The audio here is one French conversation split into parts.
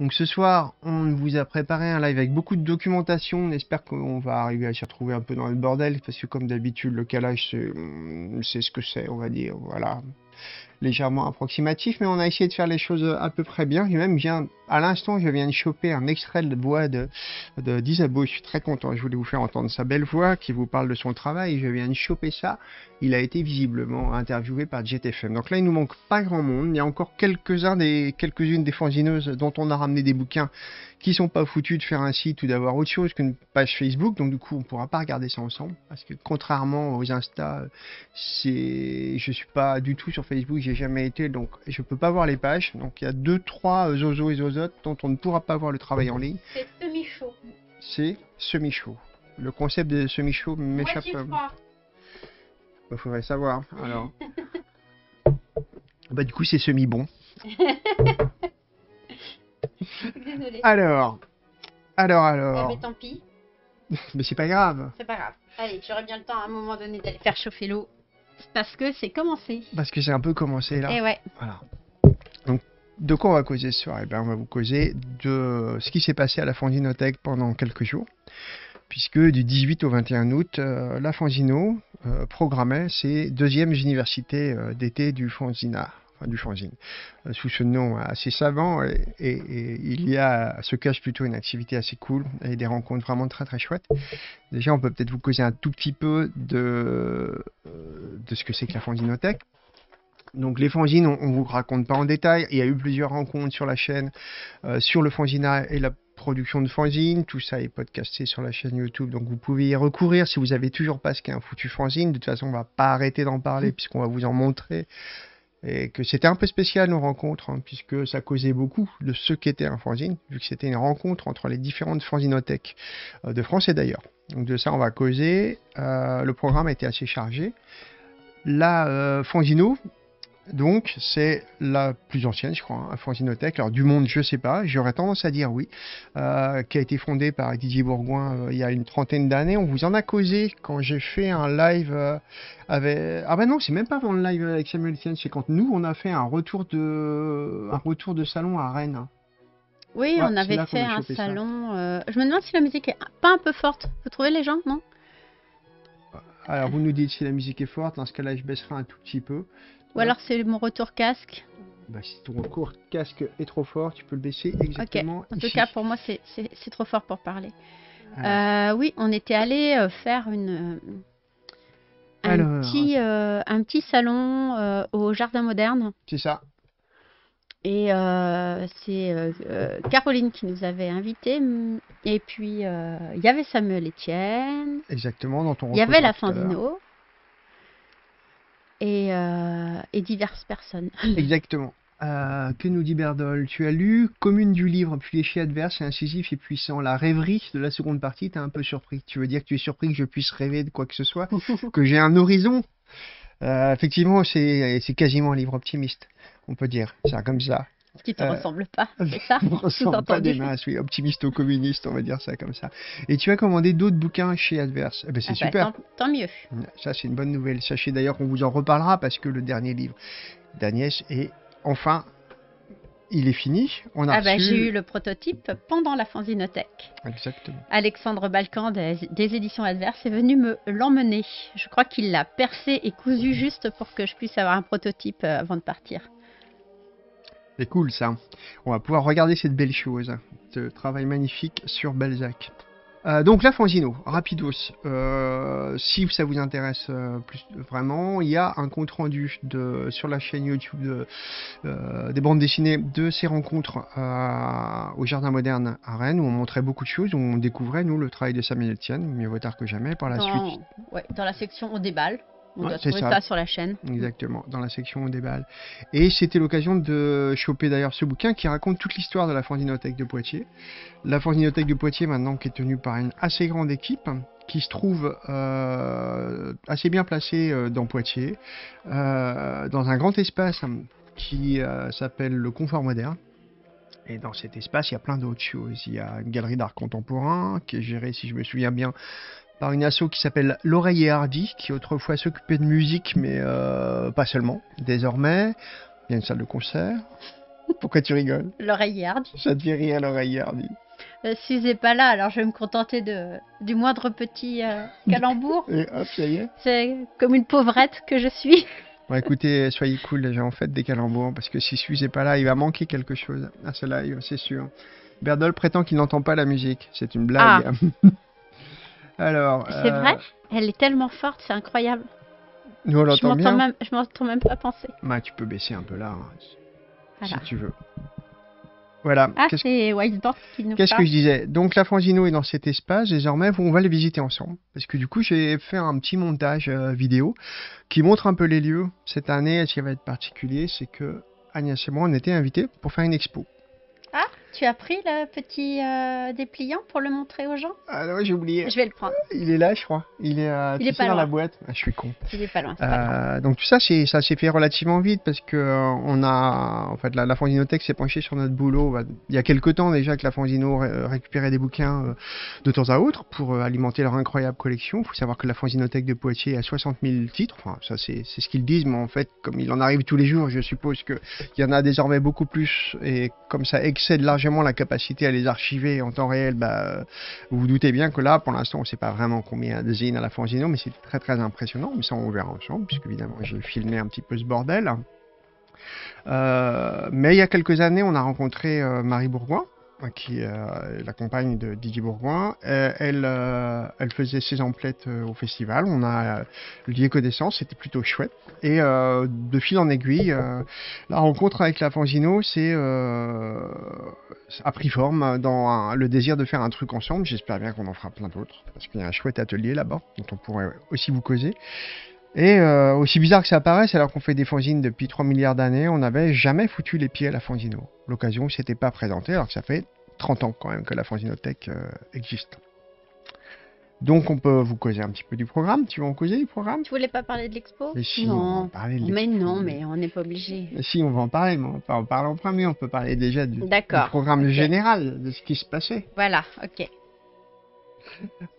Donc ce soir, on vous a préparé un live avec beaucoup de documentation. On espère qu'on va arriver à s'y retrouver un peu dans le bordel, parce que comme d'habitude, le calage, c'est ce que c'est, on va dire. Voilà légèrement approximatif, mais on a essayé de faire les choses à peu près bien. Même à l'instant, je viens de choper un extrait de voix de, de. Je suis très content. Je voulais vous faire entendre sa belle voix qui vous parle de son travail. Je viens de choper ça. Il a été visiblement interviewé par JetFM. Donc là, il nous manque pas grand monde. Il y a encore quelques-uns des, quelques-unes des fanzineuses dont on a ramené des bouquins qui sont pas foutus de faire un site ou d'avoir autre chose qu'une page Facebook. Donc du coup, on pourra pas regarder ça ensemble parce que contrairement aux Insta, c'est, je suis pas du tout sur Facebook, j'ai jamais été, donc je peux pas voir les pages. Donc il y a deux, trois zozo et zozotes dont on ne pourra pas voir le travail en ligne. C'est semi-chaud. C'est semi-chaud. Le concept de semi-chaud m'échappe. Il faudrait savoir. Alors. bah du coup c'est semi-bon. Désolée. Alors. Alors, Eh, alors. mais tant pis, Mais c'est pas grave. c'est pas grave. Allez, j'aurai bien le temps à un moment donné d'aller faire chauffer l'eau. Parce que c'est commencé. Parce que c'est un peu commencé là. Et ouais. Voilà. Donc, de quoi on va causer ce soir? Eh bien, on va vous causer de ce qui s'est passé à la Fanzinothèque pendant quelques jours. Puisque du 18 au 21 août, euh, la Fanzino euh, programmait ses deuxièmes universités euh, d'été du Fanzina. Enfin, du fanzine. Euh, sous ce nom assez savant, et, et- et il y a, se cache plutôt une activité assez cool et des rencontres vraiment très très chouettes. Déjà, on peut peut-être vous causer un tout petit peu de, euh, de ce que c'est que la Fanzinothèque. Donc les fanzines, on, on vous raconte pas en détail. Il y a eu plusieurs rencontres sur la chaîne euh, sur le fanzina et la production de fanzine. Tout ça est podcasté sur la chaîne YouTube, donc vous pouvez y recourir si vous avez toujours pas ce qu'est un foutu fanzine. De toute façon, on va pas arrêter d'en parler puisqu'on va vous en montrer. Et que c'était un peu spécial nos rencontres, hein, puisque ça causait beaucoup de ce qu'était un fanzine, vu que c'était une rencontre entre les différentes fanzinothèques euh, de France et d'ailleurs. Donc de ça, on va causer. Euh, le programme a été assez chargé. La euh, Fanzino, donc, c'est la plus ancienne, je crois, hein, Fanzinothèque. Alors, du monde, je sais pas, j'aurais tendance à dire oui, euh, qui a été fondée par Didier Bourgoin euh, il y a une trentaine d'années. On vous en a causé quand j'ai fait un live euh, avec. Ah, ben non, c'est même pas avant le live avec Samuel Etienne, c'est quand nous, on a fait un retour de, un retour de salon à Rennes. Oui, Ouais, on avait fait un salon. Je me demande si la musique est pas un peu forte. Vous trouvez les gens, non? Alors, vous nous dites si la musique est forte, dans ce cas-là, je baisserai un tout petit peu. Ou alors c'est mon retour casque Bah, si ton court casque est trop fort, tu peux le baisser exactement En tout cas, pour moi, c'est- trop fort pour parler. Ah. Euh, oui, on était allé euh, faire une, un, Alors. petit, euh, un petit salon euh, au Jardin Moderne. C'est ça. Et c'est Caroline qui nous avait invités. Et puis, il y avait Samuel Etienne. Exactement, dans ton Il y avait la reportage tout à l'heure. Fanzino. Et, euh, et diverses personnes. Exactement. Euh, que nous dit Berdol? Tu as lu Commune du livre, puis les chiens adverses et incisif et puissant. La rêverie de la seconde partie t'a un peu surpris. Tu veux dire que tu es surpris que je puisse rêver de quoi que ce soit Que j'ai un horizon? Euh, Effectivement, c'est c'est quasiment un livre optimiste, on peut dire. C'est comme ça. Ce qui te Euh, ressemble pas, c'est ça On ressemble pas des masses, oui. Optimiste au communiste, on va dire ça comme ça. Et tu as commandé d'autres bouquins chez Adverse. Eh ben, c'est Ah bah, super. tant, tant mieux. Ça, c'est une bonne nouvelle. Sachez d'ailleurs qu'on vous en reparlera parce que le dernier livre d'Agnès est enfin, il est fini. On a Ah bah, reçu. j'ai eu le prototype pendant la Fanzinothèque. Exactement. Alexandre Balkan des, des éditions Adverses est venu me l'emmener. Je crois qu'il l'a percé et cousu juste pour que je puisse avoir un prototype euh, avant de partir. C'est cool ça. On va pouvoir regarder cette belle chose. Ce travail magnifique sur Balzac. Euh, donc la Fanzino, rapidos. Euh, si ça vous intéresse euh, plus vraiment, il y a un compte rendu de, sur la chaîne YouTube de, des bandes dessinées de ces rencontres au Jardin Moderne à Rennes où on montrait beaucoup de choses, où on découvrait nous le travail de Samuel Etienne, mieux vaut tard que jamais. Par la suite, ouais, dans la section On déballe. On Ouais, doit trouver ça. ça. sur la chaîne. Exactement, dans la section des balles. Et c'était l'occasion de choper d'ailleurs ce bouquin qui raconte toute l'histoire de la Fanzinothèque de Poitiers. La Fanzinothèque de Poitiers maintenant qui est tenue par une assez grande équipe qui se trouve euh, assez bien placée euh, dans Poitiers, euh, dans un grand espace qui s'appelle le Confort Moderne. Et dans cet espace, il y a plein d'autres choses. Il y a une galerie d'art contemporain qui est gérée, si je me souviens bien, par une asso qui s'appelle L'Oreiller Hardy, qui autrefois s'occupait de musique, mais euh, pas seulement. Désormais, il y a une salle de concert. Pourquoi tu rigoles? L'oreiller hardi. Ça te fait rire l'oreiller hardi. Euh, Suze n'est pas là, alors je vais me contenter de, du moindre petit euh, calembour. Et hop, ça y est. C'est comme une pauvrette que je suis. Bon, écoutez, soyez cool déjà, en fait des calembours, parce que si Suisse n'est pas là, il va manquer quelque chose à ce live, c'est sûr. Berdol prétend qu'il n'entend pas la musique. C'est une blague. Alors. C'est euh, vrai Elle est tellement forte, c'est incroyable. Nous, on l'entend bien. même, je m'entends même pas penser. Bah, tu peux baisser un peu là, hein, Voilà. si tu veux. Voilà. Ah, c'est Wildborn qui nous Qu'est-ce que je disais? Donc la Franzino est dans cet espace, désormais on va le visiter ensemble. Parce que du coup j'ai fait un petit montage euh, vidéo qui montre un peu les lieux. Cette année, ce qui va être particulier, c'est que Agnès et moi on était invités pour faire une expo. Tu as pris le petit euh, dépliant pour le montrer aux gens? Ah non, j'ai oublié. Je vais le prendre. Il est là, je crois. Il est, euh, Il est pas dans la boîte. Ah, je suis con. Il est pas loin. pas. Euh, donc tout ça, ça s'est fait relativement vite parce que euh, on a, en fait, la, la Franzinothèque s'est penchée sur notre boulot. bah, il y a quelques temps déjà que la Franzino ré- récupérait des bouquins de temps à autre pour alimenter leur incroyable collection. Il faut savoir que la Franzinothèque de Poitiers a 60 000 titres. Enfin, ça c'est ce qu'ils disent, mais en fait, comme il en arrive tous les jours, je suppose que il y en a désormais beaucoup plus et comme ça excède largement la capacité à les archiver en temps réel, bah, euh, vous vous doutez bien que là, pour l'instant, on ne sait pas vraiment combien de zines à la Franzino, mais c'est très très impressionnant. Mais ça, on verra ensemble, puisque évidemment, j'ai filmé un petit peu ce bordel. Euh, mais il y a quelques années, on a rencontré euh, Marie Bourgoin, qui euh, est la compagne de Didier Bourgoin. Euh, elle, euh, elle faisait ses emplettes euh, au festival. On a euh, lié connaissance, c'était plutôt chouette. Et euh, de fil en aiguille, euh, la rencontre avec la Fanzino, euh, a pris forme dans le désir de faire un truc ensemble. J'espère bien qu'on en fera plein d'autres, parce qu'il y a un chouette atelier là-bas, dont on pourrait aussi vous causer. Et euh, aussi bizarre que ça paraisse, alors qu'on fait des fanzines depuis 3 milliards d'années, on n'avait jamais foutu les pieds à la Fanzino. L'occasion ne s'était pas présentée, alors que ça fait 30 ans quand même que la Fanzinothèque euh, existe. Donc on peut vous causer un petit peu du programme. Tu veux en causer du programme? Tu voulais pas parler de l'expo? Mais si, on va en Non. parler. de Mais l'expo. non, mais on n'est pas obligé. Si, on va en parler, mais on va pas en parler en premier, on peut parler déjà du, programme général, de ce qui se passait. Voilà, ok.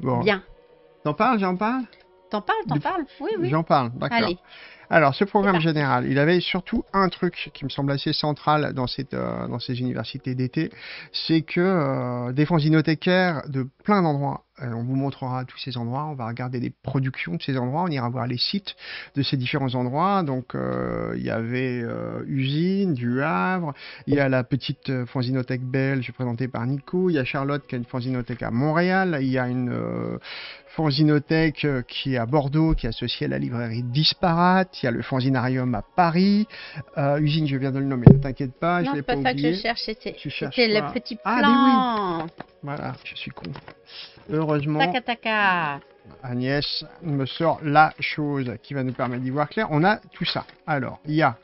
Bon, Bien. t'en parles, j'en parle? T'en parles, t'en parles Oui, oui. J'en parle, d'accord. Allez. Alors, ce programme général, il avait surtout un truc qui me semble assez central dans, cette, euh, dans ces universités d'été, c'est que euh, des fanzinothécaires de plein d'endroits, on vous montrera tous ces endroits, on va regarder des productions de ces endroits, on ira voir les sites de ces différents endroits. Donc, euh, il y avait euh, Usine, du Havre, il y a la petite euh, fanzinothèque belge présentée par Nico, il y a Charlotte qui a une fanzinothèque à Montréal, il y a une euh, fanzinothèque euh, qui est à Bordeaux, qui est associée à la librairie Disparate. Il y a le fanzinarium à Paris. Euh, usine, je viens de le nommer, ne t'inquiète pas, je non, l'ai c'est pas, pas ça que je cherchais. C'était le petit Ah, plan. Voilà, je suis con. Heureusement. Agnès me sort la chose qui va nous permettre d'y voir clair. On a tout ça. Alors, il y a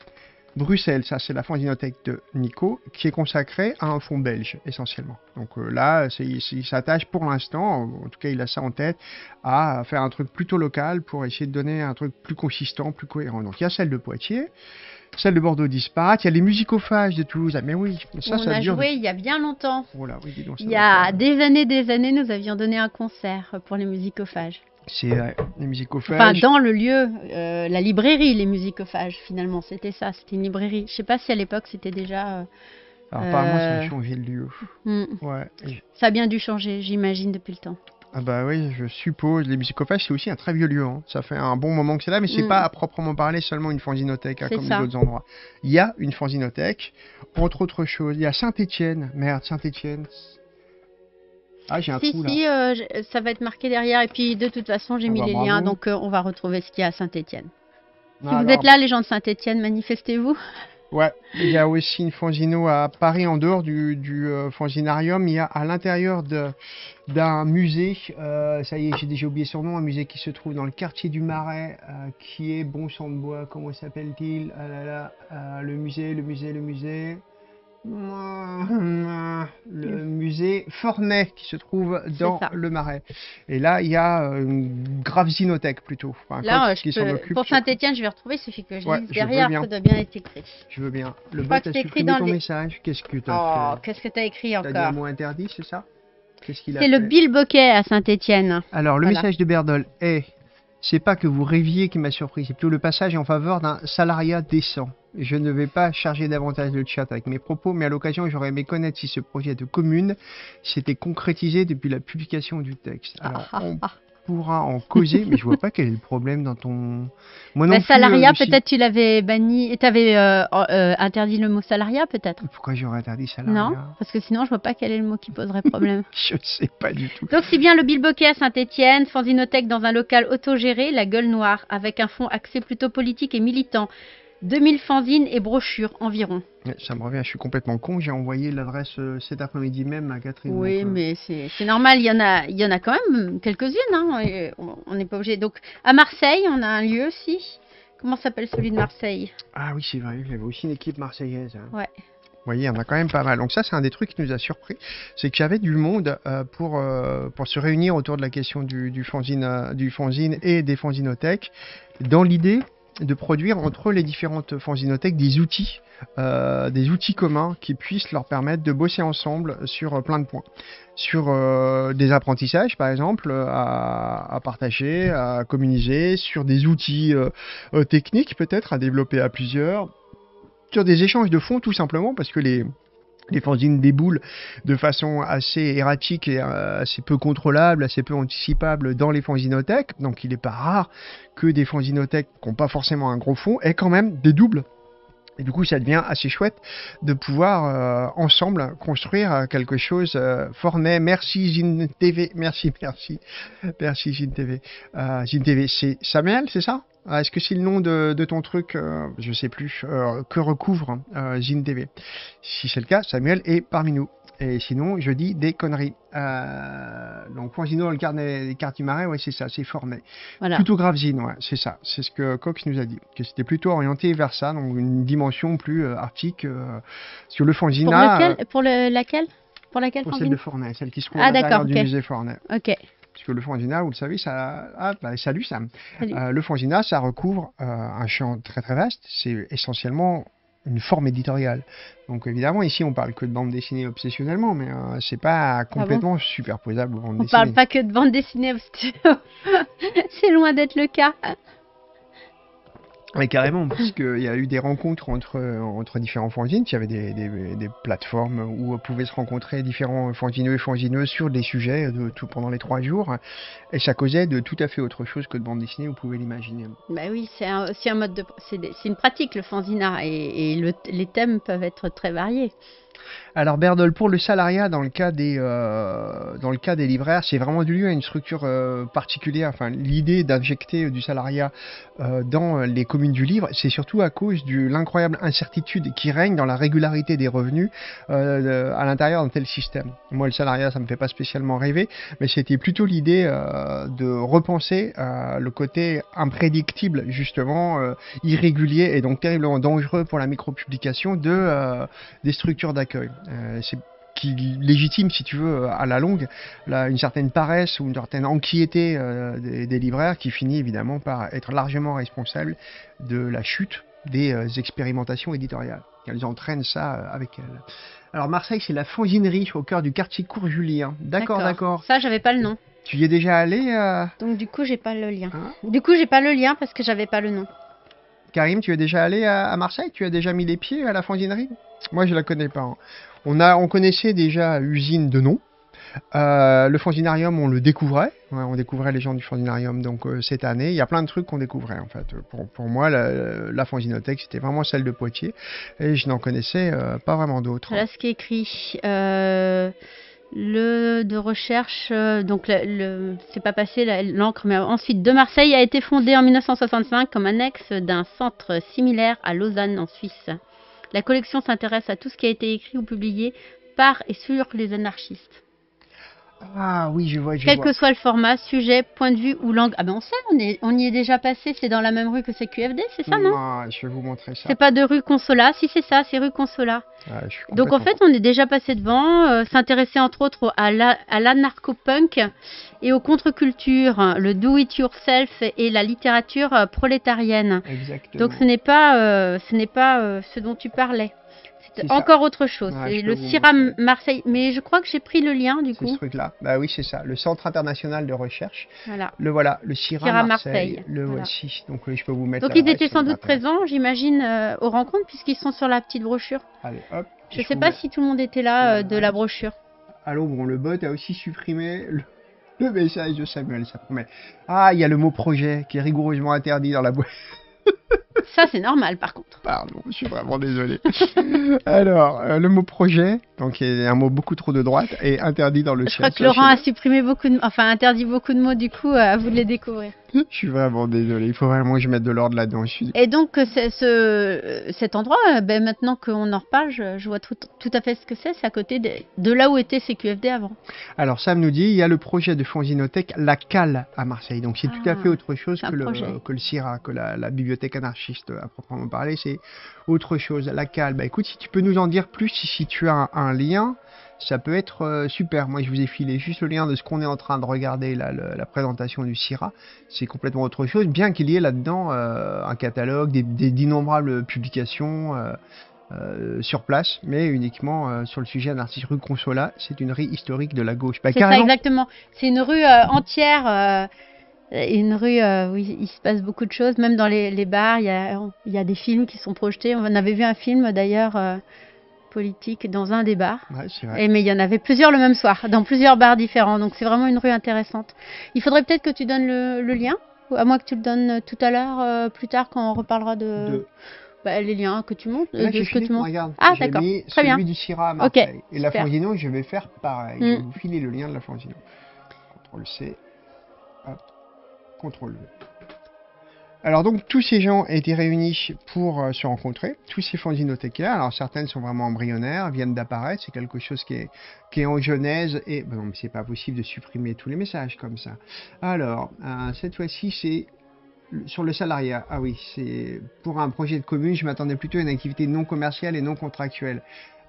Bruxelles, ça c'est la fanzinothèque de Nico, qui est consacrée à un fonds belge essentiellement. Donc euh, là, il s'attache pour l'instant, en tout cas il a ça en tête, à faire un truc plutôt local pour essayer de donner un truc plus consistant, plus cohérent. Donc il y a celle de Poitiers, celle de Bordeaux disparate, il y a les musicophages de Toulouse. Ah mais oui, ça, on ça a dure. joué il y a bien longtemps. Oh là, oui, dis donc, ça Il y a des années, des années, nous avions donné un concert pour les musicophages. C'est euh, les musicophages. Enfin, dans le lieu, euh, la librairie, les musicophages, finalement, c'était ça, c'était une librairie. Je sais pas si à l'époque c'était déjà. euh, Alors, apparemment, ça a euh, changé le lieu. hmm, Ouais. Ça a bien dû changer, j'imagine, depuis le temps. Ah bah oui, je suppose. Les musicophages, c'est aussi un très vieux lieu. hein. Ça fait un bon moment que c'est là, mais c'est Mm. pas à proprement parler seulement une fanzinothèque, hein, comme les autres endroits. Il y a une fanzinothèque, entre autres choses. Il y a Saint-Étienne. Merde, Saint-Étienne. Ah, j'ai un Si, trou là. si, euh, ça va être marqué derrière. Et puis, de toute façon, j'ai Ah mis bah, les bravo. liens, donc euh, on va retrouver ce qu'il y a à Saint-Étienne. Si Ah, vous êtes là, les gens de Saint-Étienne, manifestez-vous. Ouais, il y a aussi une fanzino à Paris en dehors du, du euh. Il y a à l'intérieur d'un musée, euh, ça y est, j'ai déjà oublié son nom, un musée qui se trouve dans le quartier du Marais, euh, qui est Bon Sang de Bois. Comment s'appelle-t-il? Ah là là, euh, Le musée, le musée, le musée. Le musée Fornay qui se trouve dans le Marais. Et là, il y a euh, une grave zinothèque plutôt. Enfin, Là, qui je s'en peux- occupe. pour Saint-Étienne, je vais retrouver. Il suffit que je Ouais, lise derrière. Ça doit bien être écrit. Je veux bien. Le bot a écrit dans ton les- message. Qu'est-ce que tu as Oh, qu'est-ce que tu as écrit T'as dit un encore mot interdit, c'est ça? Qu'est-ce qu'il a C'est le Bill Boquet à Saint-Étienne. Alors, le Voilà. message de Berdol est c'est pas que vous rêviez qui m'a surpris, c'est plutôt le passage en faveur d'un salariat décent. Je ne vais pas charger davantage le chat avec mes propos, mais à l'occasion, j'aurais aimé connaître si ce projet de commune s'était concrétisé depuis la publication du texte. Alors, Ah, ah, on ah. pourra en causer, mais je vois pas quel est le problème dans ton. Moi non Bah, plus, salariat, euh, peut-être tu l'avais banni, tu avais interdit le mot salariat, peut-être? Pourquoi j'aurais interdit salariat? Non Parce que sinon, je vois pas quel est le mot qui poserait problème. Je ne sais pas du tout. Donc, si bien le Bilboquet à Saint-Etienne, Fanzinothèque dans un local autogéré, la gueule noire, avec un fond axé plutôt politique et militant. 2000 fanzines et brochures environ. Ça me revient, je suis complètement con. J'ai envoyé l'adresse euh, cet après-midi même à Catherine. Oui, donc, euh, mais c'est c'est normal, il y, en a, il y en a quand même quelques-unes. Hein, on on n'est pas obligé. Donc, à Marseille, on a un lieu aussi. Comment s'appelle celui de Marseille? Ah oui, c'est vrai, il y avait aussi une équipe marseillaise. hein. Ouais. Vous voyez, il y en a quand même pas mal. Donc ça, c'est un des trucs qui nous a surpris. C'est qu'il y avait du monde euh, pour, euh, pour se réunir autour de la question du, du, fanzine, du fanzine et des fanzinothèques, dans l'idée de produire entre les différentes fanzinothèques des outils, euh, des outils communs qui puissent leur permettre de bosser ensemble sur euh, plein de points. Sur euh, des apprentissages, par exemple, à, à partager, à communiser, sur des outils techniques peut-être à développer à plusieurs, sur des échanges de fonds tout simplement parce que les les fanzines déboulent de façon assez erratique et euh, assez peu contrôlable, assez peu anticipable dans les fanzinothèques. Donc il n'est pas rare que des fanzinothèques qui n'ont pas forcément un gros fonds aient quand même des doubles. Et du coup, ça devient assez chouette de pouvoir euh, ensemble construire euh, quelque chose euh, fort. Merci Zine TV, merci, merci, merci Zine TV. TV, c'est Samuel, c'est ça? Ah, Est-ce que c'est le nom de, de ton truc euh, Je sais plus. euh, que recouvre euh, Zine TV Si c'est le cas, Samuel est parmi nous. Et sinon, je dis des conneries. Euh, donc, Fanzino dans le carnet, carte du marais, ouais, c'est ça, c'est formé. Voilà. Plutôt Gravesine, ouais, c'est ça. C'est ce que Cox nous a dit. Que c'était plutôt orienté vers ça, donc une dimension plus euh, arctique. sur le Fanzina, lequel, pour le, laquelle? Pour laquelle pour celle de Fornay, celle qui se trouve Ah, à l'intérieur d'accord, du musée Fornay. Ok. Parce que le Fanzina, vous le savez, ça. Ah, bah, salut Sam. Salut. Euh, le ça recouvre euh, un champ très très vaste. C'est essentiellement une forme éditoriale. Donc évidemment, ici, on parle que de bande dessinée obsessionnellement, mais euh, c'est pas complètement superposable aux bandes On dessinées. parle pas que de bande dessinée. C'est loin d'être le cas. Mais carrément, parce qu'il y a eu des rencontres entre, entre différents fanzines. Il y avait des, des, plateformes où pouvaient se rencontrer différents fanzineux et fanzineuses sur des sujets tout, pendant les trois jours. Et ça causait de tout à fait autre chose que de bande dessinée, vous pouvez l'imaginer. Bah oui, c'est un- un mode de. C'est une pratique, le fanzina. Et, et le- les thèmes peuvent être très variés. Alors Berdol, pour le salariat, dans le cas des, euh, dans le cas des libraires, c'est vraiment dû à une structure euh, particulière. Enfin, l'idée d'injecter du salariat euh, dans les communes du livre, c'est surtout à cause de l'incroyable incertitude qui règne dans la régularité des revenus euh, à l'intérieur d'un tel système. Moi, le salariat, ça me fait pas spécialement rêver, mais c'était plutôt l'idée euh, de repenser euh, le côté imprédictible, justement, euh, irrégulier et donc terriblement dangereux pour la micropublication de euh, des structures d'accueil. Euh, c'est qui légitime, si tu veux, à la longue, là, une certaine paresse ou une certaine anxiété euh, des, des libraires qui finit évidemment par être largement responsable de la chute des euh, expérimentations éditoriales. Elles entraînent ça euh, avec elles. Alors Marseille, c'est la fanzinerie au cœur du quartier Cours Julien. D'accord, d'accord. Ça, j'avais pas le nom. Tu y es déjà allé, Donc du coup, j'ai pas le lien. Hein du coup, j'ai pas le lien parce que j'avais pas le nom. Karim Tu es déjà allé à, à Marseille? Tu as déjà mis les pieds à la fanzinerie Moi, je la connais pas. hein. On, connaissait déjà Usine de nom. Euh, le fanzinarium, on le découvrait. On découvrait les gens du fanzinarium donc euh, cette année. Il y a plein de trucs qu'on découvrait en fait. Pour, moi, la, la c'était vraiment celle de Poitiers. Et je n'en connaissais euh, pas vraiment d'autres. Voilà ce qui est écrit. Le de recherche, donc c'est pas passé l'encre, mais ensuite de Marseille a été fondé en 1965 comme annexe d'un centre similaire à Lausanne en Suisse. La collection s'intéresse à tout ce qui a été écrit ou publié par et sur les anarchistes. Ah oui, je vois, je Quel vois. que soit le format, sujet, point de vue ou langue. Ah ben on sait, on, est, on y est déjà passé, c'est dans la même rue que CQFD, c'est ça non Ah, je vais vous montrer ça. C'est pas de rue Consola, si c'est ça, c'est rue Consola. Ah, Donc en fait, on est déjà passé devant, euh, s'intéresser entre autres à la- à l'anarcho-punk et aux contre-cultures, le do-it-yourself et la littérature euh, prolétarienne. Exactement. Donc ce n'est pas, euh, ce n'est pas euh, ce dont tu parlais. Encore autre chose. Ouais, le peux vous CIRA montrer. Marseille. Mais je crois que j'ai pris le lien du coup. ce truc-là. Bah oui, c'est ça. Le Centre international de recherche. Voilà. Le voilà, le CIRA, CIRA Marseille. Marseille, Le voilà. voici. Donc oui, je peux vous mettre. Donc ils étaient sans doute intéresse. présents, j'imagine, euh, aux rencontres, puisqu'ils sont sur la petite brochure. Allez, hop. Je vous sais pas si tout le monde était là euh, de la brochure. Allô, bon, le bot a aussi supprimé le, le message de Samuel, ça promet. Ah, il y a le mot projet qui est rigoureusement interdit dans la boîte. Ça, c'est normal par contre. Pardon, je suis vraiment désolé. Alors, euh, le mot projet, donc est un mot beaucoup trop de droite, est interdit dans le Je chat. crois que Laurent a supprimé beaucoup de... Enfin, interdit beaucoup de mots, du coup, euh, à vous de les découvrir. Je suis vraiment désolé. Il faut vraiment que je mette de l'ordre là-dedans. Je suis... Et donc, euh, ce, cet endroit, ben, maintenant qu'on en reparle, je, je vois tout, tout à fait ce que c'est. C'est à côté de, de là où était CQFD avant. Alors, Sam nous dit il y a le projet de Fonzinothèque, la Cale à Marseille. Donc, c'est tout à Ah, fait autre chose que le, que le CIRA, que la, la bibliothèque anarchiste à proprement parler. C'est autre chose. La Cale, bah écoute, si tu peux nous en dire plus, si, si tu as un, un lien, ça peut être euh, super. Moi, je vous ai filé juste le lien de ce qu'on est en train de regarder, là, le- la présentation du CIRA. C'est complètement autre chose, bien qu'il y ait là-dedans euh, un catalogue, d'innombrables publications. euh, sur place, mais uniquement euh, sur le sujet anarchiste rue Consola. C'est une rue historique de la gauche. Bah, C'est ça, exactement. C'est une rue euh, entière. Euh, une rue euh, où il se passe beaucoup de choses. Même dans les, les bars, il y a, il y a des films qui sont projetés. On avait vu un film d'ailleurs euh, politique dans un des bars. Ouais, c'est vrai. Et, mais il y en avait plusieurs le même soir, dans plusieurs bars différents. Donc c'est vraiment une rue intéressante. Il faudrait peut-être que tu donnes le, le lien, ou à moins que tu le donnes tout à l'heure, plus tard, quand on reparlera de, De- bah, les liens que tu montes, Là, que tu montes. regarde. Ah, d'accord. Très celui bien. du Syrah à. Et la. Fondino, je vais faire pareil. Mm. Je vais vous filer le lien de la Fondino. CTRL C. Hop. CTRL V. Alors donc tous ces gens étaient réunis pour euh, se rencontrer, tous ces fondinothécaires. Alors certaines sont vraiment embryonnaires, viennent d'apparaître, c'est quelque chose qui est, en genèse et bon, mais c'est pas possible de supprimer tous les messages comme ça. Alors euh, cette fois-ci c'est sur le salariat. Ah oui, c'est pour un projet de commune, je m'attendais plutôt à une activité non commerciale et non contractuelle.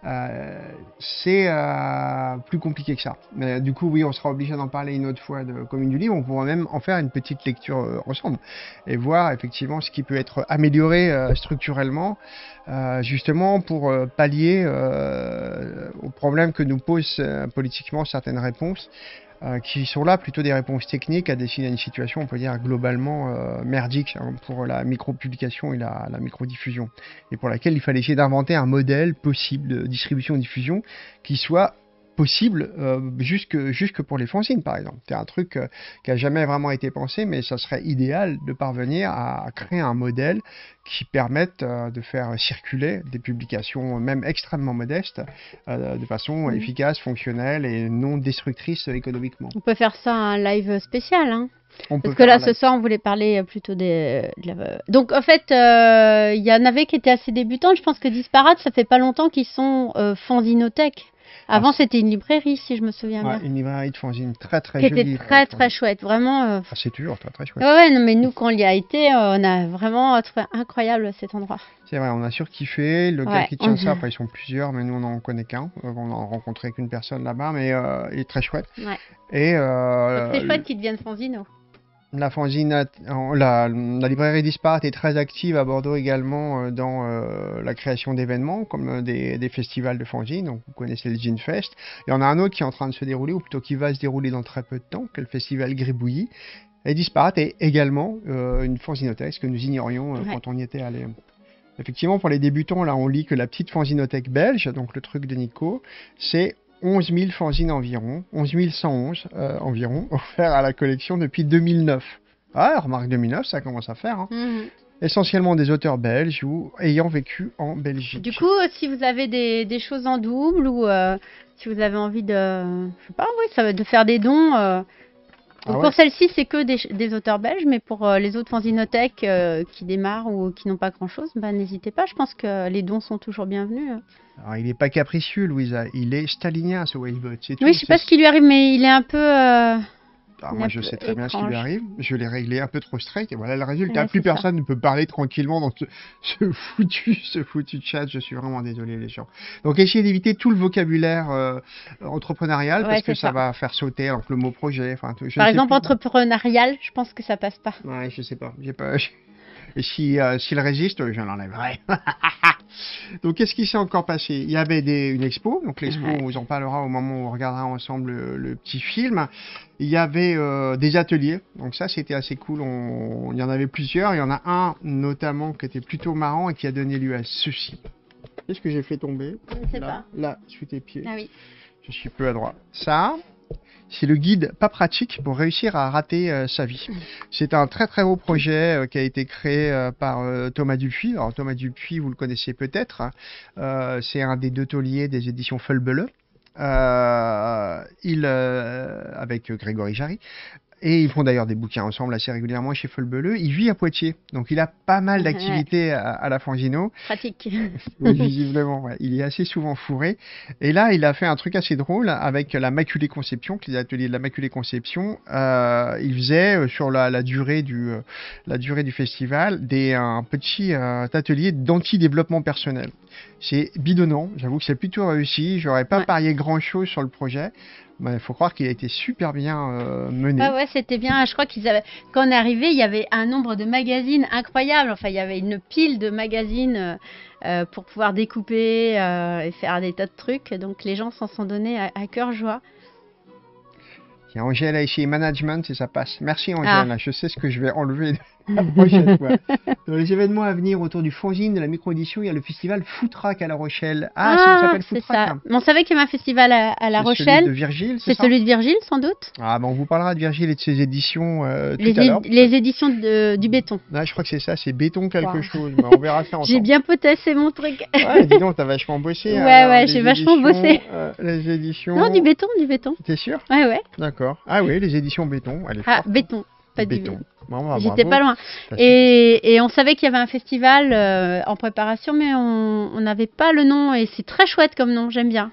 Euh, c'est euh, plus compliqué que ça. Mais du coup, oui, on sera obligé d'en parler une autre fois de Commune du Livre. On pourra même en faire une petite lecture euh, ensemble et voir effectivement ce qui peut être amélioré structurellement, justement pour pallier aux problèmes que nous posent politiquement certaines réponses. Euh, qui sont là plutôt des réponses techniques à dessiner une situation, on peut dire globalement euh, merdique hein, pour la micro-publication et la, la micro-diffusion, et pour laquelle il fallait essayer d'inventer un modèle possible de distribution-diffusion qui soit possible euh, jusque, jusque pour les fanzines par exemple. C'est un truc euh, qui a jamais vraiment été pensé, mais ça serait idéal de parvenir à, créer un modèle qui permette euh, de faire circuler des publications même extrêmement modestes de façon Mhm. efficace, fonctionnelle et non destructrice économiquement. On peut faire ça un live spécial. Hein. On Parce que là, ce soir, on voulait parler plutôt des. de la- Donc, en fait, euh, il y en avait qui étaient assez débutantes. Je pense que Disparate, ça fait pas longtemps qu'ils sont euh, fanzinothèques. Avant, c'était une librairie, si je me souviens Ouais, bien. une librairie de fanzine très très qui jolie. était très, très chouette. Vraiment. euh, Ah, c'est toujours très très chouette. Ouais, ouais, non, mais nous, quand on y a été, euh, on a vraiment trouvé incroyable cet endroit. C'est vrai, on a surkiffé. Le gars qui tient on- ça, après ils sont plusieurs, mais nous on n'en connaît qu'un. Euh, On n'a rencontré qu'une personne là-bas, mais euh, il est très chouette. Et C'est chouette qu'ils deviennent fanzino. La fanzine, a- en- la, la librairie Disparate est très active à Bordeaux également euh, dans euh, la création d'événements comme euh, des, des festivals de fanzine. Donc vous connaissez le Gin Fest. Il y en a un autre qui est en train de se dérouler, ou plutôt qui va se dérouler dans très peu de temps, que le festival Gribouillis. Et Disparate est également euh, une fanzinothèque, ce que nous ignorions euh, Ouais. quand on y était allé. Effectivement, pour les débutants, là, on lit que la petite fanzinothèque belge, donc le truc de Nico, c'est 11 000 fanzines environ, 11 111 euh, environ, offerts à la collection depuis 2009. Ah, remarque 2009, ça commence à faire. hein. Mhm. Essentiellement des auteurs belges ou ayant vécu en Belgique. Du coup, euh, si vous avez des, des choses en double ou euh, si vous avez envie de, je sais pas, oui, ça de faire des dons. Euh, Ah pour ouais. celle-ci, c'est que des, des auteurs belges, mais pour euh, les autres fanzinothèques euh, qui démarrent ou qui n'ont pas grand-chose, bah, n'hésitez pas. Je pense que les dons sont toujours bienvenus. hein. Alors, il n'est pas capricieux, Louisa, il est stalinien, ce Wavebot. Oui, je sais pas ce qui lui arrive, mais il est un peu. Moi, je sais très bien ce qui lui arrive. Je l'ai réglé un peu trop straight, et voilà le résultat. Ouais, Plus ça. personne ne peut parler tranquillement dans ce, ce foutu, ce foutu chat. Je suis vraiment désolé, les gens. Donc, essayez d'éviter tout le vocabulaire euh, entrepreneurial, Ouais, parce que ça, ça. va faire sauter donc, le mot projet. Enfin, tout- je Par exemple, plus. entrepreneurial, je pense que ça passe pas. Ouais, je sais pas. J'ai pas. Et si, euh, s'il résiste, je l'enlèverai. donc, qu'est-ce qui s'est encore passé? Il y avait des, une expo. Donc, l'expo, on vous en parlera au moment où on regardera ensemble le, le petit film. Il y avait euh, des ateliers. Donc, ça, c'était assez cool. On- il y en avait plusieurs. Il y en a un, notamment, qui était plutôt marrant et qui a donné lieu à ceci. Qu'est-ce que j'ai fait tomber? Je ne sais Là, pas. là, sous tes pieds. Ah oui. Je suis peu adroit. Ça, c'est le guide pas pratique pour réussir à rater euh, sa vie. C'est un très très beau projet euh, qui a été créé euh, par Thomas Dupuis. Alors Thomas Dupuis, vous le connaissez peut-être. hein. C'est un des deux tauliers des éditions Fulbele. Euh, il, euh, avec Grégory Jarry. Et ils font d'ailleurs des bouquins ensemble assez régulièrement chez Fulbele. Il vit à Poitiers, donc il a pas mal Ouais. d'activités à, à la Fangino. Pratique. Oui, visiblement, ouais. il est assez souvent fourré. Et là, il a fait un truc assez drôle avec la Maculée Conception, les ateliers de la Maculée Conception. Euh, il faisait euh, sur la, la durée du euh, la durée du festival des un petit euh, atelier d'anti-développement personnel. C'est bidonnant. J'avoue que c'est plutôt réussi. J'aurais pas Ouais. parié grand chose sur le projet. Il faut croire qu'il a été super bien euh, mené. Ah ouais, c'était bien. Je crois qu'ils avaient. Quand on est arrivé, il y avait un nombre de magazines incroyable. Enfin, il y avait une pile de magazines euh, euh, pour pouvoir découper euh, et faire des tas de trucs. Donc les gens s'en sont donnés à, à cœur joie. Tiens, Angèle a essayé management et ça passe. Merci Angèle, Ah. je sais ce que je vais enlever la prochaine fois. Dans les événements à venir autour du fanzine, de la micro-édition, il y a le festival Footrack à La Rochelle. Ah, ça s'appelle c'est Footrack. On savait qu'il y avait un festival à, à La C'est celui de Rochelle. Virgile, c'est celui de Virgile, sans doute. Ah, ben on vous parlera de Virgile et de ses éditions euh, tout Les, à l'heure. les éditions de- du béton. Ah, je crois que c'est ça, c'est béton quelque Wow. chose. mais on verra ça ensemble. J'ai bien potassé mon truc. Ouais, dis donc, t'as vachement bossé. Ouais, ouais, j'ai vachement bossé. euh, les éditions. Non, du béton, du béton. T'es sûr? Ouais, ouais. D'accord. Ah oui, les éditions béton. Elle est Ah, forte. béton, pas du béton. Bah, J'étais pas loin. Et, et on savait qu'il y avait un festival euh, en préparation, mais on n'avait pas le nom. Et c'est très chouette comme nom, j'aime bien.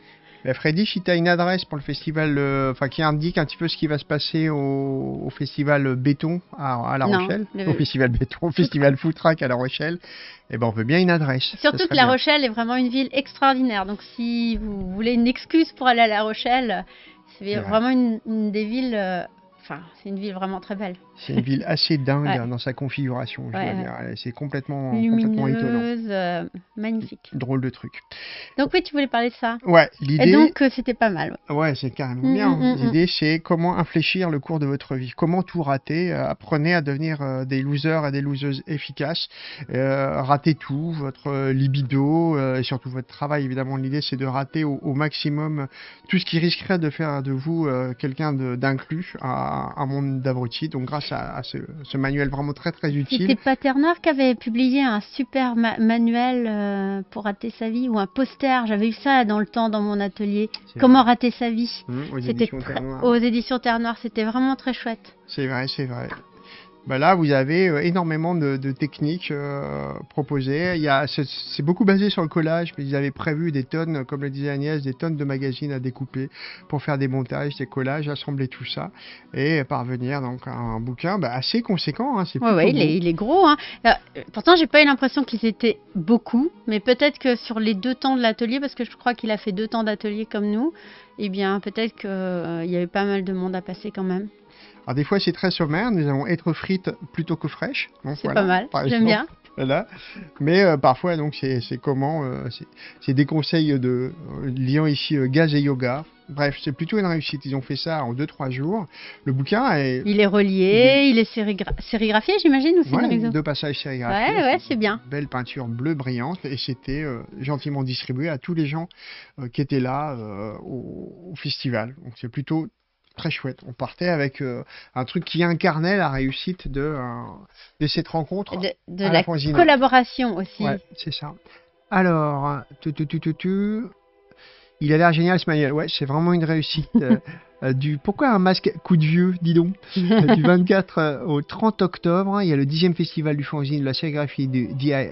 Freddy, si tu as une adresse pour le festival, euh, enfin qui indique un petit peu ce qui va se passer au, au festival Béton à, à La Non, Rochelle, le- au festival Béton, au festival Footrack à La Rochelle, eh ben on veut bien une adresse. Surtout que La bien. Rochelle est vraiment une ville extraordinaire. Donc si vous voulez une excuse pour aller à La Rochelle, c'est C'est vrai. vraiment une, une des villes. euh, Enfin, c'est une ville vraiment très belle. C'est une ville assez dingue Ouais. dans sa configuration, je Ouais, ouais. C'est complètement, complètement étonnant. Euh, magnifique. Drôle de truc. Donc oui, tu voulais parler de ça. Ouais, Et l'idée, donc euh, c'était pas mal. ouais. c'est carrément Mm, bien. mm, mm, L'idée, c'est comment infléchir le cours de votre vie, comment tout rater. Euh, apprenez à devenir euh, des losers et des loseuses efficaces. Ratez tout, votre libido et surtout votre travail. Évidemment, l'idée, c'est de rater au, au maximum tout ce qui risquerait de faire de vous quelqu'un d'inclus à un monde d'abrutis. Donc, grâce à, à ce, ce manuel vraiment très très utile. C'était Paterneur qui avait publié un super ma- manuel euh, pour rater sa vie ou un poster. J'avais eu ça dans le temps dans mon atelier. Comment rater sa vie? Mmh, aux éditions très- Terre Noire. aux éditions Terre Noire. C'était vraiment très chouette. C'est vrai, c'est vrai. Bah là, vous avez euh, énormément de, de techniques euh, proposées. Il y a, c'est, c'est beaucoup basé sur le collage, mais ils avaient prévu des tonnes, comme le disait Agnès, des tonnes de magazines à découper pour faire des montages, des collages, assembler tout ça et parvenir donc à un bouquin bah, assez conséquent. Hein, c'est Ouais, ouais, plutôt il est, beau. il est gros. Hein. Euh, pourtant, j'ai pas eu l'impression qu'ils étaient beaucoup, mais peut-être que sur les deux temps de l'atelier, parce que je crois qu'il a fait deux temps d'atelier comme nous, eh bien, peut-être qu'il y avait pas mal de monde à passer quand même. Alors des fois, c'est très sommaire. Nous avons être frites plutôt que fraîches. C'est voilà, pas mal. J'aime bien. Voilà. Mais euh, parfois, donc, c'est comment euh, c'est- des conseils de euh, liant ici gaz et yoga. Bref, c'est plutôt une réussite. Ils ont fait ça en 2-3 jours. Le bouquin est Il est relié, il est sérigra- sérigraphié, j'imagine, ouais, deux passages sérigraphiés. Ouais, ouais, c'est bien. Belle peinture bleu brillante et c'était euh, gentiment distribué à tous les gens euh, qui étaient là euh, au, au festival. Donc c'est plutôt très chouette. On partait avec euh, un truc qui incarnait la réussite de, euh, de cette rencontre. De, la collaboration aussi. Ouais, c'est ça. Alors, tu, tu, tu, il a l'air génial ce manuel. Ouais, c'est vraiment une réussite. euh, du pourquoi un masque coup de vieux, dis donc? Du 24 euh, au 30 octobre, il y a le 10e festival du fanzine de la sérigraphie du DIY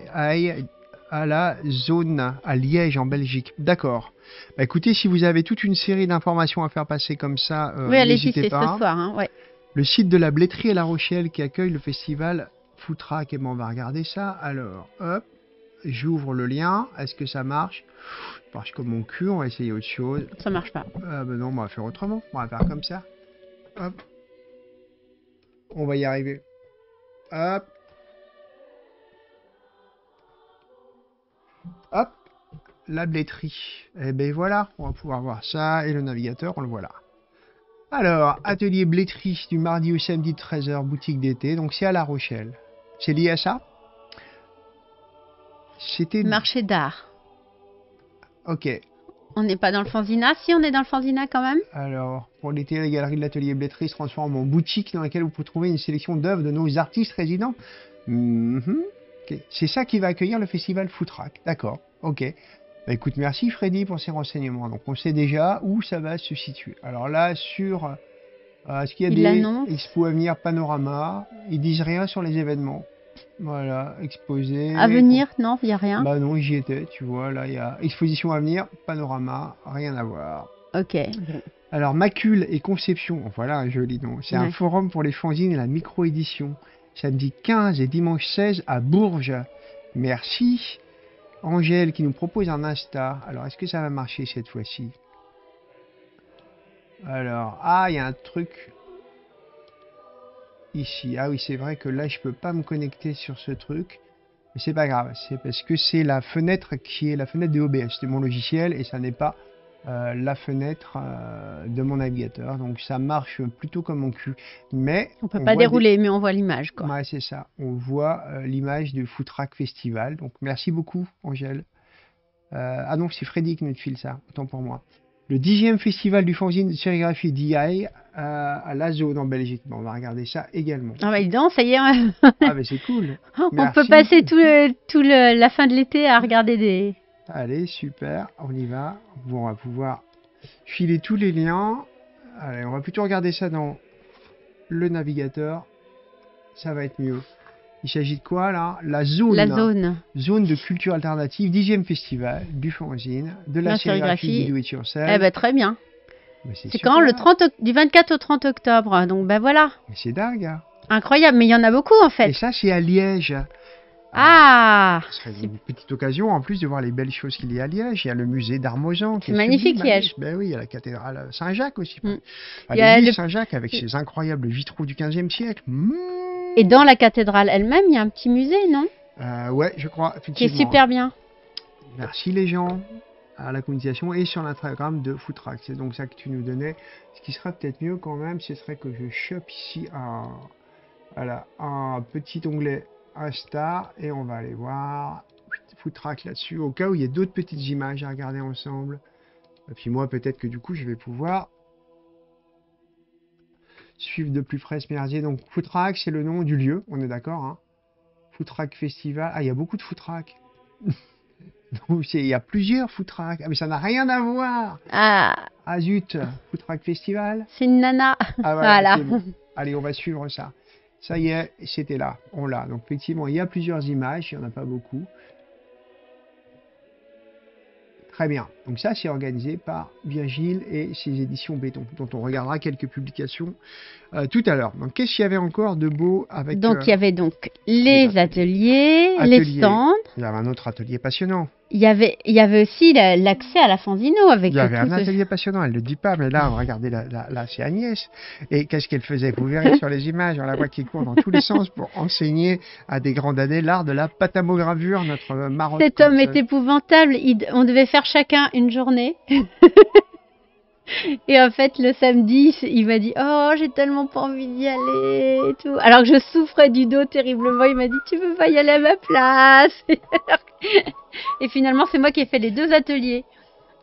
à la zone à Liège en Belgique. D'accord. Bah, écoutez, si vous avez toute une série d'informations à faire passer comme ça, euh, oui, allez-y, n'hésitez c'est ce pas. soir. hein, ouais. Le site de la Blétrie à La Rochelle qui accueille le festival Footrack. Et on va regarder ça. Alors, hop, j'ouvre le lien. Est-ce que ça marche? Ça marche comme mon cul. On va essayer autre chose. Ça marche pas. Ah ben non, on va faire autrement. On va faire comme ça. Hop. On va y arriver. Hop. La blétrie. Et ben voilà, on va pouvoir voir ça. Et le navigateur, on le voit là. Alors, atelier blétrie du mardi au samedi 13h, boutique d'été. Donc c'est à La Rochelle. C'est lié à ça? C'était... Marché d'art. Ok. On n'est pas dans le Fanzina? Si, on est dans le Fanzina quand même? Alors, pour l'été, la galerie de l'atelier blétrie se transforme en boutique dans laquelle vous pouvez trouver une sélection d'œuvres de nos artistes résidents. Mhm. C'est ça qui va accueillir le festival Footrack. D'accord. Ok. Bah, écoute, merci Freddy pour ces renseignements. Donc on sait déjà où ça va se situer. Alors là, sur... euh, Est-ce qu'il y a Il des expos à venir, panorama? Ils disent rien sur les événements. Voilà, exposé. À venir? Non, il n'y a rien. Bah non, j'y étais, tu vois. Là, il y a exposition à venir, panorama, rien à voir. Ok. Alors, Macule et Conception, voilà un joli nom. C'est un forum pour les fanzines et la micro-édition. Samedi 15 et dimanche 16 à Bourges. Merci. Angèle qui nous propose un Insta. Alors, est-ce que ça va marcher cette fois-ci? Alors, ah, il y a un truc ici. Ah oui, c'est vrai que là, je peux pas me connecter sur ce truc. Mais c'est pas grave, c'est parce que c'est la fenêtre qui est la fenêtre de OBS de mon logiciel et ça n'est pas euh, la fenêtre euh, de mon navigateur. Donc ça marche plutôt comme mon cul. Mais On peut on pas des- dérouler, mais on voit l'image, quoi. Ouais, c'est ça. On voit euh, l'image du Footrack Festival. Donc merci beaucoup, Angèle. Ah non, c'est Freddy qui nous file ça. Autant pour moi. Le dixième festival du fanzine de sérigraphie DI à la zone en Belgique. Bon, on va regarder ça également. Ah bah, donc, ça y est, on ah, mais c'est cool. on peut passer tout, le- tout le- la fin de l'été à regarder des. Allez, super, on y va. Bon, on va pouvoir filer tous les liens. Allez, on va plutôt regarder ça dans le navigateur. Ça va être mieux. Il s'agit de quoi là? La zone. La zone. Zone de culture alternative, 10e festival du fanzine, de la, La sérigraphie, sérigraphie. du do it yourself. Eh ben, très bien. C'est quand Le 30, oc- du 24 au 30 octobre? Donc, ben voilà. Mais c'est dingue. hein. Incroyable, mais il y en a beaucoup en Et fait. ça, c'est à Liège. Ah Ce serait une petite occasion en plus de voir les belles choses qu'il y a à Liège. Il y a le musée d'Armozan. C'est est magnifique, sublime Liège. Ben oui, il y a la cathédrale Saint-Jacques aussi. Mm. Enfin, Il y a le- Saint-Jacques avec ses incroyables vitraux du 15e siècle. Mm. Et dans la cathédrale elle-même, il y a un petit musée, non? Euh, ouais, je crois, Qui est super bien. Merci les gens à la communication et sur l'Instagram de Footrack. C'est donc ça que tu nous donnais. Ce qui serait peut-être mieux quand même, ce serait que je chope ici un, voilà, un petit onglet Insta et on va aller voir Footrack là-dessus au cas où il y a d'autres petites images à regarder ensemble. Et puis moi, peut-être que du coup, je vais pouvoir suivre de plus près ce merdier. Donc Footrack, c'est le nom du lieu, on est d'accord. Hein Footrack Festival. Ah, il y a beaucoup de Footrack. Donc, il y a plusieurs trucks. Ah, mais ça n'a rien à voir. Ah, Ah zut, festival. c'est une nana. Ah, Voilà. bon. Allez, on va suivre ça. Ça y est, c'était là. On l'a. Donc effectivement, il y a plusieurs images. Il n'y en a pas beaucoup. Très bien. Donc ça, c'est organisé par Virgile et ses éditions Béton, dont on regardera quelques publications euh, tout à l'heure. Donc qu'est-ce qu'il y avait encore de beau avec... Donc euh, il y avait donc les ateliers, Ateliers. les stands. il y avait un autre atelier passionnant. Il y avait, il y avait aussi la- l'accès à la Fanzino avec Il y avait un ce- atelier passionnant, elle ne le dit pas, mais là, regardez, là, là, là, c'est Agnès. Et qu'est-ce qu'elle faisait? Vous verrez sur les images, on la voit qui court dans tous les sens pour enseigner à des grands années l'art de la patamogravure, notre marotte. Cet homme est épouvantable. Il- on devait faire chacun une journée. et en fait, le samedi, il m'a dit Oh, j'ai tellement pas envie d'y aller tout. Alors que je souffrais du dos terriblement. Il m'a dit Tu veux pas y aller à ma place? Et finalement, c'est moi qui ai fait les deux ateliers.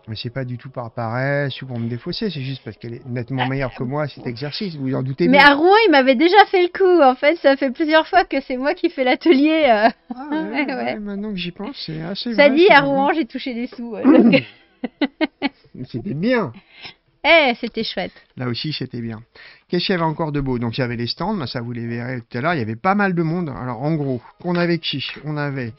Mais c'est pas du tout par paresse ou pour me défausser, c'est juste parce qu'elle est nettement meilleure que moi à cet exercice, vous en doutez Mais bien. à Rouen, il m'avait déjà fait le coup. En fait, ça fait plusieurs fois que c'est moi qui fais l'atelier. euh. Ah ouais, ouais, maintenant que j'y pense, c'est assez Ça vrai, dit, à. Rouen, j'ai touché des sous. euh, donc- C'était bien. Eh, c'était chouette. Là aussi, c'était bien. Qu'est-ce qu'il y avait encore de beau Donc, il y avait les stands, ça vous les verrez tout à l'heure. Il y avait pas mal de monde. Alors, en gros, on avait qui? On avait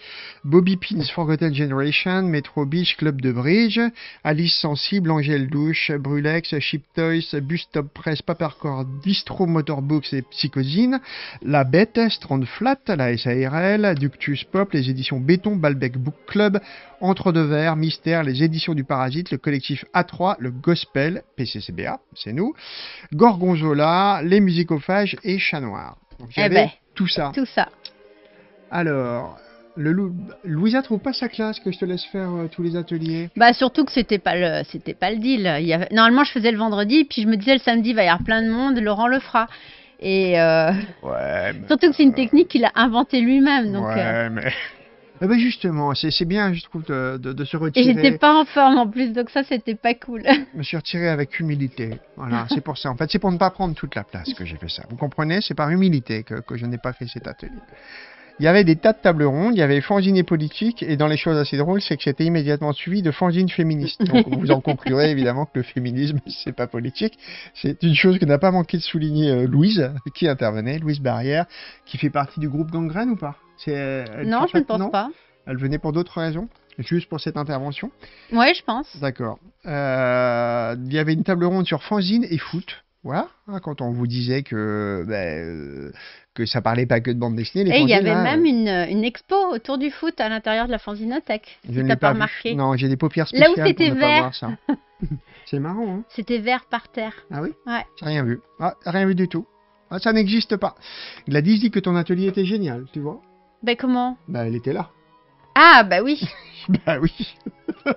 Bobby Pins, Forgotten Generation, Metro Beach, Club de Bridge, Alice Sensible, Angèle Douche, Brulex, Chip Toys, Bus Stop Press, Papercore, Distro Motorbooks et Psychosine, La Bête, Strand Flat, la SARL, Ductus Pop, les éditions Béton, Balbec Book Club, Entre deux Verres, Mystère, les éditions du Parasite, le collectif A3, le Gospel, PCCBA, c'est nous, Gorgonzola, les musicophages et Chat Noir. Donc, Eh ben. tout ça. Tout ça. Alors, Le Lou- Louisa trouve pas sa classe que je te laisse faire euh, tous les ateliers? Bah surtout que c'était pas le c'était pas le deal. Il y avait... Normalement je faisais le vendredi, puis je me disais le samedi il va y avoir plein de monde, Laurent le fera. Et euh, Ouais, mais... surtout que c'est une technique qu'il a inventée lui-même. Donc, euh, ouais, mais... Eh ben justement, c'est bien, je trouve, de, de, de se Et retirer. j'étais pas en forme en plus, donc ça c'était pas cool. Je me suis retiré avec humilité. Voilà, c'est pour ça. En fait, c'est pour ne pas prendre toute la place que j'ai fait ça. Vous comprenez? C'est par humilité que, que je n'ai pas fait cet atelier. Il y avait des tas de tables rondes, il y avait fanzine et politique, et dans les choses assez drôles, c'est que j'étais immédiatement suivi de fanzine féministe. Donc vous en conclurez évidemment que le féminisme, c'est pas politique. C'est une chose que n'a pas manqué de souligner euh, Louise, qui intervenait, Louise Barrière, qui fait partie du groupe Gangrène ou pas? Elle non, je ne pense non pas. Elle venait pour d'autres raisons Juste pour cette intervention Ouais, je pense. D'accord. Euh, il y avait une table ronde sur fanzine et foot. Voilà, hein, quand on vous disait que euh, que ça parlait pas que de bande dessinée. Les Et il y avait hein, même une, une expo autour du foot à l'intérieur de la fanzinothèque. Je Si pas remarqué. Non, j'ai des paupières Là où spéciales c'était vert. C'est marrant, hein C'était vert par terre. Ah oui? Ouais. J'ai rien vu. Ah, rien vu du tout. Ah, ça n'existe pas. Gladys dit que ton atelier était génial, tu vois Ben comment? Bah, elle était là. Ah bah oui. Bah oui.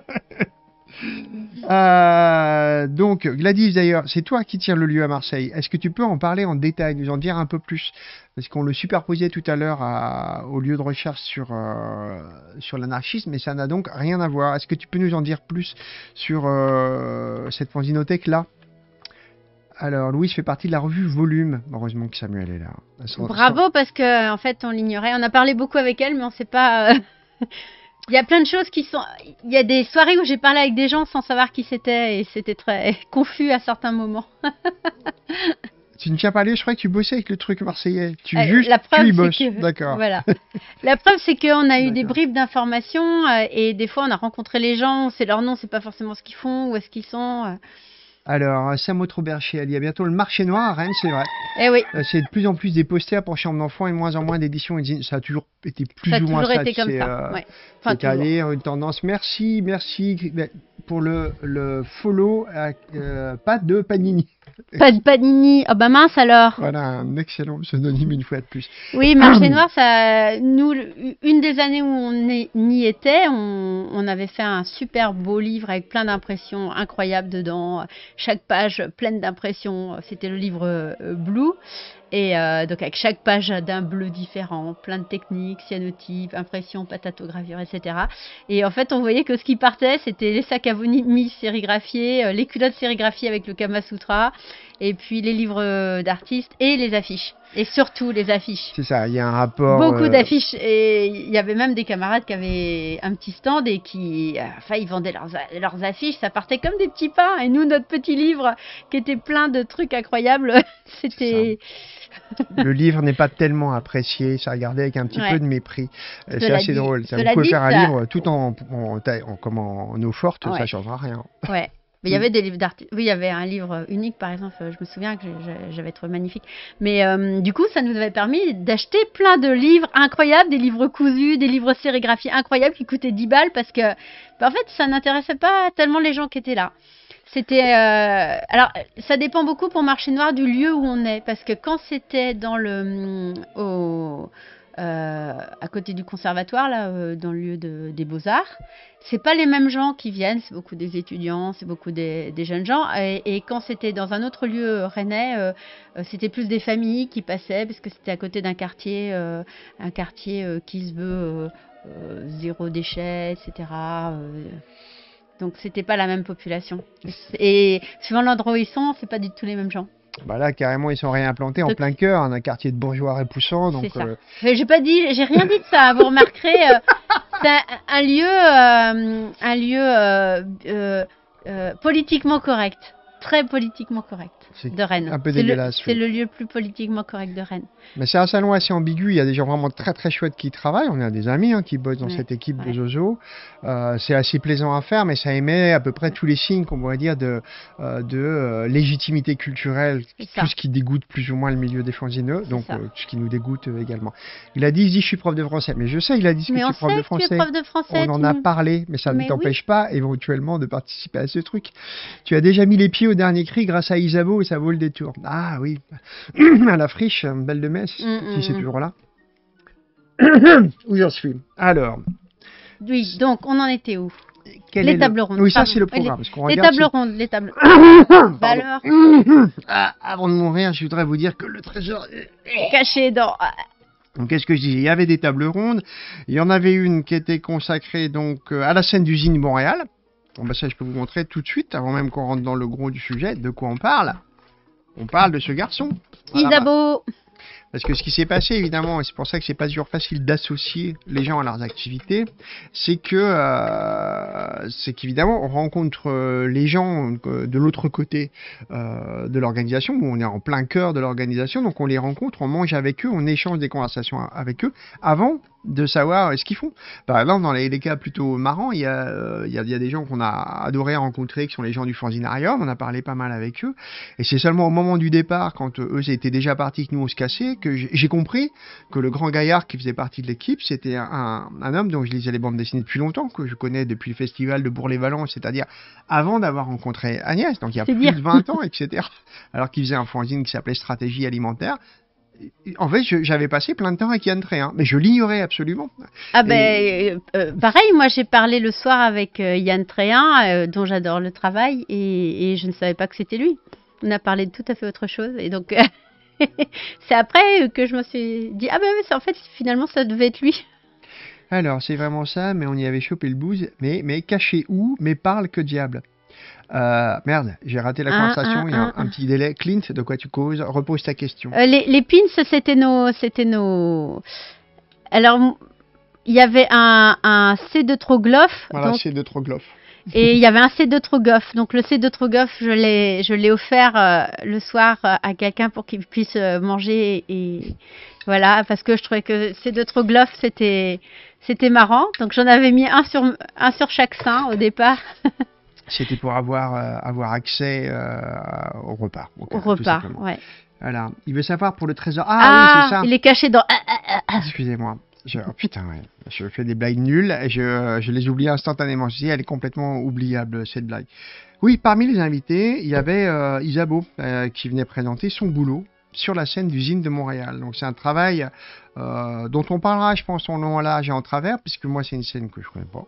Euh, donc, Gladys, d'ailleurs, c'est toi qui tires le lieu à Marseille. Est-ce que tu peux en parler en détail, nous en dire un peu plus? Parce qu'on le superposait tout à l'heure au lieu de recherche sur, euh, sur l'anarchisme, mais ça n'a donc rien à voir. Est-ce que tu peux nous en dire plus sur euh, cette fanzinothèque-là? Alors, Louise fait partie de la revue Volume. Heureusement que Samuel est là. Sera- Bravo parce que en fait on l'ignorait. On a parlé beaucoup avec elle, mais on sait pas. euh, Il y a plein de choses qui sont. Il y a des soirées où j'ai parlé avec des gens sans savoir qui c'était et c'était très confus à certains moments. Tu ne tiens pas allé, je crois que tu bossais avec le truc marseillais. Tu Euh, juste, la preuve, tu y c'est bosses. que- D'accord. Voilà. La preuve, c'est qu'on a eu des bribes d'informations euh, et des fois on a rencontré les gens, c'est leur nom, c'est pas forcément ce qu'ils font, où est-ce qu'ils sont. euh. Alors, Sam Bercher, il y a bientôt le marché noir à Rennes, c'est vrai. Eh oui, Euh, C'est de plus en plus des posters pour chambres d'enfants et de moins en moins d'éditions. Ça a toujours été plus ça a ou moins toujours ça. été comme sais, ça. euh, ouais. Enfin, à une tendance. Merci, merci pour le, le follow, à, euh, pas de Panini. Pas de Panini. Ah bah mince alors. Voilà, un excellent pseudonyme une fois de plus. Oui, Marché Noir, ça, nous, une des années où on est- y était, on, on avait fait un super beau livre avec plein d'impressions incroyables dedans. Chaque page pleine d'impressions. C'était le livre euh, Blue. Et euh, donc avec chaque page d'un bleu différent, plein de techniques, cyanotypes, impression, patatogravure, etc. Et en fait, on voyait que ce qui partait, c'était les sacs à vomi sérigraphiés, euh, les culottes sérigraphiées avec le Kama Sutra, et puis les livres euh, d'artistes et les affiches. Et surtout les affiches. C'est ça, il y a un rapport. Beaucoup euh, d'affiches. Et il y avait même des camarades qui avaient un petit stand et qui, enfin, ils vendaient leurs affiches. Ça partait comme des petits pains. Et nous, notre petit livre qui était plein de trucs incroyables, c'était. Le livre n'est pas tellement apprécié, ça regardait avec un petit Ouais. peu de mépris. Euh, C'est assez dit- drôle. Ça, vous pouvez dit, faire un ça- livre tout en, en, en, eau forte, ça Ouais. changera rien. Ouais. Mais il y Mm. avait des livres d'artistes. Oui, il y avait un livre unique, par exemple. Je me souviens que j'avais trouvé magnifique. Mais euh, du coup, ça nous avait permis d'acheter plein de livres incroyables, des livres cousus, des livres sérigraphiés incroyables qui coûtaient 10 balles parce que, bah, en fait, ça n'intéressait pas tellement les gens qui étaient là. C'était. euh, Alors, ça dépend beaucoup pour Marché Noir du lieu où on est. Parce que quand c'était dans le. Au, euh, à côté du conservatoire, là, euh, dans le lieu de- des Beaux-Arts, c'est pas les mêmes gens qui viennent, c'est beaucoup des étudiants, c'est beaucoup des, jeunes gens. Et, quand c'était dans un autre lieu rennais, c'était plus des familles qui passaient, parce que c'était à côté d'un quartier, un quartier qui se veut zéro déchet, etc. donc c'était pas la même population. Et suivant l'endroit où ils sont, c'est pas du tout les mêmes gens. Bah là, carrément, ils sont réimplantés en Donc- plein cœur, d'un quartier de bourgeois repoussant. Donc, euh, j'ai pas dit, j'ai rien dit de ça. Vous remarquerez, euh, c'est un, un lieu, euh, un lieu euh, euh, politiquement correct, très politiquement correct de Rennes. un peu C'est le- oui. lieu plus politiquement correct de Rennes. Mais c'est un salon assez ambigu. Il y a des gens vraiment très très chouettes qui y travaillent. On a des amis hein, qui bossent dans Ouais, cette équipe de. Zozo. Euh, c'est assez plaisant à faire, mais ça émet à peu près tous les signes qu'on pourrait dire de, euh, de euh, légitimité culturelle, tout ce qui dégoûte plus ou moins le milieu des fanzineux, donc ce qui nous dégoûte également. Il a dit, il dit, je suis prof de français. Mais je sais, il a dit que on es prof de que tu es français. prof de français. On en a parlé, mais ça ne t'empêche pas éventuellement de participer à ce truc. Tu as déjà mis les pieds au dernier cri grâce à Isabeau ça vaut le détour. Ah oui, à la friche, Belle de Metz, Mm, mm, si c'est mm. toujours là. où j'en suis? Alors, Oui, donc on en était où? Quel Les est le- tables rondes, Oui, ça c'est le Les- programme. parce qu'on Les regarde tables si- rondes, les tables. Bah alors, Ah, avant de mourir, je voudrais vous dire que le trésor. caché dans. Donc, qu'est-ce que je disais? Il y avait des tables rondes. Il y en avait une qui était consacrée donc euh, à la scène d'usine Montréal. Bon, bah, ça, je peux vous montrer tout de suite, avant même qu'on rentre dans le gros du sujet. De quoi on parle On parle de ce garçon. Voilà, Isabeau. Parce que ce qui s'est passé, évidemment, et c'est pour ça que c'est pas toujours facile d'associer les gens à leurs activités, c'est que, euh, c'est qu'évidemment, on rencontre euh, les gens euh, de l'autre côté euh, de l'organisation, où on est en plein cœur de l'organisation, donc on les rencontre, on mange avec eux, on échange des conversations avec eux, avant de savoir ce qu'ils font? Par exemple, dans les, les cas plutôt marrants, il y a, euh, il y a, il y a des gens qu'on a adoré rencontrer, qui sont les gens du Fanzinarium, on a parlé pas mal avec eux, et c'est seulement au moment du départ, quand euh, eux étaient déjà partis, que nous on se cassait, que j'ai compris que le grand gaillard qui faisait partie de l'équipe, c'était un, un homme dont je lisais les bandes dessinées depuis longtemps, que je connais depuis le festival de Bourg-les-Valence, c'est-à-dire avant d'avoir rencontré Agnès, donc il y a plus dire. de 20 ans, etc. Alors qu'il faisait un fanzine qui s'appelait Stratégie alimentaire. En fait, j'avais passé plein de temps avec Yann Tréhin, mais je l'ignorais absolument. Ah ben, euh, euh, pareil, moi j'ai parlé le soir avec euh, Yann Tréhin, euh, dont j'adore le travail, et, et je ne savais pas que c'était lui. On a parlé de tout à fait autre chose, et donc c'est après que je me suis dit ah ben mais en fait finalement ça devait être lui. Alors, c'est vraiment ça, mais on y avait chopé le booze, mais, mais caché où Mais parle que diable. Euh, merde, j'ai raté la conversation, il y a un, petit délai. Clint, de quoi tu causes? Repose ta question. Euh, les, les pins c'était nos, c'était nos. Alors il y avait un, un C de Trogloff, Voilà, donc c'est de Trogloff. Et il y avait un C de Trogoff. Donc le C de Trogoff, je l'ai, je l'ai offert euh, le soir à quelqu'un pour qu'il puisse manger et voilà, parce que je trouvais que C de Trogloff c'était, c'était marrant. Donc j'en avais mis un sur, un sur chaque sein au départ C'était pour avoir, euh, avoir accès euh, au repas. au tout repas. Ouais. Voilà. Il veut savoir pour le trésor. Ah, oui, c'est ça. il est caché dans. Ah, ah, ah, ah. Excusez-moi. Je, oh, putain, ouais. Je fais des blagues nulles et je, je les oublie instantanément. Je dis, elle est complètement oubliable, cette blague. Oui, parmi les invités, il y avait euh, Isabeau euh, qui venait présenter son boulot sur la scène d'usine de Montréal. Donc c'est un travail euh, dont on parlera, je pense, en long, en large et en travers, puisque moi, c'est une scène que je connais pas.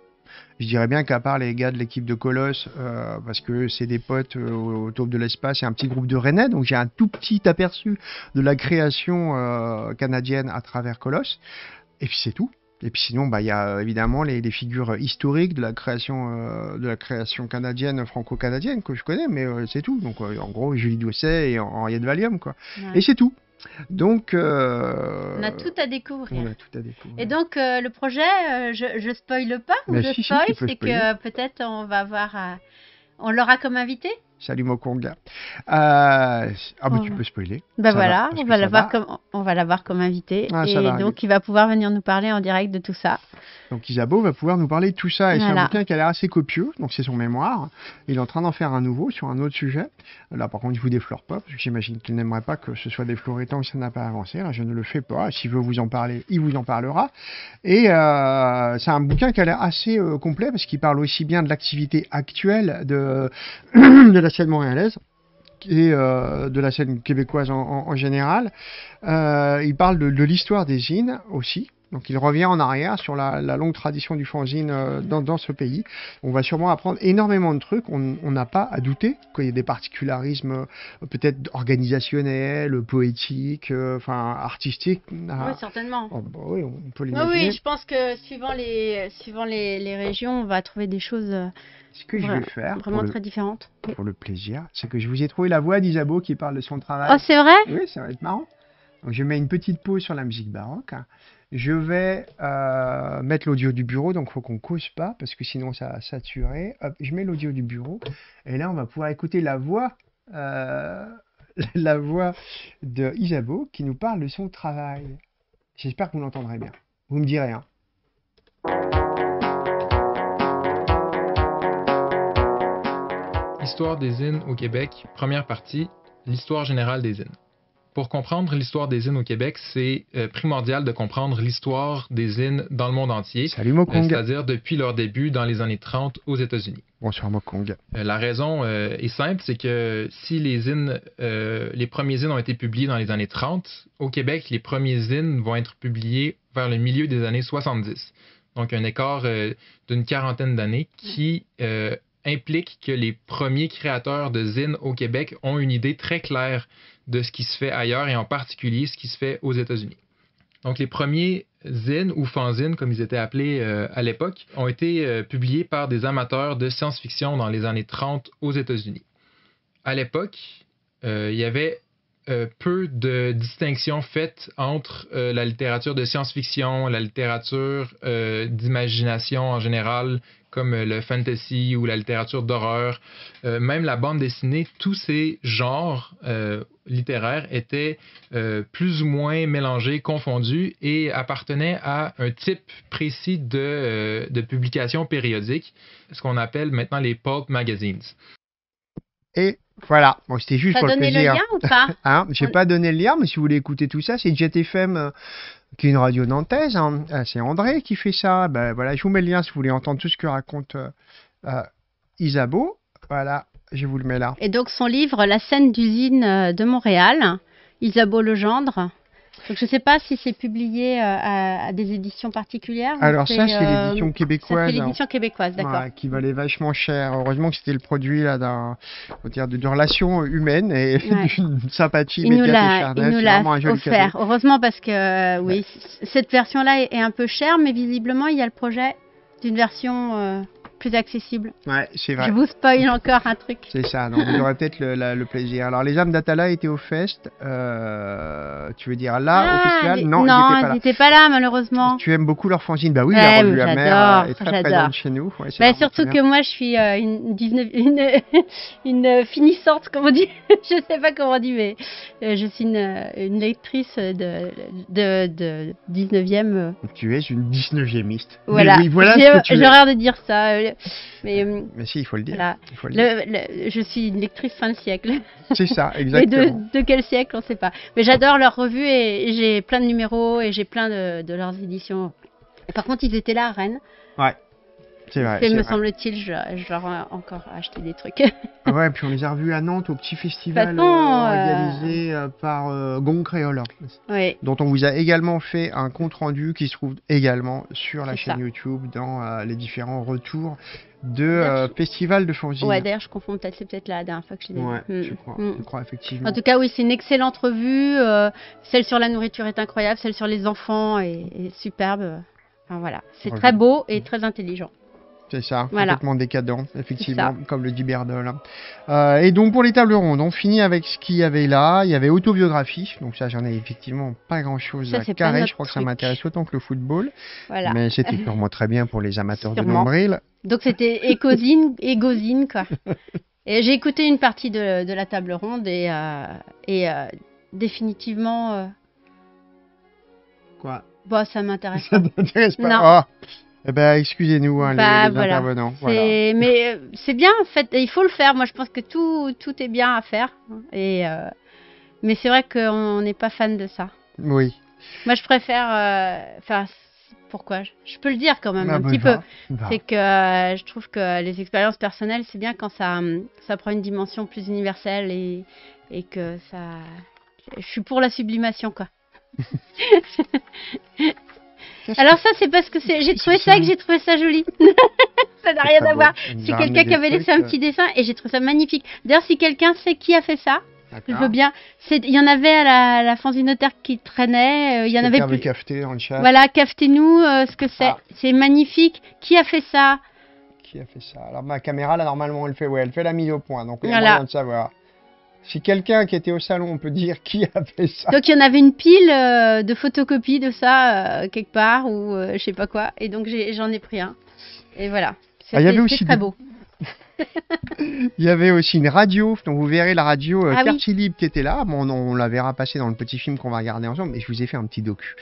Je dirais bien qu'à part les gars de l'équipe de Colosse, euh, parce que c'est des potes euh, au, top de l'espace, c'est un petit groupe de Rennais, donc j'ai un tout petit aperçu de la création euh, canadienne à travers Colosse. Et puis c'est tout. Et puis sinon, bah, il y a évidemment les, les figures historiques de la création, euh, de la création canadienne, franco-canadienne que je connais, mais euh, c'est tout. Donc euh, en gros, Julie Doucet et Henriette Valium, quoi. Ouais. Et c'est tout. Donc euh, On a tout à découvrir. on a tout à découvrir. Et donc euh, le projet, euh, je, je spoile pas ou Mais je si, spoil, c'est que peut-être on va avoir, on l'aura comme invité? Salut Mokonga. Euh, ah bah Oh. tu peux spoiler. Ben Ça voilà, va, on va va. comme on va l'avoir comme invité Ah, et arriver. donc il va pouvoir venir nous parler en direct de tout ça. Donc Isabeau va pouvoir nous parler de tout ça. Et c'est un bouquin qui a l'air assez copieux, donc c'est son mémoire. Il est en train d'en faire un nouveau sur un autre sujet. Là par contre il vous déflore pas, parce que j'imagine qu'il n'aimerait pas que ce soit défloré tant que ça n'a pas avancé. Là, je ne le fais pas. S'il veut vous en parler, il vous en parlera. Et euh, c'est un bouquin qui a l'air assez euh, complet, parce qu'il parle aussi bien de l'activité actuelle de, de la scène montréalaise et euh, de la scène québécoise en, général. Euh, il parle de, de l'histoire des zines aussi. Donc il revient en arrière sur la, la longue tradition du fanzine euh, dans, dans ce pays. On va sûrement apprendre énormément de trucs. On n'a pas à douter qu'il y ait des particularismes euh, peut-être organisationnels, poétiques, euh, enfin artistiques. Ah, certainement. oh, bah oui, on peut Oui, l'imaginer. oui, je pense que suivant les suivant les, les régions, on va trouver des choses Ce que je vais faire vraiment le, très différentes. pour le plaisir, c'est que je vous ai trouvé la voix d'Isabeau qui parle de son travail. Oh, c'est vrai? Oui, ça va être marrant. Donc, je mets une petite pause sur la musique baroque. Je vais euh, mettre l'audio du bureau, donc il faut qu'on cause pas, parce que sinon ça va saturer. Hop, je mets l'audio du bureau, et là on va pouvoir écouter la voix, euh, la voix de Isabeau qui nous parle de son travail. J'espère que vous l'entendrez bien. Vous me direz, hein. Histoire des zines au Québec, première partie, l'histoire générale des zines. Pour comprendre l'histoire des zines au Québec, c'est euh, primordial de comprendre l'histoire des zines dans le monde entier. Salut Mokong. C'est-à-dire depuis leur début dans les années 30 aux États-Unis. Bonsoir Mokong. la raison est simple, c'est que si les les premiers zines ont été publiés dans les années 30, au Québec, les premiers zines vont être publiés vers le milieu des années 70. Donc un écart d'une quarantaine d'années qui implique que les premiers créateurs de zines au Québec ont une idée très claire de ce qui se fait ailleurs et en particulier ce qui se fait aux États-Unis. Donc les premiers zines ou fanzines, comme ils étaient appelés euh, à l'époque, ont été euh, publiés par des amateurs de science-fiction dans les années 30 aux États-Unis. À l'époque, euh, il y avait peu de distinctions faites entre la littérature de science-fiction, la littérature d'imagination en général, comme euh, le fantasy ou la littérature d'horreur, euh, même la bande dessinée, tous ces genres euh, littéraires étaient plus ou moins mélangés, confondus et appartenaient à un type précis de, de publication périodique, ce qu'on appelle maintenant les pulp magazines. Et voilà, bon, c'était juste pour le plaisir. donné le lien ou pas hein J'ai pas donné le lien, mais si vous voulez écouter tout ça, c'est JetFM qui est une radio nantaise. Hein. Ah, c'est André qui fait ça. Ben, voilà, je vous mets le lien si vous voulez entendre tout ce que raconte euh, euh, Isabeau. Voilà, je vous le mets là. Et donc son livre La scène d'usine euh, de Montréal, Isabeau Legendre. Donc je ne sais pas si c'est publié euh, à, des éditions particulières. Alors ça, c'est euh, l'édition québécoise. C'est l'édition québécoise, d'accord. qui valait vachement cher. Heureusement que c'était le produit là d'un, dire, de, relations humaines et d'une sympathie il immédiate nous l'a, Il nous l'a offert. Heureusement parce que euh, oui, cette version-là est, un peu chère, mais visiblement il y a le projet d'une version plus accessible. Ouais, c'est vrai. Je vous spoil encore un truc. C'est ça, donc vous aurez peut-être le, plaisir. Alors, les âmes d'Atala étaient au fest. Euh, tu veux dire là, au ah, festival Non, ils n'étaient pas, là, malheureusement. Tu aimes beaucoup leur fanzine? Bah oui, la revue amère est très présente chez nous. bah, surtout que moi, je suis euh, une, 19, une, une, finissante, comme on dit. je sais pas comment on dit, mais euh, je suis une, une lectrice de, de, de 19e. Tu es une 19e Voilà, oui, voilà j'ai l'air de dire ça. Mais, euh, mais si, il faut le dire. je suis une lectrice fin de siècle. C'est ça, exactement. de, de, quel siècle, on ne sait pas. Mais j'adore leurs revues et, j'ai plein de numéros et j'ai plein de, de, leurs éditions. Par contre, ils étaient là à Rennes. Ouais. C'est vrai. me semble-t-il, je, leur ai encore acheté des trucs. ouais, puis on les a revus à Nantes au petit festival euh, euh, organisé euh, par Gong Créole, dont on vous a également fait un compte rendu qui se trouve également sur la chaîne YouTube dans les différents retours de festival de fanzine. Ouais, d'ailleurs, je confonds peut-être, c'est peut-être la dernière fois que je l'ai Ouais, hmm. je, crois, je crois, effectivement. En tout cas, oui, c'est une excellente revue. celle sur la nourriture est incroyable, celle sur les enfants est, est superbe. Enfin, voilà, c'est très beau et très intelligent. C'est ça, complètement décadent, effectivement, comme le dit Berdol. Euh, et donc pour les tables rondes, on finit avec ce qu'il y avait là. Il y avait autobiographie, donc ça j'en ai effectivement pas grand-chose à carrer. Je crois que ça m'intéresse autant que le football. Voilà. Mais c'était sûrement très bien pour les amateurs de nombril. Donc c'était écosine, égosine quoi. et j'ai écouté une partie de, la table ronde et, euh, et euh, définitivement. Quoi? Bah ça m'intéresse pas. Ça m'intéresse pas? Non. Ah. Eh ben, excusez-nous, hein, les, bah, intervenants. Mais euh, c'est bien, en fait, il faut le faire. Moi, je pense que tout, tout est bien à faire. Et, euh, mais c'est vrai qu'on n'est pas fan de ça. Oui. Moi, je préfère. Euh, enfin, pourquoi? Je peux le dire quand même ah, un bah, petit peu. C'est que je trouve que les expériences personnelles, c'est bien quand ça, ça prend une dimension plus universelle et, et que ça. Je suis pour la sublimation, quoi. Alors ça, c'est parce que j'ai trouvé ça que j'ai trouvé ça joli. ça n'a rien à voir. C'est quelqu'un qui avait laissé un petit dessin et j'ai trouvé ça magnifique. D'ailleurs, si quelqu'un sait qui a fait ça, je veux bien. Il y en avait à la, la fanzinotaire qui traînait. Euh, il y en avait plus. Cafeté dans le chat. Voilà, cafetez-nous euh, ce que c'est. Ah. C'est magnifique. Qui a fait ça? Qui a fait ça? Alors ma caméra là, normalement, elle fait, ouais, elle fait la mise au point. Donc il y a moyen de savoir. Si quelqu'un qui était au salon peut dire qui a fait ça. Donc il y en avait une pile euh, de photocopies de ça euh, quelque part ou euh, je sais pas quoi. Et donc j'en ai, pris un. Et voilà. Ah, il y avait aussi très beau. il y avait aussi une radio, donc vous verrez la radio ah Quartier Libre qui était là. Bon, on, la verra passer dans le petit film qu'on va regarder ensemble, mais je vous ai fait un petit docu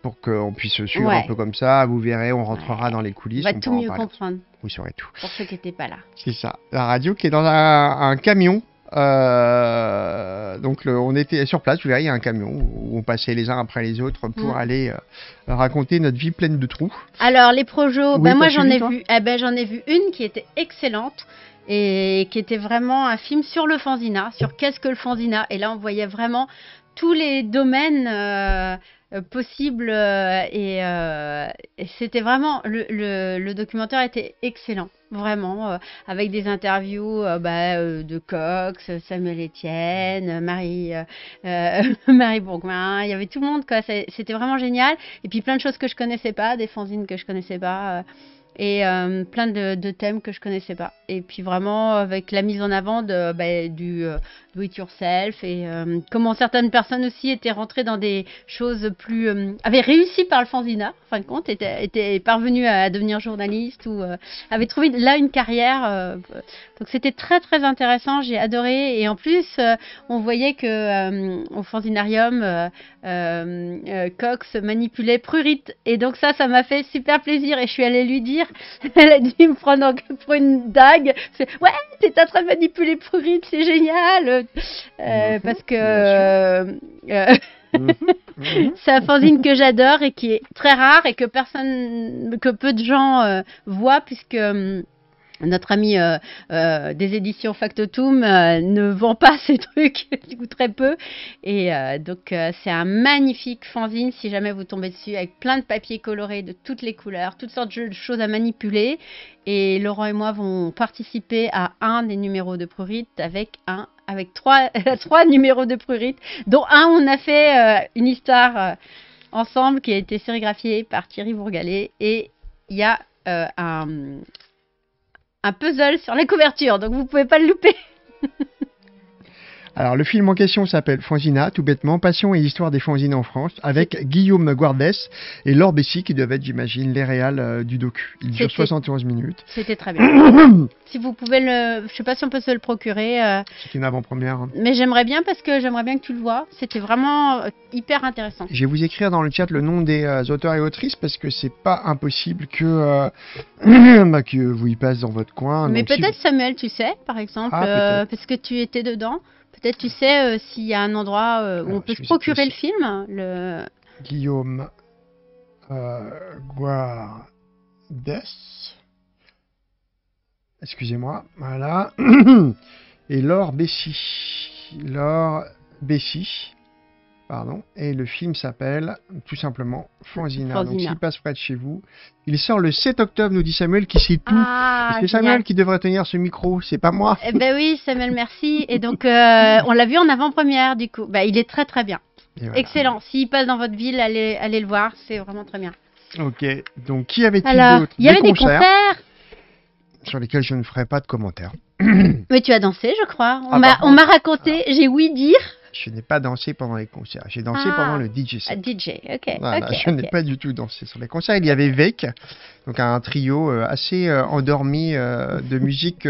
pour qu'on puisse suivre un peu comme ça. Vous verrez, on rentrera dans les coulisses. On va tout mieux comprendre. Vous saurez tout. Pour ceux qui n'étaient pas là. C'est ça. La radio qui est dans un camion euh, donc le- on était sur place, il y a un camion où on passait les uns après les autres pour Mm. aller euh, raconter notre vie pleine de trous. Alors les projos, Oui, ben moi j'en ai vu, eh ben j'en ai vu une qui était excellente et qui était vraiment un film sur le fanzina, sur qu'est-ce que le fanzina. Et là on voyait vraiment tous les domaines euh, euh, possibles euh, et, euh, et c'était vraiment le, le- le documentaire était excellent, vraiment avec des interviews bah, de Cox, Samuel Etienne, Marie euh, euh, Marie Bourgoin, il y avait tout le monde quoi. C'était vraiment génial. Et puis plein de choses que je connaissais pas, des fanzines que je connaissais pas, et euh, plein de, de thèmes que je connaissais pas. Et puis vraiment avec la mise en avant de, bah, du do it yourself et euh, comment certaines personnes aussi étaient rentrées dans des choses plus euh, avaient réussi par le fanzina, en fin de compte, étaient, étaient parvenues à devenir journaliste ou euh, avaient trouvé là une carrière. donc c'était très très intéressant, j'ai adoré. Et en plus, on voyait que au fanzinarium, Cox manipulait Prurit. Et donc ça, ça m'a fait super plaisir. Et je suis allée lui dire, elle a dû me prendre en- pour une dague. Ouais, t'es en train de manipuler Prurit, c'est génial. Euh, Mhm, parce que euh, euh, Mhm. c'est un fanzine que j'adore et qui est très rare et que personne, que peu de gens voient puisque hum, notre ami euh, euh, des éditions Factotum euh, ne vend pas ces trucs, du coup très peu. Et donc c'est un magnifique fanzine si jamais vous tombez dessus avec plein de papiers colorés de toutes les couleurs, toutes sortes de choses à manipuler. Et Laurent et moi vont participer à un des numéros de Prurit avec un avec trois, trois numéros de Prurit, dont un on a fait une histoire ensemble qui a été sérigraphiée par Thierry Bourgalet et il y a un, un puzzle sur la couverture, donc vous pouvez pas le louper. Alors, le film en question s'appelle Fanzina, tout bêtement, Passion et histoire des fanzines en France, avec Guillaume Guardes et Laure Bessy, qui doivent être, j'imagine, les réals euh, du docu. Il dure C'était- 71 minutes. C'était très bien. si vous pouvez le, je sais pas si on peut se le procurer, euh, C'est une avant-première. hein. mais j'aimerais bien parce que j'aimerais bien que tu le vois. C'était vraiment euh, hyper intéressant. Je vais vous écrire dans le chat le nom des euh, auteurs et autrices parce que c'est pas impossible que, bah, que vous y passez dans votre coin. Mais si peut-être Samuel, tu sais, par exemple, Ah, parce que tu étais dedans. Peut-être tu sais euh, s'il y a un endroit euh, où Alors, on peut se procurer le film. Le... Guillaume euh, Guardes. Excusez-moi, voilà. Et Laure Bessy. Laure Bessy. Pardon. Et le film s'appelle tout simplement Fanzina. Donc s'il passe près de chez vous. Il sort le 7 octobre, nous dit Samuel, qui sait tout. Ah, c'est. Samuel qui devrait tenir ce micro, c'est pas moi. Eh ben oui, Samuel, merci. Et donc, euh, on l'a vu en avant-première, du coup. Bah, il est très très bien. Voilà. Excellent. S'il passe dans votre ville, allez, allez le voir. C'est vraiment très bien. Ok, donc qui avait-il d'autre il y avait des concerts. sur lesquels je ne ferai pas de commentaires. Mais tu as dansé, je crois. On Ah, m'a raconté, j'ai oui dire. Je n'ai pas dansé pendant les concerts, j'ai dansé Ah. pendant le DJ set. DJ, ok. Voilà, je n'ai pas du tout dansé sur les concerts. Il y avait Vake, donc un trio euh, assez euh, endormi euh, de musique,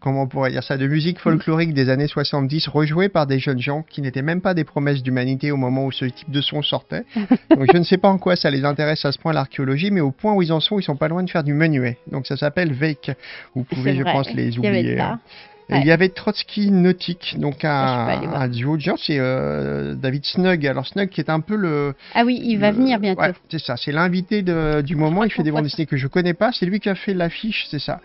comment on pourrait dire ça, de musique folklorique des années 70, rejoué par des jeunes gens qui n'étaient même pas des promesses d'humanité au moment où ce type de son sortait. Donc je ne sais pas en quoi ça les intéresse à ce point l'archéologie, mais au point où ils en sont, ils sont pas loin de faire du menuet. Donc ça s'appelle Vake. Vous pouvez, je vrai, pense, les oublier. Il y avait Trotsky Nautique, donc un, duo de gens, c'est euh, David Snug. Alors Snug qui est un peu le, Ah oui, il va le- venir bientôt. Ouais, c'est ça, c'est l'invité du moment. Il fait des bandes dessinées que je connais pas. C'est lui qui a fait l'affiche, c'est ça.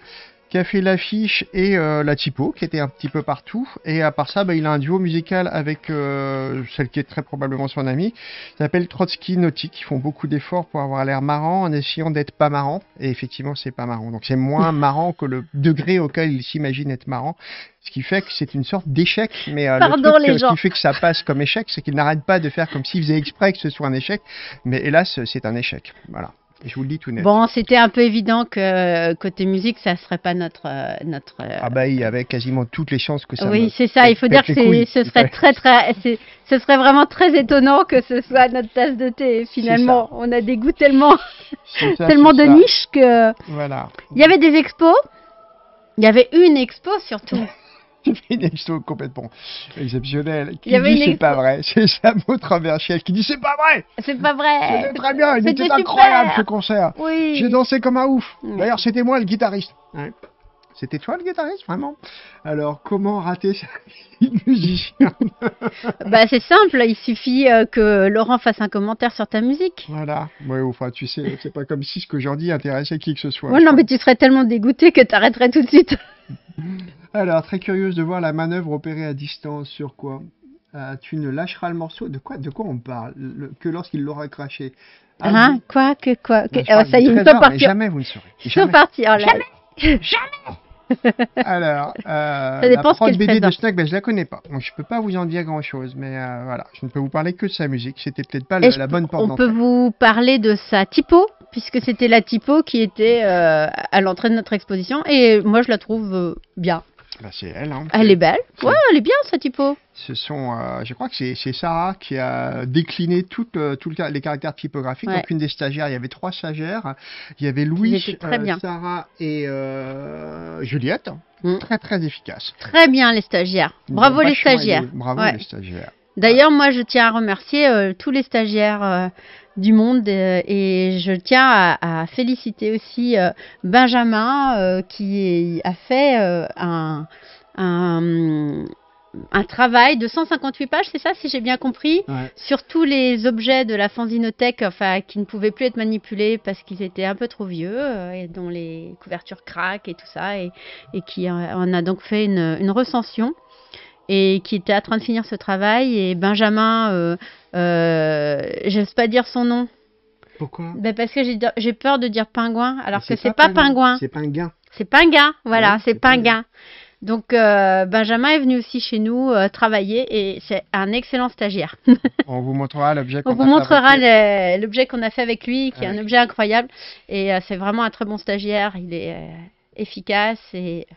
Qui a fait l'affiche et euh, la typo, qui était un petit peu partout. Et à part ça, bah, il a un duo musical avec euh, celle qui est très probablement son amie. Il s'appelle Trotsky Nautique. Ils font beaucoup d'efforts pour avoir l'air marrant en essayant d'être pas marrant. Et effectivement, c'est pas marrant. Donc c'est moins marrant que le degré auquel ils s'imaginent être marrant. Ce qui fait que c'est une sorte d'échec. Mais euh, Pardon, le truc les gens. qui fait que ça passe comme échec, c'est qu'ils n'arrêtent pas de faire comme s'ils faisaient exprès que ce soit un échec. Mais hélas, c'est un échec. Voilà. Je vous le dis tout net. Bon, c'était un peu évident que côté musique, ça serait pas notre euh, notre. euh, Ah bah, il y avait quasiment toutes les chances que ça oui, c'est ça. Il faut dire que ce serait très très, ce serait vraiment très étonnant que ce soit notre tasse de thé. Finalement, on a des goûts tellement ça, tellement de niche que. Voilà. Il y avait des expos. Il y avait une expo surtout. une expo complètement exceptionnelle. Qui Il y avait dit c'est pas vrai. C'est Samo Traversiel qui dit c'est pas vrai. C'est pas vrai. C'était très bien. Il était incroyable super. ce concert. Oui. J'ai dansé comme un ouf. Ouais. D'ailleurs, c'était moi le guitariste. Ouais. C'était toi le guitariste, vraiment? Alors, comment rater sa musicien? Bah, c'est simple, il suffit euh, que Laurent fasse un commentaire sur ta musique. Voilà. Ouais, enfin, tu sais, c'est pas comme si ce que j'en dis intéressait qui que ce soit. Ouais, non, crois. mais tu serais tellement dégoûté que t'arrêterais tout de suite. Alors, très curieuse de voir la manœuvre opérée à distance sur quoi? Euh, Tu ne lâcheras le morceau? De quoi, de quoi on parle? Le- Que lorsqu'il l'aura craché. Ah, Hein? oui. Quoi Que quoi que- Ben, oh, Ça y est, du une fois trésor, mais parti. Jamais vous ne saurez. Une fois Jamais. parti. Alors, euh, Ça dépend la prod BD de. Schnack, ben, je la connais pas. Donc je peux pas vous en dire grand chose. Mais euh, voilà, je ne peux vous parler que de sa musique. C'était peut-être pas le- la bonne porte On peut vous parler de sa typo, puisque c'était la typo qui était euh, à l'entrée de notre exposition. Et moi, je la trouve euh, bien. Bah, c'est elle. Hein. Elle est belle. Ouais, elle est bien, sa typo. Ce sont, euh, je crois que c'est Sarah qui a décliné toutes euh, tout le les caractères typographiques. Ouais. Donc une des stagiaires, il y avait trois stagiaires. Il y avait Louis, bien. Sarah et euh, Juliette. Mm. Très très efficace. Très bien, les stagiaires. Bravo, les stagiaires. aidé. Bravo Ouais. les stagiaires. D'ailleurs, moi, je tiens à remercier euh, tous les stagiaires euh, du monde euh, et je tiens à, à féliciter aussi euh, Benjamin euh, qui a fait un, un, un travail de 158 pages, c'est ça, si j'ai bien compris, Ouais. sur tous les objets de la fanzinothèque enfin, qui ne pouvaient plus être manipulés parce qu'ils étaient un peu trop vieux euh, et dont les couvertures craquent et tout ça, et, et qui euh, en a donc fait une, une recension et qui était en train de finir ce travail. Et Benjamin, euh, euh, j'ose pas dire son nom, Pourquoi? Ben parce que j'ai peur de dire pingouin, alors que c'est pas pingouin, C'est pingouin. c'est pinguen, voilà, Ouais, c'est pinguen. Donc euh, Benjamin est venu aussi chez nous euh, travailler et c'est un excellent stagiaire. On vous montrera l'objet qu'on On vous a montrera l'objet qu'on a fait avec lui, qui est un oui. objet incroyable. Et euh, c'est vraiment un très bon stagiaire. Il est euh, efficace et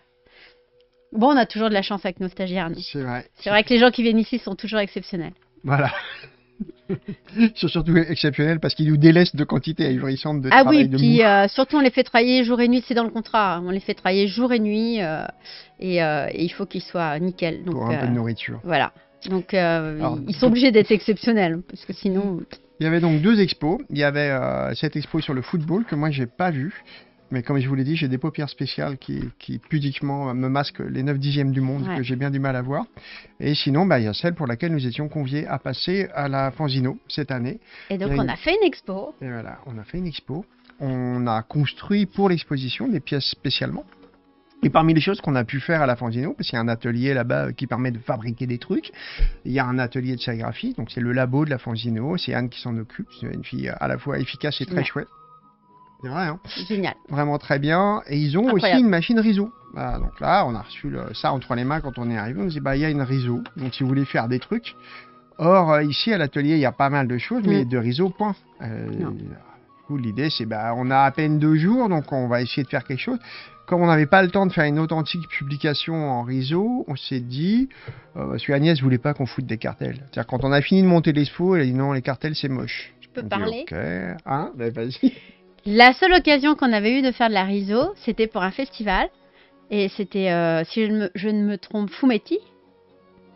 bon, on a toujours de la chance avec nos stagiaires. C'est vrai. C'est vrai que les gens qui viennent ici sont toujours exceptionnels. Voilà. Ils sont surtout exceptionnels parce qu'ils nous délaissent de quantité ahurissante de ah travail oui, de puis euh, surtout on les fait travailler jour et nuit, c'est dans le contrat. On les fait travailler jour et nuit euh, et, euh, et il faut qu'ils soient nickel. Donc pour un peu de euh, nourriture. voilà. Donc Alors, ils sont obligés d'être exceptionnels parce que sinon. Il y avait donc deux expos. Il y avait cette expo sur le football que moi j'ai pas vu. Mais comme je vous l'ai dit, j'ai des paupières spéciales qui, qui pudiquement me masquent les 9 dixièmes du monde Ouais. que j'ai bien du mal à voir. Et sinon, bah, il y a celle pour laquelle nous étions conviés à passer à la Fanzino cette année. Et donc on a fait une expo. Et voilà, on a fait une expo. On a construit pour l'exposition des pièces spécialement. Et parmi les choses qu'on a pu faire à la Fanzino, parce qu'il y a un atelier là-bas euh, qui permet de fabriquer des trucs, il y a un atelier de sérigraphie, donc c'est le labo de la Fanzino, c'est Anne qui s'en occupe, c'est une fille à la fois efficace et très Ouais. chouette. C'est vrai, hein Génial. vraiment très bien. Et ils ont Incroyable. aussi une machine. Voilà, donc là, on a reçu le- ça entre les mains quand on est arrivé. On nous dit, bah, il y a une riso. Donc, si vous voulez faire des trucs. Or, euh, ici, à l'atelier, il y a pas mal de choses, mais Mm. de riso, point. Euh, L'idée, c'est, bah, on a à peine deux jours, donc on va essayer de faire quelque chose. Comme on n'avait pas le temps de faire une authentique publication en riso, on s'est dit, euh, parce que Agnès voulait pas qu'on foute des cartels. C'est-à-dire, quand on a fini de monter l'expo, elle a dit non, les cartels, c'est moche. Je peux On dit, parler? Ok, hein, ben, vas-y. La seule occasion qu'on avait eue de faire de la riso, c'était pour un festival. Et c'était, euh, si je, ne me- je ne me trompe, Fumetti.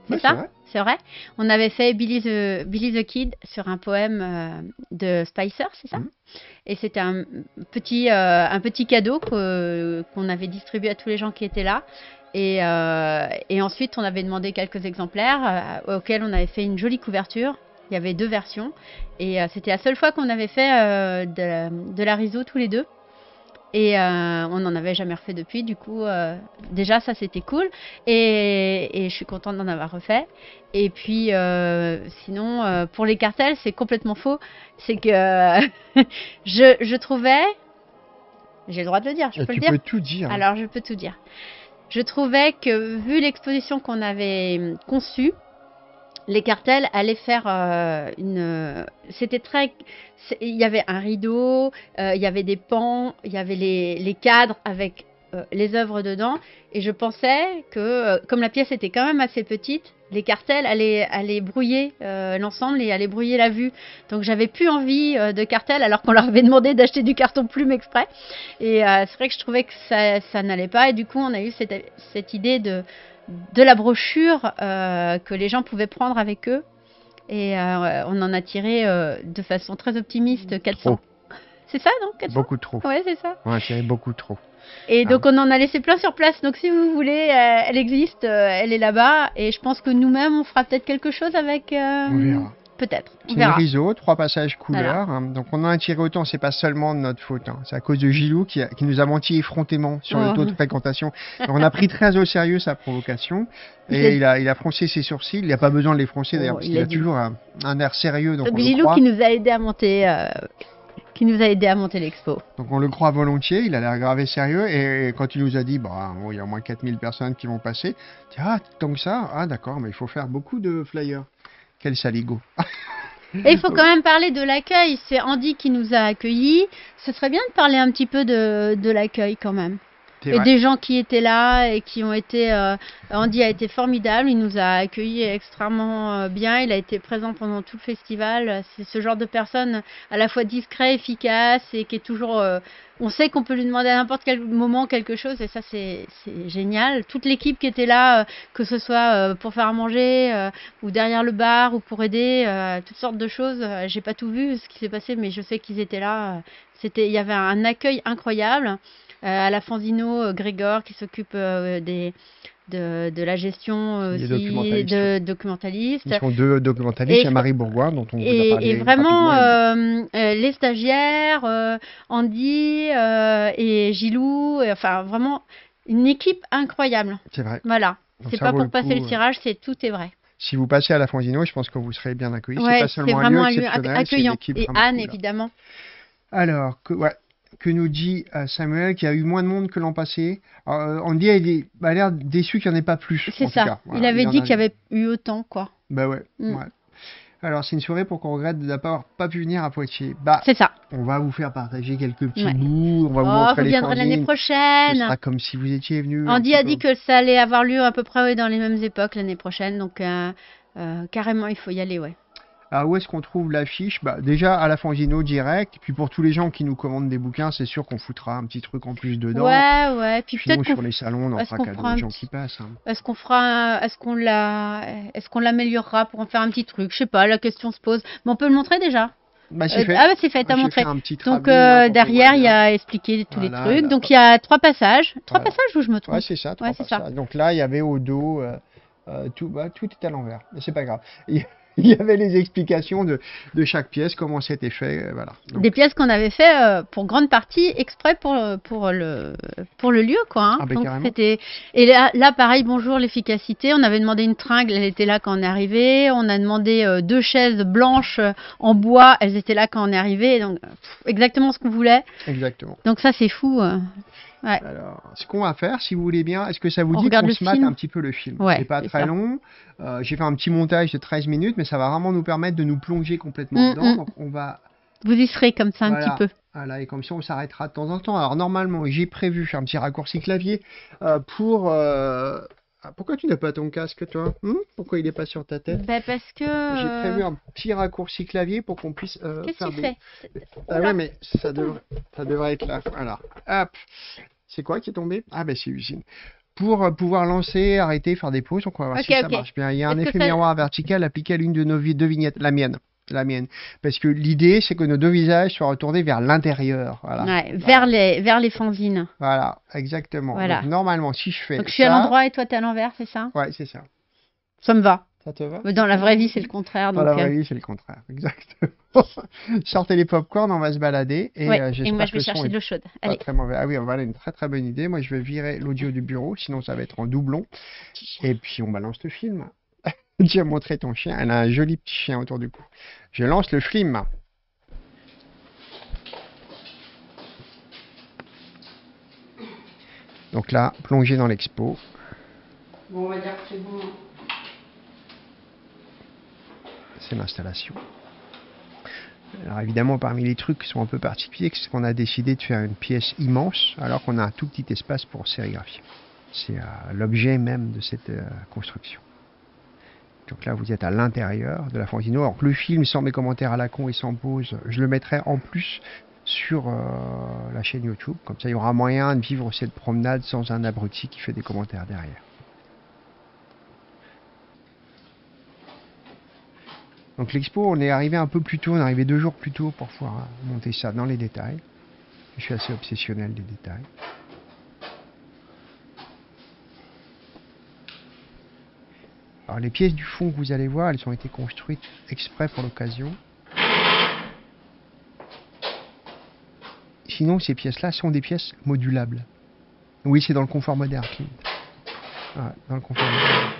C'est ça. C'est vrai On avait fait Billy the, Billy the Kid sur un poème euh, de Spicer, c'est ça Mhm. Et c'était un petit, euh, un petit cadeau qu'on avait distribué à tous les gens qui étaient là. Et, et ensuite, on avait demandé quelques exemplaires auxquels on avait fait une jolie couverture. Il y avait deux versions. Et euh, c'était la seule fois qu'on avait fait euh, de, la- de la riso tous les deux. Et euh, on n'en avait jamais refait depuis. Du coup, déjà, ça, c'était cool. Et, et je suis contente d'en avoir refait. Et puis, sinon, pour les cartels, c'est complètement faux. C'est que je, je trouvais... J'ai le droit de le dire, je peux tu le dire peux tout dire. alors, je peux tout dire. Je trouvais que, vu l'exposition qu'on avait conçue, les cartels allaient faire euh, une. C'était très. Il y avait un rideau, euh, il y avait des pans, il y avait les, les cadres avec euh, les œuvres dedans. Et je pensais que, comme la pièce était quand même assez petite, les cartels allaient, allaient brouiller l'ensemble et allaient brouiller la vue. Donc, j'avais plus envie de cartels alors qu'on leur avait demandé d'acheter du carton plume exprès. Et c'est vrai que je trouvais que ça, ça n'allait pas. Et du coup, on a eu cette, cette idée de, de la brochure euh, que les gens pouvaient prendre avec eux. Et euh, on en a tiré euh, de façon très optimiste 400. Trop. C'est ça, non 400 Beaucoup trop. Ouais, c'est ça. On a tiré beaucoup trop. Et donc on en a laissé plein sur place. Donc si vous voulez, elle existe, elle est là-bas. Et je pense que nous-mêmes, on fera peut-être quelque chose avec. On verra. Peut-être. C'est verra. riso, trois passages couleurs. hein. Donc on en a tiré autant, c'est pas seulement de notre faute. hein. C'est à cause de Gilou qui, a- qui nous a menti effrontément sur le taux de fréquentation. Donc, on a pris très au sérieux sa provocation. Et il a, il a froncé ses sourcils. Il n'a pas besoin de les froncer d'ailleurs, Oh, parce il qu'il a dit. toujours un, un air sérieux. Donc, Donc on le Gilou croit. qui nous a aidé à monter, euh, qui nous a aidé à monter l'expo. Donc on le croit volontiers, il a l'air grave et sérieux. Et quand il nous a dit, bah, bon, il y a au moins 4000 personnes qui vont passer, dis, ah, tant que ça, ah d'accord, mais il faut faire beaucoup de flyers. Quel saligo. Et il faut quand même parler de l'accueil. C'est Andy qui nous a accueillis. Ce serait bien de parler un petit peu de l'accueil quand même. Et des gens qui étaient là et qui ont été. euh, Andy a été formidable. Il nous a accueillis extrêmement euh, bien. Il a été présent pendant tout le festival. C'est ce genre de personne à la fois discret, efficace et qui est toujours. euh, on sait qu'on peut lui demander à n'importe quel moment quelque chose et ça c'est génial. Toute l'équipe qui était là, euh, que ce soit euh, pour faire à manger euh, ou derrière le bar ou pour aider, euh, toutes sortes de choses. J'ai pas tout vu ce qui s'est passé, mais je sais qu'ils étaient là. C'était, il y avait un accueil incroyable. Euh, à la Fanzino, euh, Grégor qui s'occupe euh, des de, de la gestion euh, aussi, documentalistes. de documentalistes. Ils sont deux documentalistes, Et il y a Marie Bourgoin, dont on vous a Et, parlé et vraiment, euh, euh, les stagiaires, euh, Andy euh, et Gilou, et enfin vraiment une équipe incroyable. C'est vrai. Voilà. C'est pas pour le passer coup, le euh, tirage, c'est tout est vrai. Si vous passez à la Fanzino, je pense que vous serez bien accueillis. Ouais, c'est pas seulement un un lieu lieu c'est une accueillant. Et Anne, cool. évidemment. Alors, que, ouais, que nous dit euh, Samuel qu'il y a eu moins de monde que l'an passé Euh, Andy il a l'air déçu qu'il n'y en ait pas plus. C'est ça. Il avait dit qu'il y avait eu autant, quoi. Bah ouais. Mm. ouais. Alors, c'est une soirée pour qu'on regrette de n'avoir pas pu venir à Poitiers. Bah, C'est ça. on va vous faire partager quelques petits Ouais. bouts, on va vous Oh, montrer vous viendrez l'année fanzines. Ce prochaine. sera comme si vous étiez venu. Andy a peu. dit que ça allait avoir lieu à peu près ouais, dans les mêmes époques l'année prochaine, donc euh, euh, carrément il faut y aller, ouais. Alors, où est-ce qu'on trouve l'affiche bah, Déjà à la Fanzino direct, puis pour tous les gens qui nous commandent des bouquins, c'est sûr qu'on foutra un petit truc en plus dedans. Ouais, ouais. Puis peut-être sur les salons, on en fera cadeau aux gens petit- qui passent. hein. est-ce qu'on fera, est-ce qu'on l'a, est-ce qu'on l'améliorera pour en faire un petit truc? Je sais pas, la question se pose. Mais on peut le montrer déjà. Bah, c'est Euh, fait. ah bah c'est fait, t'as J'ai montré. Donc euh, derrière il y a expliqué tous Voilà, les trucs. là. Donc il y a trois passages, trois Voilà. passages où je me trompe. Ouais, c'est ça. Ouais, ça. Donc là, il y avait au dos, euh, euh, tout, bah, tout est à l'envers. Mais c'est pas grave. Il y avait les explications de, de chaque pièce, comment c'était fait. euh, voilà. Donc, Des pièces qu'on avait fait euh, pour grande partie exprès pour pour le pour le lieu quoi. hein. Ah, Donc c'était et là, là pareil bonjour l'efficacité. On avait demandé une tringle, elle était là quand on est arrivé. On a demandé euh, deux chaises blanches euh, en bois, elles étaient là quand on est arrivé. Donc euh, pff, exactement ce qu'on voulait. Exactement. Donc ça c'est fou. Alors, ce qu'on va faire, si vous voulez bien, est-ce que ça vous On dit qu'on se mate film un petit peu le film? Ouais, C'est pas très ça. long. Euh, J'ai fait un petit montage de 13 minutes, mais ça va vraiment nous permettre de nous plonger complètement Mm, dedans. mm. Donc, on va Vous y serez comme ça un petit peu. Voilà, et comme ça, on s'arrêtera de temps en temps. Alors, normalement, j'ai prévu un petit raccourci clavier euh, pour. euh, ah, Pourquoi tu n'as pas ton casque, toi? Hmm? Pourquoi il n'est pas sur ta tête? Bah, parce que. J'ai prévu un petit raccourci clavier pour qu'on puisse euh, Qu'est-ce que tu des. fais? Ah ouais, mais ça devrait, ça devrait être là. Voilà. Hop. C'est quoi qui est tombé? Ah, ben c'est usine. Pour euh, pouvoir lancer, arrêter, faire des pauses, on va voir si ça marche bien. Il y a un effet ça- miroir vertical appliqué à l'une de nos deux vignettes, la mienne. La mienne. Parce que l'idée, c'est que nos deux visages soient retournés vers l'intérieur. Voilà. Ouais, vers les vers les fanzines. Voilà, exactement. Voilà. Donc, normalement, si je fais Donc je suis à l'endroit et toi t'es à l'envers, c'est ça? Ouais, c'est ça. Ça me va. Ça te va? Mais Dans la vraie vie c'est le contraire. Dans Donc, la euh, vraie vie, c'est le contraire. Exactement. Sortez les popcorn, on va se balader. Et, ouais. euh, et moi je vais chercher de l'eau chaude. pas Allez. très mauvais. Ah oui, voilà une très très bonne idée. Moi, je vais virer l'audio du bureau, sinon ça va être en doublon. Et puis on balance le film. tu as montré ton chien. Elle a un joli petit chien autour du cou. Je lance le film. Donc là, plongé dans l'expo. Bon, on va dire que c'est bon. C'est l'installation. Alors évidemment, parmi les trucs qui sont un peu particuliers, c'est qu'on a décidé de faire une pièce immense alors qu'on a un tout petit espace pour sérigraphier. C'est euh, l'objet même de cette euh, construction. Donc là, vous êtes à l'intérieur de la Fantino. Alors le film, sans mes commentaires à la con et sans pause, je le mettrai en plus sur euh, la chaîne YouTube. Comme ça, il y aura moyen de vivre cette promenade sans un abruti qui fait des commentaires derrière. Donc l'expo, on est arrivé un peu plus tôt, on est arrivé deux jours plus tôt pour pouvoir euh, monter ça dans les détails. Je suis assez obsessionnel des détails. Alors les pièces du fond que vous allez voir, elles ont été construites exprès pour l'occasion. Sinon, ces pièces-là sont des pièces modulables. Oui, c'est dans le confort moderne, Ah, dans le confort moderne.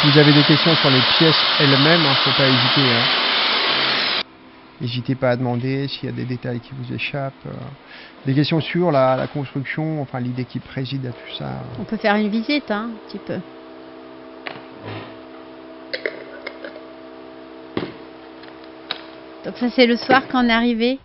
Si vous avez des questions sur les pièces elles-mêmes, ne faut pas hésiter. hein. N'hésitez pas à demander s'il y a des détails qui vous échappent. euh. Des questions sur la, la construction, enfin l'idée qui préside à tout ça. On peut faire une visite, hein, un petit peu. Donc ça c'est le soir quand on est arrivé.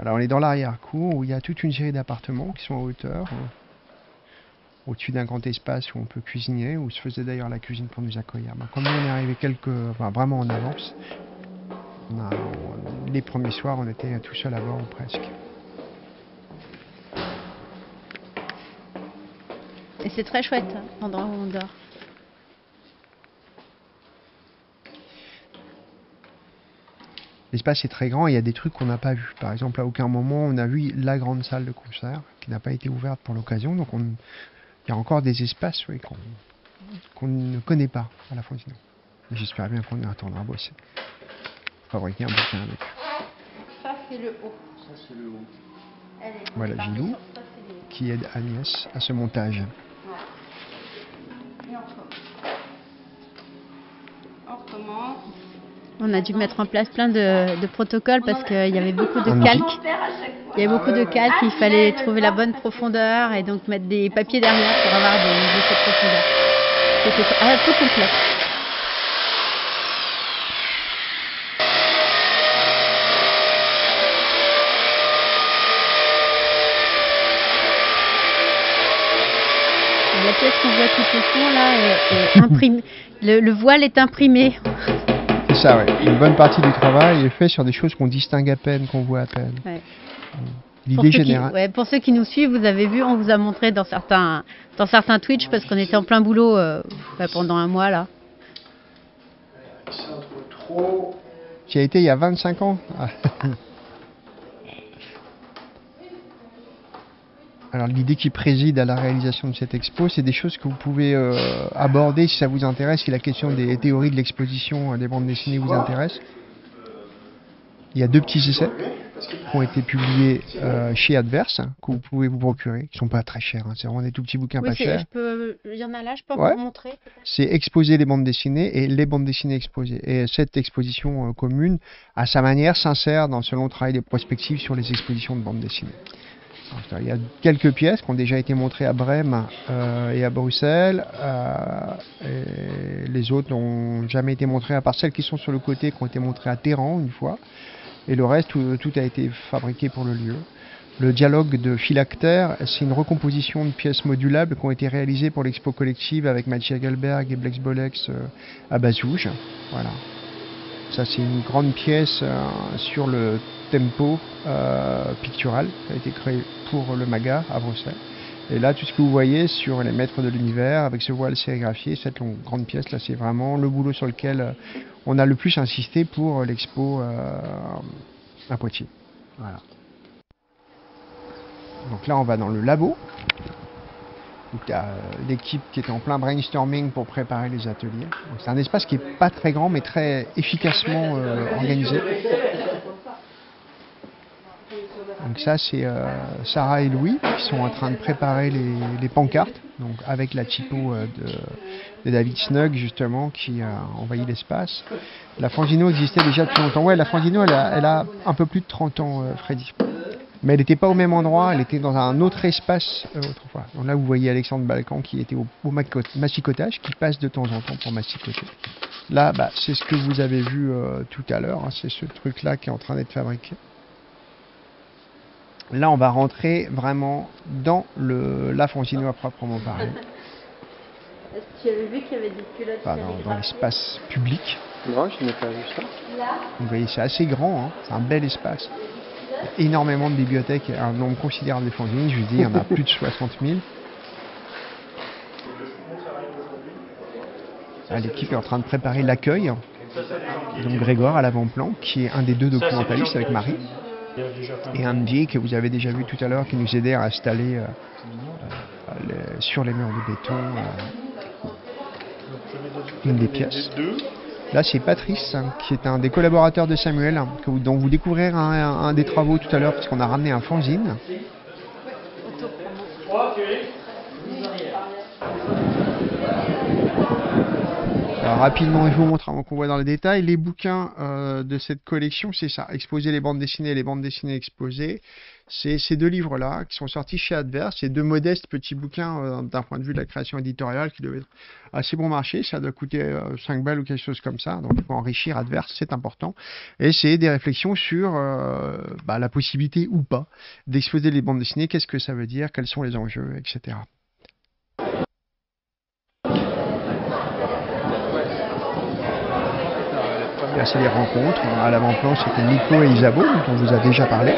Alors on est dans l'arrière-cour où il y a toute une série d'appartements qui sont en hauteur, euh, au-dessus d'un grand espace où on peut cuisiner, où se faisait d'ailleurs la cuisine pour nous accueillir. Mais comme on est arrivé quelques, enfin, vraiment en avance, on a- on- les premiers soirs on était tout seul à bord ou presque. Et c'est très chouette, hein, l'endroit où on dort. L'espace est très grand et il y a des trucs qu'on n'a pas vus. Par exemple, à aucun moment on a vu la grande salle de concert qui n'a pas été ouverte pour l'occasion. Donc on- il y a encore des espaces oui, qu'on qu'on ne connaît pas à la Fondino. Et J'espère bien qu'on y attendra bosser. Fabriquer un bouquin avec. Ça c'est le haut. Voilà Gilou qui aide Agnès à ce montage. On a dû mettre en place plein de, de protocoles parce qu'il y avait beaucoup de En calque. Il y avait beaucoup de calque, il fallait trouver la bonne profondeur et donc mettre des papiers derrière pour avoir des, de cette profondeur. C'était un peu complexe. La pièce qu'on voit tout au fond là est, est imprimée. Le, le voile est imprimé. Ça, oui. Une bonne partie du travail est fait sur des choses qu'on distingue à peine, qu'on voit à peine. Ouais. L'idée qui, générale. ouais, pour ceux qui nous suivent, vous avez vu, on vous a montré dans certains, dans certains Twitch parce qu'on était en plein boulot euh, pendant un mois là. Qui a été il y a 25 ans. Ah. Alors l'idée qui préside à la réalisation de cette expo, c'est des choses que vous pouvez euh, aborder si ça vous intéresse, si la question des théories de l'exposition euh, des bandes dessinées vous intéresse. Il y a deux petits essais qui ont été publiés euh, chez Adverse, que vous pouvez vous procurer, qui sont pas très chers, hein, c'est vraiment des tout petits bouquins Oui, pas chers. peux, il y en a là, je peux Ouais. vous montrer. c'est exposer les bandes dessinées et les bandes dessinées exposées. Et cette exposition euh, commune, à sa manière, s'insère dans ce long travail de prospective sur les expositions de bandes dessinées. Il y a quelques pièces qui ont déjà été montrées à Brême euh, et à Bruxelles. euh, les autres n'ont jamais été montrées, à part celles qui sont sur le côté, qui ont été montrées à Téhéran une fois. Et le reste, tout, tout a été fabriqué pour le lieu. Le dialogue de phylactère, c'est une recomposition de pièces modulables qui ont été réalisées pour l'expo collective avec Mathieu Gelberg et Blex Bolex euh, à Bazouge. Voilà. Ça, c'est une grande pièce euh, sur le tempo euh, pictural qui a été créé pour le MAGA à Bruxelles. Et là, tout ce que vous voyez sur les maîtres de l'univers, avec ce voile sérigraphié, cette longue, grande pièce, là, c'est vraiment le boulot sur lequel euh, on a le plus insisté pour l'expo à Poitiers. Voilà. Donc là, on va dans le labo. Donc, il y a euh, l'équipe qui est en plein brainstorming pour préparer les ateliers. C'est un espace qui est pas très grand, mais très efficacement euh, organisé. Donc ça, c'est euh, Sarah et Louis qui sont en train de préparer les, pancartes, donc avec la typo de, David Snug justement qui a envahi l'espace. La Fangino existait déjà depuis longtemps. Ouais, la Fangino, elle a, un peu plus de 30 ans, Freddy. Mais elle n'était pas au même endroit, elle était dans un autre espace euh, autrefois. Donc là, vous voyez Alexandre Balkan qui était au, au massicotage, qui passe de temps en temps pour massicoter. Là, bah, c'est ce que vous avez vu euh, tout à l'heure, hein, c'est ce truc-là qui est en train d'être fabriqué. Là, on va rentrer vraiment dans le, la Fangino à proprement parler, Tu avais vu qu'il y avait des culottes enfin, dans, dans l'espace public. Non, je n'ai pas vu ça. Vous voyez, c'est assez grand, hein. c'est un bel espace. Énormément de bibliothèques, un nombre considérable de fanzines. Je vous dis, il y en a plus de 60 000. Ah, L'équipe est en train de préparer l'accueil. Donc Grégoire à l'avant-plan, qui est un des deux documentalistes avec Marie. Et Andy, que vous avez déjà vu tout à l'heure, qui nous aidait à installer euh, euh, le- sur les murs de béton euh, une des pièces. Là, c'est Patrice, qui est un des collaborateurs de Samuel, dont vous découvrirez un des travaux tout à l'heure, puisqu'on a ramené un fanzine. Alors, rapidement, je vous montre avant qu'on voit dans les détails. Les bouquins euh, de cette collection, c'est ça. Exposer les bandes dessinées, les bandes dessinées exposées. C'est ces deux livres-là qui sont sortis chez Adverse. C'est deux modestes petits bouquins euh, d'un point de vue de la création éditoriale qui devaient être assez bon marché. Ça doit coûter euh, 5 balles ou quelque chose comme ça. Donc, il faut enrichir Adverse, c'est important. Et c'est des réflexions sur euh, bah, la possibilité ou pas d'exposer les bandes dessinées. Qu'est-ce que ça veut dire? Quels sont les enjeux, etc. Là, c'est les rencontres. À l'avant-plan, c'était Nico et Isabeau, dont on vous a déjà parlé.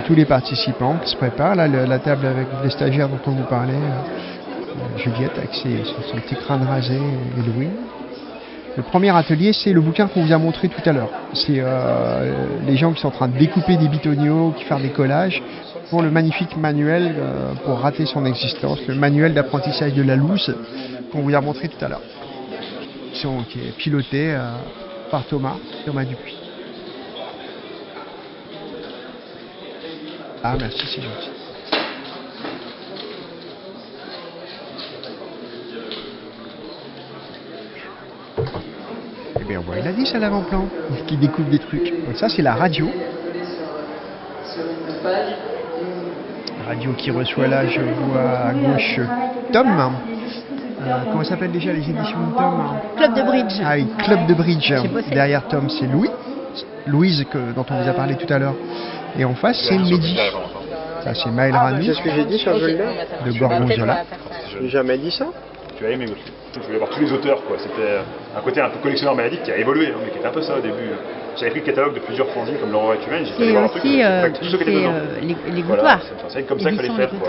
Tous les participants qui se préparent. Là, la table avec les stagiaires dont on vous parlait, euh, Juliette avec son, petit crâne rasé et Louis. Le premier atelier, c'est le bouquin qu'on vous a montré tout à l'heure. C'est euh, les gens qui sont en train de découper des bitoniaux, qui font des collages, pour le magnifique manuel euh, pour rater son existence, le manuel d'apprentissage de la loose qu'on vous a montré tout à l'heure, qui, est piloté euh, par Thomas, Thomas Dupuis. Ah merci, c'est gentil. Eh bien, on voit, il a dit ça à l'avant-plan, qui découvre des trucs. Donc ça, c'est la radio. Radio qui reçoit là, je vois à gauche Tom. Euh, comment s'appellent déjà les éditions de Tom Club de bridge. Ah oui, Club de Bridge. Derrière Tom, c'est Louis. Louise, que, dont on vous a parlé tout à l'heure. Et en face, c'est Mehdi. Ça, c'est Maël Ranou. Qu'est-ce que j'ai dit sur de Gorgonzola. J'ai jamais dit ça Tu as aimé aussi. Je voulais voir tous les auteurs, quoi. C'était un côté un peu collectionneur maladie qui a évolué, hein, mais qui était un peu ça au début. J'avais pris le catalogue de plusieurs fanzines comme L'aurore est humaine, j'ai fait C'est voir un truc, euh, fait, tous ceux qui étaient c'est, dedans. euh, les, les Voilà, gouttoirs. c'est c'est comme ça qu'il fallait faire, quoi.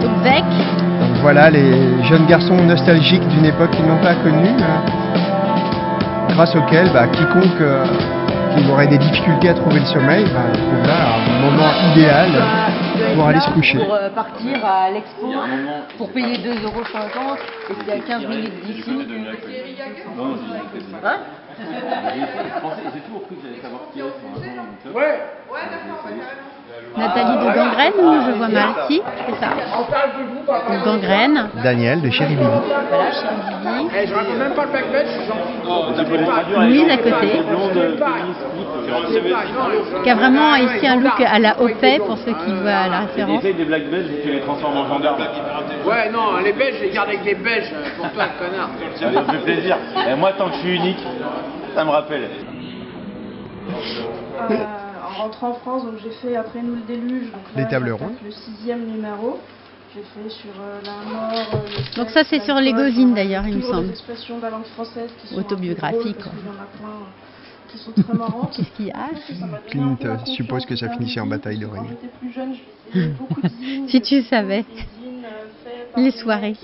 Donc Vec, Donc voilà les jeunes garçons nostalgiques d'une époque qu'ils n'ont pas connue, euh, grâce auquel bah, quiconque euh, qui aurait des difficultés à trouver le sommeil bah, trouve là un moment idéal pour aller se coucher. Pour euh, partir à l'expo, pour payer 2,50€ et c'est à 15 minutes d'ici. Hein Nathalie de Gangrène je vois mal Si, c'est ça. De Gangrène. Daniel de Chéri Bibi. Voilà, chez Bibi. Louise à côté. Qui a vraiment ici un look à la Opet pour ceux qui voient la référence. Essaye des blagues belges et tu les transformes en gendarmes. Ouais, non, les Belges, je les garde avec les Belges, pour toi, connard. Ça me fait plaisir. Et moi, tant que je suis unique, ça me rappelle. Euh, en rentrant en France, donc j'ai fait après nous le déluge, donc là, Les tables rondes. Le sixième numéro. J'ai fait sur euh, la mort. euh, Donc ça, c'est sur l'alcool, Légosine, enfin, d'ailleurs, il me semble. Des expressions de la langue française qui sont Autobiographique, un peu drôles, parce quoi. qu'il y en a plein euh, qui sont très marrantes. Qu'est-ce qu'il y a Clint euh, suppose que ça finissait en bataille de des ring. Quand j'étais plus jeune, je faisais beaucoup de zines. Si tu savais. Euh, Les soirées.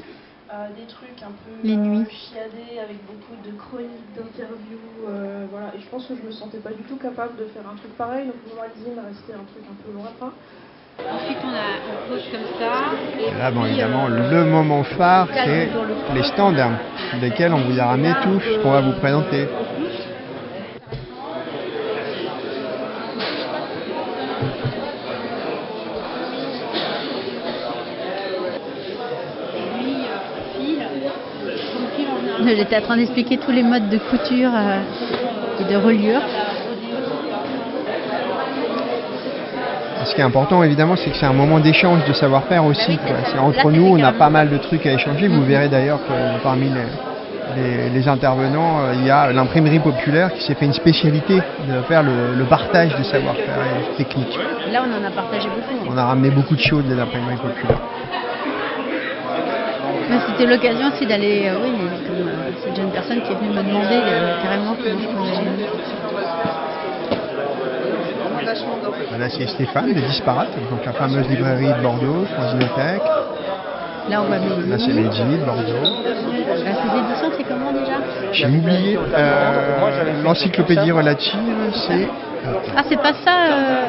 Euh, des trucs un peu Les euh, nuits. chiadés avec beaucoup de chroniques, d'interviews, euh, voilà. Et je pense que je me sentais pas du tout capable de faire un truc pareil, donc pour moi, le zine restait un truc un peu lointain. Ensuite, on, a, on pose comme ça. Et Là, bon, puis, évidemment, euh, le moment phare, c'est les stands, hein, desquels on vous a ramené tout ce qu'on va vous présenter. J'étais en train d'expliquer tous les modes de couture euh, et de reliure. Ce qui est important, évidemment, c'est que c'est un moment d'échange de savoir-faire aussi. quoi. C'est entre nous, on a pas mal de trucs à échanger. Vous verrez d'ailleurs que parmi les, les, les intervenants, euh, il y a l'imprimerie populaire qui s'est fait une spécialité de faire le, le partage des savoir-faire et techniques. Là, on en a partagé beaucoup. On a ramené beaucoup de choses de l'imprimerie populaire. C'était l'occasion aussi d'aller, euh, oui, comme euh, cette jeune personne qui est venue me demander euh, carrément comment je pouvais. Voilà, c'est Stéphane de Disparate, donc la fameuse librairie de Bordeaux, Fanzinothèque. Là, on voit Là, c'est de Bordeaux. Euh, Ces éditions, c'est comment déjà? J'ai oublié euh, l'encyclopédie relative, c'est Ah, c'est pas ça euh,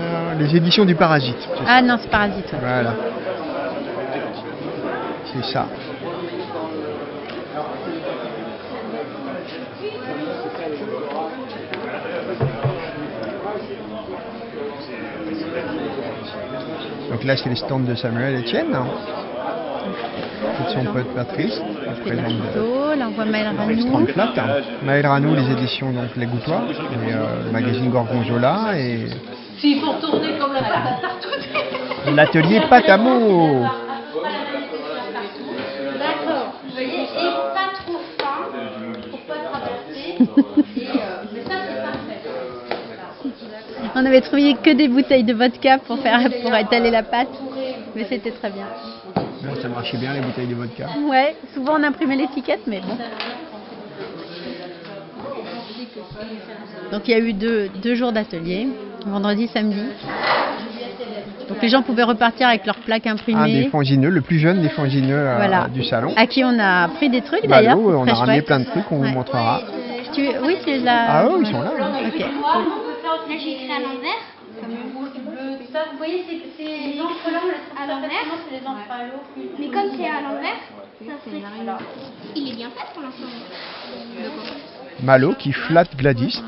euh, les éditions du Parasite. Ah non, c'est Parasite. ouais. Voilà. C'est ça. Donc là, c'est les stands de Samuel Etienne. C'est son pote Patrice. voit Maël Ranou. Flat. Maël Ranou, les éditions donc Les Goutoirs, et euh, le magazine Gorgonzola et S'il faut retourner comme la pâte à l'atelier Patamo. D'accord, vous voyez, et pas trop fin pour pas traverser. Et, euh, mais ça, c'est parfait. On avait trouvé que des bouteilles de vodka pour faire pour étaler la pâte, mais c'était très bien. Ça marchait bien les bouteilles de vodka. Ouais, souvent on imprimait l'étiquette, mais bon. Donc il y a eu deux, deux jours d'atelier, vendredi, samedi. Donc les gens pouvaient repartir avec leurs plaques Un des imprimées, fangineux, le plus jeune des fangineux euh, Voilà. du salon. à qui on a pris des trucs d'ailleurs. Malo, on a ramené plein de trucs, on Ouais. vous montrera. Tu- oui, tu as. Ah oui, ils sont là. Ok. Là, j'ai écrit à l'envers. Comme le rouge, bleu, tout ça. Vous voyez, c'est les encres là, on les trouve À l'envers. facilement, c'est les encres à l'eau. Mais comme c'est à l'envers, ça. Il est bien fait pour l'instant. Malo qui flatte Gladys.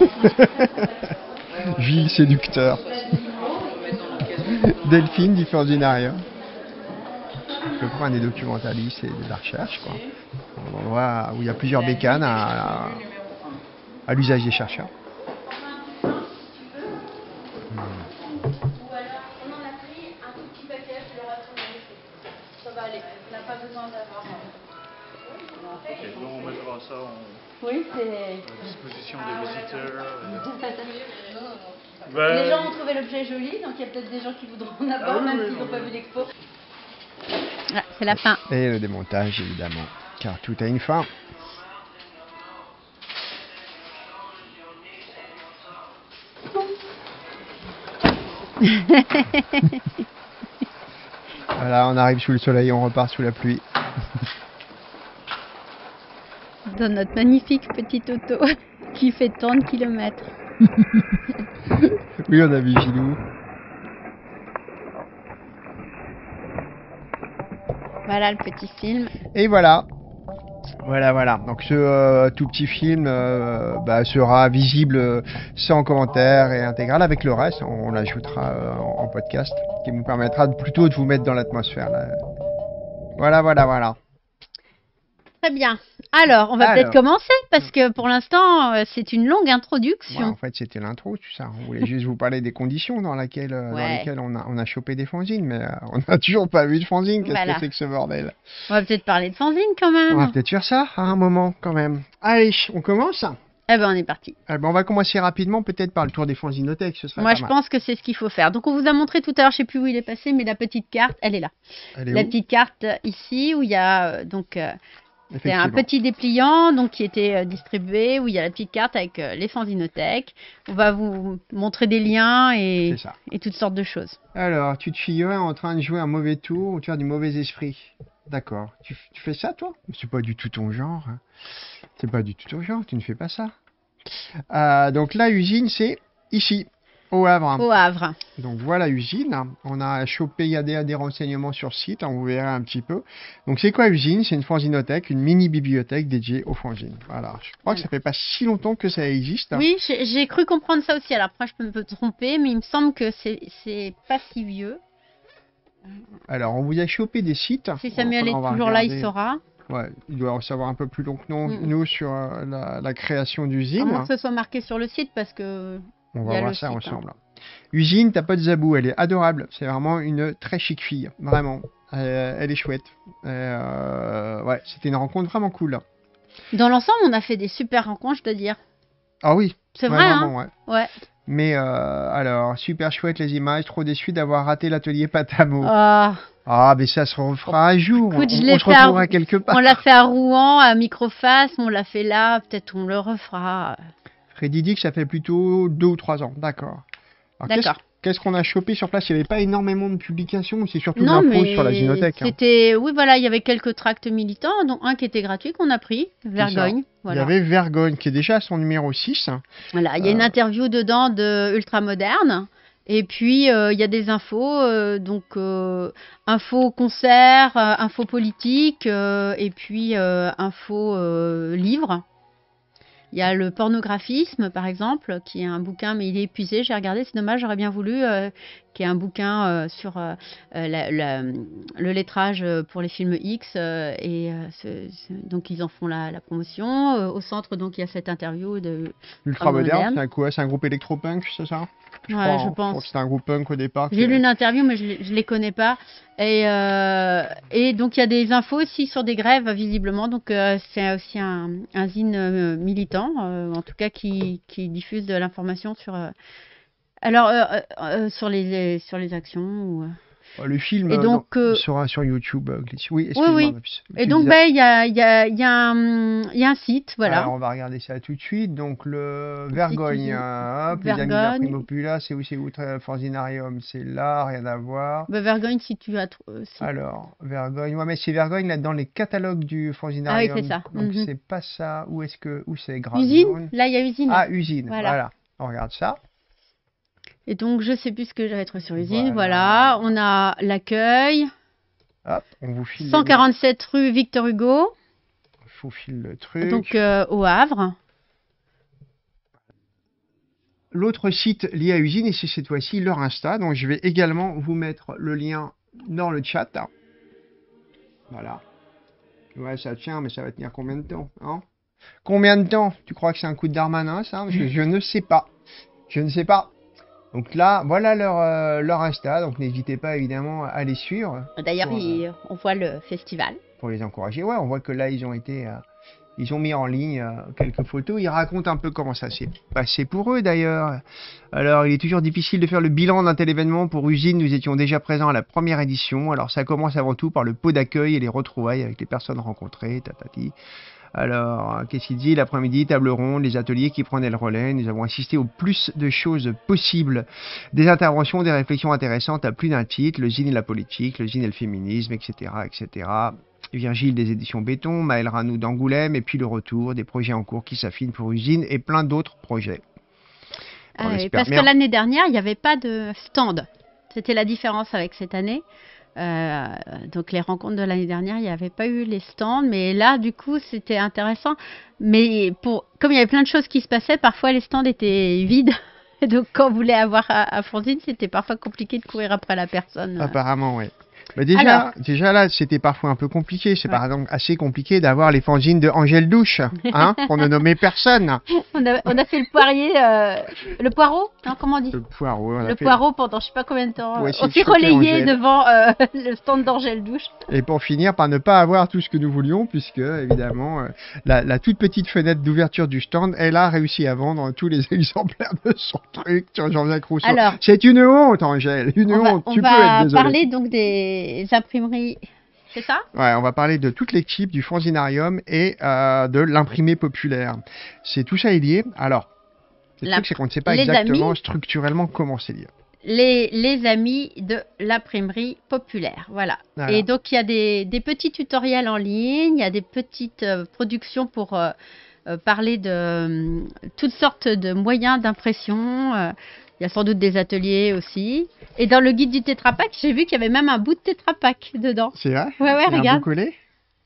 Gilles séducteur. Delphine Fordinaria. Je prends des documentalistes et de la recherche. Quoi. Un endroit où il y a plusieurs bécanes à, à- à l'usage des chercheurs. Oui, c'est. disposition des visiteurs. Les gens ont trouvé l'objet joli, donc il y a peut-être des gens qui voudront en avoir, Ah même oui, s'ils non, n'ont pas vu l'expo. Ah, c'est la fin. Et le démontage, évidemment. Car tout a une fin. Voilà, on arrive sous le soleil, on repart sous la pluie. Dans notre magnifique petite auto qui fait tant de kilomètres. Oui, on a vu Gilou. Voilà le petit film. Et voilà. Voilà, voilà. Donc ce euh, tout petit film euh, bah, sera visible euh, sans commentaire et intégral. Avec le reste, on, l'ajoutera en, en podcast, qui vous permettra de- plutôt de vous mettre dans l'atmosphère. là. Voilà, voilà, voilà. Très bien. Alors, on va peut-être commencer parce que pour l'instant, euh, c'est une longue introduction. En fait, c'était l'intro, tout ça. On voulait juste vous parler des conditions dans, laquelle, euh, dans lesquelles on a, on a chopé des fanzines, mais euh, on n'a toujours pas vu de fanzine. Qu'est-ce Voilà. que c'est que ce bordel? On va peut-être parler de fanzine quand On va même. peut-être faire ça à un moment, quand même. Allez, on commence? Eh ben, on est parti. Eh ben, On va commencer rapidement, peut-être par le tour des fanzinothèques. Ce Moi, je mal. pense que c'est ce qu'il faut faire. Donc, on vous a montré tout à l'heure, je sais plus où il est passé, mais la petite carte, elle est là. Elle est la petite carte ici où il y a euh, donc euh, c'est un petit dépliant donc qui était euh, distribué où il y a la petite carte avec euh, les fanzinothèques. On va vous montrer des liens et, toutes sortes de choses. Alors, tu te figurais en train de jouer un mauvais tour ou tu as du mauvais esprit? D'accord. Tu fais ça, toi? C'est pas du tout ton genre. hein. C'est pas du tout ton genre, tu ne fais pas ça. Euh, donc, la usine, c'est ici, au Havre. Au Havre. Donc, voilà usine. On a chopé, il y a des, des renseignements sur site, hein, vous verrez un petit peu. Donc, c'est quoi usine? C'est une fanzinothèque, une mini-bibliothèque dédiée aux fanzines. Voilà. Je crois que ça fait pas si longtemps que ça existe. hein. Oui, j'ai cru comprendre ça aussi. Alors après, je peux me tromper, mais il me semble que c'est pas si vieux. Alors, on vous a chopé des sites. Si Samuel On est toujours là, il saura. Ouais, il doit en savoir un peu plus long que nous, sur euh, la, la création À d'usine. moins que ce soit marqué sur le site parce que On va voir ça site, hein. ensemble. Usine, t'as pas de zabou, elle est adorable. C'est vraiment une très chic fille, vraiment. Euh, elle est chouette. Euh, ouais, c'était une rencontre vraiment cool. Dans l'ensemble, on a fait des super rencontres, je dois dire. Ah oui. C'est vrai, vraiment, hein ouais. Ouais. Mais euh, alors, super chouette les images, trop déçu d'avoir raté l'atelier Patamo. Ah. Ah, mais ça se refera un jour. Écoute, on je on se fait à- retrouvera quelque part. On l'a fait à Rouen, à Microface, on l'a fait là, peut-être on le refera. Que ça fait plutôt deux ou trois ans. D'accord. D'accord. Qu'est-ce qu'on a chopé sur place? Il n'y avait pas énormément de publications, c'est surtout l'info sur la Zinothèque. hein? c'était, oui, voilà, il y avait quelques tracts militants, dont un qui était gratuit qu'on a pris, Vergogne. Voilà. Il y avait Vergogne qui est déjà à son numéro 6. Voilà, il y a une Euh. interview dedans de Ultramoderne. Et puis, euh, il y a des infos, euh, donc euh, info concert, euh, info politique, euh, et puis euh, info euh, livre. Il y a le pornographisme, par exemple, qui est un bouquin, mais il est épuisé. J'ai regardé, c'est dommage, j'aurais bien voulu, euh, qui est un bouquin euh, sur euh, euh, la- la- le lettrage pour les films X. et ce- ce- donc, ils en font la, la promotion. Au centre, donc, il y a cette interview de Ultra moderne, c'est un C'est un groupe électropunk, c'est ça? Ouais, crois, je hein. pense. que c'était un groupe punk au départ. J'ai lu une interview, mais je ne les connais pas. Et, euh, et donc, il y a des infos aussi sur des grèves, visiblement. Donc, euh, c'est aussi un, un zine euh, militant, en tout cas, qui, qui diffuse de l'information sur, alors, euh, euh, euh, sur, les, sur les actions. ou. Euh, Le film Et donc, dans- euh, sera sur YouTube. Oui, Oui. Et donc, ben, il y, a, y, a, y, a y a un site, voilà. Alors, on va regarder ça tout de suite. Donc, le Vergogne, Vergogne. les amis Vergogne. Primopula, c'est où C'est où Forzinarium, c'est là, rien à voir. Ben, Vergogne, si tu as. euh, si- Alors, Vergogne, ouais, mais c'est Vergogne là dans les catalogues du Forzinarium. Ah oui, c'est ça. Donc, Mhm. c'est pas ça. Où est-ce que. Où c'est? Usine? Là, il y a usine. Ah, usine, Voilà. voilà. On regarde ça. Et donc, je sais plus ce que j'avais trouvé sur usine. Voilà. Voilà. On a l'accueil. Hop, on vous file. le- 147 rue Victor Hugo. Je vous file le truc. Donc euh, au Havre. L'autre site lié à Usine, et c'est cette fois-ci leur Insta. Donc je vais également vous mettre le lien dans le chat. Voilà. Ouais, ça tient, mais ça va tenir combien de temps hein? Combien de temps? Tu crois que c'est un coup de Darmanin, ça? Parce que je ne sais pas. Je ne sais pas. Donc là, voilà leur, euh, leur Insta. Donc n'hésitez pas évidemment à les suivre D'ailleurs, il- on voit le festival. pour les encourager. Ouais, on voit que là, ils ont été, euh, ils ont mis en ligne euh, quelques photos. Ils racontent un peu comment ça s'est passé pour eux d'ailleurs. Alors, il est toujours difficile de faire le bilan d'un tel événement. Pour Usine, nous étions déjà présents à la première édition. Alors, ça commence avant tout par le pot d'accueil et les retrouvailles avec les personnes rencontrées, tatati. Alors, qu'est-ce qu'il dit? L'après-midi, table ronde, les ateliers qui prenaient le relais. Nous avons assisté au plus de choses possibles. Des interventions, des réflexions intéressantes à plus d'un titre. Le zine et la politique, le zine et le féminisme, etc. etc. Virgile des éditions Béton, Maël Ranou d'Angoulême, et puis le retour des projets en cours qui s'affinent pour Usine et plein d'autres projets. Ah oui, espère parce que l'année dernière, il n'y avait pas de stand. C'était la différence avec cette année. Euh, donc les rencontres de l'année dernière, il n'y avait pas eu les stands, mais là, du coup, c'était intéressant. Mais pour, comme il y avait plein de choses qui se passaient, parfois les stands étaient vides. Et donc quand on voulait avoir à, à Fonzine, c'était parfois compliqué de courir après la personne. Apparemment, oui. Mais déjà, Alors. déjà là, c'était parfois un peu compliqué. C'est par exemple assez compliqué d'avoir les fanzines de Angèle Douche, hein, pour ne nommer personne. On a, on a fait le poirier, euh, le poireau, non, comment on dit Le poireau, on a Le fait- poireau pendant je sais pas combien de temps. Euh, on s'est relayé devant euh, le stand d'Angèle Douche. Et pour finir, par ne pas avoir tout ce que nous voulions, puisque évidemment, euh, la, la toute petite fenêtre d'ouverture du stand, elle a réussi à vendre tous les exemplaires de son truc sur Jean-Jacques Rousseau. Alors. C'est une honte, Angèle, une On va, honte. on tu peux va être désolé. parler donc des imprimeries. C'est ça? Ouais, on va parler de toute l'équipe du Fanzinarium et euh, de l'imprimé populaire. C'est tout ça est lié. Alors, le truc, c'est qu'on ne sait pas les exactement amis- structurellement comment c'est lié. les, les amis de l'imprimerie populaire. Voilà. Voilà. Et donc, il y a des, des petits tutoriels en ligne, il y a des petites euh, productions pour euh, parler de toutes sortes de moyens d'impression. Il y a sans doute des ateliers aussi. Et dans le guide du Tetra Pak, j'ai vu qu'il y avait même un bout de Tetra Pak dedans. C'est vrai? Ouais, ouais, a un regarde. bout collé?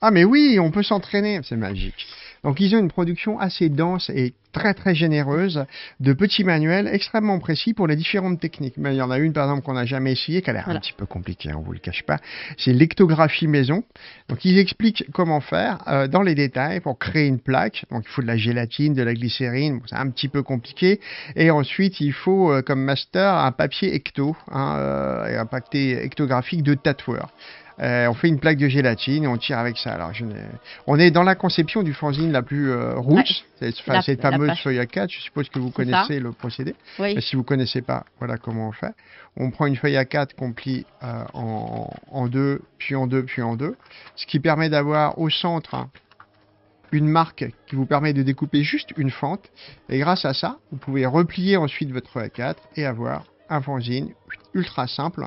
Ah, mais oui, on peut s'entraîner. C'est magique. Donc, ils ont une production assez dense et très très généreuse de petits manuels extrêmement précis pour les différentes techniques. Mais il y en a une par exemple qu'on n'a jamais essayé, qui a l'air un petit peu compliquée, on vous le cache pas. C'est l'ectographie maison. Donc ils expliquent comment faire euh, dans les détails pour créer une plaque. Donc il faut de la gélatine, de la glycérine, bon, c'est un petit peu compliqué. Et ensuite il faut euh, comme master un papier ecto, hein, euh, un papier ectographique de tatoueur. Euh, on fait une plaque de gélatine et on tire avec ça. Alors, je on est dans la conception du fanzine la plus euh, roots, c'est La- cette fameuse feuille A4. Je suppose que vous connaissez ça. le procédé. Oui. Mais si vous connaissez pas, voilà comment on fait. On prend une feuille A4 qu'on plie euh, en, en deux, puis en deux, puis en deux, ce qui permet d'avoir au centre hein, une marque qui vous permet de découper juste une fente. Et grâce à ça, vous pouvez replier ensuite votre feuille A4 et avoir un fanzine ultra simple,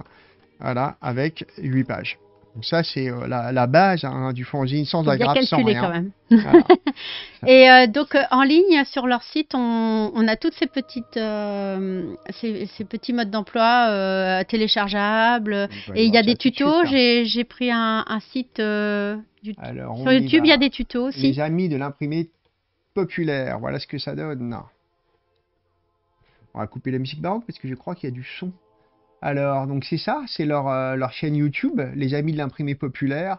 voilà, avec 8 pages. Donc ça, c'est euh, la, la base hein, du fanzine sans agrafe, sans rien. quand même. Voilà. Et euh, donc euh, en ligne sur leur site, on, on a toutes ces petites, ces, ces petits modes d'emploi téléchargeables. Et il y a des tutos. hein. J'ai pris un, un site du- Alors, on sur y YouTube. Il y a va. des tutos aussi. Les amis de l'imprimé populaire, voilà ce que ça donne. On va couper la musique baroque parce que je crois qu'il y a du son. Alors, donc c'est ça, c'est leur, euh, leur chaîne YouTube, les amis de l'imprimé populaire.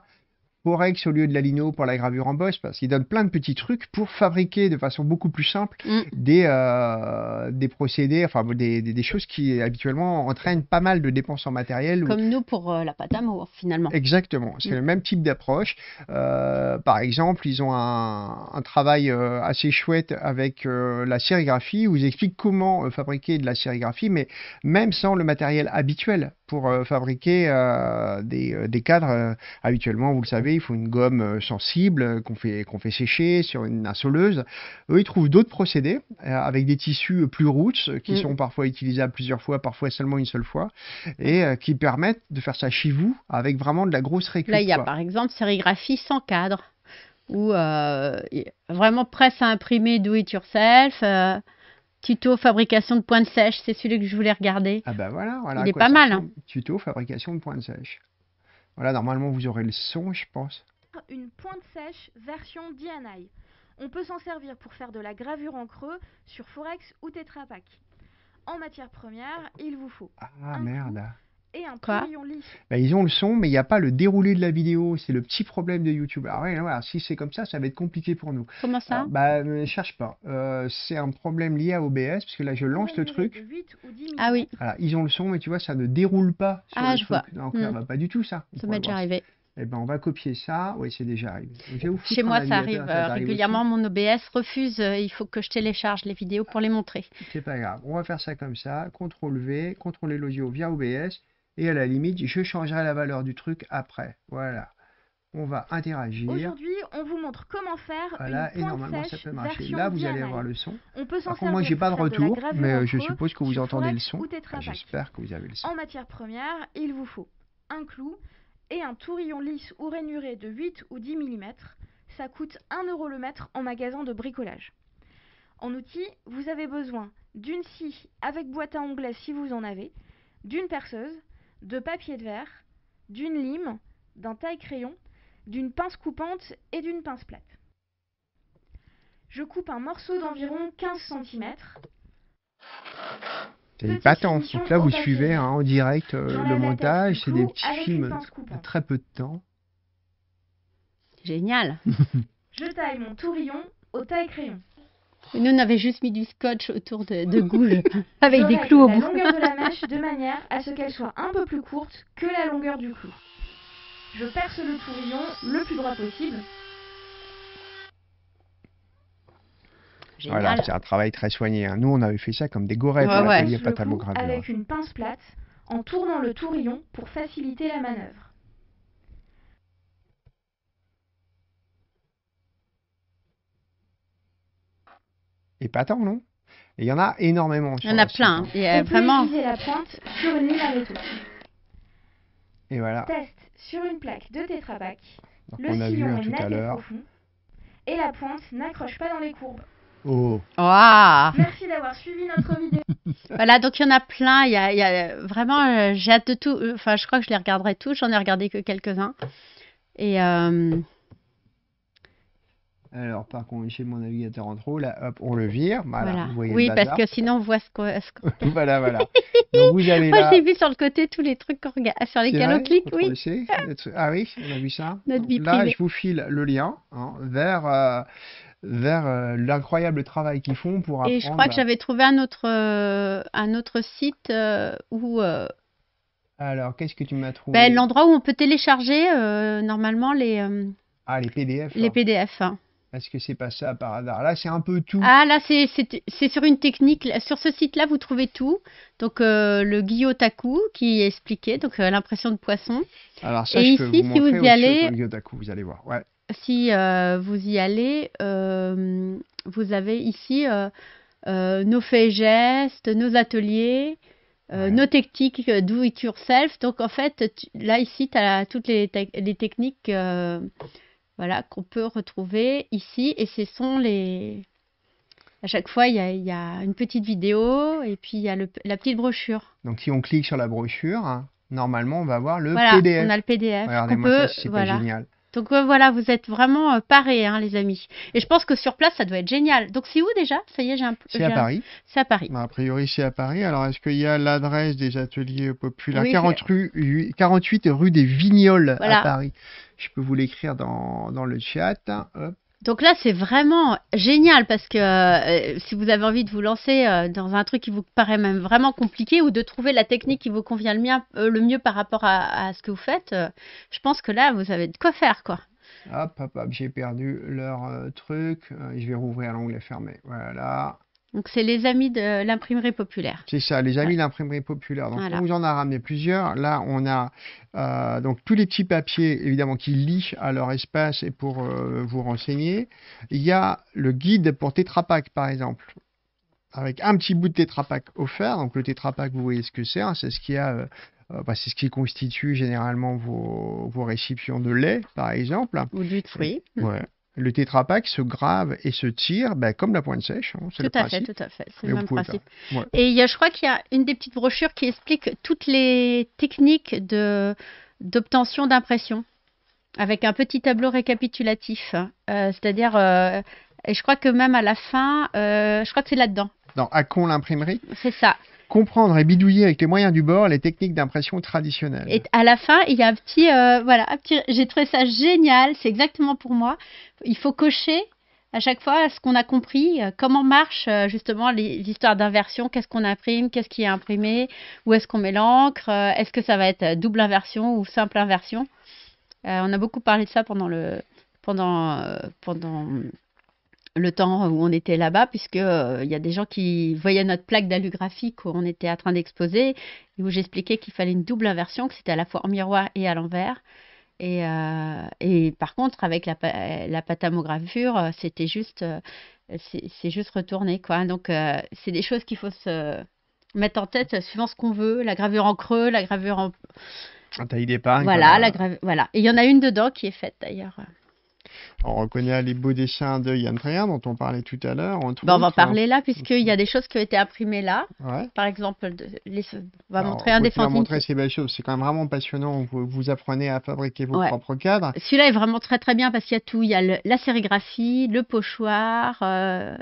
Forex au lieu de la lino pour la gravure en bosse, parce qu'ils donnent plein de petits trucs pour fabriquer de façon beaucoup plus simple Mm. des, euh, des procédés, enfin des, des- des choses qui habituellement entraînent pas mal de dépenses en matériel. ou- Comme nous pour euh, la pâte à mots finalement. Exactement, c'est Mm. le même type d'approche. Euh, par exemple, ils ont un, un travail assez chouette avec la sérigraphie où ils expliquent comment fabriquer de la sérigraphie, mais même sans le matériel habituel pour euh, fabriquer euh, des, euh, des cadres. habituellement, vous le savez, il faut une gomme sensible qu'on fait, qu'on fait sécher sur une assoleuse. Eux, ils trouvent d'autres procédés avec des tissus plus roots qui Mm. sont parfois utilisables plusieurs fois, parfois seulement une seule fois, et qui permettent de faire ça chez vous avec vraiment de la grosse récup. Là, il y a quoi. par exemple sérigraphie sans cadre, ou euh, vraiment presse à imprimer do it yourself, euh, tuto fabrication de pointe sèche, c'est celui que je voulais regarder. Ah bah voilà, voilà. Il est pas mal, ressemble. Tuto fabrication de pointe sèche. Voilà, normalement vous aurez le son, je pense. Une pointe sèche version DIY. On peut s'en servir pour faire de la gravure en creux sur Forex ou Tetra Pak. En matière première, il vous faut Ah merde. Et un Quoi. Bah, ils ont le son, mais il n'y a pas le déroulé de la vidéo. C'est le petit problème de YouTube. Alors, ouais, voilà, si c'est comme ça, ça va être compliqué pour nous. Comment ça Alors, Bah, ne cherche pas. Euh, c'est un problème lié à OBS, parce que là, je lance le truc. Ah oui, Voilà, ils ont le son, mais tu vois, ça ne déroule pas sur Ah, le je truc. vois. Donc, Hmm. ça va pas du tout, ça. ça m'est déjà arrivé. Eh ben, on va copier ça. Oui, c'est déjà arrivé. Chez moi, ça arrive ça euh, aussi régulièrement. Mon OBS refuse. euh, il faut que je télécharge les vidéos pour les montrer. C'est pas grave. On va faire ça comme ça. CTRL V, contrôler l'audio via OBS. Et à la limite, je changerai la valeur du truc après. Voilà. On va interagir. Aujourd'hui, on vous montre comment faire Voilà, une et normalement ça peut marcher. Là, vous allez avoir le son. On peut s'en moi, j'ai pas de retour, mais euh, je suppose que vous entendez le son. Enfin. J'espère que vous avez le son. En matière première, il vous faut un clou et un tourillon lisse ou rainuré de 8 ou 10 mm. Ça coûte 1 euro le mètre en magasin de bricolage. En outils, vous avez besoin d'une scie avec boîte à onglets si vous en avez, d'une perceuse, de papier de verre, d'une lime, d'un taille-crayon, d'une pince coupante et d'une pince plate. Je coupe un morceau d'environ 15 cm. C'est épatant. Donc là, vous suivez hein, en direct euh, le montage. C'est des petits films de très peu de temps. Génial. Je taille mon tourillon au taille-crayon. Nous, on avait juste mis du scotch autour de, de gouges avec des clous au la bout. longueur de la mèche de manière à ce qu'elle soit un peu plus courte que la longueur du clou. Je perce le tourillon le plus droit possible. Voilà, c'est un travail très soigné. hein. Nous, on avait fait ça comme des gorettes Ouais, à ouais. l'atelier Je le coupe Patalogravure. avec une pince plate en tournant le tourillon pour faciliter la manœuvre. Épatant, non Et il y en a énormément. Il y en a plein. Il y a vraiment. la pointe sur une lime à. Et voilà. Test sur une plaque de. Donc, Le on a vu sillon hein, est tout net à et l'heure. profond. Et la pointe n'accroche pas dans les courbes. Oh. Waouh Merci d'avoir suivi notre vidéo. Voilà, donc il y en a plein. Il y a, il y a vraiment, euh, j'ai hâte de tout. euh, Enfin, je crois que je les regarderai tous. J'en ai regardé que quelques-uns. Et euh, Alors, par contre, j'ai mon navigateur en trop. Là, hop, on le vire. Voilà. Voilà. Vous voyez le Oui, parce que sinon on voit ce qu'on. voilà, voilà. Donc, vous avez Moi, là. j'ai vu sur le côté tous les trucs qu'on regarde sur lesquels on clique, oui. Ah oui, on a vu ça. Notre vie Là, je vous file le lien hein, vers, euh, vers euh, l'incroyable travail qu'ils font pour apprendre. Et je crois que j'avais trouvé un autre, euh, un autre site où Alors, qu'est-ce que tu m'as trouvé? ben, l'endroit où on peut télécharger euh, normalement les, euh, Ah, les PDF. les hein. PDF. hein. Est-ce que c'est pas ça par hasard? Là, c'est un peu tout. Ah là, c'est sur une technique. Sur ce site-là, vous trouvez tout. Donc euh, le Guillotaku qui est expliqué, donc euh, l'impression de poisson. Alors, ça, Et je peux ici, vous si vous y allez- sur le Yotaku, vous allez voir. Ouais. Si euh, vous y allez, euh, vous avez ici nos faits et gestes, nos ateliers, nos techniques do it yourself. Donc en fait, tu- là ici, tu as toutes les, tec- les techniques voilà, qu'on peut retrouver ici. Et ce sont les... À chaque fois, il y a, il y a une petite vidéo et puis il y a le- la petite brochure. Donc, si on clique sur la brochure, hein, normalement, on va voir le voilà, PDF. on a le PDF. Regardez-moi peut, ça, c'est voilà. pas génial. Donc euh, voilà, vous êtes vraiment euh, parés, hein, les amis. Et je pense que sur place, ça doit être génial. Donc c'est où déjà? Ça y est, j'ai un peu. C'est à Paris. C'est à Paris. Bah, A priori, c'est à Paris. Alors, est-ce qu'il y a l'adresse des ateliers populaires Oui, 40 rue, 48 rue des Vignoles Voilà. à Paris. Je peux vous l'écrire dans, dans le chat. Hop. Donc là, c'est vraiment génial parce que euh, si vous avez envie de vous lancer euh, dans un truc qui vous paraît même vraiment compliqué ou de trouver la technique qui vous convient le, mien- euh, le mieux par rapport à, à ce que vous faites, je pense que là, vous avez de quoi faire, quoi. Hop, hop, hop, j'ai perdu leur truc. Je vais rouvrir l'onglet fermé. Voilà. Donc c'est les amis de l'imprimerie populaire. C'est ça, les amis de l'imprimerie populaire. Donc, Voilà. on vous en a ramené plusieurs. Là, on a euh, donc tous les petits papiers, évidemment, qui lient à leur espace et pour euh, vous renseigner. Il y a le guide pour Tetra Pak, par exemple, avec un petit bout de Tetra Pak offert. Donc, le Tetra Pak, vous voyez ce que c'est. hein, c'est ce qui a, euh, bah, c'est ce qui constitue généralement vos, vos récipients de lait, par exemple. Ou du fruit. Ouais. Le Tetra Pak se grave et se tire bah, comme la pointe sèche. hein, Tout le à fait, tout à fait. C'est le même principe. Ouais. Et il y a, je crois qu'il y a une des petites brochures qui explique toutes les techniques de d'obtention d'impression, avec un petit tableau récapitulatif. Euh, C'est-à-dire, euh, et je crois que même à la fin, euh, je crois que c'est là-dedans. Dans Acon l'imprimerie? C'est ça. Comprendre et bidouiller avec les moyens du bord les techniques d'impression traditionnelles. Et à la fin, il y a un petit, euh, voilà, un petit. J'ai trouvé ça génial. C'est exactement pour moi. Il faut cocher à chaque fois ce qu'on a compris, euh, comment marchent euh, justement les histoires d'inversion, qu'est-ce qu'on imprime, qu'est-ce qui est imprimé, où est-ce qu'on met l'encre, est-ce que ça va être double inversion ou simple inversion. On a beaucoup parlé de ça pendant le, pendant, pendant le temps où on était là-bas, puisque euh, il y a des gens qui voyaient notre plaque d'allugraphique où on était en train d'exposer, et où j'expliquais qu'il fallait une double inversion, que c'était à la fois en miroir et à l'envers. Et, euh, et par contre, avec la, la patamogravure, euh, c'était juste, c'est juste retourné, quoi. Donc, euh, c'est des choses qu'il faut se mettre en tête suivant ce qu'on veut. La gravure en creux, la gravure en... Taille d'épingle. Voilà, la gravi- voilà. Et il y en a une dedans qui est faite, d'ailleurs. On reconnaît les beaux dessins de Yann Tréhard dont on parlait tout à l'heure. entre Bon, on va hein. parler là, puisqu'il y a des choses qui ont été imprimées là. Ouais. Par exemple, de- les- on va Alors, montrer un des à fanzines montrer ces belles choses. C'est quand même vraiment passionnant. Vous, vous apprenez à fabriquer vos Ouais. propres cadres. Celui-là est vraiment très très bien parce qu'il y a tout. Il y a le- la sérigraphie, le pochoir. euh,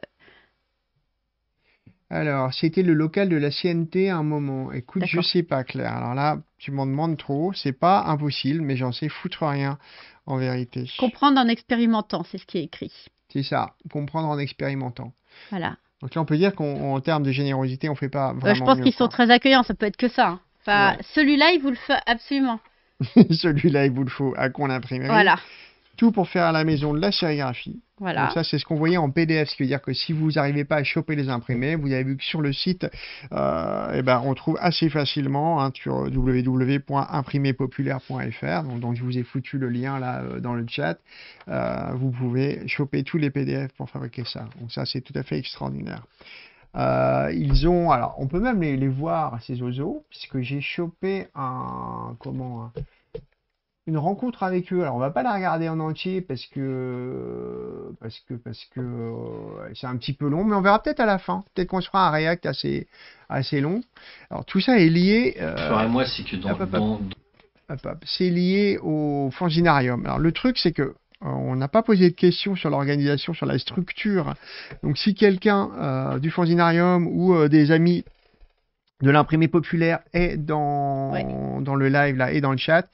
Alors, c'était le local de la CNT à un moment. Écoute, je sais pas, Claire. Alors là, tu m'en demandes trop. C'est pas impossible, mais j'en sais foutre rien en vérité. comprendre en expérimentant, c'est ce qui est écrit. C'est ça, comprendre en expérimentant. Voilà. Donc là, on peut dire qu'en en termes de générosité, on fait pas Euh, vraiment je pense qu'ils sont très accueillants, ça peut être que ça. hein. Enfin, Ouais. celui-là, il vous le fait absolument. Celui-là, il vous le faut à qu'on l'imprimerie. Voilà. Tout pour faire à la maison de la sérigraphie. Donc ça, c'est ce qu'on voyait en PDF, ce qui veut dire que si vous n'arrivez pas à choper les imprimés, vous avez vu que sur le site, euh, eh ben, on trouve assez facilement hein, sur www.imprimépopulaire.fr. Donc, je vous ai foutu le lien là euh, dans le chat. Euh, vous pouvez choper tous les PDF pour fabriquer ça. Donc ça, c'est tout à fait extraordinaire. Ils ont, alors, on peut même les, les voir ces oiseaux, puisque j'ai chopé un, comment, un- une rencontre avec eux. Alors, on va pas la regarder en entier parce que, parce que, parce que euh, c'est un petit peu long, mais on verra peut-être à la fin. Peut-être qu'on se fera un react assez, assez long. Alors, tout ça est lié. euh, moi, c'est que dans. C'est lié au fanginarium. Alors le truc c'est que on n'a pas posé de questions sur l'organisation, sur la structure. Donc si quelqu'un euh, du Fanzinarium ou euh, des amis de l'imprimé populaire est dans, dans le live là et dans le chat,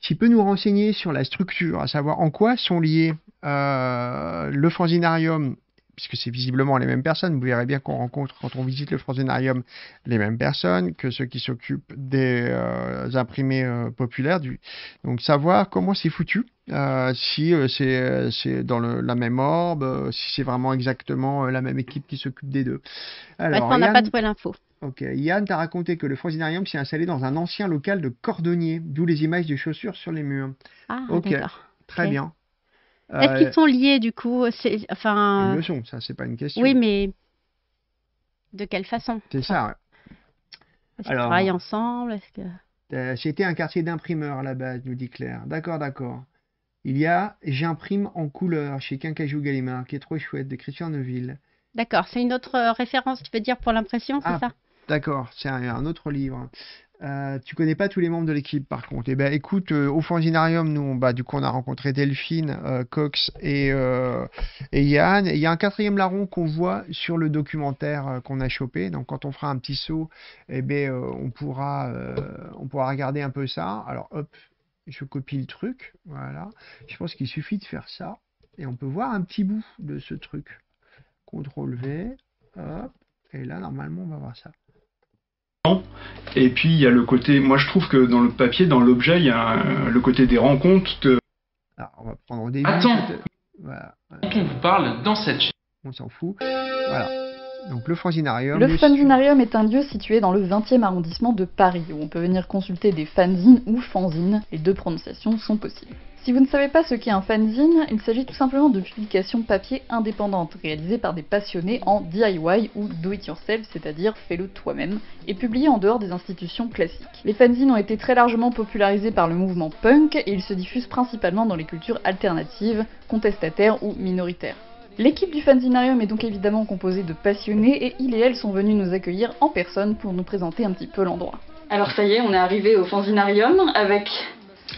qui peut nous renseigner sur la structure, à savoir en quoi sont liés euh, le Fanzinarium puisque c'est visiblement les mêmes personnes. Vous verrez bien qu'on rencontre quand on visite le Franzenarium les mêmes personnes que ceux qui s'occupent des euh, imprimés euh, populaires. Du... Donc savoir comment c'est foutu, euh, si c'est dans le, la même orbe, si c'est vraiment exactement la même équipe qui s'occupe des deux. Alors, on n'a pas trouvé l'info. Ok, Yann t'a raconté que le Franzinarium s'est installé dans un ancien local de cordonnier, d'où les images de chaussures sur les murs. Ah, ok, d'accord. très bien. Est-ce qu'ils sont liés du coup c'est, enfin... Ils le sont, ça c'est pas une question. Oui, mais de quelle façon? C'est ça, ouais. Est-ce qu'ils travaillent ensemble? Est-ce que... Euh, c'était un quartier d'imprimeurs à la base, nous dit Claire. D'accord, d'accord. Il y a J'imprime en couleur chez Quincajou Gallimard, qui est trop chouette, de Christian Neuville. D'accord, c'est une autre euh, référence, tu veux dire, pour l'impression, c'est ah, ça? D'accord, c'est un, autre livre. Euh, tu connais pas tous les membres de l'équipe par contre. Eh ben écoute, euh, au Fanginarium, nous, bah, du coup, on a rencontré Delphine, euh, Cox et, Yann. Il y a un quatrième larron qu'on voit sur le documentaire qu'on a chopé. Donc quand on fera un petit saut, eh ben, on, pourra, on pourra regarder un peu ça. Alors hop, je copie le truc. Voilà. Je pense qu'il suffit de faire ça. Et on peut voir un petit bout de ce truc. CTRL V. Hop. Et là, normalement, on va voir ça. Et puis il y a le côté, moi je trouve que dans le papier, dans l'objet, il y a le côté des rencontres. De... Alors, on va prendre au début. Attends. Voilà. Quand on vous parle dans cette chaîne? On s'en fout. Voilà. Donc le Fanzinarium. Le Fanzinarium est un lieu situé dans le 20e arrondissement de Paris où on peut venir consulter des fanzines ou fanzines. Les deux prononciations sont possibles. Si vous ne savez pas ce qu'est un fanzine, il s'agit tout simplement de publications papier indépendantes réalisées par des passionnés en DIY ou do it yourself, c'est-à-dire fais-le toi-même, et publiées en dehors des institutions classiques. Les fanzines ont été très largement popularisés par le mouvement punk et ils se diffusent principalement dans les cultures alternatives, contestataires ou minoritaires. L'équipe du Fanzinarium est donc évidemment composée de passionnés et il et elle sont venus nous accueillir en personne pour nous présenter un petit peu l'endroit. Alors ça y est, on est arrivé au Fanzinarium avec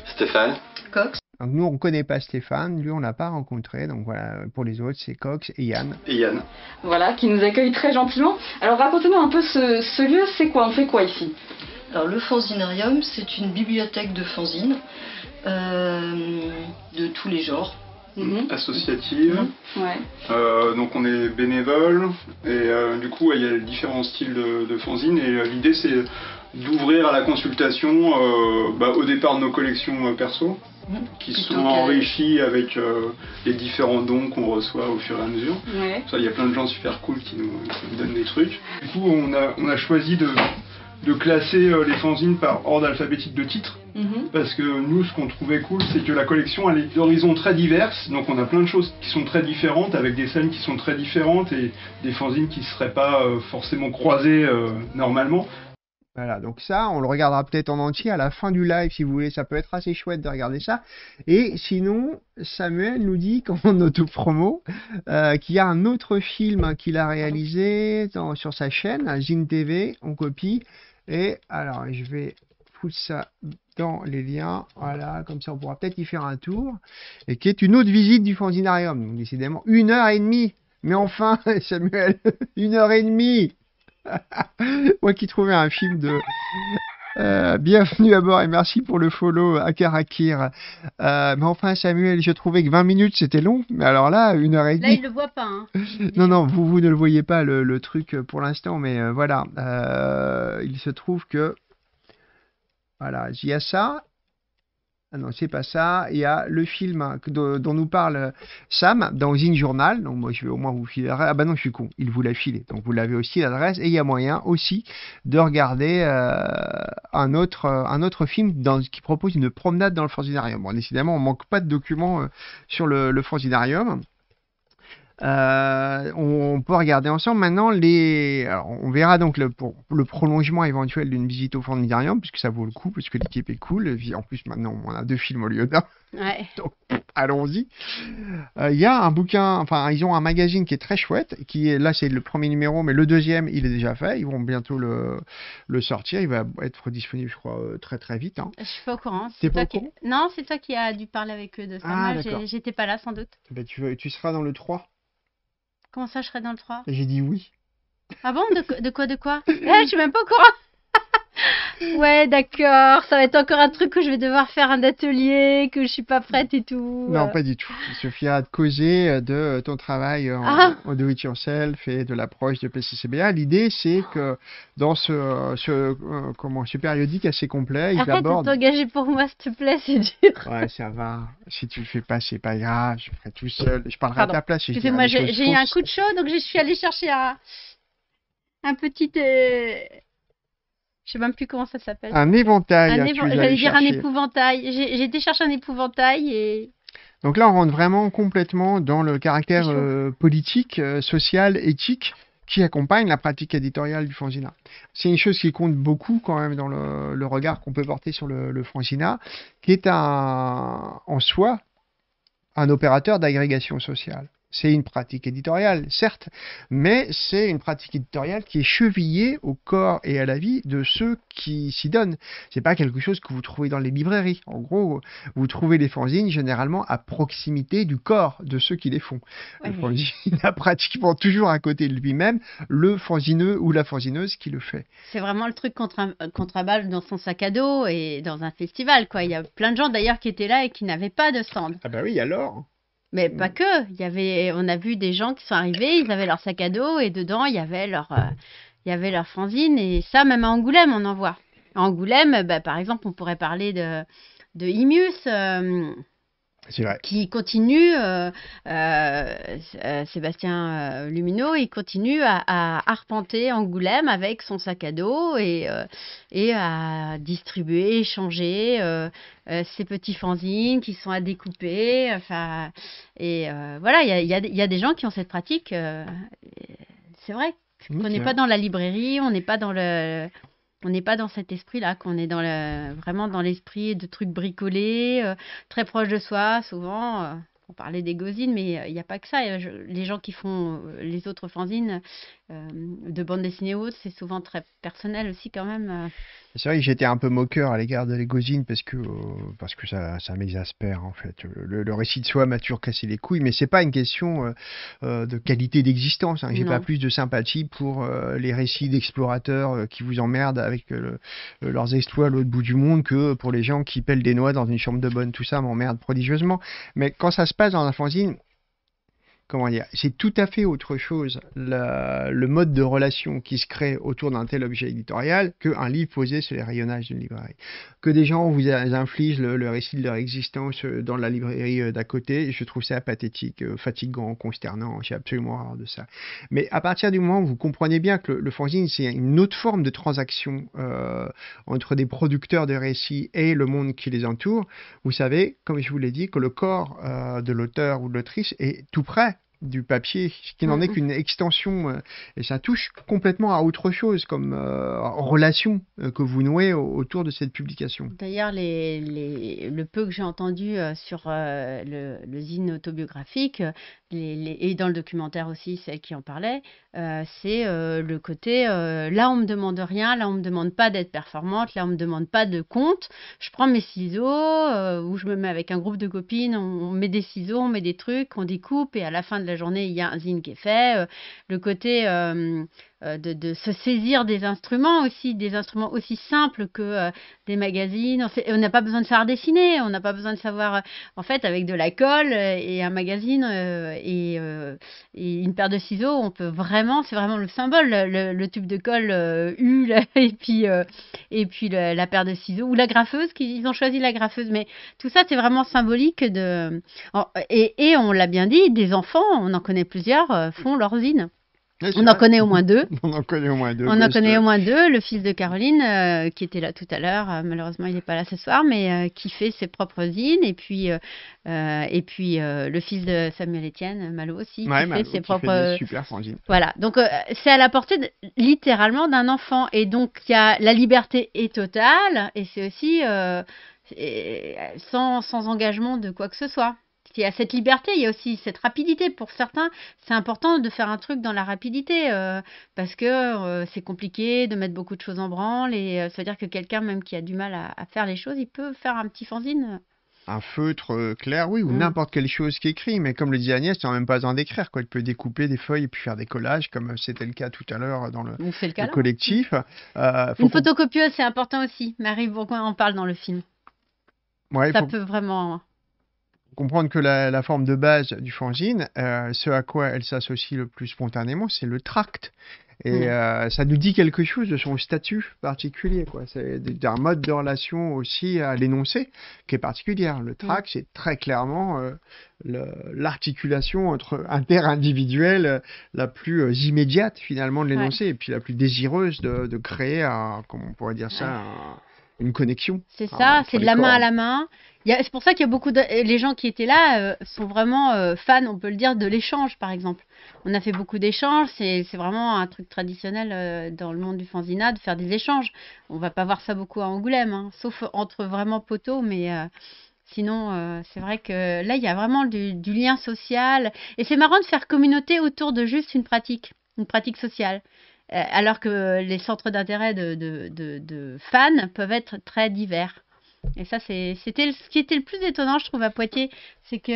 Stéphane, Cox, donc nous, on ne connaît pas Stéphane, lui, on l'a pas rencontré. Donc voilà, pour les autres, c'est Cox et Yann. Et Yann. Voilà, qui nous accueille très gentiment. Alors racontez-nous un peu ce, ce lieu, c'est quoi? On fait quoi ici? Alors le Fanzinarium, c'est une bibliothèque de fanzines euh, de tous les genres. Mmh. Associative. Mmh. Ouais. Euh, donc on est bénévole et euh, du coup il y a différents styles de, de fanzines et euh, l'idée c'est d'ouvrir à la consultation euh, bah, au départ de nos collections perso Mmh. qui sont enrichis avec euh, les différents dons qu'on reçoit au fur et à mesure. Ouais. Ça, il y a plein de gens super cool qui nous, qui nous donnent des trucs. Du coup, on a, on a choisi de, de classer euh, les fanzines par ordre alphabétique de titres. Mmh. Parce que nous, ce qu'on trouvait cool, c'est que la collection, elle est d'horizons très diverses. Donc, on a plein de choses qui sont très différentes, avec des scènes qui sont très différentes et des fanzines qui ne seraient pas euh, forcément croisées normalement. Voilà, donc ça, on le regardera peut-être en entier à la fin du live si vous voulez, ça peut être assez chouette de regarder ça. Et sinon, Samuel nous dit qu'en auto-promo, euh, qu'il y a un autre film qu'il a réalisé sur sa chaîne, Zine TV, on copie. Et alors, je vais foutre ça dans les liens, voilà, comme ça on pourra peut-être y faire un tour. Et qui est une autre visite du Fanzinarium, donc décidément une heure et demie. Mais enfin, Samuel, une heure et demie Moi qui trouvais un film de. Euh, bienvenue à bord et merci pour le follow à Karakir. Euh, mais enfin, Samuel, je trouvais que 20 minutes c'était long, mais alors là, une heure et demie. Là, il le voit pas. Hein. non, non, vous, vous ne le voyez pas le, le truc pour l'instant, mais euh, voilà. il se trouve que. Voilà, il y a ça. Ah non, c'est pas ça. Il y a le film dont nous parle Sam dans Zine Journal. Donc moi, je vais au moins vous filer. Ah bah non, je suis con. Il vous l'a filé. Donc vous l'avez aussi l'adresse. Et il y a moyen aussi de regarder euh, un, autre, film qui propose une promenade dans le Fanzinarium. Bon, décidément, on manque pas de documents euh, sur le, le Fanzinarium. Euh, on, peut regarder ensemble maintenant les. on verra donc le, pour, le prolongement éventuel d'une visite au fond de puisque ça vaut le coup, puisque l'équipe est cool. En plus, maintenant, on a deux films au lieu d'un. Ouais. Donc, allons-y. Euh, il y a un bouquin, enfin, ils ont un magazine qui est très chouette, qui est là, c'est le premier numéro, mais le deuxième, il est déjà fait. Ils vont bientôt le, le sortir. Il va être disponible, je crois, euh, très très vite. Hein. Je suis pas au courant. C'est pas qui... Non, c'est toi qui as dû parler avec eux de ça. Ah, Moi, j'étais pas là, sans doute. Eh ben, tu, tu seras dans le 3. Comment ça, je serai dans le 3 J'ai dit oui. Ah bon? De, de quoi De quoi? Eh, Je suis même pas au courant Ouais, d'accord. Ça va être encore un truc que je vais devoir faire un atelier, que je suis pas prête et tout. Non, pas du tout. Sophia, de causer de ton travail en, ah. do it yourself et de l'approche de PCCBA. L'idée, c'est que dans ce, ce euh, comment, ce périodique assez complet, il aborde. Arrête de t'engager pour moi, s'il te plaît, c'est dur. Ouais, ça va. Si tu le fais pas, c'est pas grave. Je ferai tout seul. Je parlerai à ta place. Excusez-moi, j'ai eu un coup de chaud, donc je suis allée chercher un, un petit. Euh, je sais même plus comment ça s'appelle. Un éventail. Un J'allais dire un épouvantail. J'ai été chercher un épouvantail et. Donc là, on rentre vraiment complètement dans le caractère euh, politique, euh, social, éthique qui accompagne la pratique éditoriale du fanzina. C'est une chose qui compte beaucoup quand même dans le, regard qu'on peut porter sur le, le qui est un, en soi un opérateur d'agrégation sociale. C'est une pratique éditoriale, certes, mais c'est une pratique éditoriale qui est chevillée au corps et à la vie de ceux qui s'y donnent. C'est pas quelque chose que vous trouvez dans les librairies. En gros, vous trouvez les fanzines généralement à proximité du corps de ceux qui les font. le fanzine a pratiquement toujours à côté de lui-même le fanzineux ou la fanzineuse qui le fait. C'est vraiment le truc contre balle dans son sac à dos et dans un festival. Quoi. Il y a plein de gens d'ailleurs qui étaient là et qui n'avaient pas de stand. Ah bah oui, alors mais pas mm. que. Il y avait, on a vu des gens qui sont arrivés, ils avaient leur sac à dos et dedans il y avait leur, euh, il y avait leur fanzine et ça même à Angoulême on en voit. À Angoulême, bah, par exemple, on pourrait parler de de Imus. Euh, qui continue, euh, euh, euh, Sébastien Lumineau, il continue à, arpenter Angoulême avec son sac à dos et, et à distribuer, échanger ses petits fanzines qui sont à découper. Enfin, et voilà, il y a, y a, des gens qui ont cette pratique. c'est vrai. On n'est pas dans la librairie, on n'est pas dans le on n'est pas dans cet esprit-là, qu'on est dans le, vraiment dans l'esprit de trucs bricolés, euh, très proche de soi, souvent. Euh, on parlait des gosines, mais euh, il n'y a pas que ça. les gens qui font les autres fanzines de bande dessinée ou autres, c'est souvent très personnel aussi quand même. C'est vrai que j'étais un peu moqueur à l'égard de l'égosine parce que, euh, parce que ça, ça m'exaspère en fait. Le, récit de soi m'a toujours cassé les couilles, mais c'est pas une question euh, euh, de qualité d'existence. Hein. J'ai pas plus de sympathie pour les récits d'explorateurs qui vous emmerdent avec leurs exploits à l'autre bout du monde que pour les gens qui pèlent des noix dans une chambre de bonne. Tout ça m'emmerde prodigieusement. Mais quand ça se passe dans un fanzine, comment dire, c'est tout à fait autre chose le mode de relation qui se crée autour d'un tel objet éditorial qu'un livre posé sur les rayonnages d'une librairie. Que des gens vous infligent le, récit de leur existence euh, dans la librairie euh, d'à côté, je trouve ça pathétique, euh, fatigant, consternant, j'ai absolument horreur de ça. Mais à partir du moment où vous comprenez bien que le, fanzine, c'est une autre forme de transaction entre des producteurs de récits et le monde qui les entoure, vous savez, comme je vous l'ai dit, que le corps de l'auteur ou de l'autrice est tout près du papier, qui n'en est qu'une extension, euh, et ça touche complètement à autre chose comme euh, relation euh, que vous nouez autour de cette publication. D'ailleurs, les, les, le peu que j'ai entendu sur le, le, zine autobiographique, les, et dans le documentaire aussi, celle qui en parlait, c'est le côté là on me demande rien, là on me demande pas d'être performante, là on me demande pas de compte, je prends mes ciseaux, ou je me mets avec un groupe de copines, on, on met des ciseaux, on met des trucs, on découpe, et à la fin de la journée, il y a un zine qui est fait. Euh, le côté euh, euh, de, se saisir des instruments aussi, des instruments aussi simples que euh, des magazines. On n'a pas besoin de savoir dessiner, on n'a pas besoin de savoir, en fait, avec de la colle et un magazine et, une paire de ciseaux, on peut vraiment, c'est vraiment le symbole, le, tube de colle U et puis, et puis la paire de ciseaux ou la graffeuse, ils ont choisi la graffeuse, mais tout ça, c'est vraiment symbolique de. Et, et on l'a bien dit, des enfants, on en connaît plusieurs, font leur zine. On en connaît au moins deux. On en connaît au moins deux. On en connaît au moins deux. Le fils de Caroline, euh, qui était là tout à l'heure, euh, malheureusement il n'est pas là ce soir, mais euh, qui fait ses propres zines. Et puis, et puis le fils de Samuel Etienne, Malo aussi, Ouais, qui Malo, fait ses qui propres. fait super fanzines. Voilà, donc c'est à la portée de- littéralement d'un enfant. Et donc y a la liberté est totale, et c'est aussi sans, sans engagement de quoi que ce soit. Il y a cette liberté, il y a aussi cette rapidité. Pour certains, c'est important de faire un truc dans la rapidité euh, parce que euh, c'est compliqué de mettre beaucoup de choses en branle et euh, ça veut dire que quelqu'un même qui a du mal à, à faire les choses, il peut faire un petit fanzine. Un feutre euh, clair, oui, ou Mm. n'importe quelle chose qui écrit, mais comme le dit Agnès, tu n'as même pas besoin d'écrire, quoi. Tu peux découper des feuilles et puis faire des collages, comme c'était le cas tout à l'heure dans le, collectif. Une photocopieuse, c'est important aussi. Marie Bourgoin en parle dans le film? Ouais, ça faut peut vraiment. Comprendre que la, la forme de base du fanzine, euh, ce à quoi elle s'associe le plus spontanément, c'est le tract. Et Mm. euh, ça nous dit quelque chose de son statut particulier, quoi. C'est d'un mode de relation aussi à l'énoncé qui est particulière. Le tract, c'est très clairement euh, l'articulation entre interindividuelle la plus immédiate finalement de l'énoncé et puis la plus désireuse de, de créer, un, comment on pourrait dire ça, un- une connexion. C'est ça, c'est de la main à la main. C'est pour ça qu'il y a beaucoup de les gens qui étaient là euh, sont vraiment euh, fans, on peut le dire, de l'échange, par exemple. On a fait beaucoup d'échanges, c'est c'est vraiment un truc traditionnel euh, dans le monde du fanzina de faire des échanges. On va pas voir ça beaucoup à Angoulême, hein, sauf entre vraiment poteaux, mais euh, sinon, euh, c'est vrai que là, il y a vraiment du, du lien social. Et c'est marrant de faire communauté autour de juste une pratique, une pratique sociale. Euh, alors que les centres d'intérêt de, fans peuvent être très divers. Et ça, c'était ce qui était le plus étonnant, je trouve, à Poitiers. C'est que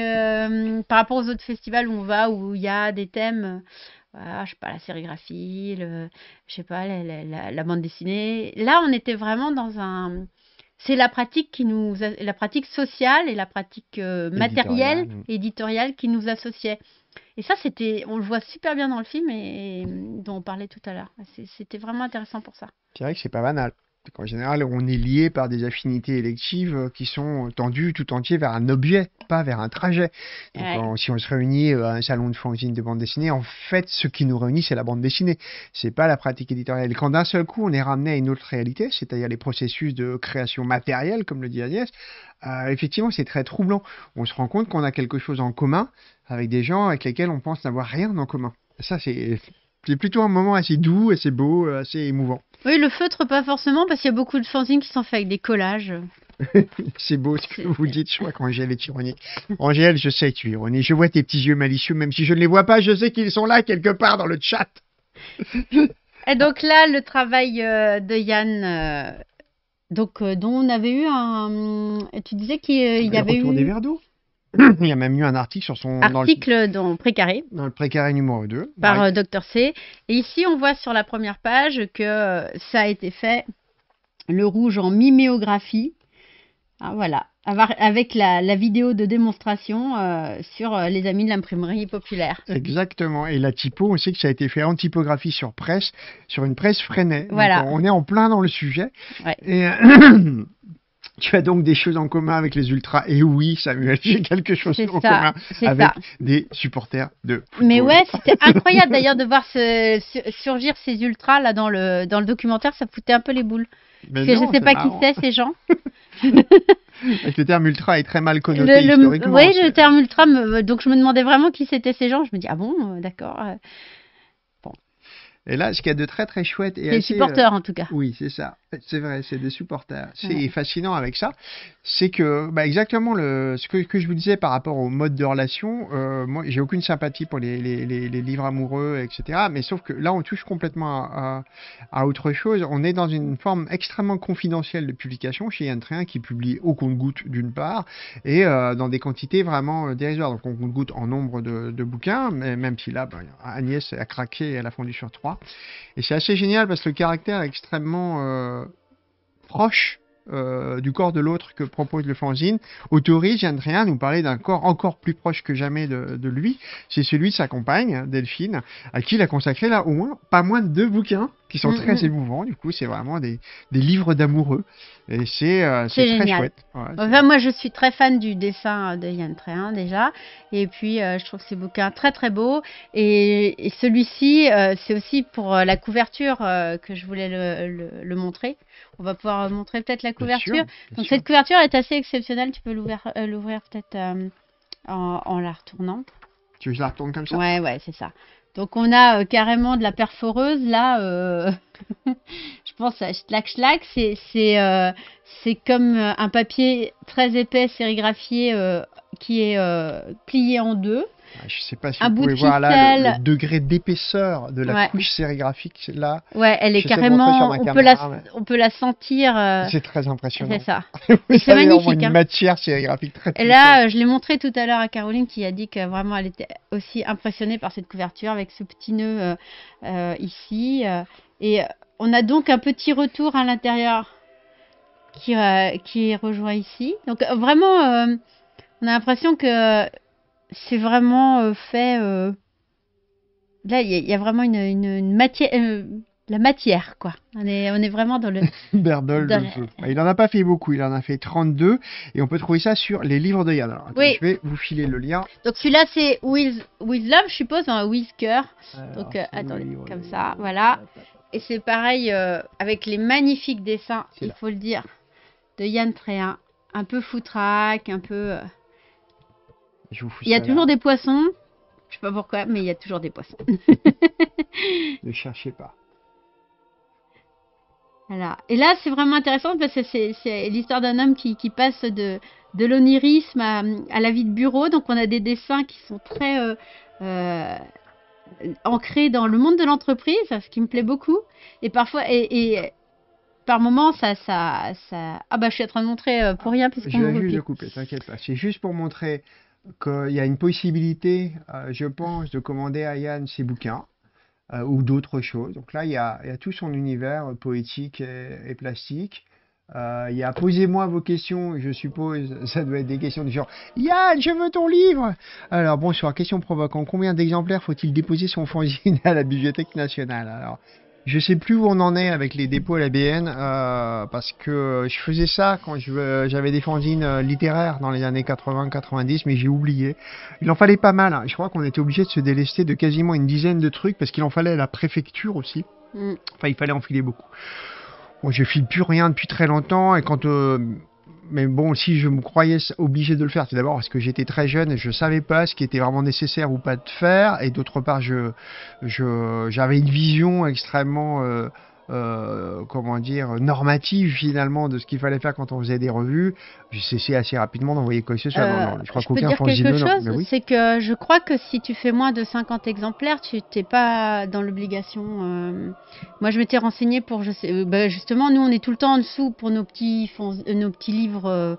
euh, par rapport aux autres festivals où on va, où il y a des thèmes, euh, voilà, je sais pas, la sérigraphie, le, je sais pas, la- la bande dessinée. Là, on était vraiment dans un. C'est la pratique qui nous, la pratique sociale et la pratique euh, matérielle, Éditoriale. éditoriale qui nous associait. Et ça, c'était, on le voit super bien dans le film et, et dont on parlait tout à l'heure. C'était vraiment intéressant pour ça. C'est vrai que c'est pas banal. Qu'en général, on est lié par des affinités électives euh, qui sont tendues tout entier vers un objet, pas vers un trajet. Donc, Ouais. en- si on se réunit euh, à un salon de fanzine de bande dessinée, en fait, ce qui nous réunit, c'est la bande dessinée. C'est pas la pratique éditoriale. Quand d'un seul coup, on est ramené à une autre réalité, c'est-à-dire les processus de création matérielle, comme le dit Agnès, euh, effectivement, c'est très troublant. On se rend compte qu'on a quelque chose en commun avec des gens avec lesquels on pense n'avoir rien en commun. Ça, c'est c'est plutôt un moment assez doux, assez beau, euh, assez émouvant. Oui, le feutre, pas forcément, parce qu'il y a beaucoup de fanzines qui sont faits avec des collages. C'est beau ce que vous dites, je crois qu'Angèle est ironique. Angèle, je sais que tu es ironique. Je vois tes petits yeux malicieux, même si je ne les vois pas, je sais qu'ils sont là quelque part dans le chat. Et donc là, le travail euh, de Yann, euh, donc, euh, dont on avait eu un. Tu disais qu'il euh, il y Le avait retour eu des verres d'eau? Il y a même eu un article sur son dans le, article dans Précaré dans le précaré numéro 2. par euh, Dr C. Et ici, on voit sur la première page que euh, ça a été fait, le rouge en miméographie. Ah, voilà, avec la, la vidéo de démonstration euh, sur euh, les amis de l'imprimerie populaire. Exactement. Et la typo, on sait que ça a été fait en typographie sur presse, sur une presse Freinet. Donc, Voilà. on est en plein dans le sujet. Ouais. Et tu as donc des choses en commun avec les ultras. Et oui, Samuel, j'ai quelque chose en ça, commun avec ça. des supporters de Mais ouais, c'était incroyable d'ailleurs de voir ce- surgir ces ultras là dans le, dans le documentaire, ça foutait un peu les boules. Mais Parce que je sais c'est pas marrant. qui c'est ces gens. Le terme ultra est très mal connoté Le- le- historiquement. oui, le terme ultra, me- donc je me demandais vraiment qui c'était ces gens. Je me dis, ah bon, euh, d'accord. Euh, Et là, ce qu'il y a de très très chouette et C'est des assez, supporters, euh, en tout cas. Oui, c'est ça. C'est vrai, c'est des supporters. C'est Ouais. fascinant avec ça, c'est que bah, exactement le, ce que, que je vous disais par rapport au mode de relation. euh, moi, j'ai aucune sympathie pour les, les, les, les livres amoureux, etc. Mais sauf que là, on touche complètement à, à, à autre chose. On est dans une forme extrêmement confidentielle de publication chez Yann Tréhin qui publie au compte-goutte d'une part et euh, dans des quantités vraiment euh, dérisoires. Donc on compte-goutte en nombre de, de bouquins, mais même si là, bah, Agnès a craqué elle a fondu sur trois. Et c'est assez génial parce que le caractère est extrêmement euh, proche euh, du corps de l'autre que propose le fanzine autorise Yann Tréhin à nous parler d'un corps encore plus proche que jamais de, de lui. C'est celui de sa compagne, Delphine, à qui il a consacré là au moins pas moins de deux bouquins qui sont Mm, très mm. émouvants. Du coup, c'est vraiment des, des livres d'amoureux. Et c'est euh, très chouette. Ouais, Enfin, moi, je suis très fan du dessin de Yann Tréhin déjà. Et puis, euh, je trouve ces bouquins très très beaux. Et, et celui-ci, euh, c'est aussi pour la couverture que je voulais le, le- le montrer. On va pouvoir montrer peut-être la Bien couverture. sûr, bien Donc, sûr. cette couverture est assez exceptionnelle. Tu peux l'ouvrir peut-être en, en la retournant. Tu veux que je la retourne comme ça? Ouais, ouais, c'est ça. Donc on a euh, carrément de la perforeuse là. euh, pense à Schlack Schlack. C'est c'est euh, c'est comme euh, un papier très épais sérigraphié euh, qui est euh, plié en deux. Je sais pas si Un vous pouvez voir là le, degré d'épaisseur de la Ouais. couche sérigraphique là. Ouais, elle est carrément. On peut la mais on peut la sentir. euh, C'est très impressionnant. c'est ça. C'est magnifique. une hein. matière sérigraphique très Et là, euh, je l'ai montré tout à l'heure à Caroline qui a dit que vraiment elle était aussi impressionnée par cette couverture avec ce petit nœud euh, ici. et on a donc un petit retour à l'intérieur qui, euh, qui rejoint ici. Donc euh, vraiment, euh, on a l'impression que c'est vraiment fait. Là, il y, a- il y a vraiment une, une- une matière. la matière, quoi. On est, on est vraiment dans le. Berdol Dans le-. Il en a pas fait beaucoup, il en a fait 32 et on peut trouver ça sur les livres de Yann. Alors, attends, Oui. je vais vous filer le lien. Donc celui-là c'est With, With Love, je suppose, un With Cœur. Donc attendez, comme ça, voilà. Et c'est pareil euh, avec les magnifiques dessins, il faut le dire, de Yann Tréhin. Un peu foutraque, un peu. euh, Je vous fous Il y a ça toujours des poissons. Je sais pas pourquoi, mais il y a toujours des poissons. Ne cherchez pas. Voilà. Et là, c'est vraiment intéressant parce que c'est c'est l'histoire d'un homme qui, qui passe de, de l'onirisme à, à la vie de bureau. Donc, on a des dessins qui sont très euh, euh, ancrés dans le monde de l'entreprise, ce qui me plaît beaucoup. Et parfois, et, et par moments, ça, ça, ça. Ah bah, je suis en train de montrer euh, pour rien Je puisqu'on vais me juste le couper, t'inquiète pas. C'est juste pour montrer qu'il y a une possibilité, euh, je pense, de commander à Yann ses bouquins euh, ou d'autres choses. Donc là, il y a, il y a tout son univers poétique et, et plastique. Euh, il y a posez-moi vos questions, je suppose, ça doit être des questions du genre Yann, je veux ton livre Alors bonsoir, question provoquant, combien d'exemplaires faut-il déposer son fanzine à la Bibliothèque nationale? Alors, je sais plus où on en est avec les dépôts à la BN, euh, parce que je faisais ça quand je- j'avais des fanzines euh, littéraires dans les années 80-90, mais j'ai oublié. Il en fallait pas mal, hein. je crois qu'on était obligé de se délester de quasiment une dizaine de trucs, parce qu'il en fallait à la préfecture aussi. Mm. Enfin, il fallait enfiler beaucoup. Bon, je file plus rien depuis très longtemps et quand euh, mais bon, si je me croyais obligé de le faire, c'est d'abord parce que j'étais très jeune et je savais pas ce qui était vraiment nécessaire ou pas de faire, et d'autre part, je, je, j'avais une vision extrêmement, euh, euh, comment dire, normative finalement de ce qu'il fallait faire quand on faisait des revues. J'ai cessé assez rapidement d'envoyer quoi que ce soit. Euh, non, non, je crois je peux qu'aucun dire quelque chose, oui. c'est que je crois que si tu fais moins de 50 exemplaires, tu n'es pas dans l'obligation. euh. Moi, je m'étais renseignée pour, je sais, euh, bah, justement, nous, on est tout le temps en dessous pour nos petits, fon- euh, nos petits livres, euh,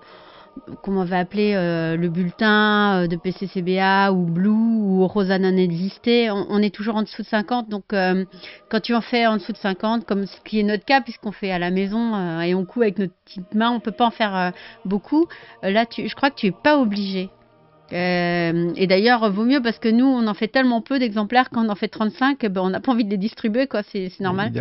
comment on va appeler, euh, le bulletin euh, de PCCBA ou Blue ou Rosa non. On, on est toujours en dessous de 50, donc euh, quand tu en fais en dessous de 50, comme ce qui est notre cas, puisqu'on fait à la maison et on coud avec notre petite main, on peut pas en faire beaucoup. Là, tu, je crois que tu es pas obligé. Et d'ailleurs, vaut mieux parce que nous, on en fait tellement peu d'exemplaires quand on en fait 35, ben, on n'a pas envie de les distribuer, quoi. C'est normal.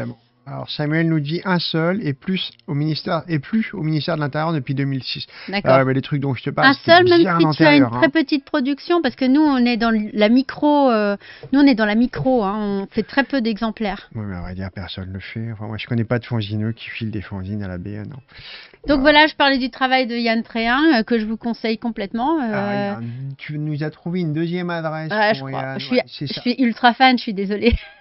Alors Samuel nous dit un seul et plus au ministère et plus au ministère de l'Intérieur depuis 2006. D'accord. Ah, mais les trucs dont je te parle, Un seul, même si tu as une antérieur, hein. très petite production, parce que nous, on est dans la micro. euh, nous, on est dans la micro. hein, on fait très peu d'exemplaires. Oui, mais à vrai dire, personne ne le fait. Enfin, moi, je connais pas de fanzineux qui filent des fanzines à la BN. non. Donc voilà, je parlais du travail de Yann Tréhin, euh, que je vous conseille complètement. euh, Ah, Yann, tu nous as trouvé une deuxième adresse. ouais, je crois. Yann. Je suis, Ouais, je suis ultra fan, je suis désolée.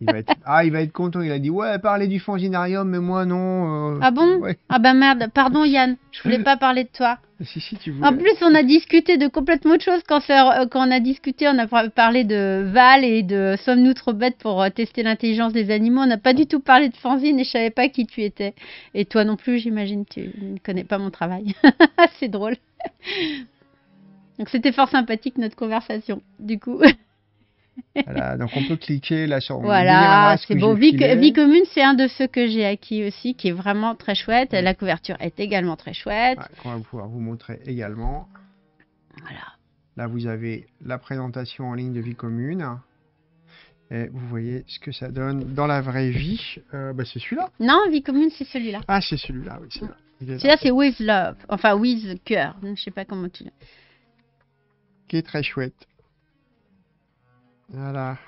Il va être... Ah, il va être content. Il a dit Ouais, parlez du fanzinarium, mais moi non. euh, Ah bon? ouais. Ah bah merde, pardon Yann, je voulais pas parler de toi. Si, si, tu voulais. En plus, on a discuté de complètement autre chose quand, euh, quand on a discuté. On a par- parlé de Val et de Sommes-nous trop bêtes pour euh, tester l'intelligence des animaux. On n'a pas du tout parlé de fanzine et je savais pas qui tu étais. Et toi non plus, j'imagine, tu ne connais pas mon travail. C'est drôle. Donc c'était fort sympathique notre conversation, du coup. Voilà, donc on peut cliquer là sur Voilà, c'est bon. Vie, vie, commune, c'est un de ceux que j'ai acquis aussi, qui est vraiment très chouette. La couverture est également très chouette. Ouais, qu'on va pouvoir vous montrer également. Voilà. Là, vous avez la présentation en ligne de vie commune. Et vous voyez ce que ça donne dans la vraie vie. Euh, bah, c'est celui-là. Non, vie commune, c'est celui-là. Ah, c'est celui-là, oui, c'est là. Celui-là, c'est With Love. Enfin, With Cœur. Je sais pas comment tu. Qui est très chouette. Voilà.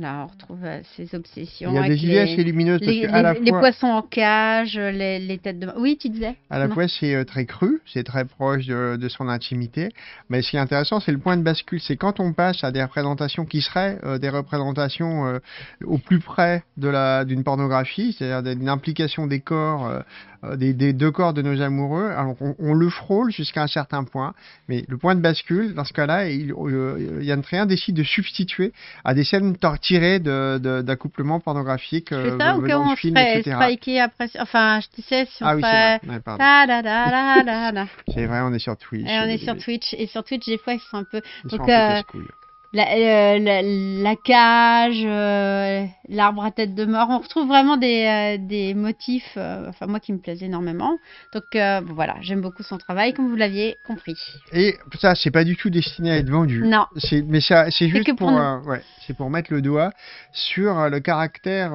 Là, on retrouve euh, ces obsessions. Il y a des idées assez lumineuses. Les, que à la les fois, poissons en cage, les, les, têtes de. Oui, tu disais. À la fois, c'est euh, très cru, c'est très proche de, de, son intimité. Mais ce qui est intéressant, c'est le point de bascule. C'est quand on passe à des représentations qui seraient euh, des représentations euh, au plus près la d'une pornographie, c'est-à-dire d'une implication des corps, euh, des, des, deux corps de nos amoureux. Alors, on, on le frôle jusqu'à un certain point. Mais le point de bascule, dans ce cas-là, Yann Tréhin décide de substituer à des scènes tiré d'accouplement de, pornographique. C'est euh, ça ou qu'on serait striké après Enfin, je sais, si on ah, oui, ferait... C'est vrai, on est sur Twitch. Et on est sur Twitch. Et sur Twitch, des fois, ils sont un peu... Ils Donc, sont un peu euh, la, euh, la, la, cage, euh, l'arbre à tête de mort. On retrouve vraiment des, euh, des motifs, enfin moi qui me plaisent énormément. Donc euh, voilà, j'aime beaucoup son travail, comme vous l'aviez compris. Et ça, c'est pas du tout destiné à être vendu. Non. Mais ça, c'est juste pour, pour ouais, c'est pour mettre le doigt sur le caractère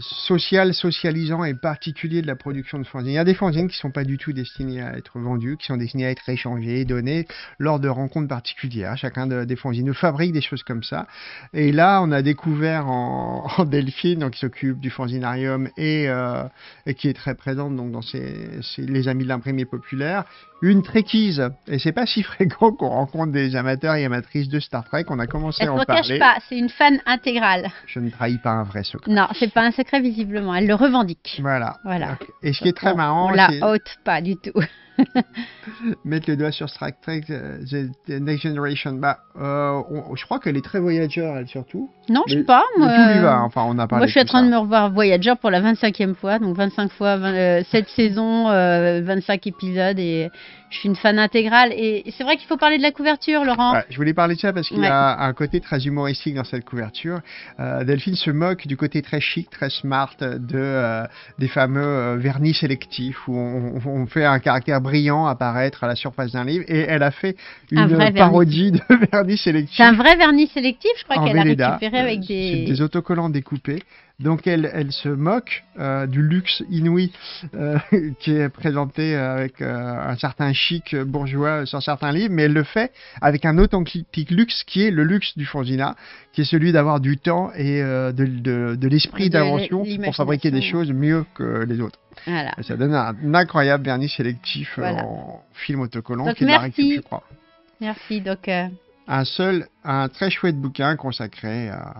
social, socialisant et particulier de la production de fanzines. Il y a des fanzines qui sont pas du tout destinées à être vendues, qui sont destinées à être échangées, données lors de rencontres particulières. Chacun de, des fanzines fabrique des choses comme ça. Et là, on a découvert en, Delphine, donc, qui s'occupe du fanzinarium et, euh, et, qui est très présente donc, dans ses, les Amis de l'imprimé populaire, une tréquise. Et c'est pas si fréquent qu'on rencontre des amateurs et amatrices de Star Trek. On a commencé Elle à en ne parler. cache pas, c'est une fan intégrale. Je ne trahis pas un vrai secret. Non, c'est pas un secret visiblement. Elle le revendique. Voilà. voilà. Et ce qui est très on, marrant, on la haute pas du tout. mettre le doigt sur Star Trek The Next Generation. Bah, euh, on, je crois qu'elle est très Voyager, elle surtout. Non, je sais pas. Moi, tout lui va. Enfin, on a Moi, je suis en train ça. de me revoir Voyager pour la 25e fois. Donc, 25 fois, 20, euh, 7 saisons, euh, 25 épisodes. Et je suis une fan intégrale. Et c'est vrai qu'il faut parler de la couverture, Laurent. Ouais, je voulais parler de ça parce qu'il Ouais. y a un côté très humoristique dans cette couverture. Euh, Delphine se moque du côté très chic, très smart de, euh, des fameux euh, vernis sélectifs où on, on fait un caractère brillant apparaître à la surface d'un livre. Et elle a fait Un une parodie de vernis sélectif. C'est un vrai vernis sélectif, je crois qu'elle a récupéré avec des autocollants découpés. Donc elle, elle se moque euh, du luxe inouï euh, qui est présenté avec euh, un certain chic bourgeois sur certains livres, mais elle le fait avec un authentique luxe qui est le luxe du Fonzina, qui est celui d'avoir du temps et de, de, de l'esprit d'invention pour fabriquer des choses mieux que les autres. Voilà. Et ça donne un, un incroyable vernis sélectif Voilà. en film autocollant Donc, qui est de la merci. récup, je crois. Merci. Donc, Un seul, un très chouette bouquin consacré à,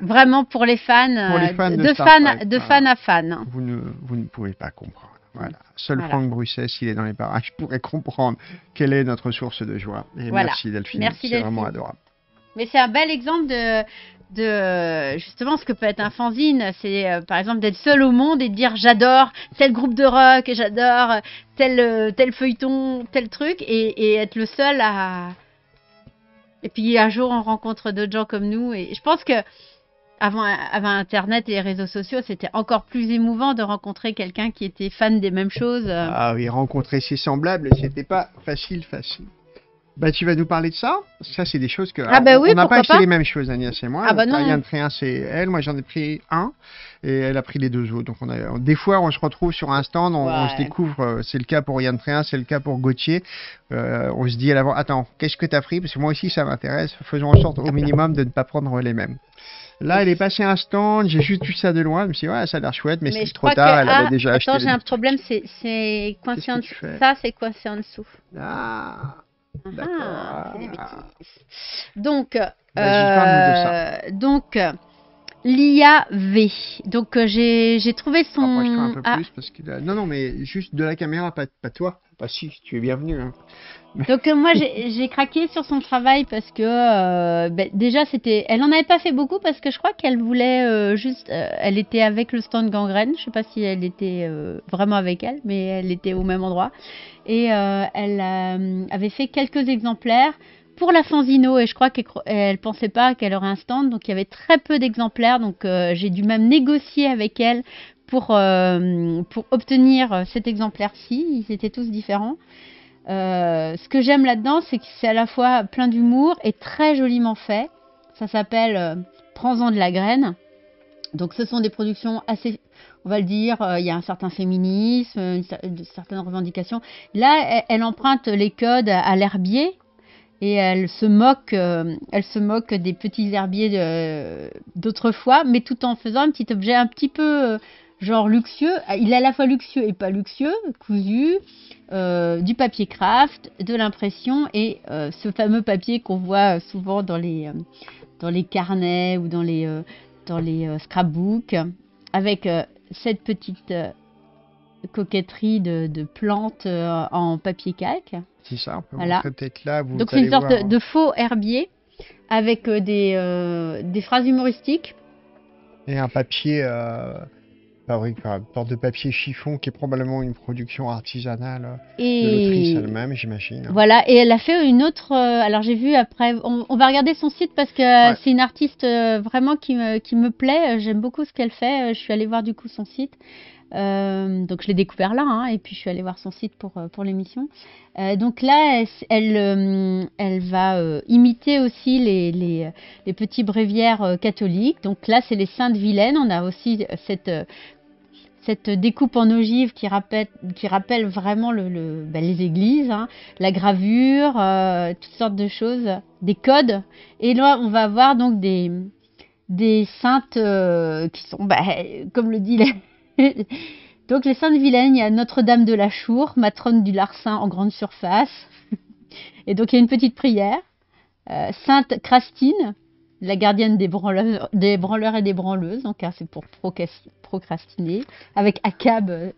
vraiment pour les fans, Pour les euh, fans de de, Star fan, Trek, de voilà. fan à fan. vous ne, vous ne pouvez pas comprendre. Voilà. Seul Voilà. Franck Brusset, s'il est dans les parages, pourrait comprendre quelle est notre source de joie. Et Voilà. merci Delphine. Merci, C'est vraiment adorable. Mais c'est un bel exemple de, de justement ce que peut être un fanzine. C'est euh, par exemple d'être seul au monde et de dire j'adore tel groupe de rock, j'adore euh, tel, tel feuilleton, tel truc, et, et être le seul à. Et puis un jour on rencontre d'autres gens comme nous. Et je pense que avant, avant Internet et les réseaux sociaux, c'était encore plus émouvant de rencontrer quelqu'un qui était fan des mêmes choses. Ah oui, rencontrer ses semblables, c'était pas facile, facile. Bah, tu vas nous parler de ça? Ça, c'est des choses que. Ah bah oui, on n'a pas acheté pas les mêmes choses, Agnès et moi. Ah bah non. Ariane Tréhin, c'est elle. Moi, j'en ai pris un. Et elle a pris les deux autres. Donc, on a... des fois, on se retrouve sur un stand, on, se découvre. euh, C'est le cas pour Yann Tréhin, c'est le cas pour Gauthier. Euh, on se dit à l'avant Attends, qu'est-ce que tu as pris? Parce que moi aussi, ça m'intéresse. Faisons en sorte au minimum de ne pas prendre les mêmes. Là, elle est passée un stand, j'ai juste vu ça de loin, je me suis dit, ouais, ça a l'air chouette, mais, Mais c'est trop tard, que elle ah, avait déjà acheté. attends, j'ai un problème, c'est coincé en dessous. Ça, c'est coincé en dessous. Ah, Ah, bêtises. Donc, euh, donc, l'IA V. Donc euh, j'ai j'ai trouvé son. Rapproche-toi un peu Ah, plus parce que non non mais juste de la caméra pas, pas toi. Bah si tu es bienvenu. hein. Donc euh, moi j'ai j'ai craqué sur son travail parce que euh, ben, déjà c'était elle en avait pas fait beaucoup parce que je crois qu'elle voulait juste elle était avec le stand gangrène je sais pas si elle était vraiment avec elle mais elle était au même endroit et elle avait fait quelques exemplaires pour la Fanzino et je crois qu'elle pensait pas qu'elle aurait un stand donc il y avait très peu d'exemplaires donc euh, j'ai dû même négocier avec elle pour euh, pour obtenir cet exemplaire-ci ils étaient tous différents euh, ce que j'aime là-dedans, c'est que c'est à la fois plein d'humour et très joliment fait. Ça s'appelle Prends-en de la graine. Donc, ce sont des productions assez, on va le dire, il y a un certain féminisme, certaines revendications. Là, elle, emprunte les codes à l'herbier et elle se moque, euh, elle se moque des petits herbiers d'autrefois, mais tout en faisant un petit objet un petit peu euh, genre luxueux. Il est à la fois luxueux et pas luxueux, cousu, euh, du papier craft, de l'impression et ce fameux papier qu'on voit souvent dans les, dans les carnets ou dans les, dans les scrapbooks, avec cette petite coquetterie de, de plantes euh, en papier calque. C'est ça. On peut Voilà. montrer peut-être là. Vous Donc c'est une sorte voir, de, de faux herbier avec euh, des, euh, des phrases humoristiques. Et un papier euh, fabriqué par une sorte de papier chiffon qui est probablement une production artisanale Et- de l'autrice elle-même, j'imagine. Voilà, et elle a fait une autre. alors j'ai vu après, on, on va regarder son site parce que c'est une artiste vraiment qui me, qui me plaît. J'aime beaucoup ce qu'elle fait. Je suis allée voir du coup son site. Euh, donc je l'ai découvert là, hein, et puis je suis allée voir son site pour, euh, pour l'émission. Euh, donc là, elle, elle, va imiter aussi les, les, petits bréviaires catholiques. Donc là, c'est les Saintes Vilaines. On a aussi cette, cette découpe en ogive qui rappelle, qui rappelle vraiment ben, les églises, hein, la gravure, toutes sortes de choses, des codes. Et là, on va avoir donc des, des saintes qui sont, ben, comme le dit la- donc les saintes vilaines, il y a Notre-Dame de la Chour, matrone du Larcin en grande surface. Et donc il y a une petite prière. Euh, Sainte Crastine, la gardienne des branleurs, et des branleuses, donc hein, c'est pour procrastiner, avec euh.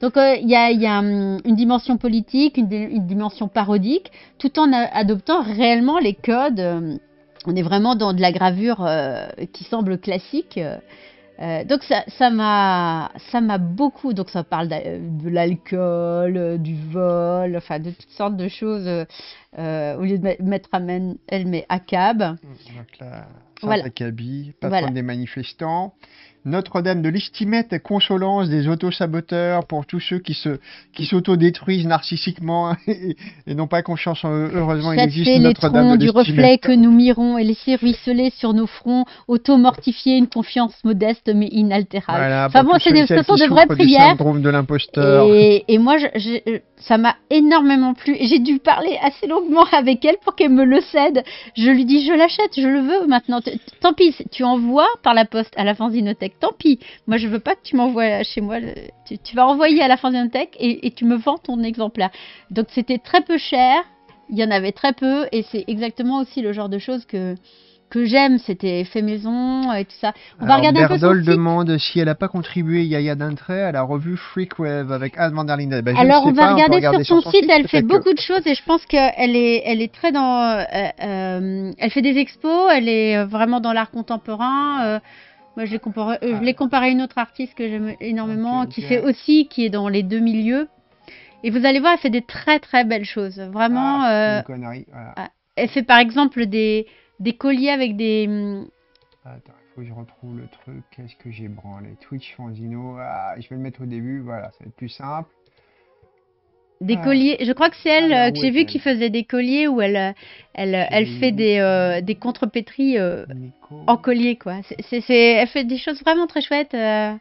Donc euh, il y a, hum, une dimension politique, une, di- une dimension parodique, tout en adoptant réellement les codes. euh, on est vraiment dans de la gravure euh, qui semble classique. Euh. Euh, donc ça ça m'a ça m'a beaucoup donc ça parle d'a- de l'alcool euh, du vol enfin de toutes sortes de choses euh, euh, au lieu de met- mettre amen elle met Donc Voilà. Sainte Akabi, patronne Voilà. des manifestants. Notre-Dame de l'estimette consolence des autosaboteurs pour tous ceux qui se qui s'autodétruisent narcissiquement et, et n'ont pas confiance en eux. Heureusement, il existe Notre-Dame de du reflet que nous mirons et laisser ruisseler sur nos fronts, auto-mortifier une confiance modeste mais inaltérable. Voilà, enfin bon, c'est des, ce sont de vraies prières. syndrome de l'imposteur. Et, et moi, je- je- ça m'a énormément plu. J'ai dû parler assez longuement avec elle pour qu'elle me le cède. Je lui dis, je l'achète, je le veux maintenant. Tant pis, tu envoies par la poste à la Fanzinothèque. Tant pis. Moi, je veux pas que tu m'envoies chez moi. le- Tu, tu vas envoyer à la Fanzinothèque et, et tu me vends ton exemplaire. Donc, c'était très peu cher. Il y en avait très peu. Et c'est exactement aussi le genre de choses que que j'aime, c'était fait maison et tout ça. On va Alors, regarder un peu Berdol demande si elle n'a pas contribué Yaya d'un trait à la revue Freakwave avec Anne van der Linden. Ben, Alors on va pas, regarder, regarder sur son site, elle fait que- beaucoup de choses et je pense qu'elle est, elle est très dans, euh, euh, elle fait des expos, elle est vraiment dans l'art contemporain. euh, moi je l'ai comparé, euh, je comparé à une autre artiste que j'aime énormément, qui fait aussi, qui est dans les deux milieux. Et vous allez voir, elle fait des très très belles choses, vraiment. Ah, euh, une connerie, voilà. ah, elle fait par exemple des, des colliers avec des, Attends, il faut que je retrouve le truc. Qu'est-ce que j'ai branlé? Twitch Fanzino. Ah, je vais le mettre au début. Voilà, ça va être plus simple. Des Ah. colliers, je crois que c'est elle Alors, euh, que j'ai vu qui faisait des colliers où elle, euh, elle, euh, elle fait des, euh, des contrepétries euh, en collier quoi. C'est, elle fait des choses vraiment très chouettes. euh.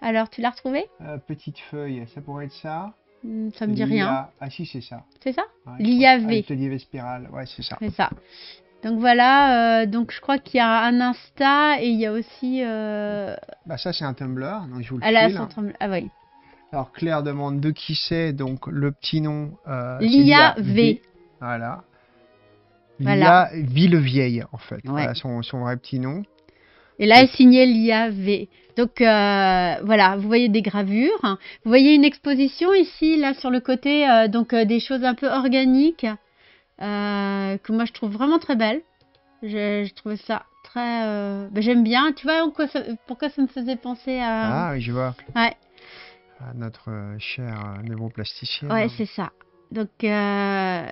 Alors, tu l'as retrouvée? Petite feuille, ça pourrait être ça. Hmm, Ça me dit rien. Ah si, c'est ça. C'est ça? Ouais, L'IAV. Atelier spirale, ouais, c'est ça. C'est ça. Donc voilà, euh, donc je crois qu'il y a un Insta et il y a aussi. euh, Bah ça c'est un Tumblr, donc je vous le elle a son Ah oui. Alors Claire demande de qui c'est, donc le petit nom. Euh, c'est L'IAV. Voilà. Voilà. L'IA Villevieille en fait. Voilà son, son vrai petit nom. Et là est signé l'IAV. Donc euh, voilà, vous voyez des gravures. Vous voyez une exposition ici, là sur le côté, euh, donc euh, des choses un peu organiques que moi je trouve vraiment très belles. Je, je trouvais ça très. ben, J'aime bien. Tu vois en quoi ça- pourquoi ça me faisait penser à. Ah oui, je vois. Ouais. À notre euh, cher neuroplasticien. Ouais, c'est ça. Donc, euh,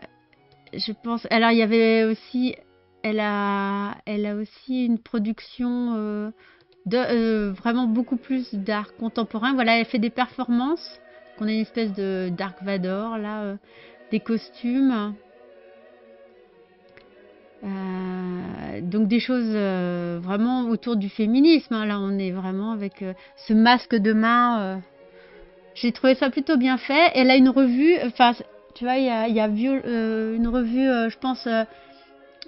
je pense. Alors, il y avait aussi. Elle a, elle a aussi une production euh, de vraiment beaucoup plus d'art contemporain. Voilà, elle fait des performances. On a une espèce de Dark Vador là, des costumes. Donc des choses vraiment autour du féminisme. hein. Là, on est vraiment avec ce masque de main. J'ai trouvé ça plutôt bien fait. Elle a une revue, enfin, tu vois, il y a, il y a viol- euh, une revue, euh, je pense, euh,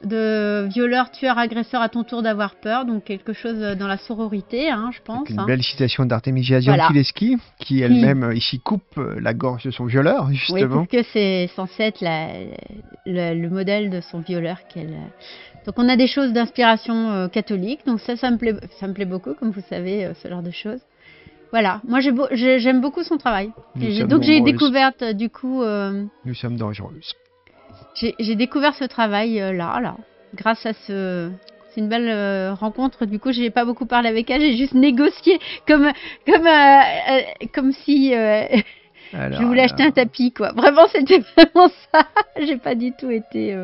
de violeur, tueur, agresseur à ton tour d'avoir peur. Donc quelque chose dans la sororité, hein, je pense. Une hein. belle citation d'Artemisia Voilà. Gentileschi, qui elle-même ici coupe la gorge de son violeur, Oui, justement. parce que c'est censé être la- le, le modèle de son violeur qu'elle. Donc on a des choses d'inspiration catholique, donc ça, ça me plaît, ça me plaît beaucoup, comme vous savez, ce genre de choses. Voilà, moi j'aime beaucoup son travail. Donc j'ai découvert euh, du coup, euh, Nous sommes dangereuses. j'ai j'ai découvert ce travail euh, là, là, grâce à ce. C'est une belle euh, rencontre. Du coup, j'ai pas beaucoup parlé avec elle. J'ai juste négocié comme comme comme si Alors, je voulais acheter un tapis, quoi. Vraiment, c'était vraiment ça. J'ai pas du tout été,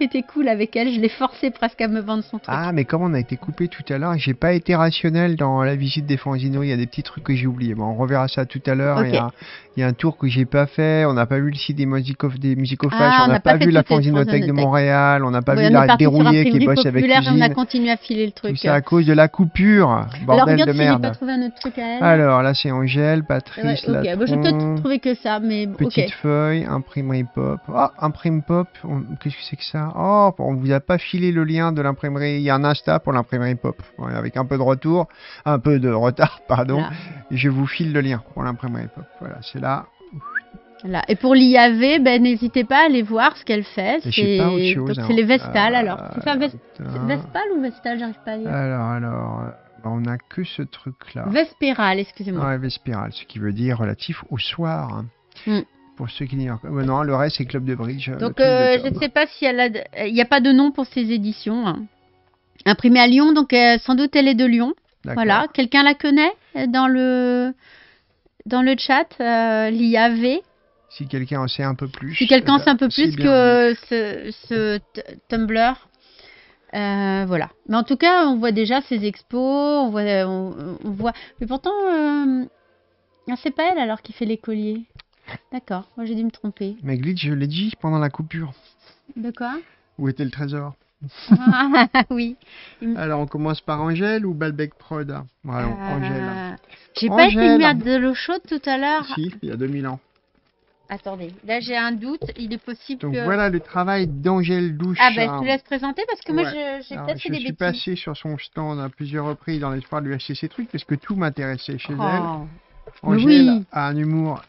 été cool avec elle. Je l'ai forcée presque à me vendre son truc. Ah, mais comme on a été coupé tout à l'heure, j'ai pas été rationnel dans la visite des Fanzino. Il y a des petits trucs que j'ai oubliés. Bon, on reverra ça tout à l'heure. Il, y a, Ok. il y a un tour que j'ai pas fait. On n'a pas vu le site des, musicof- des musicophages. Ah, on n'a pas, vu la Fanzinothèque de. Montréal. On n'a pas Oui, vu la dérouillée qui bosse avec et on a continué à filer le truc. ça à cause de la coupure. Alors Bordel regarde de si merde. pas trouvé un autre truc à elle. Alors là, c'est Angèle, Ouais, Patrice, ok, bah, j'ai Latron, peut-être trouvé que ça, mais bon. Petite feuille, imprimerie pop. Ah, imprime pop, on- qu'est-ce que c'est que ça? Oh, on vous a pas filé le lien de l'imprimerie. Il y a un Insta pour l'imprimerie pop. Ouais, avec un peu de retour, un peu de retard, pardon. Là. Je vous file le lien pour l'imprimerie pop. Voilà, c'est là. Voilà. Et pour l'IAV, ben, n'hésitez pas à aller voir ce qu'elle fait. C'est donc, hein. les Vestales, Euh, alors. C'est ça, Ves- putain. c'est Vespal ou Vestal? J'arrive pas à lire. Alors, alors, euh, bah, on a que ce truc-là. Vespéral, excusez-moi. Ouais, Vespéral, ce qui veut dire relatif au soir. hein. Pour ceux qui n'y ont ouais, Non, le reste, c'est Club de Bridge. le Donc, euh, je ne sais pas si elle a. n'y a pas de nom pour ces éditions. hein. Imprimée à Lyon, donc euh, sans doute elle est de Lyon. Voilà. Quelqu'un la connaît euh, dans le dans le chat euh, L'IAV. Si quelqu'un en sait un peu plus. Si quelqu'un eh ben, sait un peu c'est plus que ce, ce Tumblr. euh, voilà. Mais en tout cas, on voit déjà ces expos, on voit, on, on voit. Mais pourtant, euh, ah, c'est pas elle alors qui fait les colliers. D'accord. Moi, j'ai dû me tromper. Mais Glitch, je l'ai dit pendant la coupure. De quoi? Où était le trésor? Ah, Oui. Alors, on commence par Angèle ou Balbec Prod? Voilà, Euh, Angèle. J'ai pas été mettre de l'eau chaude tout à l'heure. Si, il y a 2000 ans. Attendez, là j'ai un doute. Il est possible Donc que. voilà le travail d'Angèle Douche. Ah ben je hein. te laisse présenter parce que moi Ouais. je- j'ai peut-être fait je des suis bêtises. passé sur son stand à plusieurs reprises dans l'espoir de lui acheter ses trucs parce que tout m'intéressait chez Oh. elle. Angèle oui. a un humour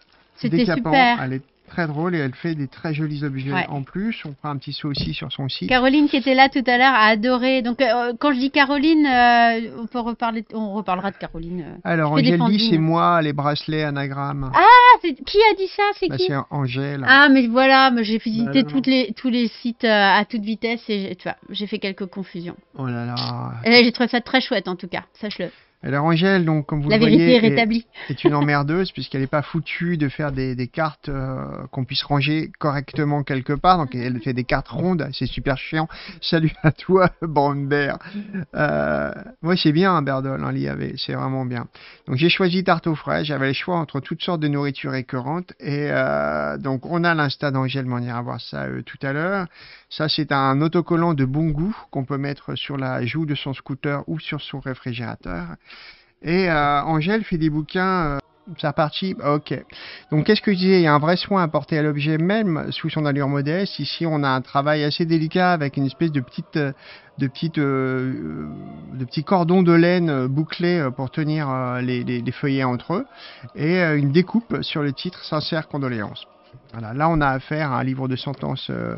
C'était décapant. super. Elle est très drôle et elle fait des très jolis objets Ouais. en plus. On fera un petit saut aussi sur son site. Caroline qui était là tout à l'heure a adoré. Donc euh, quand je dis Caroline, euh, on peut reparler, on reparlera de Caroline. euh. Alors Angèle dit c'est moi les bracelets anagrammes. Ah, qui a dit ça? C'est Bah, qui? c'est Angèle. Ah mais voilà, j'ai visité Bah, toutes les, tous les sites à toute vitesse et j'ai- tu vois, j'ai fait quelques confusions. Oh là là. J'ai trouvé ça très chouette en tout cas, sache-le. Alors Angèle, donc comme vous La le vérité voyez, est rétablie. est une emmerdeuse puisqu'elle n'est pas foutue de faire des, des cartes euh, qu'on puisse ranger correctement quelque part. Donc elle fait des cartes rondes, c'est super chiant. Salut à toi, Brandber. Euh, moi c'est bien un Berdol, hein, l'IAV, c'est vraiment bien. Donc j'ai choisi tarte aux fraises. J'avais le choix entre toutes sortes de nourritures écœurantes et euh, donc on a l'insta d'Angèle, mais on ira voir ça euh, tout à l'heure. Ça, c'est un autocollant de bon goût qu'on peut mettre sur la joue de son scooter ou sur son réfrigérateur. Et euh, Angèle fait des bouquins. euh, sa partie, ok. Donc, qu'est-ce que je disais? Il y a un vrai soin apporté à l'objet même sous son allure modeste. Ici, on a un travail assez délicat avec une espèce de petite, euh, de euh, euh, de petits cordons de laine euh, euh, pour tenir euh, les, feuillets entre eux et euh, une découpe sur le titre Sincère condoléances. Voilà, là, on a affaire à un livre de sentences euh,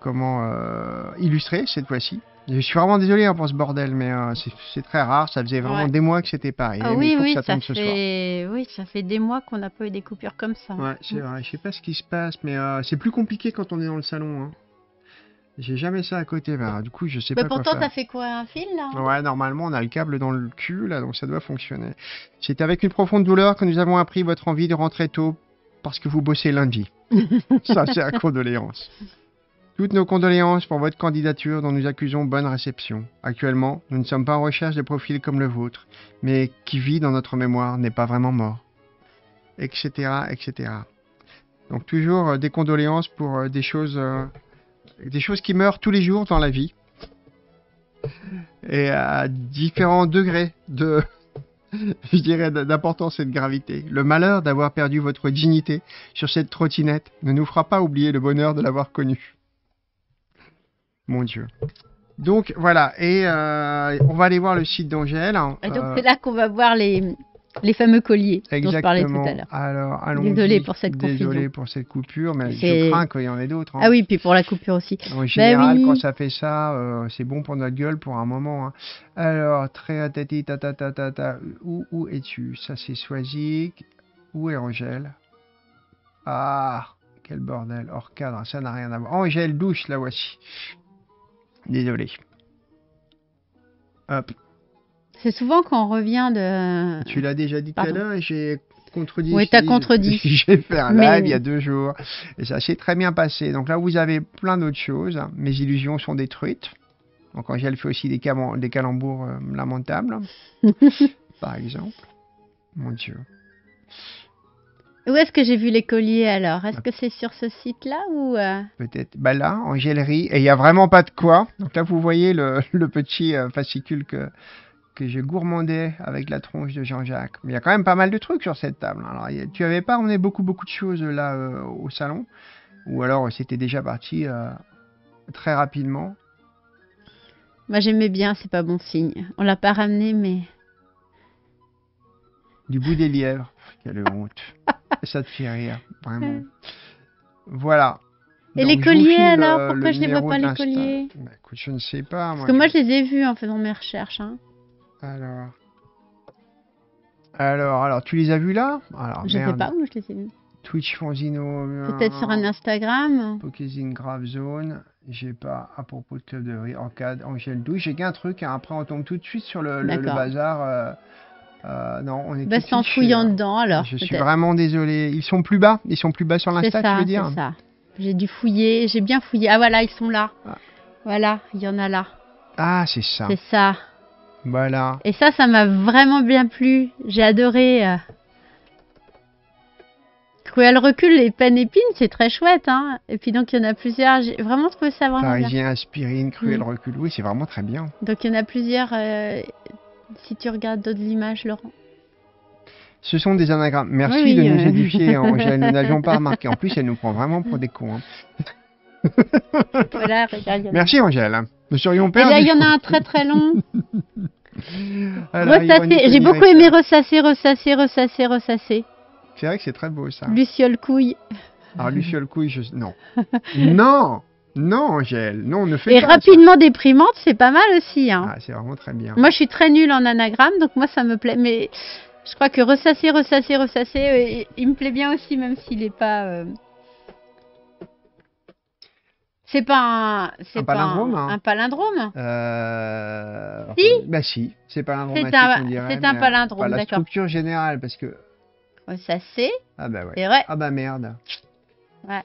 comment euh, illustré cette fois-ci. Je suis vraiment désolé hein, pour ce bordel, mais euh, c'est- très rare. Ça faisait vraiment Ouais. des mois que c'était arrivé. Ah mais oui, oui, ça soir. fait... oui, ça fait des mois qu'on n'a pas eu des coupures comme ça. Ouais, c'est vrai. Je sais pas ce qui se passe, mais euh, c'est plus compliqué quand on est dans le salon. Hein. J'ai jamais ça à côté. bah, du coup, je sais Mais pas quoi pourtant, t'as fait quoi Un fil, là? Ouais, normalement, on a le câble dans le cul, là, donc ça doit fonctionner. C'est avec une profonde douleur que nous avons appris votre envie de rentrer tôt parce que vous bossez lundi. ça, c'est à condoléances. Toutes nos condoléances pour votre candidature dont nous accusons bonne réception. Actuellement, nous ne sommes pas en recherche de profils comme le vôtre, mais qui vit dans notre mémoire n'est pas vraiment mort. Etc., etc. Donc toujours euh, des condoléances pour euh, des choses, euh, des choses qui meurent tous les jours dans la vie et à différents degrés de, je dirais, d'importance et de gravité. Le malheur d'avoir perdu votre dignité sur cette trottinette ne nous fera pas oublier le bonheur de l'avoir connue. Mon Dieu. Donc voilà, et euh, on va aller voir le site d'Angèle. hein, Et donc, euh, c'est là qu'on va voir les, les fameux colliers dont je parlais tout Exactement. à l'heure. Alors, allons Désolée pour cette Désolé confusion. pour cette coupure, mais je crains qu'il y en ait d'autres. hein. Ah oui, puis pour la coupure aussi. En Bah général, oui. quand ça fait ça, euh, c'est bon pour notre gueule pour un moment. hein. Alors, très ta ta ta ta ta. Où, où es-tu? Ça, c'est Swazik. Où est Angèle? Ah, quel bordel. Hors cadre, ça n'a rien à voir. Angèle douche, la voici. Désolé. Hop. C'est souvent quand on revient de... Tu l'as déjà dit tout à l'heure et j'ai contredit. Oui, t'as contredit. J'ai fait un Mais- live il y a deux jours et ça s'est très bien passé. Donc là, vous avez plein d'autres choses. Mes illusions sont détruites. Donc Angèle fait aussi des, des calembours euh, lamentables, par exemple. Mon Dieu. Où est-ce que j'ai vu les colliers alors? Est-ce que c'est sur ce site-là ou... euh, Peut-être. Bah là, Angèle rit et il n'y a vraiment pas de quoi. Donc là, vous voyez le, le petit euh, fascicule que, que j'ai gourmandé avec la tronche de Jean-Jacques. Mais il y a quand même pas mal de trucs sur cette table. Alors, il y a- tu avais pas emmené beaucoup, beaucoup de choses là euh, au salon? Ou alors c'était déjà parti euh, très rapidement? Moi j'aimais bien, c'est pas bon signe. On l'a pas ramené, mais... Du bout des lièvres. Quelle honte. Ça te fait rire, vraiment. Voilà. Et Donc, les colliers, file, alors euh, Pourquoi le je les vois pas, les colliers Bah, écoute, je ne sais pas. Parce que moi je les ai vus en faisant mes recherches. hein. Alors. Alors, alors, tu les as vus là? Alors, Je sais merde. pas où je les ai vus. Twitch Fanzino. Peut-être sur un Instagram. Pokézine Grave Zone. J'ai pas à propos de Club de Rire, Angèle Douche. J'ai qu'un truc, hein, après on tombe tout de suite sur le, le- le D'accord. bazar. euh, euh, non, on est Bah, tout de c'est en suite chez- fouillant dedans alors. Je suis vraiment désolé. Ils sont plus bas Ils sont plus bas sur l'Insta, tu veux dire c'est ça. J'ai dû fouiller, j'ai bien fouillé. Ah voilà, ils sont là. Voilà, il y en a là. Ah, c'est ça. C'est ça. Voilà. Et ça, ça m'a vraiment bien plu. J'ai adoré. euh. Cruel recul et peine épine, c'est très chouette. Hein. Et puis donc, il y en a plusieurs. J'ai vraiment trouvé ça vraiment bien. Parisien, aspirine, cruel Mm. recul. Oui, c'est vraiment très bien. Donc, il y en a plusieurs. euh, Si tu regardes d'autres images, Laurent. Ce sont des anagrammes. Merci Oui, de oui, nous euh. édifier, Angèle. Nous n'avions pas remarqué. En plus, elle nous prend vraiment pour des cons. hein. Voilà, regarde. Merci, Angèle. Nous serions Et perdus. là, il y en a un très très long. J'ai au beaucoup aimé ressasser, ressasser, ressasser, ressasser. C'est vrai que c'est très beau, ça. Luciole couille. Alors, Luciole Couille, je... non. non Non, Angèle. Non, ne fais Et pas ça. rapidement déprimante, c'est pas mal aussi. Hein. Ah, c'est vraiment très bien. Moi, je suis très nulle en anagramme, donc moi, ça me plaît. Mais je crois que ressasser, ressasser, ressasser, euh, il me plaît bien aussi, même s'il n'est pas. euh, C'est pas un. c'est Un pas palindrome, hein. Un palindrome. Euh... Si Bah si, c'est palindromatique, C'est un- c'est un euh, palindrome, pas la d'accord. structure générale, parce que... Ressasser. Ah bah ouais. C'est vrai. Ah bah merde. Ouais.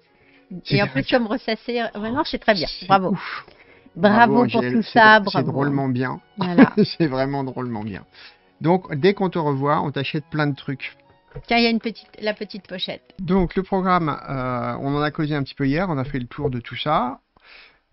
Et en plus, comme ressasser. Maintenant, je sais très bien. Bravo. Bravo, pour tout ça. C'est drôlement bien. Voilà. c'est vraiment drôlement bien. Donc, dès qu'on te revoit, on t'achète plein de trucs. Tiens, il y a une petite, la petite pochette. Donc, le programme, euh, on en a causé un petit peu hier, on a fait le tour de tout ça.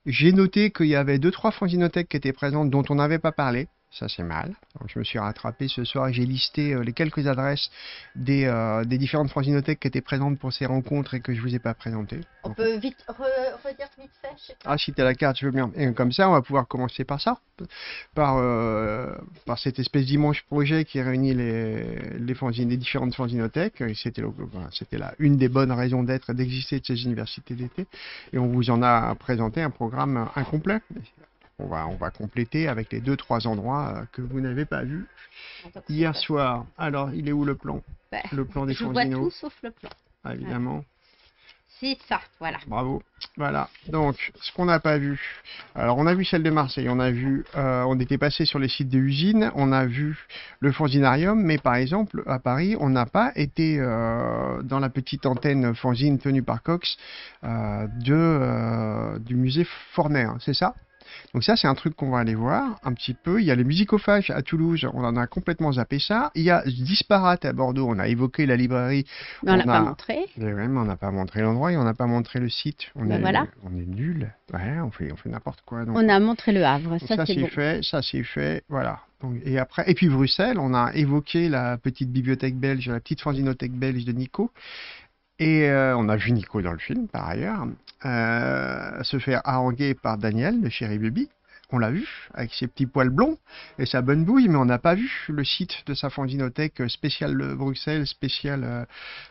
J'ai noté qu'il y avait deux, trois fanzinothèques qui étaient présentes dont on n'avait pas parlé. Ça, c'est mal. Donc, je me suis rattrapé ce soir et j'ai listé euh, les quelques adresses des, euh, des différentes fanzinothèques qui étaient présentes pour ces rencontres et que je vous ai pas présentées. On peut vite re- redire vite fait. je sais pas. Ah, si t'as la carte, je veux bien. Et comme ça, on va pouvoir commencer par ça. Par, euh, par cette espèce d'immense projet qui réunit les, les, fanzines, les différentes fanzinothèques. Et C'était là une des bonnes raisons d'être, d'exister de ces universités d'été. Et on vous en a présenté un programme incomplet. On va, on va compléter avec les deux trois endroits euh, que vous n'avez pas vus hier soir. Alors, il est où le plan? Bah, Le plan des Je vois tout sauf le plan. Ah, évidemment. C'est ça, voilà. Bravo. Voilà. Donc, ce qu'on n'a pas vu. Alors, on a vu celle de Marseille. On a vu. euh, on était passé sur les sites de usines. On a vu le Fanzinarium. Mais par exemple, à Paris, on n'a pas été euh, dans la petite antenne fanzine tenue par Cox euh, de, du musée Forner. hein, C'est ça? Donc ça, c'est un truc qu'on va aller voir un petit peu. Il y a les musicophages à Toulouse, on en a complètement zappé ça. Il y a Disparate à Bordeaux, on a évoqué la librairie. Mais on l'a pas montré. mais on n'a pas montré l'endroit et on n'a pas montré le site. On Ben est, voilà. on est nul. Ouais, on fait, on fait n'importe quoi. donc- On a montré le Havre, donc ça, c'est c'est bon. fait, ça c'est fait, voilà. Donc, et après, et puis Bruxelles, on a évoqué la petite bibliothèque belge, la petite fanzinothèque belge de Nico. Et euh, on a vu Nico dans le film, par ailleurs, euh, se faire haranguer par Daniel de Chéri Baby. On l'a vu, avec ses petits poils blonds et sa bonne bouille, mais on n'a pas vu le site de sa fanzinothèque euh, spéciale Bruxelles, spéciale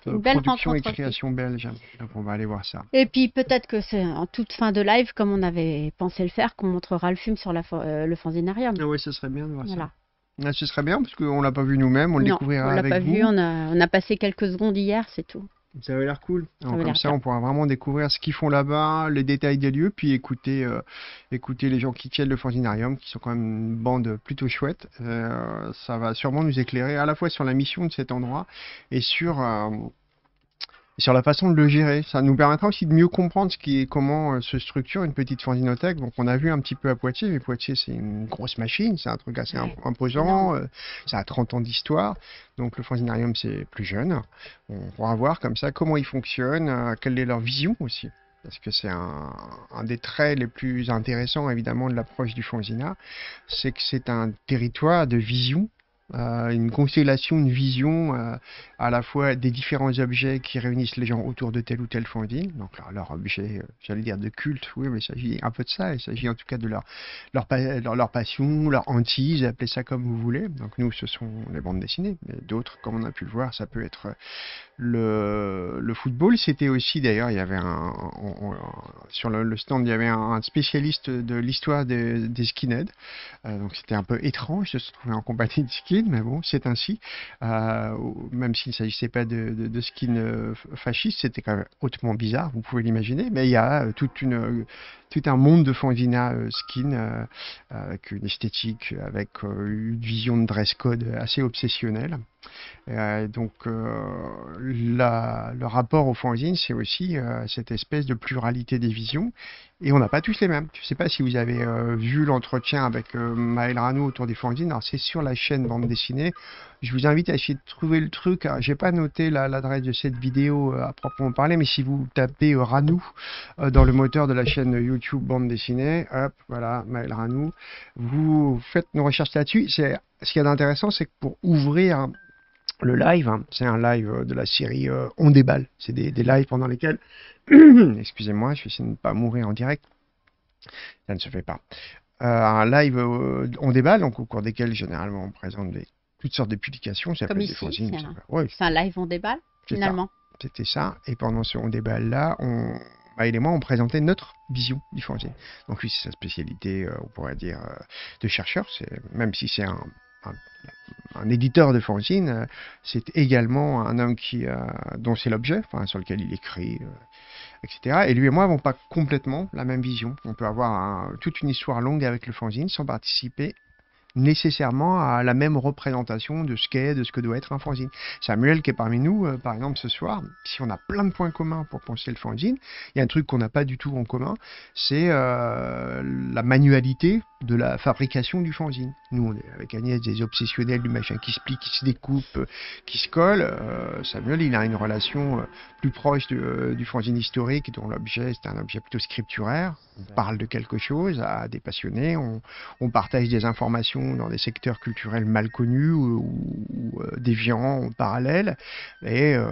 euh, production et création belge. Donc on va aller voir ça. Et puis peut-être que c'est en toute fin de live, comme on avait pensé le faire, qu'on montrera le film sur la, euh, le fanzinarium. Ah oui, ce serait bien de voir Voilà. ça. Ah, ce serait bien, parce qu'on l'a pas vu nous-mêmes, on le non, découvrira on l'a avec pas vous. vu, on a, on a passé quelques secondes hier, c'est tout. Ça avait l'air cool. Ça comme ça, on pourra vraiment découvrir ce qu'ils font là-bas, les détails des lieux, puis écouter, euh, écouter les gens qui tiennent le Fanzinarium, qui sont quand même une bande plutôt chouette. Euh, ça va sûrement nous éclairer à la fois sur la mission de cet endroit et sur, euh, sur la façon de le gérer. Ça nous permettra aussi de mieux comprendre ce qui est, comment euh, se structure une petite fanzinothèque. Donc, on a vu un petit peu à Poitiers, mais Poitiers, c'est une grosse machine, c'est un truc assez imp- imposant, euh, ça a 30 ans d'histoire. Donc, le fanzinarium, c'est plus jeune. On pourra voir comme ça comment ils fonctionnent, euh, quelle est leur vision aussi. Parce que c'est un, un des traits les plus intéressants, évidemment, de l'approche du fanzina, c'est que c'est un territoire de vision, euh, une constellation, une vision euh, à la fois des différents objets qui réunissent les gens autour de tel ou tel fanzine. Donc leur, objet, euh, j'allais dire de culte, oui, mais il s'agit un peu de ça. Il s'agit en tout cas de leur, leur passion, leur hantise, appelez ça comme vous voulez. Donc nous, ce sont les bandes dessinées, mais d'autres, comme on a pu le voir, ça peut être le, football. C'était aussi, d'ailleurs, il y avait un, sur le, stand, il y avait un, spécialiste de l'histoire des, des skinheads. Euh, donc c'était un peu étrange de se trouver en compagnie de skin, mais bon, c'est ainsi. Euh, même s'il ne s'agissait pas de, de, de skin euh, fasciste, c'était quand même hautement bizarre, vous pouvez l'imaginer. Mais il y a toute une, tout un monde de fanzina euh, skin euh, avec une esthétique, avec euh, une vision de dress code assez obsessionnelle. Euh, donc euh, le rapport au fanzine, c'est aussi euh, cette espèce de pluralité des visions. Et on n'a pas tous les mêmes. Je ne sais pas si vous avez euh, vu l'entretien avec euh, Maël Rano autour des fanzines. Alors c'est sur la chaîne bande dessinée. Je vous invite à essayer de trouver le truc. Je n'ai pas noté la- l'adresse de cette vidéo euh, à proprement parler, mais si vous tapez Ranou dans le moteur de la chaîne YouTube bande dessinée, hop, voilà, Maël Ranou, vous faites une recherche là-dessus. Ce qu'il y a d'intéressant, c'est que pour ouvrir le live, hein, c'est un live euh, de la série euh, On déballe. C'est des, des lives pendant lesquels, excusez-moi, je vais essayer de ne pas mourir en direct. Ça ne se fait pas. Euh, un live euh, On déballe, donc au cours desquels généralement on présente des, toutes sortes de publications. Ça Comme ici, c'est ça un, ouais, un live on déballe, finalement. C'était ça. Et pendant ce On déballe là, on, Maël et moi, on présentait notre vision du fanzine. Donc lui, c'est sa spécialité, euh, on pourrait dire, de chercheur. C'est même si c'est un, un, éditeur de fanzine, euh, c'est également un homme qui, euh, dont c'est l'objet, sur lequel il écrit, euh, etc. Et lui et moi n'avons pas complètement la même vision. On peut avoir toute une histoire longue avec le fanzine sans participer nécessairement à la même représentation de ce qu'est, de ce que doit être un fanzine. Samuel qui est parmi nous, euh, par exemple, ce soir, si on a plein de points communs pour penser le fanzine, il y a un truc qu'on n'a pas du tout en commun, c'est euh, la manualité de la fabrication du fanzine. Nous, on est avec Agnès des obsessionnels du machin qui se plie, qui se découpe, euh, qui se colle. Euh, Samuel, il a une relation plus proche de, du fanzine historique, dont l'objet, c'est un objet plutôt scripturaire. On parle de quelque chose à des passionnés, on, on partage des informations dans des secteurs culturels mal connus ou, ou, ou, euh, déviants, parallèles, et euh,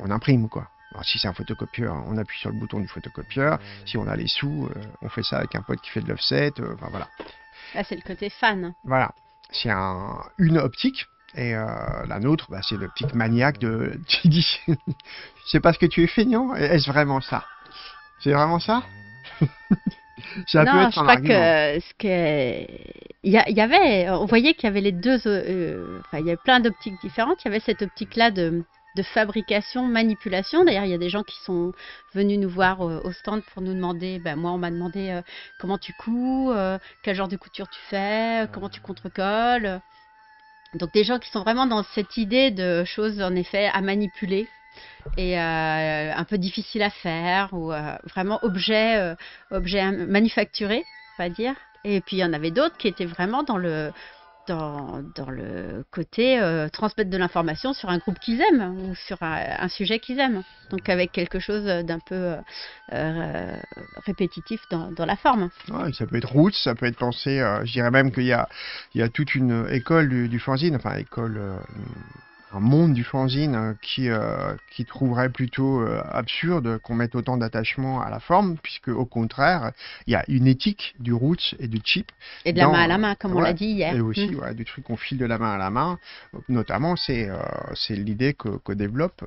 on imprime, quoi. Alors, si c'est un photocopieur, on appuie sur le bouton du photocopieur. Si on a les sous, euh, on fait ça avec un pote qui fait de l'offset. enfin voilà. Là, c'est le côté fan. Voilà. C'est un, une optique. Et euh, la nôtre, bah, c'est l'optique maniaque de. Tu dis. c'est parce que tu es feignant Est-ce vraiment ça? C'est vraiment ça? Ça peut non, être je un crois argument. que ce que il y, avait, on voyait qu'il y avait les deux, euh, enfin il y avait plein d'optiques différentes. Il y avait cette optique-là de, de fabrication, manipulation. D'ailleurs, il y a des gens qui sont venus nous voir euh, au stand pour nous demander. Ben, moi, on m'a demandé euh, comment tu couds, quel genre de couture tu fais, comment tu contrecolles. Donc des gens qui sont vraiment dans cette idée de choses en effet à manipuler et euh, un peu difficile à faire ou euh, vraiment objet, euh, objet manufacturé, on va dire. Et puis il y en avait d'autres qui étaient vraiment dans le dans, dans le côté euh, transmettre de l'information sur un groupe qu'ils aiment ou sur un, sujet qu'ils aiment. Donc avec quelque chose d'un peu répétitif dans, dans la forme. Ouais, ça peut être roots, ça peut être pensé. je dirais même qu'il y a, il y a toute une école du, du fanzine, enfin école, un monde du fanzine euh, qui, euh, qui trouverait plutôt euh, absurde qu'on mette autant d'attachement à la forme, puisque au contraire, il y a une éthique du roots et du chip. Et de la main à la main, comme on l'a dit hier. Et aussi, Mm. ouais, du truc qu'on file de la main à la main. Notamment, c'est euh, c'est l'idée que, que développe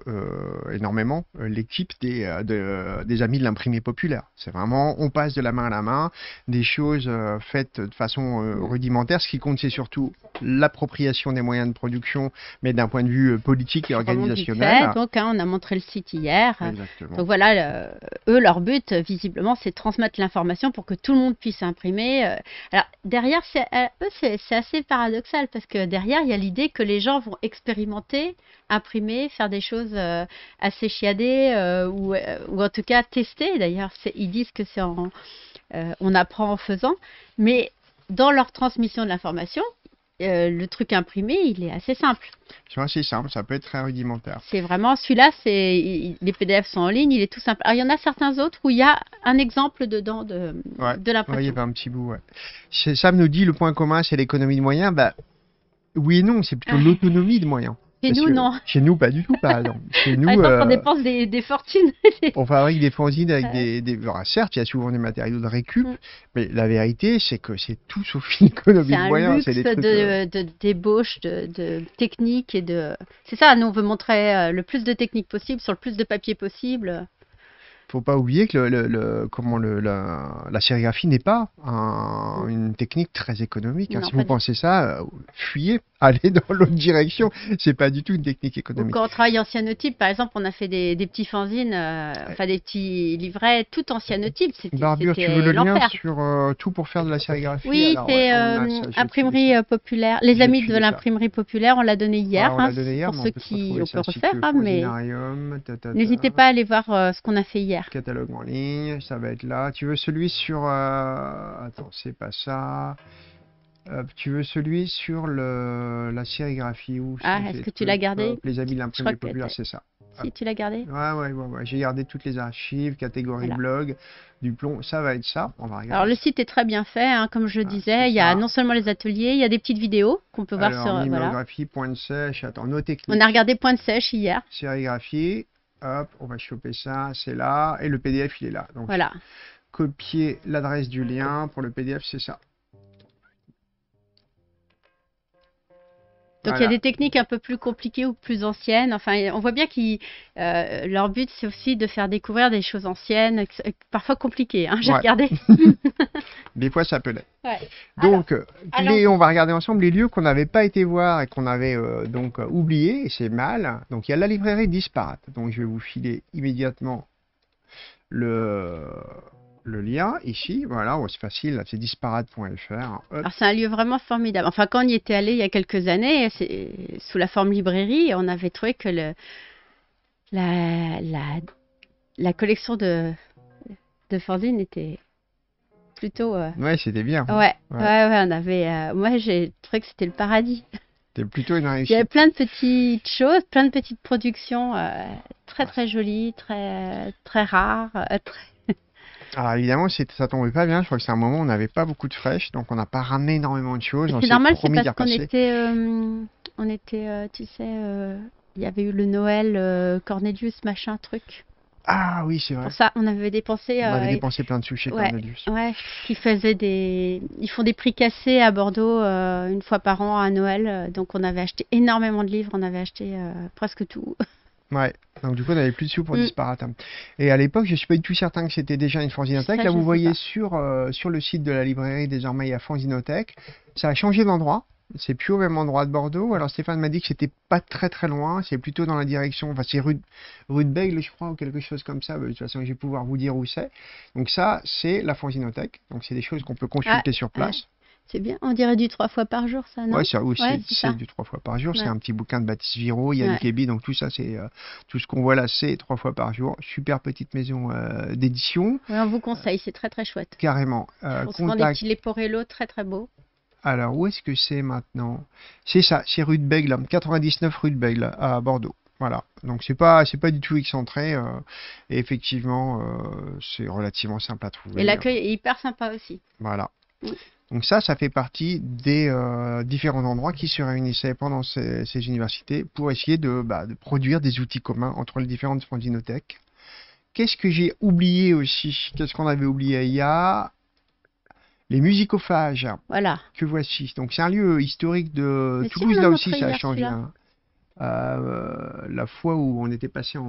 énormément l'équipe des, de- des amis de l'imprimé populaire. C'est vraiment, on passe de la main à la main, des choses faites de façon euh, rudimentaire. Ce qui compte, c'est surtout l'appropriation des moyens de production, mais d'un point de vue euh, politique et organisationnel. fait. Donc, hein, on a montré le site hier. Exactement. Donc voilà, le- eux, leur but, visiblement, c'est de transmettre l'information pour que tout le monde puisse imprimer. euh. Alors, derrière, c'est, euh, c'est, assez paradoxal parce que derrière, il y a l'idée que les gens vont expérimenter, imprimer, faire des choses assez chiadées ou, ou en tout cas tester. D'ailleurs, ils disent que c'est en, on apprend en faisant. Mais dans leur transmission de l'information, euh, le truc imprimé, il est assez simple. C'est assez simple, ça peut être très rudimentaire. C'est vraiment celui-là, c'est les PDF sont en ligne, il est tout simple. Alors il y en a certains autres où il y a un exemple dedans de, Ouais, de ouais, il y l'impression. avait un petit bout, ouais. Sam nous dit le point commun, c'est l'économie de moyens. Bah, oui et non, c'est plutôt l'autonomie de moyens. Chez Parce nous, non. Chez nous, pas du tout, exemple. Chez nous, Par exemple, euh, on dépense des, des fortunes. on fabrique des fanzines avec Ouais. des, des... alors, certes, il y a souvent des matériaux de récup, Mm. mais la vérité, c'est que c'est tout sauf une économie C'est de un moyens. luxe C'est de, trucs, euh, de- d'ébauche, de, de techniques et de. C'est ça, nous on veut montrer euh, le plus de techniques possible sur le plus de papier possible. faut pas oublier que le, le- le- comment le, la, la sérigraphie n'est pas un- une technique très économique. hein. Non, Si pas vous pensez ça, euh, fuyez, allez dans l'autre direction. C'est pas du tout une technique économique. quand on travaille en cyanotype, par exemple, on a fait des, des petits fanzines, euh, enfin des petits livrets tout en cyanotype. C'était, Barbure, tu veux le lien sur euh, tout pour faire de la sérigraphie Oui, c'est euh, imprimerie populaire. Les amis de l'imprimerie populaire, on l'a donné hier. Ah, on l'a hein, donné hier, pour ceux qui, on peut refaire, hein, mais n'hésitez pas à aller voir ce qu'on a fait hier. Catalogue en ligne, ça va être là. Tu veux celui sur. Attends, c'est pas ça. Hop, tu veux celui sur le... la sérigraphie où Ah, est-ce que tu l'as gardé Les amis de l'imprimerie populaire, c'est ça. Si tu l'as gardé Ouais, ouais, ouais, ouais. J'ai gardé toutes les archives, catégorie Voilà. blog, du plomb. Ça va être ça. On va regarder. Alors le site est très bien fait, hein, comme je le disais. Il y a non seulement les ateliers, il y a des petites vidéos qu'on peut voir sur. euh, voilà. point de sèche. Attends, nos techniques. On a regardé Point de Sèche hier. Sérigraphie. Hop, on va choper ça. C'est là. Et le PDF, il est là. Donc, Voilà. copier l'adresse du lien. Pour le PDF, c'est ça. Donc il y a des techniques un peu plus compliquées ou plus anciennes. Enfin, on voit bien que leur but c'est aussi de faire découvrir des choses anciennes, parfois compliquées. hein, J'ai Ouais. regardé. Des fois, ça peut l'être. Ouais. Donc, euh, alors- les- on va regarder ensemble les lieux qu'on n'avait pas été voir et qu'on avait euh, donc euh, oubliés, et c'est mal. Donc, il y a la librairie Disparate. Donc, je vais vous filer immédiatement le, le lien ici. Voilà, oh, c'est facile, c'est disparate.fr. Alors c'est un lieu vraiment formidable. Enfin, quand on y était allé il y a quelques années, sous la forme librairie, on avait trouvé que le, la, la, la collection de, de fanzines était plutôt. euh, Ouais, c'était bien. Ouais, ouais, Ouais. ouais, on avait. euh, moi, j'ai trouvé que c'était le paradis. C'était plutôt une Il y réussite. avait plein de petites choses, plein de petites productions euh, très très jolies, très très rares. euh, très- Alors, évidemment, ça tombait pas bien. Je crois que c'est un moment où on n'avait pas beaucoup de fraîches, donc on n'a pas ramené énormément de choses. C'est normal, c'est parce qu'on était, euh, on était, euh, tu sais, euh, il y avait eu le Noël Cornelius machin truc. Ah oui, c'est vrai. Pour ça, on avait dépensé. On avait dépensé plein de sous chez ouais, Cornelius. Ouais, qui faisaient des, ils font des prix cassés à Bordeaux une fois par an à Noël. Donc on avait acheté énormément de livres, on avait acheté presque tout. Ouais. Donc du coup, on n'avait plus de sous pour Mm. disparates. Et à l'époque, je suis pas du tout certain que c'était déjà une fanzinothèque. Ça, Là, vous voyez sur, euh, sur le site de la librairie, désormais, il y a fanzinothèque. Ça a changé d'endroit. C'est plus au même endroit de Bordeaux. Alors Stéphane m'a dit que c'était pas très très loin. C'est plutôt dans la direction. Enfin, c'est rue, de- rue de Bègle, je crois, ou quelque chose comme ça. De toute façon, je vais pouvoir vous dire où c'est. Donc ça, c'est la fanzinothèque. Donc c'est des choses qu'on peut consulter Ah, sur place. C'est bien. On dirait du trois fois par jour, ça, non? Ouais, ça, oui, c'est- Ouais, du trois fois par jour. C'est un petit bouquin de Baptiste Viro, Yann Ouais. Kébi, donc tout ça, c'est euh, tout ce qu'on voit là, c'est trois fois par jour. Super petite maison euh, d'édition, on vous conseille, c'est très très chouette. carrément. Euh, on se prend des contact. petits Leporello très très beaux. Alors, où est-ce que c'est maintenant? C'est ça, c'est rue de Bègle, 99 rue de Bègle, à Bordeaux. Voilà, donc c'est pas c'est pas du tout excentré euh, et effectivement euh, c'est relativement simple à trouver. Et l'accueil est hyper sympa aussi. Voilà. Donc ça, ça fait partie des euh, différents endroits qui se réunissaient pendant ces, ces universités pour essayer de, bah, de produire des outils communs entre les différentes fanzinothèques. Qu'est-ce que j'ai oublié aussi? Qu'est-ce qu'on avait oublié? Il y a les musicophages Voilà. que voici. Donc c'est un lieu historique de Mais Toulouse, là aussi ça a changé. hein. Euh, la fois où on était passé en,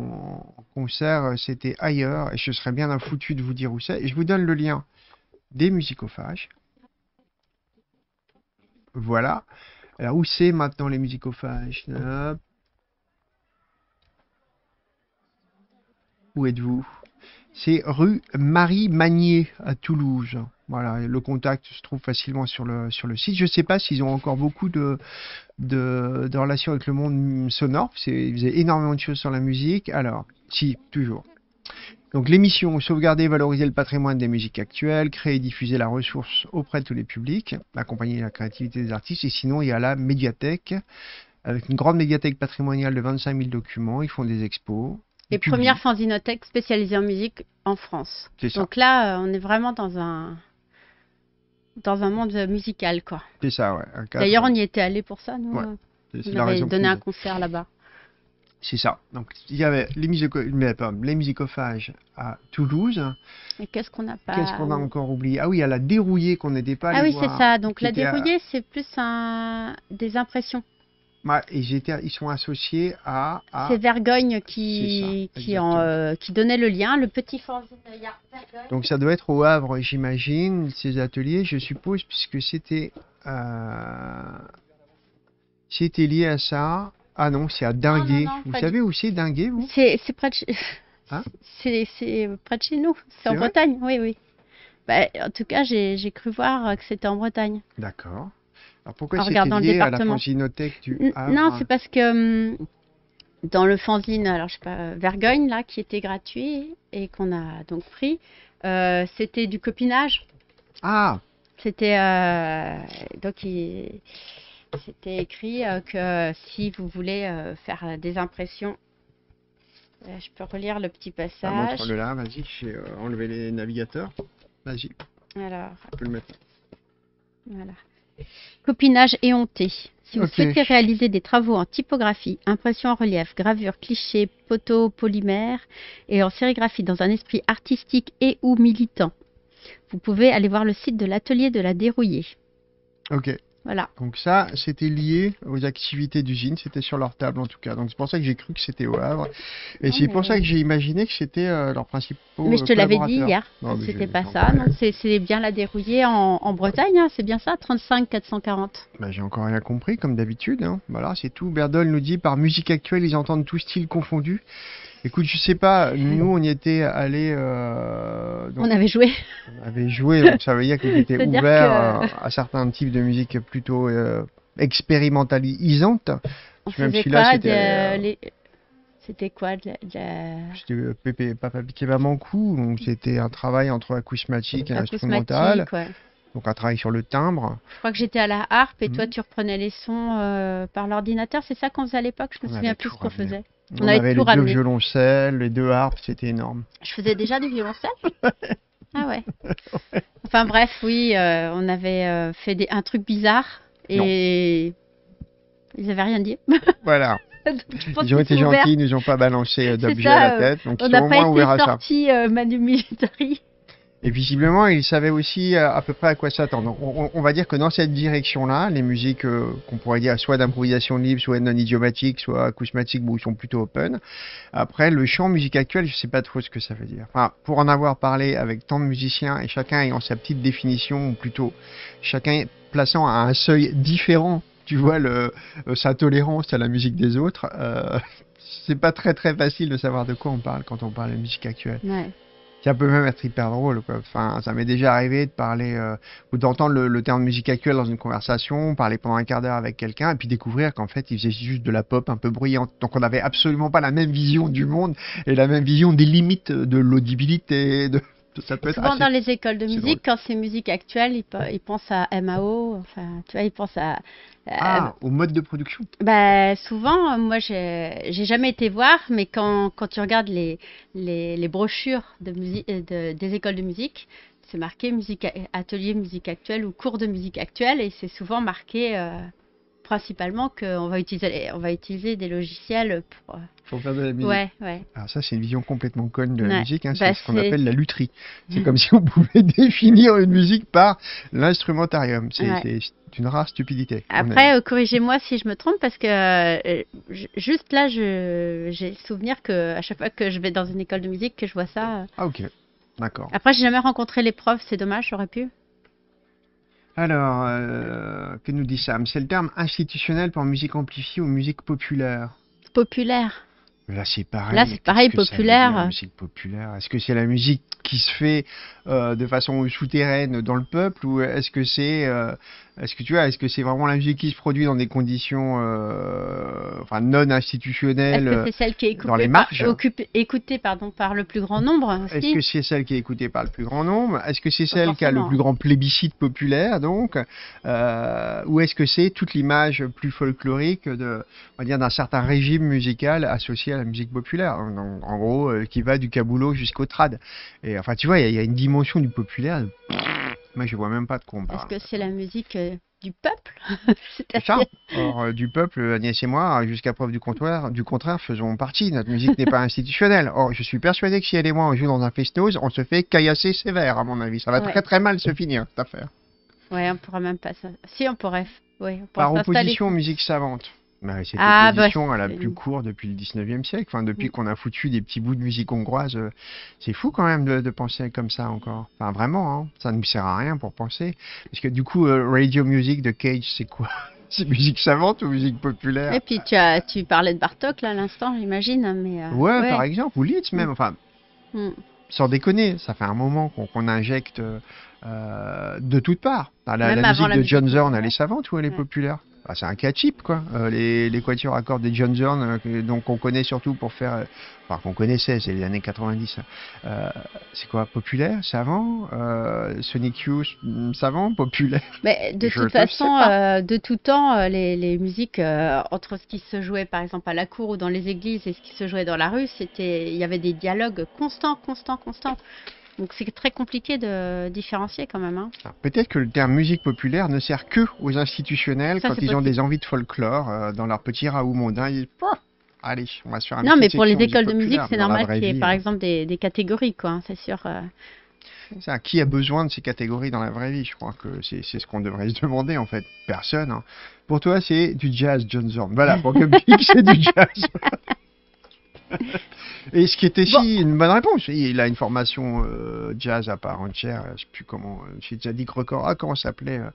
en concert, c'était ailleurs, et je serais bien foutu de vous dire où c'est. Et je vous donne le lien des musicophages. Voilà. Alors où c'est maintenant les musicophages. Où êtes-vous? C'est rue Marie Magnier à Toulouse. Voilà, le contact se trouve facilement sur le, sur le site. Je ne sais pas s'ils ont encore beaucoup de, de, de relations avec le monde sonore. qu'ils faisaient énormément de choses sur la musique. Alors, si, toujours. Donc l'émission Sauvegarder et valoriser le patrimoine des musiques actuelles, créer et diffuser la ressource auprès de tous les publics, accompagner la créativité des artistes. Et sinon, il y a la médiathèque, avec une grande médiathèque patrimoniale de 25 000 documents. Ils font des expos. Les premières fanzinothèques spécialisées en musique en France. C'est ça. Donc là, euh, on est vraiment dans un dans un monde musical, quoi. C'est ça, ouais. D'ailleurs, on y était allé pour ça, nous. Ouais. euh, On avait donné un concert là-bas. C'est ça. Donc, il y avait les, musico- mais, pardon, les musicophages à Toulouse. Et qu'est-ce qu'on n'a pas Qu'est-ce qu'on a encore oublié? Ah oui, il y a la dérouillée qu'on n'était pas Ah oui, c'est ça. Donc la à- dérouillée, c'est plus un... des impressions. Ouais, et ils sont associés à. à- C'est Vergogne qui, ça, qui, en, euh, qui donnait le lien. Le petit fanzine, Vergogne. Donc ça doit être au Havre, j'imagine, ces ateliers, je suppose, puisque c'était. euh, C'était lié à ça. Ah non, c'est à Dinguet. non, vous savez où c'est Dinguet, vous? C'est c'est près de chez... Hein? C'est près de chez nous. C'est en Bretagne, oui, oui. Bah, en tout cas, j'ai cru voir que c'était en Bretagne. D'accord. Alors pourquoi c'était lié à la fanzinothèque du Havre Non, c'est parce que hum, dans le fanzine, alors je sais pas, Vergogne, là, qui était gratuit et qu'on a donc pris, euh, c'était du copinage. Ah C'était euh, donc il- c'était écrit euh, que si vous voulez euh, faire des impressions, euh, je peux relire le petit Ah, passage. Montre-le là, vas-y, j'ai euh, enlevé les navigateurs. Vas-y, Alors, tu peux le mettre. Voilà. Copinage éhonté. Si vous souhaitez réaliser des travaux en typographie, impression en relief, gravure, cliché, poteau, polymère et en sérigraphie dans un esprit artistique et ou militant, vous pouvez aller voir le site de l'atelier de la dérouillée. Ok. Voilà. Donc ça, c'était lié aux activités d'usine, c'était sur leur table en tout cas. Donc c'est pour ça que j'ai cru que c'était au Havre. Et Ah, c'est pour ça que j'ai imaginé que c'était euh, leurs principaux mais je te l'avais dit hier, c'était pas ça. c'est c'est bien la dérouillée en, en Bretagne, hein, c'est bien ça, 35 440. Bah, j'ai encore rien compris, comme d'habitude. hein. Voilà, c'est tout. Berdol nous dit par musique actuelle, ils entendent tout style confondu. Écoute, je sais pas, nous on y était allés. euh, donc, On avait joué. on avait joué, donc ça veut dire qu'ils étaient ouverts que- euh, à certains types de musique plutôt euh, expérimentalisantes. On Même celui-là, quoi c'était, euh, les- C'était quoi de la- C'était euh, Pépé, Papa Piqué Maman Coup, donc c'était un travail entre acousmatique et instrumental. Ouais. Donc un travail sur le timbre. Je crois que j'étais à la harpe et toi tu reprenais les sons euh, par l'ordinateur. C'est ça qu'on faisait à l'époque Je me On souviens plus ce qu'on faisait. On, avait, les deux violoncelles, les deux harpes, c'était énorme. Je faisais déjà du violoncelle Ah ouais. Enfin bref, oui, euh, on avait euh, fait des, un truc bizarre et ils avaient rien dit. Voilà. Donc, Ils ont été gentils, ils nous ont pas balancé euh, d'objets à la tête, donc on n'a pas été sortis Manu Militari. Et visiblement, il savait aussi euh, à, peu près à quoi s'attendre. On, va dire que dans cette direction-là, les musiques euh, qu'on pourrait dire soit d'improvisation libre, soit non idiomatique, soit acousmatique, bon, ils sont plutôt open. Après, le chant musique actuelle, je sais pas trop ce que ça veut dire. Pour en avoir parlé avec tant de musiciens et chacun ayant sa petite définition, ou plutôt chacun plaçant à un seuil différent, tu vois, euh, sa tolérance à la musique des autres, euh, c'est pas très très facile de savoir de quoi on parle quand on parle de musique actuelle. Ça peut même être hyper drôle. Quoi. Enfin, ça m'est déjà arrivé de parler euh, ou d'entendre le, le, terme de musique actuelle dans une conversation, parler pendant un quart d'heure avec quelqu'un, et puis découvrir qu'en fait, il faisait juste de la pop un peu bruyante. Donc, on n'avait absolument pas la même vision du monde et la même vision des limites de l'audibilité. De... Ça peut être Souvent assez... dans les écoles de musique, quand c'est musique actuelle, ils, ils, pensent à MAO, enfin, tu vois, ils pensent à... Ah, au mode de production. Bah, Souvent, moi, j'ai jamais été voir, mais quand, quand tu regardes les, les, les brochures de musique, de, des écoles de musique, c'est marqué musique, atelier musique actuelle ou cours de musique actuelle, et c'est souvent marqué euh, principalement qu'on va utiliser, on va utiliser des logiciels pour... Pour faire de la musique. Ouais, ouais. Alors ça, c'est une vision complètement conne de la Ouais. musique. Hein, Bah, c'est ce qu'on appelle la lutherie. C'est comme si on pouvait définir une musique par l'instrumentarium. C'est Ouais. une rare stupidité. Après, euh, corrigez-moi si je me trompe, parce que euh, juste là, j'ai souvenir que à chaque fois que je vais dans une école de musique, que je vois ça. euh. Ah ok, d'accord. Après, j'ai jamais rencontré les profs, c'est dommage, j'aurais pu. Alors, euh, que nous dit Sam? C'est le terme institutionnel pour musique amplifiée ou musique populaire. Populaire. Là, c'est pareil. Là, c'est pareil, populaire. musique populaire? Est-ce que c'est la musique qui se fait euh, de façon souterraine dans le peuple ou est-ce que c'est, euh, est-ce que tu vois, est-ce que c'est vraiment la musique qui se produit dans des conditions, euh, enfin non Est-ce institutionnelles que c'est celle qui est euh, dans écoutée les par, marges occupée- écoutée, pardon, par le plus grand nombre Est-ce que c'est celle qui est écoutée par le plus grand nombre? Est-ce que c'est celle qui a le plus grand plébiscite populaire, donc Ou est-ce que c'est toute l'image plus folklorique de, on va dire, d'un certain régime musical associé à la musique populaire En, en gros, qui va du caboulot jusqu'au trad? Et enfin, tu vois, il y, a- il y a une dimension du populaire. Moi, je vois même pas de quoi Est-ce que c'est la musique euh, du peuple C'est ça. Or, euh, du peuple, Agnès et moi, jusqu'à preuve du contraire, du contraire, faisons partie. Notre musique n'est pas institutionnelle. Or, je suis persuadé que si elle et moi on joue dans un fest-nose, on se fait caillasser sévère, à mon avis. Ça va Ouais. très très mal se finir, cette affaire. Ouais, on pourra même pas. ça- Si, on pourrait. On pourrait Par opposition aux musiques savantes. Bah, Ah, bah, opposition, elle a c'est- plus court depuis le 19e siècle. Enfin, depuis qu'on a foutu des petits bouts de musique hongroise, euh, c'est fou quand même de, de penser comme ça encore. Enfin, vraiment, hein, ça ne nous sert à rien pour penser. Parce que du coup, euh, Radio Music de Cage, c'est quoi? C'est musique savante ou musique populaire? Et puis tu as, tu parlais de Bartok là à l'instant, j'imagine, mais. euh, Ouais, par exemple, ou Litz même. Enfin, Hmm. sans déconner, ça fait un moment qu'on injecte de toutes parts. Ah, La, la musique la de John Zorn, elle est savante ou elle est populaire? Ah, C'est un cas cheap, quoi. Euh, les, les quatuors à cordes des John Zorn, euh, donc on connaît surtout pour faire... euh, Enfin, qu'on connaissait, c'est les années 90. hein. Euh, c'est quoi Populaire Savant Sonic Youth hmm, Savant Populaire? Mais de Je toute façon, de tout temps, les, les musiques entre ce qui se jouait par exemple à la cour ou dans les églises et ce qui se jouait dans la rue, c'était, il y avait des dialogues constants, constants, constants. Donc c'est très compliqué de différencier quand même. Hein. Alors, Peut-être que le terme musique populaire ne sert que aux institutionnels Ça, quand ils ont des envies de folklore euh, dans leur petit raout mondain. Ils disent, Pouah, allez, on va se faire un Non, mais pour les écoles de musique, c'est normal qu'il y ait par exemple exemple des, des catégories, quoi. hein, c'est sûr. euh. Ça, qui a besoin de ces catégories dans la vraie vie Je crois que c'est c'est ce qu'on devrait se demander en fait. Personne. hein. Pour toi, c'est du jazz, John Zorn. Voilà, pour Gumpic, c'est du jazz. Et ce qui est aussi une bonne réponse. Il a une formation euh, jazz à part entière. Je sais plus comment. J'ai déjà dit que record. Ah, comment s'appelait euh,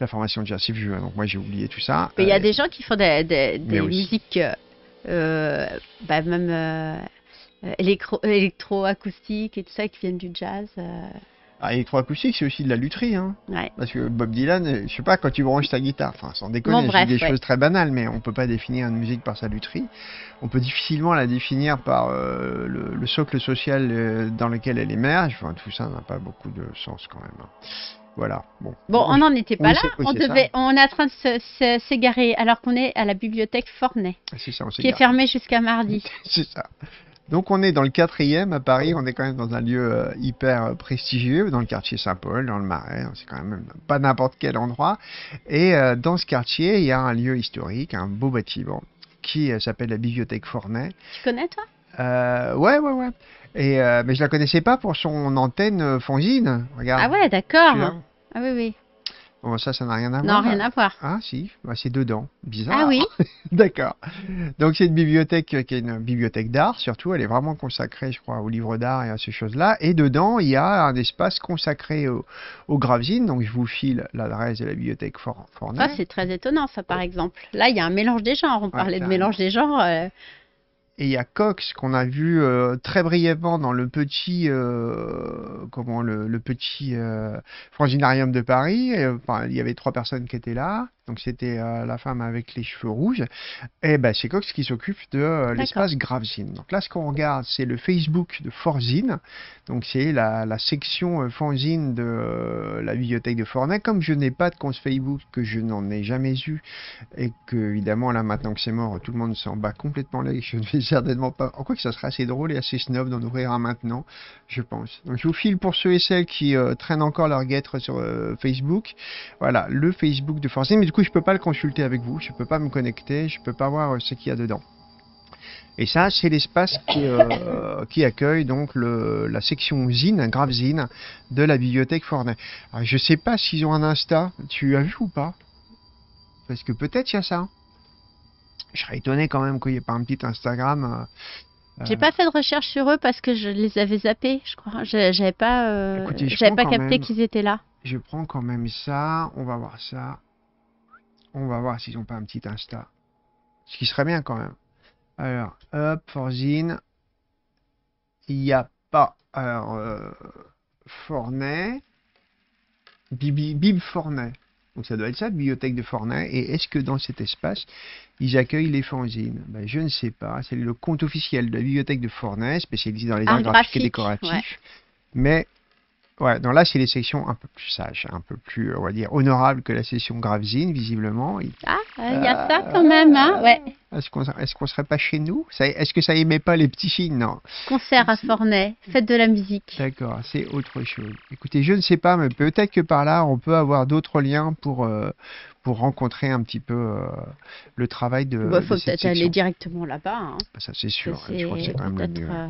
la formation jazz C'est vieux. hein, donc moi, j'ai oublié tout ça. Mais il y a Euh, des gens qui font des, musiques, bah, même électro, électro-acoustiques et tout ça, qui viennent du jazz. Ah, électroacoustique, c'est aussi de la lutherie, hein. Ouais. Parce que Bob Dylan, euh, je sais pas, quand tu branches ta guitare, enfin, sans déconner, Bon, bref, des ouais. choses très banales, mais on peut pas définir une musique par sa lutherie. On peut difficilement la définir par euh, le, le socle social euh, dans lequel elle émerge. Enfin, tout ça n'a pas beaucoup de sens quand même. hein. Voilà. Bon. Bon, on n'en était pas là. c'est- on c'est ça. devait, on est en train de s'égarer alors qu'on est à la bibliothèque Fornay, C'est ça, qui est fermée jusqu'à mardi. C'est ça. Donc on est dans le quatrième à Paris, on est quand même dans un lieu euh, hyper euh, prestigieux, dans le quartier Saint-Paul, dans le Marais, c'est quand même pas n'importe quel endroit. Et euh, dans ce quartier, il y a un lieu historique, un beau bâtiment, qui s'appelle la bibliothèque Fornay. Tu connais toi? Euh, ouais, ouais, ouais. Et, euh, mais je la connaissais pas pour son antenne fanzine. Regarde. Ah ouais, d'accord. Ah oui, oui. Ça, ça n'a rien à Non, voir. rien à voir. Ah, si, bah, c'est dedans. Bizarre. Ah oui. D'accord. Donc, c'est une bibliothèque euh, qui est une bibliothèque d'art, surtout. Elle est vraiment consacrée, je crois, aux livres d'art et à ces choses-là. Et dedans, il y a un espace consacré au, au. Donc, je vous file l'adresse de la bibliothèque For Fornay. Ça, c'est très étonnant, ça, par exemple. Là, il y a un mélange des genres. On parlait de mélange des genres. euh, Et il y a Cox qu'on a vu euh, très brièvement dans le petit, euh, comment le, petit euh, Franginarium de Paris. Il y avait trois personnes qui étaient là. Donc c'était euh, la femme avec les cheveux rouges. Et ben c'est Cox qui s'occupe de euh, l'espace Gravesine. Donc là, ce qu'on regarde, c'est le Facebook de Forzine. Donc c'est la, la section euh, fanzine de la bibliothèque de Fornay. Comme je n'ai pas de compte Facebook, que je n'en ai jamais eu, et que évidemment là maintenant que c'est mort, tout le monde s'en bat complètement là. et Je ne vais certainement pas. En quoi que ça serait assez drôle et assez snob d'en ouvrir un maintenant, je pense. Donc je vous file pour ceux et celles qui euh, traînent encore leur guêtre sur euh, Facebook. Voilà, le Facebook de Forzine. Mais du coup, je peux pas le consulter avec vous. Je peux pas me connecter. Je peux pas voir euh, ce qu'il y a dedans. Et ça, c'est l'espace qui, accueille donc le, la section zine, grave zine, de la bibliothèque. Alors, je sais pas s'ils ont un Insta. Tu as vu ou pas? Parce que peut-être il y a ça. Je serais étonné quand même qu'il n'y ait pas un petit Instagram. Euh, J'ai pas fait de recherche sur eux parce que je les avais zappés, je crois. J'avais pas, euh, Écoutez, je pas capté qu'ils étaient là. Je prends quand même ça. On va voir ça. On va voir s'ils n'ont pas un petit Insta. Ce qui serait bien quand même. Alors, hop, Forzine. Il n'y a pas. Alors, euh, Fornay. Bibi- Bib Fornay. Donc ça doit être ça, bibliothèque de Fornay. Et est-ce que dans cet espace, ils accueillent les fanzines? Ben, Je ne sais pas. C'est le compte officiel de la bibliothèque de Fornay, spécialisé dans les arts Art graphiques et décoratifs. ouais. Mais Ouais, non, là, c'est les sections un peu plus sages, un peu plus, on va dire, honorables que la section Gravesine, visiblement. Il- Ah, il y a ça quand même, hein Ouais. Est-ce qu'on est serait pas chez nous? Est-ce que ça aimait pas les petits filles Non. Concert à Fornay, fête de la musique. D'accord, c'est autre chose. Écoutez, je ne sais pas, mais peut-être que par là, on peut avoir d'autres liens pour, euh, pour rencontrer un petit peu euh, le travail de. Il de faut peut-être aller directement là-bas. hein. Ça, c'est sûr. Je crois que c'est quand même le mieux. euh,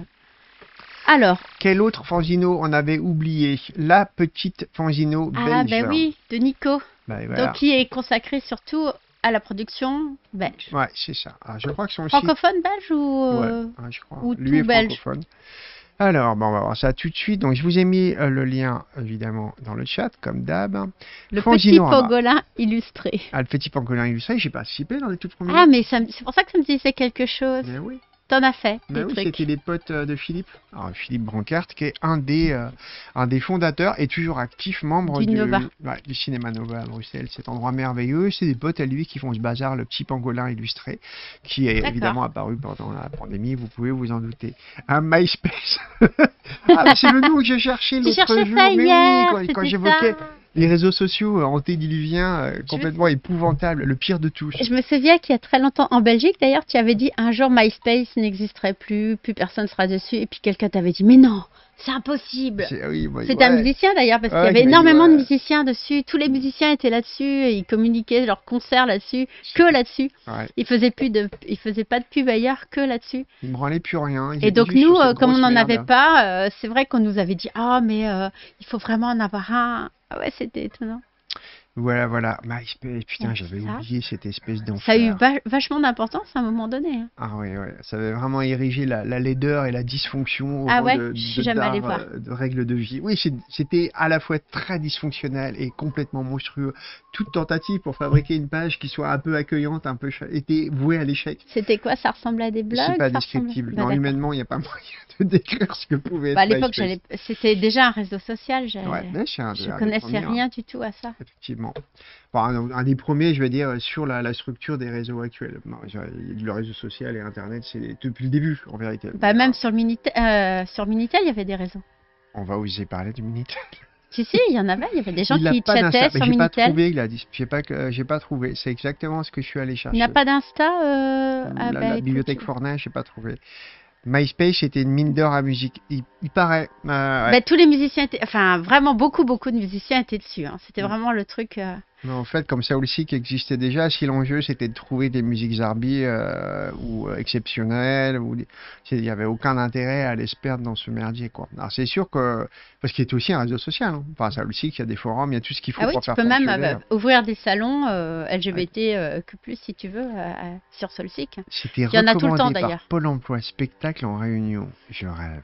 Alors, Quel autre Fanzino on avait oublié? La petite Fanzino ah belge. ben oui, de Nico. Voilà. Donc qui est consacré surtout à la production belge. Ouais, c'est ça. Alors, je crois que son site- Francophone belge ou, euh, Ouais, je crois. ou Lui est belge? francophone. Alors, bon, on va voir ça tout de suite. Donc, je vous ai mis euh, le lien, évidemment, dans le chat, comme d'hab. Le petit pangolin illustré. Ah, le petit pangolin illustré, j'ai participé dans les tout premiers. Ah, mais c'est pour ça que ça me disait quelque chose. Ben oui. T'en as fait des oui, trucs. c'était les potes euh, de Philippe. Alors, Philippe Brancart, qui est un des, euh, un des fondateurs et toujours actif membre Du du, Nova. ouais, du Cinéma Nova à Bruxelles. Cet endroit merveilleux. C'est des potes à lui qui font ce bazar, le petit pangolin illustré, qui est évidemment apparu pendant la pandémie, vous pouvez vous en douter. Un MySpace. ah, c'est le nom que j'ai cherché l'autre jour. mais hier, oui, quand, j'évoquais. Les réseaux sociaux euh, antédiluviens, euh, complètement épouvantables, le pire de tous. Je me souviens qu'il y a très longtemps, en Belgique d'ailleurs, tu avais dit un jour MySpace n'existerait plus, plus personne sera dessus, et puis quelqu'un t'avait dit mais non, c'est impossible. C'est- oui, bah, un musicien d'ailleurs, parce Ouais, qu'il y avait dit, énormément de musiciens dessus, tous les musiciens étaient là-dessus, et ils communiquaient leurs concerts là-dessus, que là-dessus. Ils faisaient plus de, ils faisaient pas de pub ailleurs que là-dessus. Ils me branlaient plus rien. Ils Et donc nous, euh, comme on n'en avait pas, euh, c'est vrai qu'on nous avait dit ah mais euh, il faut vraiment en avoir un. Ah ouais, c'était étonnant. Voilà, voilà. MySpace, putain, j'avais oublié cette espèce d'enfer. Ça a eu va- vachement d'importance à un moment donné. hein. Ah ouais, ouais. Ça avait vraiment érigé la, la laideur et la dysfonction Ah ouais de, Je suis de allée voir. euh, de règles de vie. Oui, c'était à la fois très dysfonctionnel et complètement monstrueux. Toute tentative pour fabriquer une page qui soit un peu accueillante, un peu était vouée à l'échec. C'était quoi? Ça ressemblait à des blogs? C'est pas ressemblait- descriptible. Bah, non, humainement, il n'y a pas moyen de décrire ce que pouvait être Bah, à l'époque, c'était déjà un réseau social. Ouais, je des connaissais hein. rien du tout à ça. Effectivement. Bon, un, des premiers, je vais dire, sur la, la structure des réseaux actuels. Bon, le réseau social et Internet, c'est depuis le début, en vérité. Bah, même sur le Minitel, euh, sur le Minitel, il y avait des réseaux. On va oser parler du Minitel. Si si, il y en avait. Il y avait des gens Il a qui chattaient sur j'ai pas Minitel. trouvé, Gladys. J'ai pas, j'ai pas trouvé. C'est exactement ce que je suis allé chercher. Il n'a pas d'Insta euh, la, bah, la bibliothèque Fortnite, j'ai pas trouvé. MySpace était une mine d'or à musique. Il, il paraît. euh, ouais. bah, tous les musiciens étaient, enfin vraiment beaucoup beaucoup de musiciens étaient dessus. hein. C'était Mm. vraiment le truc. euh, Mais en fait, comme ça aussi qui existait déjà, si l'enjeu c'était de trouver des musiques zarbi euh, ou euh, exceptionnelles, ou il n'y avait aucun intérêt à aller se perdre dans ce merdier. Quoi. Alors c'est sûr que. Parce qu'il est aussi un réseau social. hein. Enfin, aussi, qu'il y a des forums, il y a tout ce qu'il faut Ah oui, pour tu faire peux même euh, ouvrir des salons euh, LGBT que plus si tu veux sur Solsic. C'était Il y en a tout le temps d'ailleurs. Pôle emploi spectacle en réunion. Je rêve.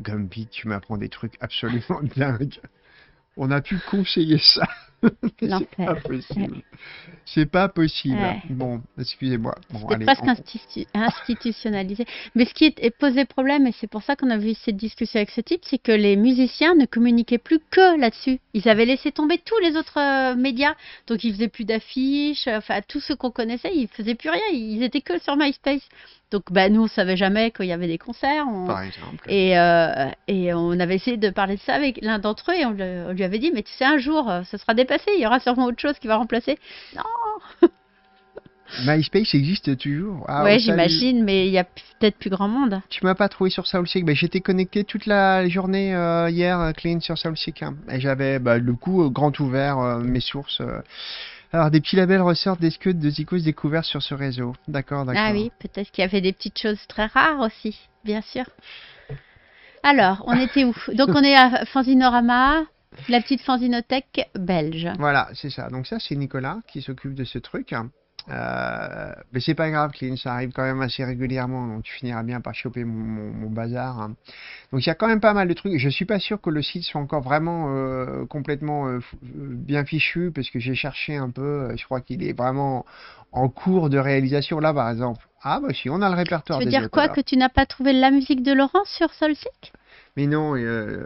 Gumby, tu m'apprends des trucs absolument dingues. On a pu conseiller ça. C'est pas possible. C'est pas possible. Ouais. Bon, excusez-moi. Bon, allez, presque on- institu- institutionnalisé. Mais ce qui est, posé problème, et c'est pour ça qu'on a vu cette discussion avec ce type, c'est que les musiciens ne communiquaient plus que là-dessus. Ils avaient laissé tomber tous les autres euh, médias. Donc ils faisaient plus d'affiches, enfin tous ceux qu'on connaissait, ils faisaient plus rien. Ils étaient que sur MySpace. Donc bah, nous, on savait jamais qu'il y avait des concerts. on- Par exemple. Et, euh, et on avait essayé de parler de ça avec l'un d'entre eux et on, le- on lui avait dit, mais tu sais, un jour, euh, ce sera il y aura sûrement autre chose qui va remplacer. Non MySpace existe toujours. Ah, Ouais, j'imagine, mais il y a peut-être plus grand monde. Tu m'as pas trouvé sur SoulSeek. Ben, J'étais connecté toute la journée euh, hier, euh, clean sur SoulSeek. hein. Et j'avais bah, le coup euh, grand ouvert, euh, mes sources. Alors, des petits labels ressortent des scuds de Zikos découverts sur ce réseau. D'accord, d'accord. Ah oui, peut-être qu'il y avait des petites choses très rares aussi, bien sûr. Alors, on était où? Donc, on est à Fanzinorama, la petite fanzinothèque belge. Voilà, c'est ça. Donc ça, c'est Nicolas qui s'occupe de ce truc. Euh, mais c'est pas grave, Clean, ça arrive quand même assez régulièrement, donc tu finiras bien par choper mon, mon- mon bazar. hein. Donc il y a quand même pas mal de trucs. Je suis pas sûr que le site soit encore vraiment euh, complètement euh, bien fichu, parce que j'ai cherché un peu. Je crois qu'il est vraiment en cours de réalisation là, par exemple. Ah bah si, on a le répertoire Tu veux des dire quoi. Que tu n'as pas trouvé la musique de Laurent sur Solsic? Mais non, euh,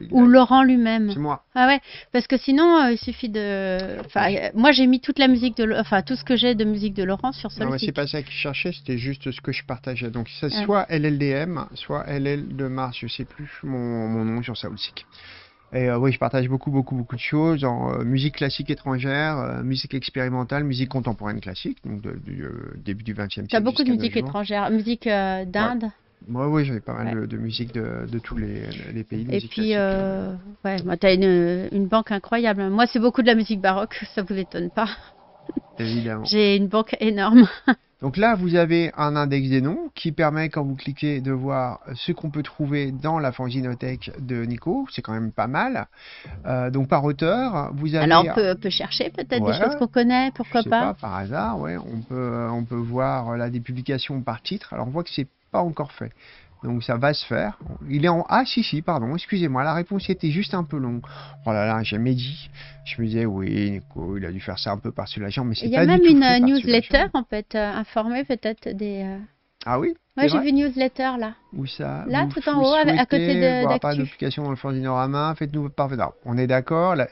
il Ou a- Laurent lui-même c'est moi. Ah ouais, parce que sinon, euh, il suffit de... Enfin, euh, moi, j'ai mis toute la musique de... Enfin, tout ce que j'ai de musique de Laurent sur Non, mais c'est pas ça que je cherchais, c'était juste ce que je partageais. Donc, c'est Ouais. soit LLDM, soit LL de Mars, je sais plus mon, mon nom sur Soulseek. Et euh, oui, je partage beaucoup, beaucoup, beaucoup de choses en euh, musique classique étrangère, euh, musique expérimentale, musique contemporaine classique, donc de- du euh, début du XXe siècle. Tu as beaucoup de musique étrangère, musique euh, d'Inde. Moi, oui, j'avais pas mal de, de musique de, de tous les, les pays. de Et musique puis, euh, ouais, moi, t'as une, une banque incroyable. Moi, c'est beaucoup de la musique baroque, ça vous étonne pas. Évidemment. J'ai une banque énorme. Donc là, vous avez un index des noms qui permet, quand vous cliquez, de voir ce qu'on peut trouver dans la fanzinothèque de Nico. C'est quand même pas mal. Euh, donc par auteur, vous avez... Alors, on peut, on peut chercher peut-être Ouais. des choses qu'on connaît, pourquoi Je sais pas. par hasard, ouais, on peut, on peut voir là des publications par titre. Alors on voit que c'est pas encore fait. Donc ça va se faire. Il est en ah si si pardon excusez-moi la réponse était juste un peu longue. Oh là là j'ai jamais dit. Je me disais oui Nico il a dû faire ça un peu par-dessus la jambe mais c'est Il y pas a même une euh, newsletter, en fait, euh, informer peut-être des... euh, Ah oui Moi, j'ai vu newsletter, là. Où ça Là, tout en haut, à côté de- voir pas d'actu. d'application dans le Fanzinorama, faites-nous parvenant. On est d'accord, là,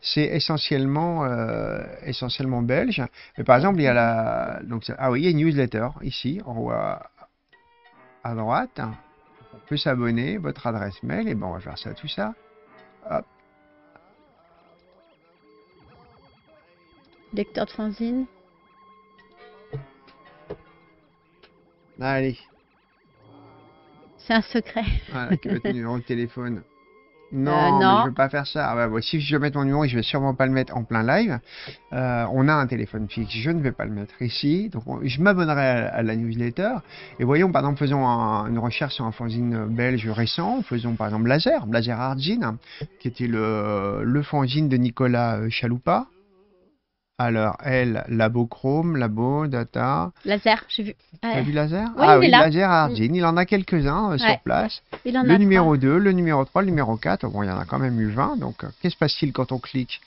c'est essentiellement, euh, essentiellement belge. Mais par exemple, il y a la, donc, ah oui, il y a une newsletter ici, en haut à, à droite. On peut s'abonner, votre adresse mail, et ben on va faire ça, tout ça. Hop. Lecteur de fanzine. Allez, C'est un secret. voilà, est votre numéro de téléphone non, Euh, mais non. je veux pas faire ça. Ah ouais, bon, si je dois mettre mon numéro, je vais sûrement pas le mettre en plein live. Euh, on a un téléphone fixe, je ne vais pas le mettre ici. Donc on- je m'abonnerai à, à la newsletter. Et voyons, par exemple, faisons un- une recherche sur un fanzine belge récent. Faisons par exemple Laser, Laser Argin, qui était le, le fanzine de Nicolas euh, Chaloupa. Alors, elle, Labo Chrome, Labo, Data. Laser, j'ai vu. T'as Ouais. vu Laser Oui, Ah il oui, là. Laser Argin. Il en a quelques-uns euh, sur Ouais. place. Il en le a numéro 2, le numéro 3, le numéro 4. Bon, il y en a quand même eu 20. Donc, euh, qu'est-ce qui se passe-t-il quand on clique?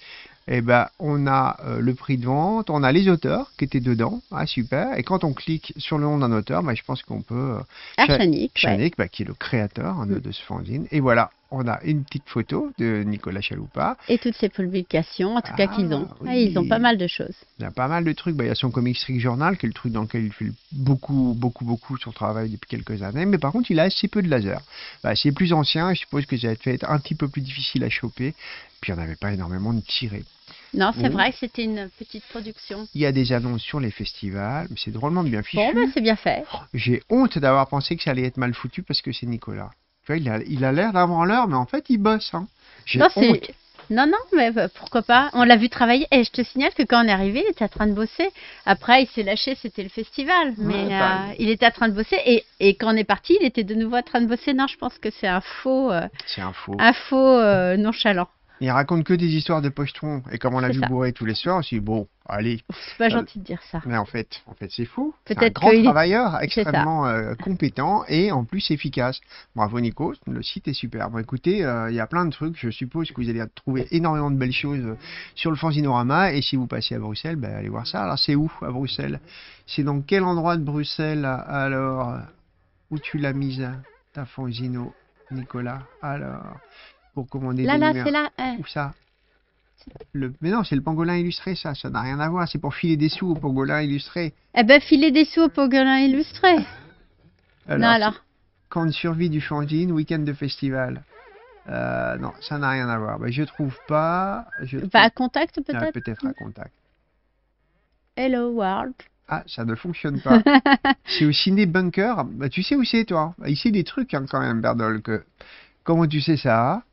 Eh ben, on a euh, le prix de vente, on a les auteurs qui étaient dedans. Ah, super. Et quand on clique sur le nom d'un auteur, bah, je pense qu'on peut... euh, Ah, Cha- Chanik, ouais. Bah, qui est le créateur hein, de, de ce fanzine. Et voilà, on a une petite photo de Nicolas Chaloupa. Et toutes ces publications, en tout cas, qu'ils ont. oui. Ah, ils ont pas mal de choses. Il y a pas mal de trucs. Bah, il y a son Comic Strip Journal, qui est le truc dans lequel il fait beaucoup, beaucoup, beaucoup son travail depuis quelques années. Mais par contre, il a assez peu de laser. Bah, c'est plus ancien, je suppose que ça a fait être un petit peu plus difficile à choper. Puis il n'y en avait pas énormément de tirés. Non, c'est vrai que c'était une petite production. Il y a des annonces sur les festivals, mais c'est drôlement bien fichu. Bon, bah, c'est bien fait. J'ai honte d'avoir pensé que ça allait être mal foutu parce que c'est Nicolas. Tu vois, il a il a l'air d'avoir l'heure, mais en fait, il bosse. Hein. J'ai Non, honte. c'est Non, non, mais bah, pourquoi pas? On l'a vu travailler. Et je te signale que quand on est arrivé, il était en train de bosser. Après, il s'est lâché, c'était le festival. Mais Ouais, euh, il était en train de bosser. Et, et quand on est parti, il était de nouveau en train de bosser. Non, je pense que c'est un faux, euh, C'est un faux. un faux euh, nonchalant. Il raconte que des histoires de pochetron. Et comme on l'a vu ça. bourrer tous les soirs, on s'est dit, bon, allez. C'est pas Euh, gentil de dire ça. Mais en fait, en fait c'est faux. C'est un grand travailleur, extrêmement euh, compétent et en plus efficace. Bravo Nico, le site est super. Bon, écoutez, euh, il y a plein de trucs. Je suppose que vous allez trouver énormément de belles choses sur le Fanzinorama. Et si vous passez à Bruxelles, ben, allez voir ça. Alors c'est où à Bruxelles? C'est dans quel endroit de Bruxelles alors Où tu l'as mise ta Fanzino, Nicolas? Alors, pour commander Là, des là, numéros- c'est là. euh, Où ça? Le... Mais non, c'est le pangolin illustré, ça. Ça n'a rien à voir. C'est pour filer des sous au pangolin illustré. Eh ben, filer des sous au pangolin illustré. non, alors. Camp de survie du fanzine, week-end de festival. Euh, non, ça n'a rien à voir. Bah, je trouve pas. Je trouve- Va à contact Ah, peut-être Peut-être à contact. Hello World. Ah, ça ne fonctionne pas. c'est au ciné bunker. Bah, tu sais où c'est, toi? Bah, Il sait des trucs hein, quand même, Berdol. Que... Comment tu sais ça?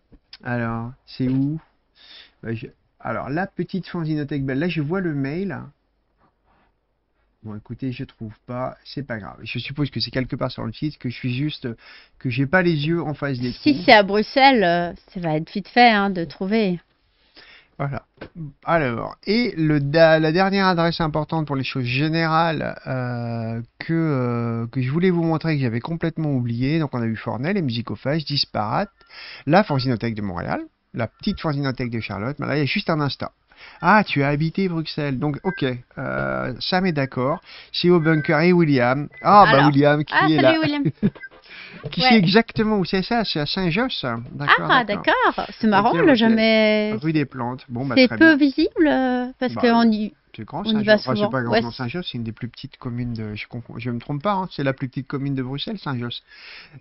Alors, c'est où? Bah, je- Alors, la petite fanzinothèque belle. Là, je vois le mail. Bon, écoutez, je trouve pas. C'est pas grave. Je suppose que c'est quelque part sur le site, que je suis juste. que j'ai pas les yeux en face des Si c'est à Bruxelles, euh, ça va être vite fait hein, de trouver. Voilà. Alors, et le, la dernière adresse importante pour les choses générales euh, que, euh, que je voulais vous montrer, que j'avais complètement oublié. Donc, on a eu Fornel, les musicophages, Disparate, la Fanzinothèque de Montréal, la petite Fanzinothèque de Charlotte. Mais là, il y a juste un Insta. Ah, tu as habité Bruxelles. Donc, ok, euh, Sam est d'accord. C'est au bunker. Et William. Ah, bah. William qui Ah, est salut là. William. qui Ouais. sait exactement où c'est ça? C'est à Saint-Josse. D'accord, Ah, d'accord. C'est marrant, on l'a jamais. Rue des Plantes. Bon, bah, C'est peu bien. visible euh, parce Bah, qu'on y. C'est grand, Saint-Josse. Enfin, c'est pas grand, Ouais, non, Saint-Josse, c'est une des plus petites communes de. Je, me trompe pas, hein, c'est la plus petite commune de Bruxelles, Saint-Josse.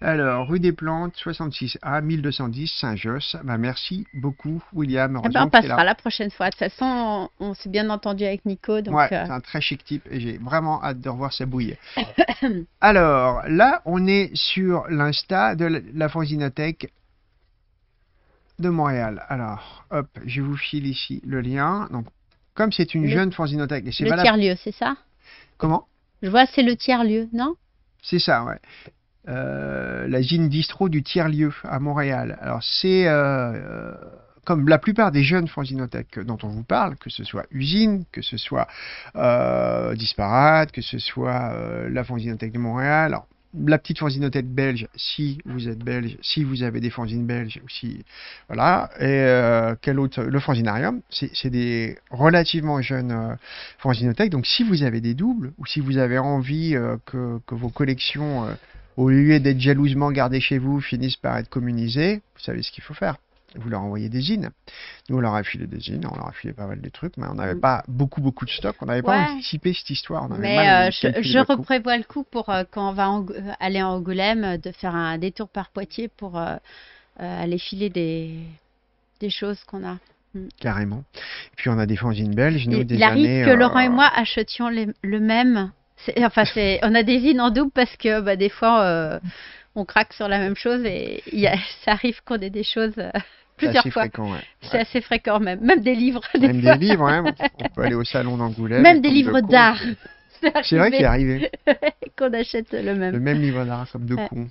Alors, rue des Plantes, 66A, 1210, Saint-Josse. Bah, merci beaucoup, William. Eh ben, on passera la prochaine fois. De toute façon, on, on s'est bien entendu avec Nico. Donc, ouais, euh, c'est un très chic type et j'ai vraiment hâte de revoir sa bouille. Alors, là, on est sur l'insta de la- la Fanzinothèque de Montréal. Alors, hop, je vous file ici le lien. Donc, comme c'est une Le- jeune Fanzinothèque, et c'est le tiers-lieu, c'est ça? Comment? Je vois, c'est le tiers-lieu, non? C'est ça, ouais. Euh, la gin distro du tiers-lieu à Montréal. Alors, c'est euh, euh, comme la plupart des jeunes fanzinothèques dont on vous parle, que ce soit Usine, que ce soit euh, Disparate, que ce soit la fanzinothèque de Montréal. Alors, la petite fanzinothèque belge, si vous êtes belge, si vous avez des fanzines belges, ou si. Voilà. Et euh, quel autre Le fanzinarium, c'est des relativement jeunes euh. Donc, si vous avez des doubles, ou si vous avez envie euh, que, que vos collections, euh, au lieu d'être jalousement gardées chez vous, finissent par être communisées, vous savez ce qu'il faut faire. Vous leur envoyez des zines. Nous, on leur a filé des zines, on leur a filé pas mal de trucs, mais on n'avait pas beaucoup, beaucoup de stock. On n'avait pas anticipé cette histoire. On avait Mais mal euh, je, je le coup. reprévois le coup pour euh, quand on va en- euh, aller en Angoulême, de faire un détour par Poitiers pour euh, aller filer des, des choses qu'on a. Mm. Carrément. Et puis on a des fanzines belges, nous, des il arrive années, que Laurent et moi achetions les- le même. Enfin, c'est, on a des zines en double parce que bah, des fois, on craque sur la même chose et y a- ça arrive qu'on ait des choses plusieurs assez fois. fréquent, ouais. C'est assez fréquent même. Même des livres. des Même fois. des livres, on peut aller au salon d'Angoulême. Même des de livres d'art. C'est vrai qu'il est arrivé. qu'on achète le même. Le même livre d'art, comme de Ouais. con.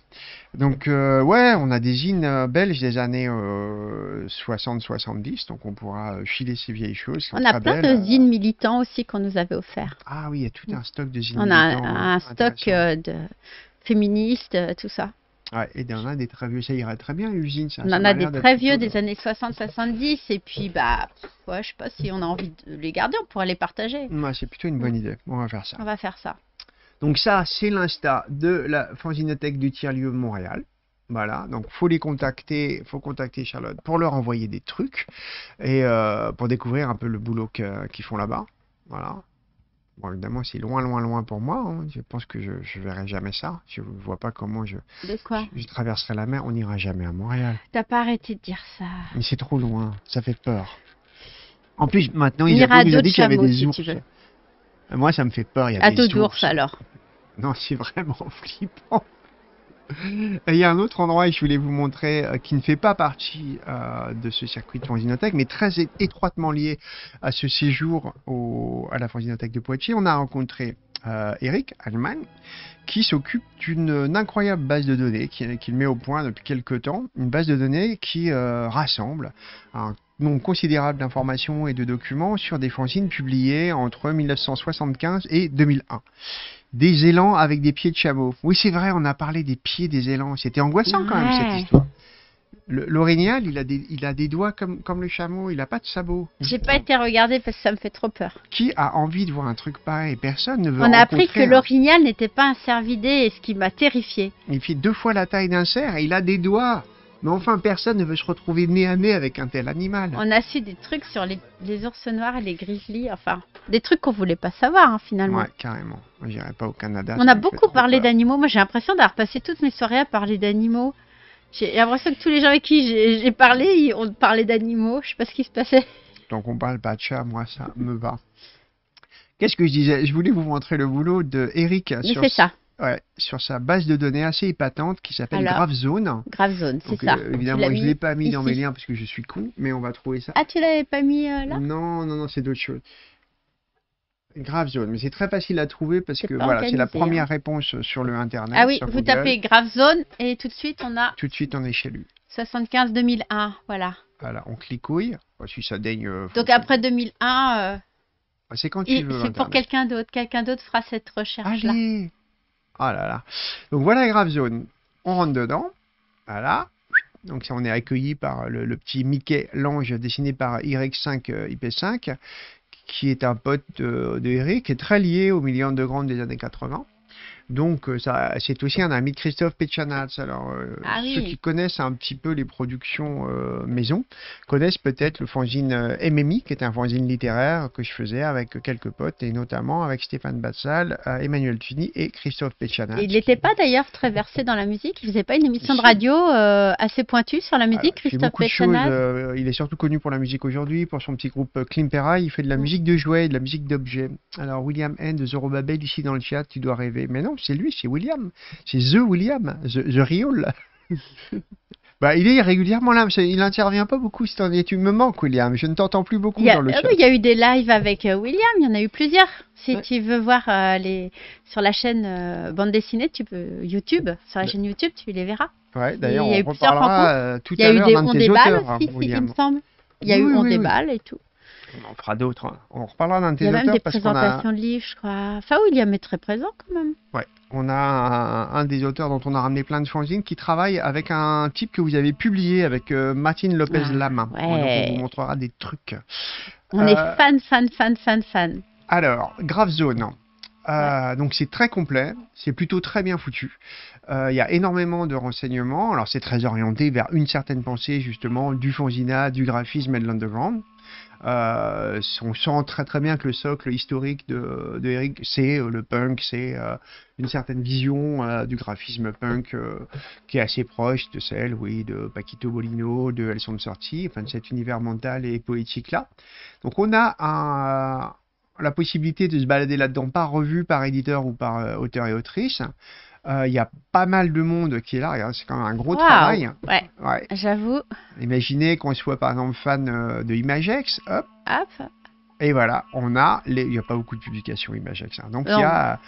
Donc, euh, ouais, on a des zines euh, belges des années euh, 60-70, donc on pourra euh, filer ces vieilles choses. On a plein belles. de zines militants aussi qu'on nous avait offert. Ah oui, il y a tout un stock de zines On a un, militants, un euh, stock euh, de féministes, euh, tout ça. Ouais, et on a des très vieux, ça irait très bien, usine. Ça, On en a des très vieux des années 60-70 et puis bah ouais, je sais pas si on a envie de les garder, on pourrait les partager. Ouais, c'est plutôt une bonne idée. On va faire ça. On va faire ça. Donc ça, c'est l'insta de la fanzinothèque du tiers-lieu Montréal. Voilà, donc faut les contacter, faut contacter Charlotte pour leur envoyer des trucs et euh, pour découvrir un peu le boulot qu'ils font là-bas. Voilà. Bon, évidemment, c'est loin, loin, loin pour moi. hein. Je pense que je, je verrai jamais ça. Je ne vois pas comment je, De quoi je traverserai la mer. On n'ira jamais à Montréal. T'as pas arrêté de dire ça. Mais c'est trop loin. Ça fait peur. En plus, maintenant, ils ont dit qu'il y avait des ours. Moi, ça me fait peur. Il y a À des dos ours. d'ours alors. Non, c'est vraiment flippant. Il y a un autre endroit que je voulais vous montrer euh, qui ne fait pas partie euh, de ce circuit de Fanzinothèque, mais très étroitement lié à ce séjour à la Fanzinothèque de Poitiers. On a rencontré euh, Eric Allemagne qui s'occupe d'une une incroyable base de données qui- qu'il met au point depuis quelques temps. Une base de données qui rassemble un nombre considérable d'informations et de documents sur des fanzines publiés entre 1975 et 2001 des élans avec des pieds de chameau. Oui, c'est vrai, on a parlé des pieds des élans. C'était angoissant quand même cette histoire. L'orignal, il a des, il a des doigts comme, comme le chameau, il n'a pas de sabots. J'ai pas été regarder parce que ça me fait trop peur. Qui a envie de voir un truc pareil Personne ne veut On a appris que un- l'orignal n'était pas un cervidé, ce qui m'a terrifié. Il fait deux fois la taille d'un cerf et il a des doigts. Mais enfin, personne ne veut se retrouver nez à nez avec un tel animal. On a su des trucs sur les, les ours noirs et les grizzlies, enfin, des trucs qu'on voulait pas savoir hein, finalement. Ouais, carrément. J'irai pas au Canada. On a beaucoup parlé d'animaux. Moi, j'ai l'impression d'avoir passé toutes mes soirées à parler d'animaux. J'ai l'impression que tous les gens avec qui j'ai parlé, ils ont parlé d'animaux. Je sais pas ce qui se passait. Donc on parle pas de chat, moi ça me va. Qu'est-ce que je disais? Je voulais vous montrer le boulot de Eric Mais sur, c'est ça. Ouais, sur sa base de données assez épatante qui s'appelle GraphZone. GraphZone, c'est ça. euh, évidemment, je ne l'ai pas mis dans mes liens parce que je suis con, mais on va trouver ça. Ah, tu l'avais pas mis euh, là? Non, non, non, c'est d'autres choses. GraphZone, mais c'est très facile à trouver parce que voilà, c'est la organisé, première hein. réponse sur le internet. Ah oui, vous Google. tapez GraphZone et tout de suite on a Tout de suite, on est chez lui. 75-2001. Voilà. Voilà, on clicouille. Bon, si ça daigne. euh, Donc après 2001, euh, c'est quand tu veux. c'est pour quelqu'un d'autre. Quelqu'un d'autre fera cette recherche-là. Oh. Donc voilà GraphZone. On rentre dedans. Voilà. Donc on est accueilli par le, petit Mickey l'ange dessiné par Y5 euh, IP5, qui est un pote de, Eric, qui très lié au million de grandes des années 80. Donc euh, ça, c'est aussi un ami de Christophe Petchanatz. Alors euh, Ah ceux qui connaissent un petit peu les productions euh, maison connaissent peut-être le fanzine MMI, qui est un fanzine littéraire que je faisais avec quelques potes, et notamment avec Stéphane Bassal, euh, Emmanuel Tuni et Christophe Petchanatz. Il n'était pas d'ailleurs très versé dans la musique? Il faisait pas une émission de radio assez pointue sur la musique, Christophe euh, il est surtout connu pour la musique aujourd'hui, pour son petit groupe Klimpera. Il fait de la musique de jouets, et de la musique d'objets. Alors, William N. de Zorobabel, ici dans le chat, tu dois rêver. Mais non, c'est lui, c'est William. C'est The William, The, the Riol. bah, il est régulièrement là. Il n'intervient pas beaucoup. cette année. Tu me manques, William. Je ne t'entends plus beaucoup Il y, a, dans le ah chat. il y a eu des lives avec euh, William, il y en a eu plusieurs. Si tu veux voir euh, les sur la chaîne euh, bande dessinée, tu peux YouTube, sur la chaîne YouTube, tu les verras. Ouais, d'ailleurs, il y a on eu plusieurs reparlera euh, tout il y a eu des on déballe hein, aussi, si, il William. me semble. Il y a eu Oui, on oui, oui. déballe et tout. On en fera d'autres. hein. On reparlera d'un tes Il y a même auteurs des a. présentations de livres, je crois. Enfin, William est très présent quand même. Ouais, on a un, un des auteurs dont on a ramené plein de fanzines qui travaille avec un type que vous avez publié avec euh, Martine Lopez Ah, Lama. ouais. Donc on vous montrera des trucs. On Euh, est fan, fan, fan, fan, fan. Alors, GraphZone. Euh, Donc c'est très complet, c'est plutôt très bien foutu. Euh, Il y a énormément de renseignements. Alors c'est très orienté vers une certaine pensée justement du fanzina, du graphisme et de l'underground. Euh, on sent très très bien que le socle historique de, Eric, c'est euh, le punk, c'est euh, une certaine vision du graphisme punk qui est assez proche de celle, oui, de Paquito Bolino, de Elles sont de sortie, enfin de cet univers mental et poétique là. Donc on a la possibilité de se balader là-dedans par revue, par éditeur ou par auteur et autrice. Euh, Il y a pas mal de monde qui est là, c'est quand même un gros travail. Ouais, Ouais. j'avoue. Imaginez qu'on soit par exemple fan euh, de Imagex, hop, Hop. et voilà, on a les... Il n'y a pas beaucoup de publications Imagex. hein. Donc il y a...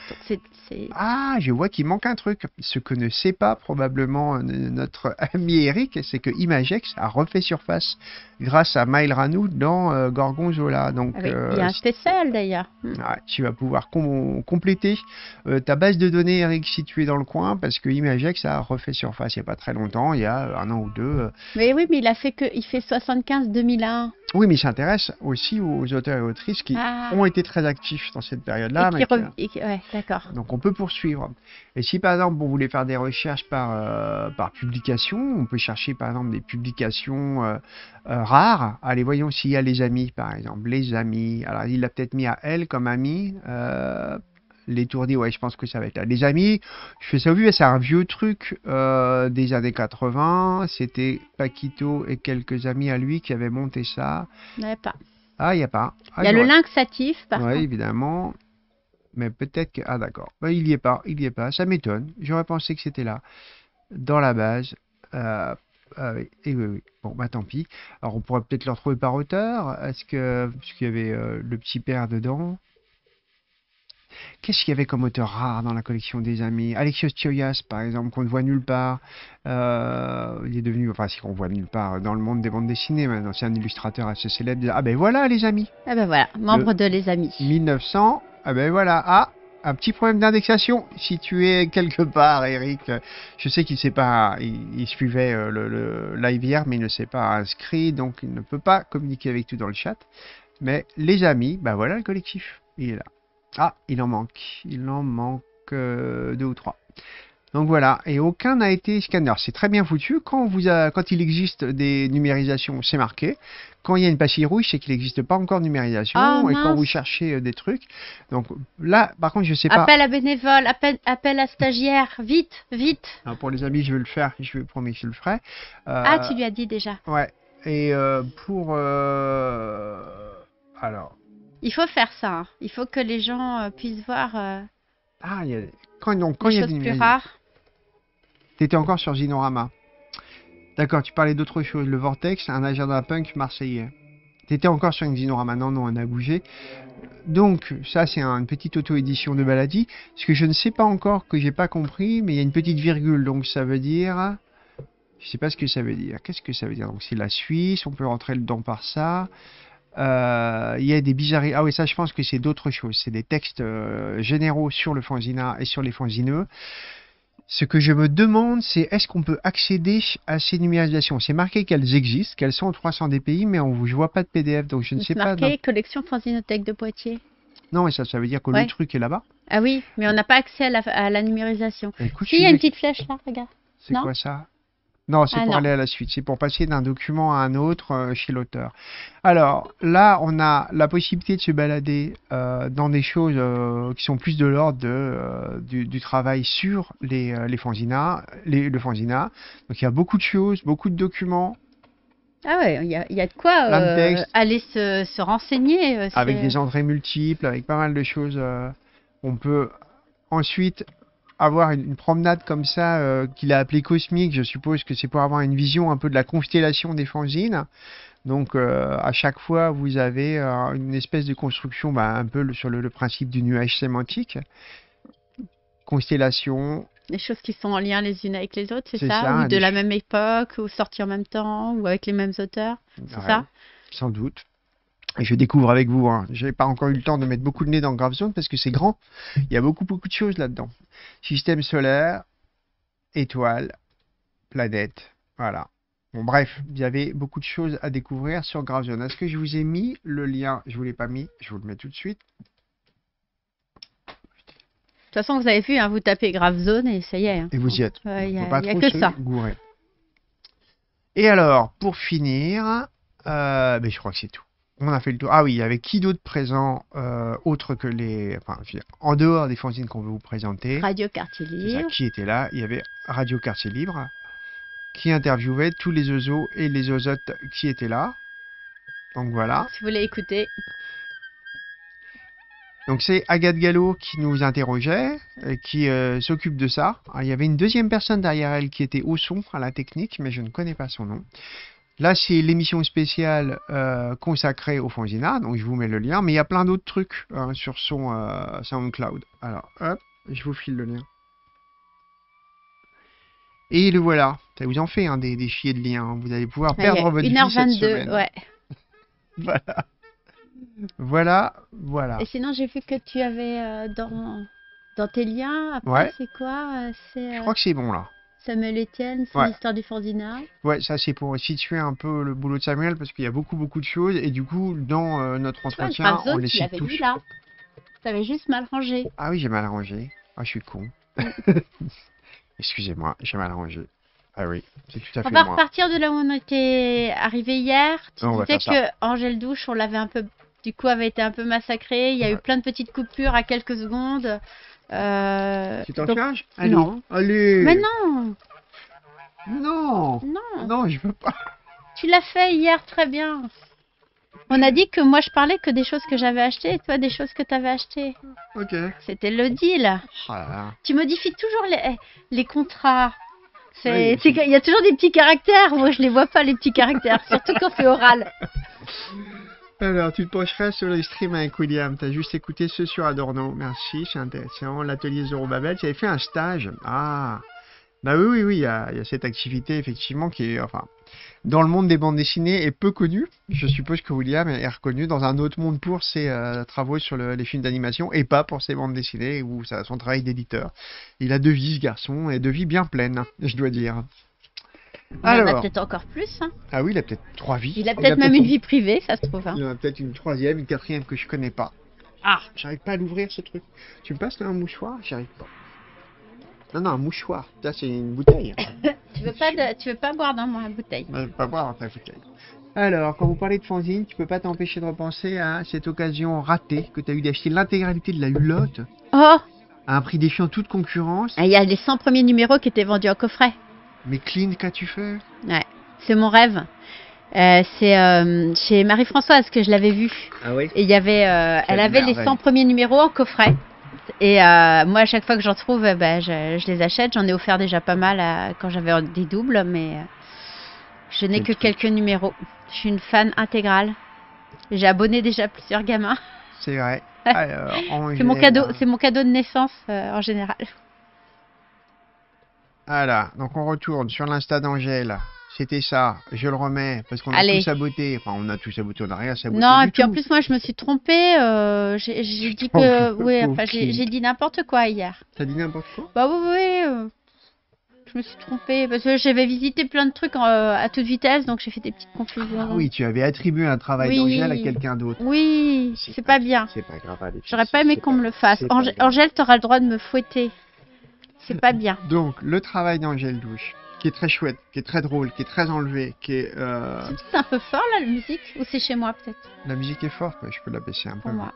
Ah, je vois qu'il manque un truc. Ce que ne sait pas probablement euh, notre ami Eric, c'est que Imagex a refait surface grâce à Mail Ranou dans euh, Gorgonzola. Donc, Ah oui, il y a un spécial d'ailleurs. Ouais, tu vas pouvoir com- compléter euh, ta base de données, Eric, située dans le coin, parce que Imagex a refait surface il n'y a pas très longtemps, il y a un an ou deux. euh. Mais oui, mais il a fait que il fait 75-2001. Oui, mais il s'intéresse aussi aux auteurs et autrices qui Ah. ont été très actifs dans cette période-là. Ouais, d'accord. Donc on peut poursuivre. Et si par exemple vous voulez faire des recherches par, euh, par publication, on peut chercher par exemple des publications euh, euh, rares. Allez, voyons s'il y a les amis par exemple. Les amis. Alors il l'a peut-être mis à elle comme ami. L'étourdi, ouais, je pense que ça va être là. Les amis, je fais ça au vu, c'est un vieux truc des années 80. C'était Paquito et quelques amis à lui qui avaient monté ça. Il n'y avait pas. Ah, il n'y a pas. Ah, Il y a le j'aurais- lynxatif, par oui, évidemment. Mais peut-être que. Ah, d'accord. Bah, il y est pas. Il y est pas. Ça m'étonne. J'aurais pensé que c'était là. dans la base. Euh, ah oui, et oui, oui. Bon, bah tant pis. Alors, on pourrait peut-être le retrouver par auteur. Est-ce que. Parce qu'il y avait euh, le petit père dedans. Qu'est-ce qu'il y avait comme auteur rare dans la collection des amis? Alexios Tioyas, par exemple, qu'on ne voit nulle part. Euh, il est devenu, enfin, si on voit nulle part dans le monde des bandes dessinées maintenant, c'est un illustrateur assez célèbre. Ah ben voilà, les amis Ah ben voilà, membre de Les Amis. 1900, ah ben voilà. Ah, un petit problème d'indexation. Si tu es quelque part, Eric, je sais qu'il sait pas, il, suivait euh, le, le, live hier, mais il ne s'est pas inscrit, donc il ne peut pas communiquer avec tout dans le chat. Mais les amis, ben voilà le collectif, il est là. Ah, il en manque. Il en manque euh, deux ou trois. Donc voilà, et aucun n'a été scanner. C'est très bien foutu. Quand, vous a, quand il existe des numérisations, c'est marqué. Quand il y a une pastille rouge, c'est qu'il n'existe pas encore de numérisation. Ah, et quand vous cherchez euh, des trucs. Donc là, par contre, je sais pas. Appel à bénévoles, appel, appel à stagiaires, vite, vite. Alors, pour les amis, je vais le faire. Je vais promis que je le ferai. Euh, Ah, tu lui as dit déjà. Ouais. Et euh, pour. euh, Alors. Il faut faire ça. hein. Il faut que les gens puissent voir Ah, il y a... quand, donc, quand il y a choses des plus rares. T'étais encore sur Zinorama. D'accord, tu parlais d'autre chose. Le Vortex, un agenda punk marseillais. T'étais encore sur une Zinorama. Non, non, on a bougé. Donc, ça, c'est une petite auto-édition de Baladi. Ce que je ne sais pas encore, que j'ai pas compris, mais il y a une petite virgule. Donc, ça veut dire. Je sais pas ce que ça veut dire. Qu'est-ce que ça veut dire? Donc, c'est la Suisse. On peut rentrer dedans par ça. Euh, Il y a des bizarreries. Ah oui, ça, je pense que c'est d'autres choses. C'est des textes euh, généraux sur le fanzina et sur les fanzineux. Ce que je me demande, c'est est-ce qu'on peut accéder à ces numérisations? C'est marqué qu'elles existent, qu'elles sont en 300 DPI, mais on ne voit pas de PDF, donc je ne sais C'est pas. marqué collection Fanzinothèque de Poitiers. Non, mais ça, ça veut dire que Ouais. le truc est là-bas. Ah oui, mais on n'a pas accès à la, à la numérisation. Écoute, si, il y je a une petite flèche là, regarde. C'est quoi ça? Non, c'est Ah, pour non. aller à la suite. C'est pour passer d'un document à un autre euh, chez l'auteur. Alors là, on a la possibilité de se balader euh, dans des choses euh, qui sont plus de l'ordre du, du travail sur les, les fanzinas, les, le fanzina. Donc il y a beaucoup de choses, beaucoup de documents Ah ouais, il y a, il y a de quoi euh, aller se, se renseigner. euh, avec des entrées multiples, avec pas mal de choses. euh, on peut ensuite avoir une, une promenade comme ça euh, qu'il a appelée cosmique. Je suppose que c'est pour avoir une vision un peu de la constellation des fanzines. Donc euh, à chaque fois, vous avez euh, une espèce de construction bah, un peu le- sur le, le principe du nuage sémantique. Constellation, Des choses qui sont en lien les unes avec les autres, c'est ça, ça, Ou de la même époque, ou sorties en même temps, ou avec les mêmes auteurs. C'est Ouais, ça? Sans doute. Et je découvre avec vous. Hein. J'ai pas encore eu le temps de mettre beaucoup de nez dans GraphZone parce que c'est grand. Il y a beaucoup beaucoup de choses là-dedans. Système solaire, étoiles, planètes. Voilà. Bon bref, il y avait beaucoup de choses à découvrir sur GraphZone. Est-ce que je vous ai mis le lien? Je vous l'ai pas mis. Je vous le mets tout de suite. De toute façon, vous avez vu, hein, vous tapez Grave Zone et ça y est. hein. Et vous y êtes. Il y a, Faut pas il y a trop que se ça. gourer. Et alors, pour finir, euh, ben, je crois que c'est tout. On a fait le tour? Ah oui, il y avait qui d'autre présent euh, autre que les. Enfin, dire, en dehors des fanzines qu'on veut vous présenter? Radio Quartier ça, Libre. qui était là? Il y avait Radio Quartier Libre qui interviewait tous les oiseaux et les osotes qui étaient là. Donc voilà. Si vous voulez écouter. Donc c'est Agathe Gallo qui nous interrogeait, et qui euh, s'occupe de ça. Ah, il y avait une deuxième personne derrière elle qui était au son, à la technique, mais je ne connais pas son nom. Là, c'est l'émission spéciale euh, consacrée au Fanzina, donc je vous mets le lien, mais il y a plein d'autres trucs hein, sur son euh, SoundCloud. Alors, hop, je vous file le lien. Et le voilà, ça vous en fait hein, des, des chiers de liens. Vous allez pouvoir perdre votre vie cette 1h22, semaine. ouais. Voilà. Voilà, voilà. Et sinon, j'ai vu que tu avais euh, dans, dans tes liens, après, Ouais. c'est quoi C'est Je crois que c'est bon là. Samuel Etienne, c'est Ouais. l'histoire du Fanzina. Ouais, ça c'est pour situer un peu le boulot de Samuel parce qu'il y a beaucoup beaucoup de choses et du coup dans euh, notre entretien Grave on les cite tous. vu là. T'avais juste mal rangé. Ah oui, j'ai mal arrangé. Ah, je suis con. Excusez-moi, j'ai mal arrangé. Ah oui, c'est tout à fait On va moi. repartir de là où on était arrivé hier. Tu On disais que Angèle Douche, on l'avait un peu, du coup, avait été un peu massacré. Il y a eu plein de petites coupures à quelques secondes. Euh, Tu t'en donc- charges? Allez, Non. allez. Mais non. Non. Non. Non, je veux pas. Tu l'as fait hier très bien. On a dit que moi je parlais que des choses que j'avais achetées et toi des choses que tu avais achetées. Ok. C'était le deal. Ah là là. Tu modifies toujours les, les contrats. Oui, il y a toujours des petits caractères. Moi, je les vois pas les petits caractères, surtout quand c'est oral. Alors, tu te pencheras sur le stream avec William. T'as juste écouté ce sur Adorno. Merci, c'est intéressant. L'atelier Zorobabel, tu avais fait un stage. Ah, bah oui, oui, oui, il y a, cette activité effectivement qui est, enfin, dans le monde des bandes dessinées est peu connue. Je suppose que William est reconnu dans un autre monde pour ses euh, travaux sur le- les films d'animation et pas pour ses bandes dessinées ou son travail d'éditeur. Il a deux vies, ce garçon, et deux vies bien pleines, je dois dire. Il en a Alors, peut-être encore plus. hein. ah oui, il a peut-être trois vies. Il a peut-être même une vie privée, ça se trouve. hein. Il y en a peut-être une troisième, une quatrième que je connais pas. Ah, j'arrive pas à l'ouvrir ce truc. Tu me passes là un mouchoir? J'arrive pas. Non, non, un mouchoir. Ça, c'est une bouteille. Tu veux pas, de- tu veux pas boire dans ma bouteille Je vais pas boire dans ta bouteille. Alors, quand vous parlez de fanzine, tu peux pas t'empêcher de repenser à cette occasion ratée que tu as eu d'acheter l'intégralité de la Hulotte Oh à un prix défiant toute concurrence. Ah, Il y a les 100 premiers numéros qui étaient vendus en coffret. Mais clean, qu'as-tu fait? Ouais, c'est mon rêve. Euh, c'est euh, chez Marie-Françoise que je l'avais vu. Ah oui Et il y avait, euh, elle avait les merveille. 100 premiers numéros en coffret. Et moi, à chaque fois que j'en trouve, bah, je, je les achète. J'en ai offert déjà pas mal à- quand j'avais des doubles, mais je n'ai que truc? quelques numéros. Je suis une fan intégrale. J'ai abonné déjà plusieurs gamins. C'est vrai. C'est mon cadeau, c'est mon cadeau de naissance en général. Voilà, donc on retourne sur l'insta d'Angèle. C'était ça, je le remets, parce qu'on a Allez. tout saboté. Enfin, on a tout saboté, on n'a rien saboté. Non, du et puis en plus, moi, je me suis trompée. euh, j'ai j'ai dit que, oui, enfin, j'ai dit n'importe quoi hier. T'as dit n'importe quoi? Bah oui, oui. euh, je me suis trompée parce que j'avais visité plein de trucs euh, à toute vitesse, donc j'ai fait des petites confusions. Ah Oui, tu avais attribué un travail Oui. d'Angèle à quelqu'un d'autre. Oui, c'est pas bien. C'est pas grave. J'aurais pas aimé qu'on me le fasse. c'est pas Angé- grave. Angèle, t'auras le droit de me fouetter. C'est pas bien. Donc, le travail d'Angèle Douche, qui est très chouette, qui est très drôle, qui est très enlevé, qui est... euh, C'est un peu fort là, la musique Ou c'est chez moi peut-être? La musique est forte, ouais, je peux la baisser un pour peu. moi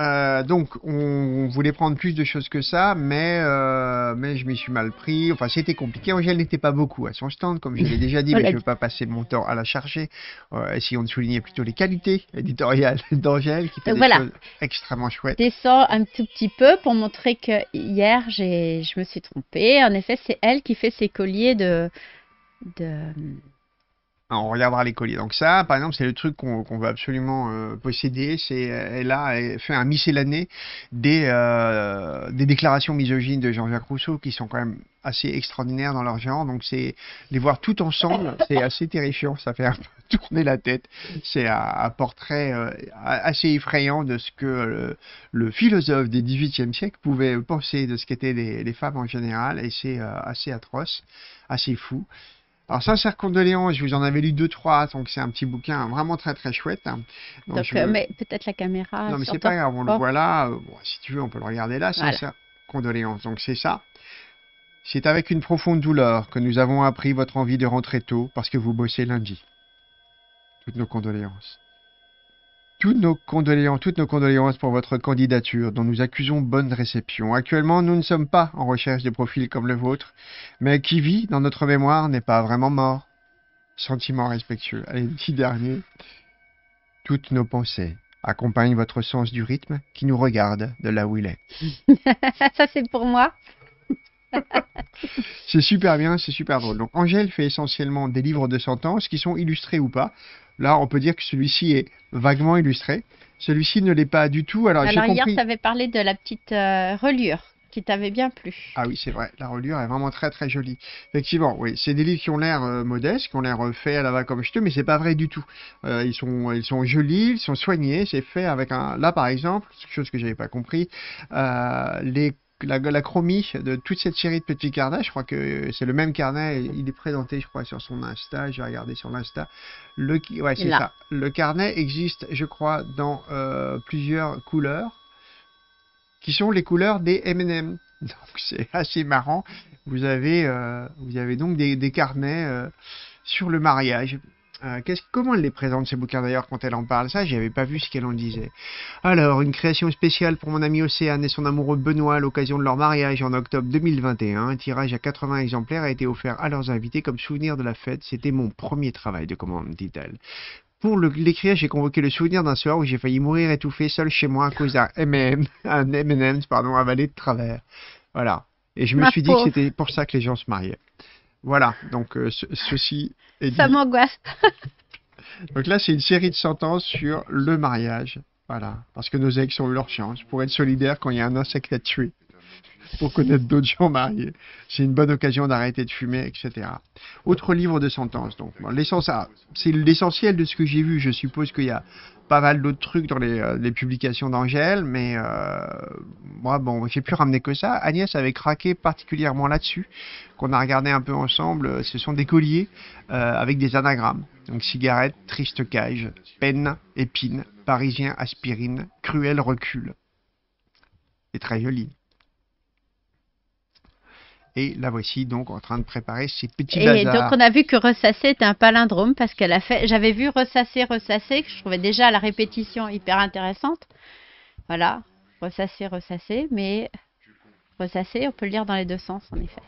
Euh, donc, on voulait prendre plus de choses que ça, mais, euh, mais je m'y suis mal pris. Enfin, c'était compliqué. Angèle n'était pas beaucoup à son stand, comme je l'ai déjà dit, mais je ne veux pas passer mon temps à la charger. Euh, essayons de souligner plutôt les qualités éditoriales d'Angèle, qui fait Donc des voilà. choses extrêmement chouettes. descends un tout petit peu pour montrer que hier je me suis trompée. En effet, c'est elle qui fait ses colliers de de Alors, on regardera les colliers. Donc ça, par exemple, c'est le truc qu'on veut absolument euh, posséder. C'est elle a fait un miscellané des euh, des déclarations misogynes de Jean-Jacques Rousseau qui sont quand même assez extraordinaires dans leur genre. Donc c'est les voir tout ensemble, c'est assez terrifiant. Ça fait un peu tourner la tête. C'est un, portrait euh, assez effrayant de ce que le, philosophe des 18e siècle pouvait penser de ce qu'étaient les, les femmes en général. Et c'est euh, assez atroce, assez fou. Alors, sincère condoléances, je vous en avais lu deux, trois, donc c'est un petit bouquin vraiment très très chouette. Donc, donc je euh, mais peut-être la caméra non, mais c'est pas grave, on le voit là. euh, bon, si tu veux, on peut le regarder là. Voilà. Sincère condoléances. Donc, c'est ça. C'est avec une profonde douleur que nous avons appris votre envie de rentrer tôt parce que vous bossez lundi. Toutes nos condoléances. Toutes nos condoléances, toutes nos condoléances pour votre candidature dont nous accusons bonne réception. Actuellement, nous ne sommes pas en recherche de profils comme le vôtre, mais qui vit dans notre mémoire n'est pas vraiment mort. Sentiment respectueux. Allez, petit dernier. Toutes nos pensées accompagnent votre sens du rythme qui nous regarde de là où il est. Ça c'est pour moi. C'est super bien, c'est super drôle. Donc Angèle fait essentiellement des livres de sentences qui sont illustrés ou pas. Là, on peut dire que celui-ci est vaguement illustré. Celui-ci ne l'est pas du tout. Alors, hier, compris. tu avais parlé de la petite euh, relure qui t'avait bien plu. Ah oui, c'est vrai, la reliure est vraiment très très jolie. Effectivement, oui, c'est des livres qui ont l'air euh, modestes, qui ont l'air euh, faits à la va comme jeteux, mais c'est pas vrai du tout. Euh, ils sont ils sont jolis, ils sont soignés, c'est fait avec un là par exemple, quelque chose que j'avais pas compris, les la, la chromie de toute cette série de petits carnets, je crois que c'est le même carnet, il est présenté, je crois, sur son Insta, j'ai regardé sur l'Insta. Le, qui- ouais, c'est Là. ça. Le carnet existe, je crois, dans euh, plusieurs couleurs qui sont les couleurs des M&M. Donc c'est assez marrant. Vous avez, euh, vous avez donc des, des carnets euh, sur le mariage. Euh, comment elle les présente ces bouquins d'ailleurs quand elle en parle? Ça, j'avais pas vu ce qu'elle en disait. Alors, une création spéciale pour mon ami Océane et son amoureux Benoît à l'occasion de leur mariage en octobre 2021. Un tirage à 80 exemplaires a été offert à leurs invités comme souvenir de la fête. C'était mon premier travail de commande, dit-elle. Pour l'écrire, j'ai convoqué le souvenir d'un soir où j'ai failli mourir étouffé seul chez moi à cause d'un M&M, un M&M's, pardon, avalé de travers. Voilà. Et je me Ma suis dit que c'était pour ça que les gens se mariaient. Voilà, donc euh, ce- ceci est dit. Ça m'angoisse. Donc là, c'est une série de sentences sur le mariage. Voilà, parce que nos ex ont eu leur chance pour être solidaires quand il y a un insecte à tuer. Pour connaître d'autres gens mariés. C'est une bonne occasion d'arrêter de fumer, etc. Autre livre de sentences. Donc, bon, l'essence- ah, c'est l'essentiel de ce que j'ai vu. Je suppose qu'il y a pas mal d'autres trucs dans les, euh, publications d'Angèle, mais euh, moi, bon, j'ai pu ramener que ça. Agnès avait craqué particulièrement là-dessus, qu'on a regardé un peu ensemble. Ce sont des colliers euh, avec des anagrammes. Donc, cigarette, triste cage, peine, épine, parisien, aspirine, cruel recul. C'est très joli. Et la voici donc en train de préparer ses petits Et bazars. donc on a vu que ressasser était un palindrome parce qu'elle a fait. J'avais vu ressasser, ressasser, que je trouvais déjà la répétition hyper intéressante. Voilà, ressasser, ressasser, mais ressasser, on peut le lire dans les deux sens en effet.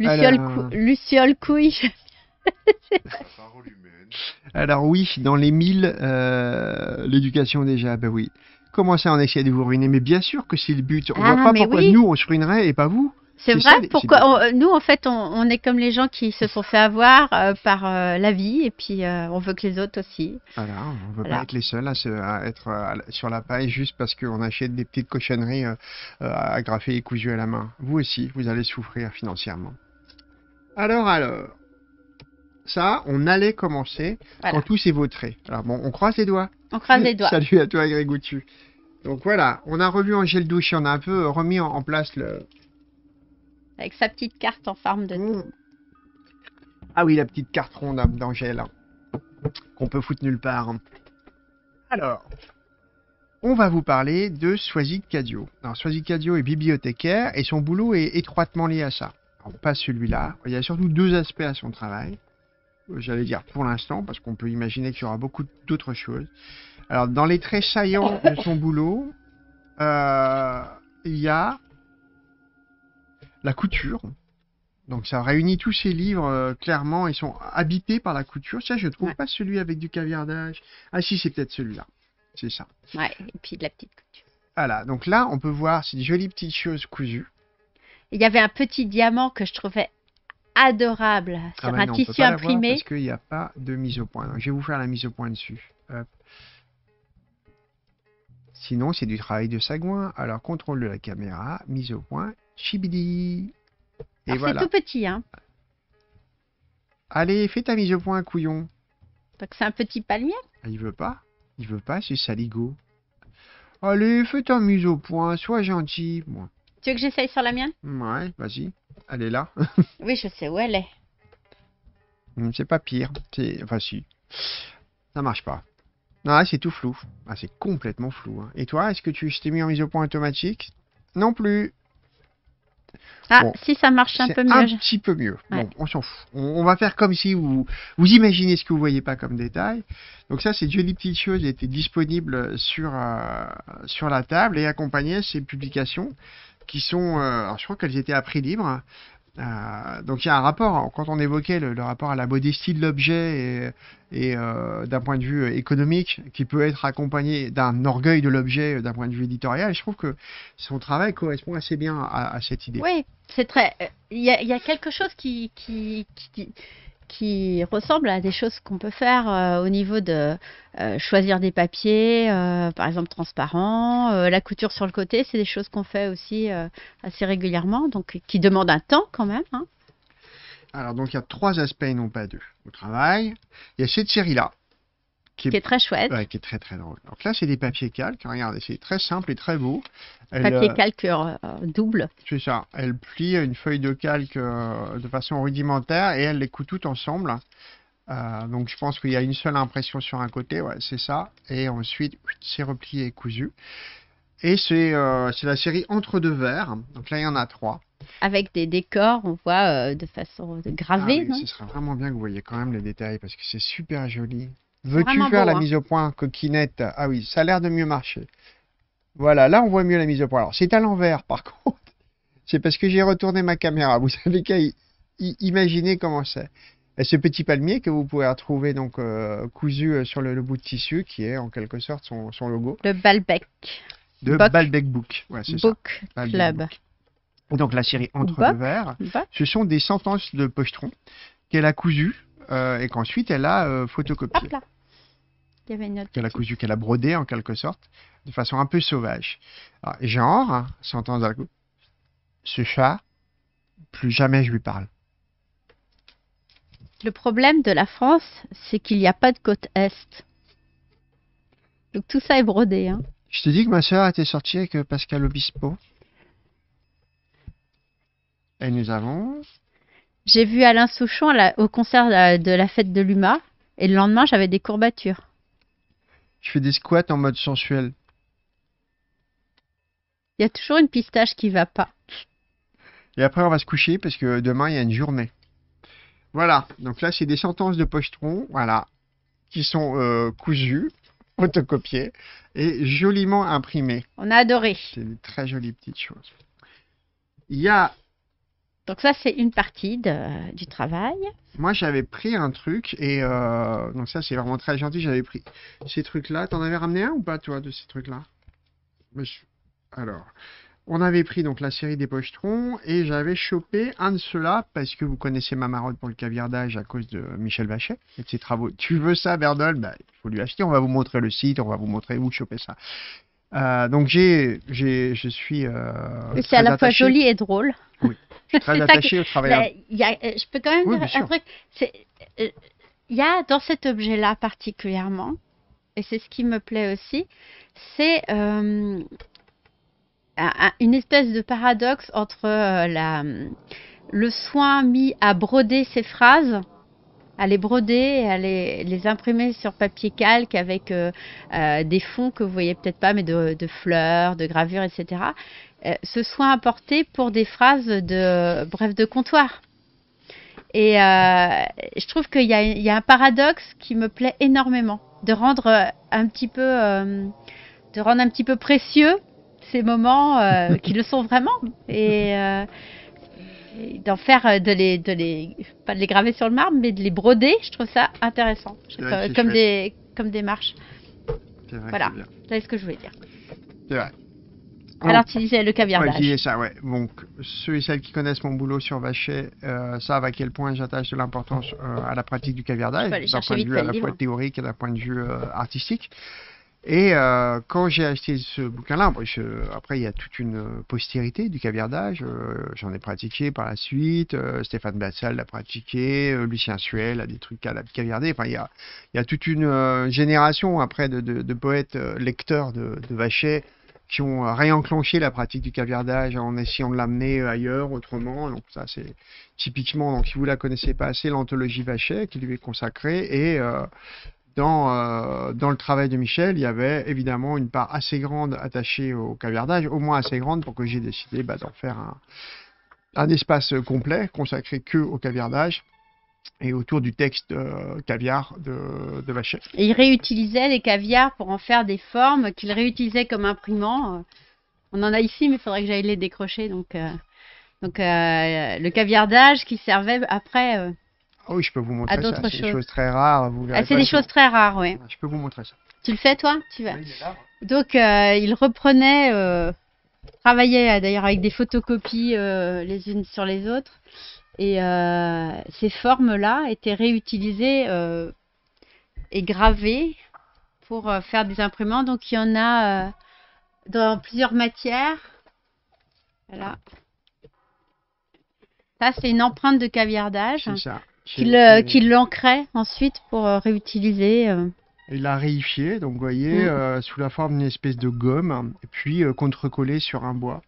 Luciole, Alors- cou- Luciole couille. Alors oui, dans les mille, euh, l'éducation déjà, ben oui. Comment ça on essaie de vous ruiner Mais bien sûr que c'est le but. On Ah, voit pas pourquoi oui. nous on se ruinerait et pas vous. C'est vrai Pourquoi on- euh, Nous, en fait, on, on est comme les gens qui se sont fait avoir euh, par euh, la vie et puis euh, on veut que les autres aussi. Voilà, on veut Voilà. pas être les seuls à, se- à être à sur la paille juste parce qu'on achète des petites cochonneries agrafées et cousues à la main. Vous aussi, vous allez souffrir financièrement. Alors, alors, ça, on allait commencer Voilà. quand tout s'est vautré. Alors bon, on croise les doigts. On croise les doigts. Salut à toi, Grégoutu. Donc voilà, on a revu Angèle Douche et on a un peu remis en, en place le. Avec sa petite carte en forme de. Ah oui, la petite carte ronde hein, d'Angèle. hein, Qu'on peut foutre nulle part. hein. Alors, on va vous parler de Swazik Cadio. Alors, Cadio est bibliothécaire et son boulot est étroitement lié à ça. Alors, pas celui-là. Il y a surtout deux aspects à son travail. J'allais dire pour l'instant, parce qu'on peut imaginer qu'il y aura beaucoup d'autres choses. Alors, dans les traits saillants de son boulot, euh, il y a la couture. Donc ça réunit tous ces livres euh, clairement, ils sont habités par la couture. Ça, je trouve pas celui avec du caviardage. Ah si, c'est peut-être celui-là. C'est ça. Ouais, et puis de la petite couture. Voilà, donc là, on peut voir ces jolies petites choses cousues. Il y avait un petit diamant que je trouvais adorable sur Ah bah un non, on peut tissu imprimé. Parce qu'il n'y a pas de mise au point. Donc, je vais vous faire la mise au point dessus. Hop. Sinon, c'est du travail de sagouin. Alors, contrôle de la caméra, mise au point, chibidi. Et Alors, voilà. C'est tout petit, hein. Allez, fais ta mise au point, couillon. Donc c'est un petit palmier. Ah, il veut pas Il veut pas, c'est saligo. Allez, fais ta mise au point, sois gentil. Moi. Tu veux que j'essaye sur la mienne? Ouais, vas-y. Elle est là. Oui, je sais où elle est. Hum, c'est pas pire. C'est... Enfin, si. Ça marche pas. Non, c'est tout flou. Ah, c'est complètement flou. hein. Et toi, est-ce que tu t'ai mis en mise au point automatique? Non plus. Ah, Bon, si ça marche un c'est peu mieux. Un je- petit peu mieux. Ouais. Bon, on s'en fout. On, on va faire comme si vous, vous imaginez ce que vous voyez pas comme détail. Donc ça, ces jolies petites choses étaient disponibles sur, euh, sur la table et accompagnaient ces publications qui sont, euh, alors je crois qu'elles étaient à prix libre. Euh, donc il y a un rapport, quand on évoquait le, rapport à la modestie de l'objet et, euh, d'un point de vue euh, économique, qui peut être accompagné d'un orgueil de l'objet d'un point de vue éditorial, je trouve que son travail correspond assez bien à, cette idée. Oui, c'est très. Il y, a, y a quelque chose qui, qui, qui, qui ressemble à des choses qu'on peut faire euh, au niveau de euh, choisir des papiers, euh, par exemple transparents, la couture sur le côté, c'est des choses qu'on fait aussi assez régulièrement, donc qui demandent un temps quand même. hein. Alors, donc, il y a trois aspects et non pas deux au travail. Il y a cette série-là. Qui est très chouette. ouais, qui est très très drôle. Donc là, c'est des papiers calques. Regardez, c'est très simple et très beau. Elle, Papier euh, calque euh, double. C'est ça. Elle plie une feuille de calque euh, de façon rudimentaire et elle les coud toutes ensemble. Euh, donc je pense qu'il y a une seule impression sur un côté, ouais, c'est ça. Et ensuite, c'est replié et cousu. Et c'est la série Entre deux verres. Donc là, il y en a trois. Avec des décors, on voit de façon Ah gravée, oui, non? ce serait vraiment bien que vous voyez quand même les détails parce que c'est super joli. Veux-tu faire beau, la hein. mise au point coquinette? Ah oui, ça a l'air de mieux marcher. Voilà, là on voit mieux la mise au point. Alors c'est à l'envers par contre. C'est parce que j'ai retourné ma caméra. Vous savez qu'à imaginer comment c'est. Ce petit palmier que vous pouvez retrouver donc euh, cousu euh, sur le, le bout de tissu qui est en quelque sorte son, son logo. Le Balbec. de. Balbec Book. Ouais, c'est ça. Book Balbec Club. Book. Donc la série Entre Book. deux verres, ce sont des sentences de pochetron qu'elle a cousues euh, et qu'ensuite elle a euh, photocopiées. Hop là. Il y avait une autre. qu'elle a cousu, qu'elle a brodé en quelque sorte, de façon un peu sauvage. Alors, genre, hein, sentence dans le coup, ce chat, plus jamais je lui parle. Le problème de la France, c'est qu'il n'y a pas de côte Est. Donc tout ça est brodé. Hein. Je te dis que ma sœur était sortie avec euh, Pascal Obispo. Et nous avons... J'ai vu Alain Souchon la- au concert de la, de la fête de l'UMA. Et le lendemain, j'avais des courbatures. Je fais des squats en mode sensuel. Il y a toujours une pistache qui va pas. Et après, on va se coucher parce que demain, il y a une journée. Voilà. Donc là, c'est des sentences de pochetron, voilà, qui sont euh, cousues, photocopiées et joliment imprimées. On a adoré. C'est une très jolie petite chose. Il y a Donc ça, c'est une partie du travail. Moi, j'avais pris un truc et euh, donc ça, c'est vraiment très gentil. J'avais pris ces trucs-là. T'en avais ramené un ou pas, toi, de ces trucs-là? Alors, on avait pris donc la série des pochetrons et j'avais chopé un de ceux-là parce que vous connaissez ma marotte pour le caviardage à cause de Michel Vachet et de ses travaux. Tu veux ça, Berdol Bah, il faut lui acheter. On va vous montrer le site, on va vous montrer où choper ça. Euh, donc j'ai, j'ai, je suis. euh, c'est à la fois joli et drôle. Oui, je suis très attaché qui- au travail. Là, il y a- euh, je peux quand même Oui, dire un truc. Euh, Il y a dans cet objet-là particulièrement, et c'est ce qui me plaît aussi, c'est euh, un- un- une espèce de paradoxe entre la, le soin mis à broder ces phrases, à les broder à les, les imprimer sur papier calque avec euh, euh, des fonds que vous voyez peut-être pas, mais de, fleurs, de gravures, etc. Euh, ce soin apporté pour des phrases de bref de comptoir. Et je trouve qu'il y, a- un paradoxe qui me plaît énormément, de rendre un petit peu, de rendre un petit peu précieux ces moments qui le sont vraiment, et d'en faire, euh, de les, de les, pas de les graver sur le marbre, mais de les broder. Je trouve ça intéressant, comme des, comme démarche. C'est vrai, Voilà, c'est ce que je voulais dire. C'est vrai. Alors tu disais le Ouais, caviardage. je disais ça, ouais. Donc, ceux et celles qui connaissent mon boulot sur Vachet euh, savent à quel point j'attache de l'importance euh, à la pratique du caviardage, d'un point de vue à la fois théorique et d'un point de vue euh, artistique. Et euh, quand j'ai acheté ce bouquin-là, après il y a toute une postérité du caviardage. euh, J'en ai pratiqué par la suite. euh, Stéphane Bassal l'a pratiqué. Lucien Suel a des trucs à la caviarder. Enfin, il y a, toute une génération après de, poètes lecteurs de, de Vachet qui ont réenclenché la pratique du caviardage en essayant de l'amener ailleurs, autrement. Donc ça, c'est typiquement, donc, si vous la connaissez pas assez, l'anthologie Vachet qui lui est consacrée. Et dans, euh, dans le travail de Michel, il y avait évidemment une part assez grande attachée au caviardage, au moins assez grande pour que j'ai décidé bah, d'en faire un, espace complet consacré que au caviardage et autour du texte euh, caviar de, de Vachet. Et il réutilisait les caviars pour en faire des formes qu'il réutilisait comme imprimant. Euh, On en a ici, mais il faudrait que j'aille les décrocher. Donc, donc euh, le caviardage qui servait après. Ah oui, je peux vous montrer À ça. d'autres C'est des choses. très rares. Vous ah, c'est des ça. choses très rares, oui. Je peux vous montrer ça. Tu le fais, toi? Tu vas. Donc, euh, il reprenait, euh, travaillait euh, d'ailleurs avec des photocopies euh, les unes sur les autres. Et euh, ces formes-là étaient réutilisées euh, et gravées pour euh, faire des imprimantes. Donc, il y en a euh, dans plusieurs matières. Voilà. Ça, c'est une empreinte de caviardage C'est ça. Qu'il C'est- euh, qu'il ancrait ensuite pour euh, réutiliser. Il l'a réifié, donc vous voyez, Mm. euh, sous la forme d'une espèce de gomme, et puis euh, contre-collé sur un bois.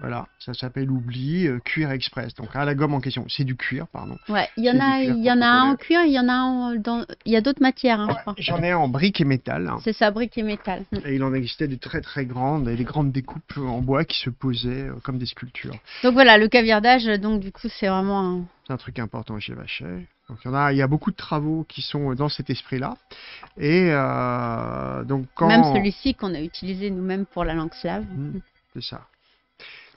Voilà, ça s'appelle Oubli, euh, cuir express. Donc à la gomme en question, c'est du cuir, pardon. Ouais, il y en a, il y en a un en cuir, il y en a un dans, il y a d'autres matières, hein. J'en ai un en brique et métal. hein. C'est ça, brique et métal. Mm. Et il en existait de très très grandes, et des grandes découpes en bois qui se posaient euh, comme des sculptures. Donc voilà, le caviardage, donc du coup, c'est vraiment un- C'est un truc important chez Vachet. Donc il y, en a, il y a beaucoup de travaux qui sont dans cet esprit-là. Et euh, donc quand... même celui-ci qu'on a utilisé nous-mêmes pour la langue slave. Mm, C'est ça.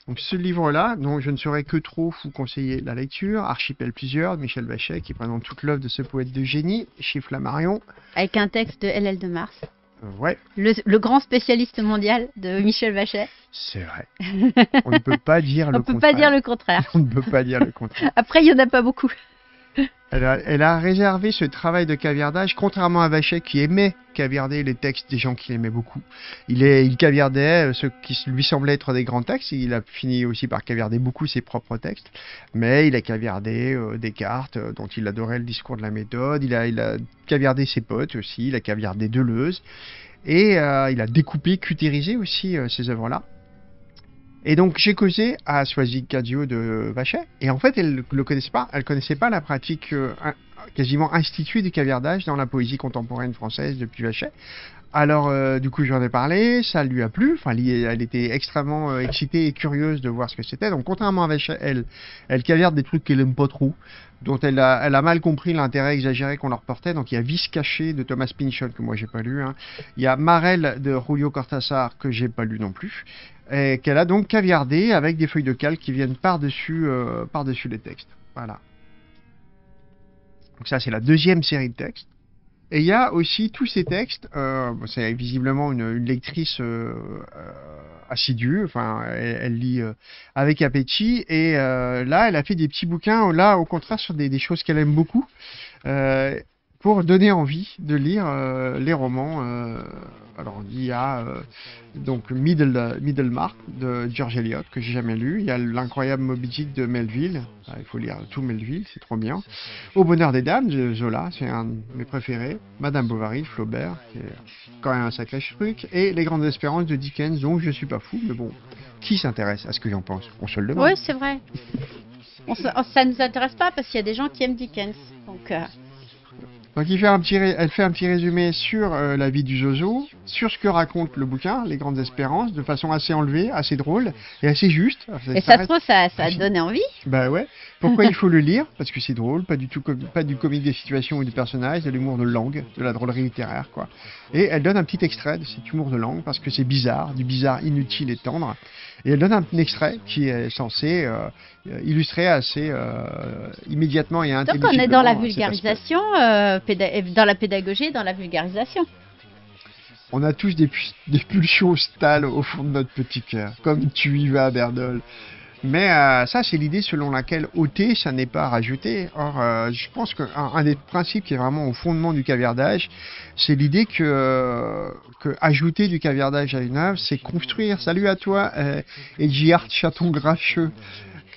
Donc ce livre-là, dont je ne saurais que trop vous conseiller la lecture, Archipel plusieurs, de Michel Vachet, qui présente toute l'œuvre de ce poète de génie, chez Flammarion. Avec un texte de LL de Mars. Euh, ouais. Le, le grand spécialiste mondial de Michel Vachet. C'est vrai. On ne peut pas dire le On peut contraire. pas dire le contraire. On ne peut pas dire le contraire. Après, il y en a pas beaucoup. Elle a, réservé ce travail de caviardage, contrairement à Vachet qui aimait caviarder les textes des gens qu'il aimait beaucoup. Il, est, il caviardait euh, ce qui lui semblait être des grands textes. Il a fini aussi par caviarder beaucoup ses propres textes. Mais il a caviardé euh, Descartes, euh, dont il adorait le discours de la méthode. Il a, caviardé ses potes aussi. Il a caviardé Deleuze. Et euh, il a découpé, cutérisé aussi ces œuvres-là. Et donc j'ai causé à Swazik Cadio de Vachet, et en fait elle ne le connaissait pas, elle connaissait pas la pratique euh, quasiment instituée du caviardage dans la poésie contemporaine française depuis Vachet. Alors euh, du coup j'en ai parlé, ça lui a plu, enfin elle était extrêmement euh, excitée et curieuse de voir ce que c'était. Donc contrairement à Vachet, elle, elle caviarde des trucs qu'elle aime pas trop, dont elle a, elle a mal compris l'intérêt exagéré qu'on leur portait. Donc il y a Vice caché de Thomas Pynchon que moi j'ai pas lu, hein. il y a Marel de Julio Cortázar que j'ai pas lu non plus et qu'elle a donc caviardé avec des feuilles de calque qui viennent par-dessus euh, par-dessus les textes. Voilà. Donc ça, c'est la deuxième série de textes. Et il y a aussi tous ces textes, euh, c'est visiblement une, lectrice euh, euh, assidue, enfin, elle, lit avec appétit, et là, elle a fait des petits bouquins, là, au contraire, sur des, choses qu'elle aime beaucoup, pour donner envie de lire euh, les romans. euh, alors, il y a euh, donc Middle, Middlemarch de George Eliot, que j'ai jamais lu. Il y a l'incroyable Moby Dick de Melville. Ah, il faut lire tout Melville, c'est trop bien. Au bonheur des dames de Zola, c'est un de mes préférés. Madame Bovary, Flaubert, qui est quand même un sacré truc. Et Les Grandes Espérances de Dickens, dont je suis pas fou, mais bon, qui s'intéresse à ce que j'en pense? On se le demande. Oui, c'est vrai. Ça nous intéresse pas parce qu'il y a des gens qui aiment Dickens. Donc, euh, Donc il fait un petit ré- elle fait un petit résumé sur euh, la vie du Zozo, sur ce que raconte le bouquin, Les Grandes Espérances, de façon assez enlevée, assez drôle et assez juste. et ça trouve, ça, ça a donné envie. Bah ouais. Pourquoi il faut le lire Parce que c'est drôle, pas du tout pas du comique des situations ou des personnages, de l'humour de langue, de la drôlerie littéraire quoi. Et elle donne un petit extrait de cet humour de langue parce que c'est bizarre, du bizarre inutile et tendre. Et elle donne un extrait qui est censé euh, illustrer assez euh, immédiatement et Donc, intelligiblement. on est dans la vulgarisation, euh, péda- dans la pédagogie, et dans la vulgarisation. On a tous des, des pulsions stales au fond de notre petit cœur, comme tu y vas, Berdol. Mais euh, ça, c'est l'idée selon laquelle ôter, ça n'est pas rajouter. Or, euh, je pense qu'un un des principes qui est vraiment au fondement du caviardage, c'est l'idée que, ajouter du caviardage à une œuvre, c'est construire. Salut à toi, euh, Edgy Art Chaton Gracheux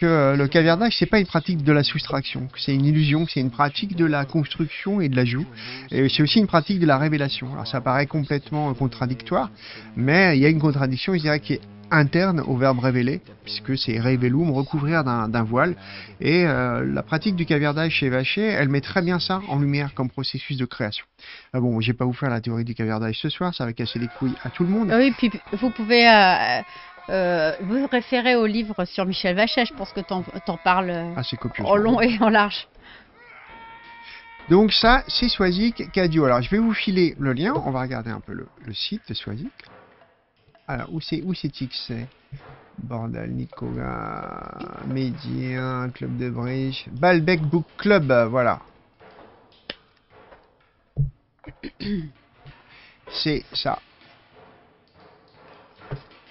que euh, le caviardage, c'est pas une pratique de la soustraction, c'est une illusion, c'est une pratique de la construction et de l'ajout. Et c'est aussi une pratique de la révélation. Alors ça paraît complètement contradictoire, mais il y a une contradiction, je dirais, qui est interne au verbe révéler, puisque c'est révélum, recouvrir d'un voile. Et euh, la pratique du caviardage chez Vacher, elle met très bien ça en lumière comme processus de création. Ah bon, je vais pas vous faire la théorie du caviardage ce soir, ça va casser les couilles à tout le monde. Oui, puis vous pouvez euh, euh, vous référer au livre sur Michel Vachet. Je pense que t'en en parles Ah, en long et en large. Donc ça, c'est Swazik Cadio. Alors je vais vous filer le lien, on va regarder un peu le, le site de Swazik. Alors où c'est où c'est? Bordel, Nicolas, Médien, Club de Bridge, Balbec Book Club, voilà. C'est ça.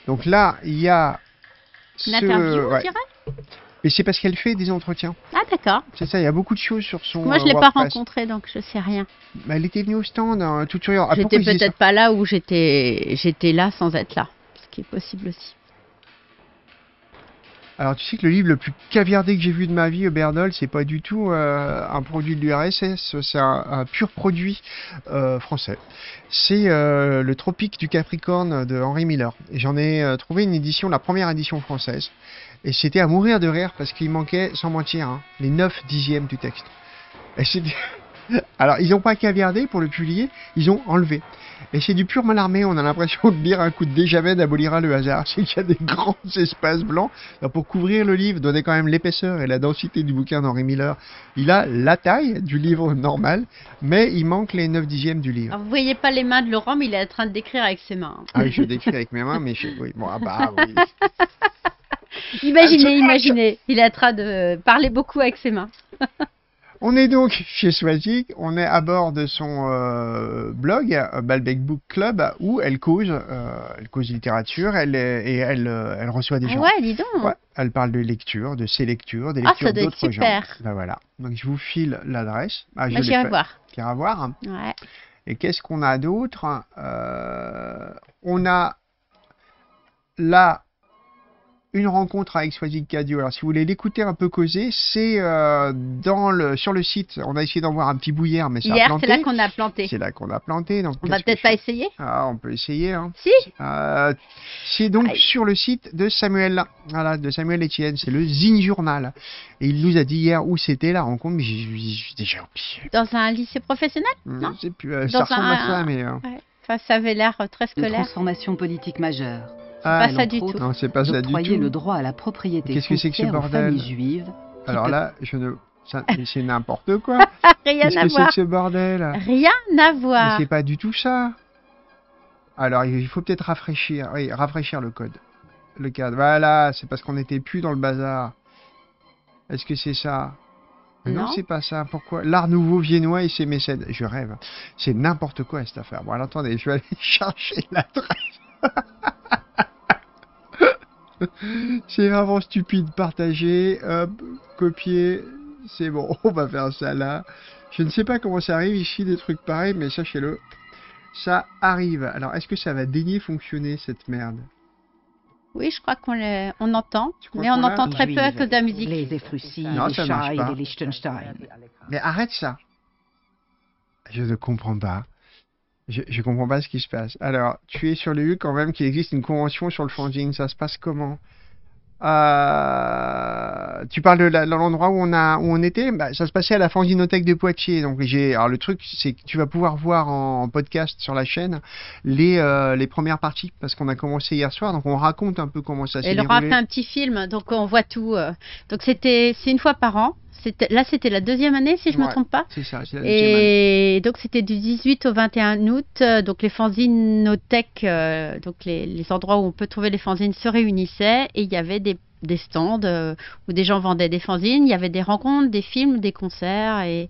Donc là, il y a ce- ouais. Mais c'est parce qu'elle fait des entretiens. Ah, d'accord. C'est ça, il y a beaucoup de choses sur son. Moi, je euh, l'ai pas WordPress. rencontré, donc je sais rien. Bah, elle était venue au stand, hein, tout sur. Ah, j'étais peut-être pas là où j'étais j'étais là sans être là, ce qui est possible aussi. Alors tu sais que le livre le plus caviardé que j'ai vu de ma vie, Berdol, c'est pas du tout euh, un produit de l'URSS, c'est un, un pur produit euh, français. C'est euh, le Tropique du Capricorne de Henry Miller. J'en ai trouvé une édition, la première édition française. Et c'était à mourir de rire parce qu'il manquait, sans mentir, hein, les 9 dixièmes du texte. Et Alors ils n'ont pas caviardé pour le publier, ils ont enlevé. Et c'est du pur malarmé, on a l'impression de lire un coup de Desjamène abolira le hasard. C'est qu'il y a des grands espaces blancs. Alors, pour couvrir le livre, donner quand même l'épaisseur et la densité du bouquin d'Henri Miller, il a la taille du livre normal, mais il manque les 9 dixièmes du livre. Alors, vous voyez pas les mains de Laurent, mais il est en train de décrire avec ses mains. Ah oui, je décris avec mes mains, mais je... oui, bon, ah bah oui. Imaginez, imaginez, il est en train de parler beaucoup avec ses mains. On est donc chez Swazik, on est à bord de son euh, blog, euh, Balbec Book Club, où elle cause, euh, elle cause littérature, elle et elle, elle reçoit des Ah gens. ouais, dis donc. Ouais, elle parle de lecture, de ses lectures, des Ah, lectures ça doit être d'autres gens. super. Ben voilà. Donc je vous file l'adresse. Ah, je j'irai fait. voir. J'irai voir. Ouais. Et qu'est-ce qu'on a d'autre? Euh, On a là une rencontre avec Swazik Cadio. Alors si vous voulez l'écouter un peu causer, c'est euh, dans le sur le site. On a essayé d'en voir un petit bout hier, mais ça a Hier, planté. c'est là qu'on a planté. C'est là qu'on a planté. Donc On va peut-être pas essayer? Ah, on peut essayer. Hein. Si Euh, c'est donc sur le site de Samuel, voilà, de Samuel Etienne, c'est le Zine Journal. Et il nous a dit hier où c'était la rencontre, mais j'ai déjà oublié. Dans un lycée professionnel? Hmm, Non Je sais plus, euh, Dans ça ressemble un- à ça, mais... euh, Ouais. Enfin, ça avait l'air très Une scolaire. transformation politique majeure. Ah, pas ça du tout. Non, c'est pas ça du tout. le droit à la propriété Qu'est-ce que c'est que ce bordel juives. Alors là, je ne... c'est n'importe quoi. Rien Qu'est-ce à que c'est que ce bordel? Rien à Mais voir. c'est pas du tout ça. Alors, il faut peut-être rafraîchir, oui, rafraîchir le code. Le cadre. Voilà, c'est parce qu'on n'était plus dans le bazar. Est-ce que c'est ça? Non, Non. c'est pas ça. Pourquoi? L'art nouveau viennois et ses mécènes. Je rêve. C'est n'importe quoi cette affaire. Bon, alors attendez, je vais aller chercher l'adresse. c'est vraiment stupide. Partager, hop, copier. C'est bon, on va faire ça là. Je ne sais pas comment ça arrive ici, des trucs pareils, mais sachez-le, ça arrive. Alors, est-ce que ça va daigner fonctionner cette merde? Oui, je crois qu'on on entend, mais on entend très peu à cause de la musique. Les Efrussi, les les Liechtenstein. Mais arrête ça. Je ne comprends pas. Je, je comprends pas ce qui se passe. Alors, tu es sur le lieu quand même qu'il existe une convention sur le fanzine. Ça se passe comment? Euh, Tu parles de l'endroit où on a où on était? Bah, ça se passait à la fanzinothèque de Poitiers. Donc j'ai. Alors le truc, c'est que tu vas pouvoir voir en, en podcast sur la chaîne les euh, les premières parties parce qu'on a commencé hier soir. Donc on raconte un peu comment ça s'est Et Laurent a déroulé. fait un petit film, donc on voit tout. euh. Donc c'était, c'est une fois par an. Là, c'était la deuxième année, si je me Ouais, trompe pas. C'est ça. c'est la deuxième année. Et donc c'était du 18 au 21 août. euh, Donc les fanzinothèques, euh, donc les, les endroits où on peut trouver les fanzines se réunissaient et il y avait des, des stands euh, où des gens vendaient des fanzines. Il y avait des rencontres, des films, des concerts et,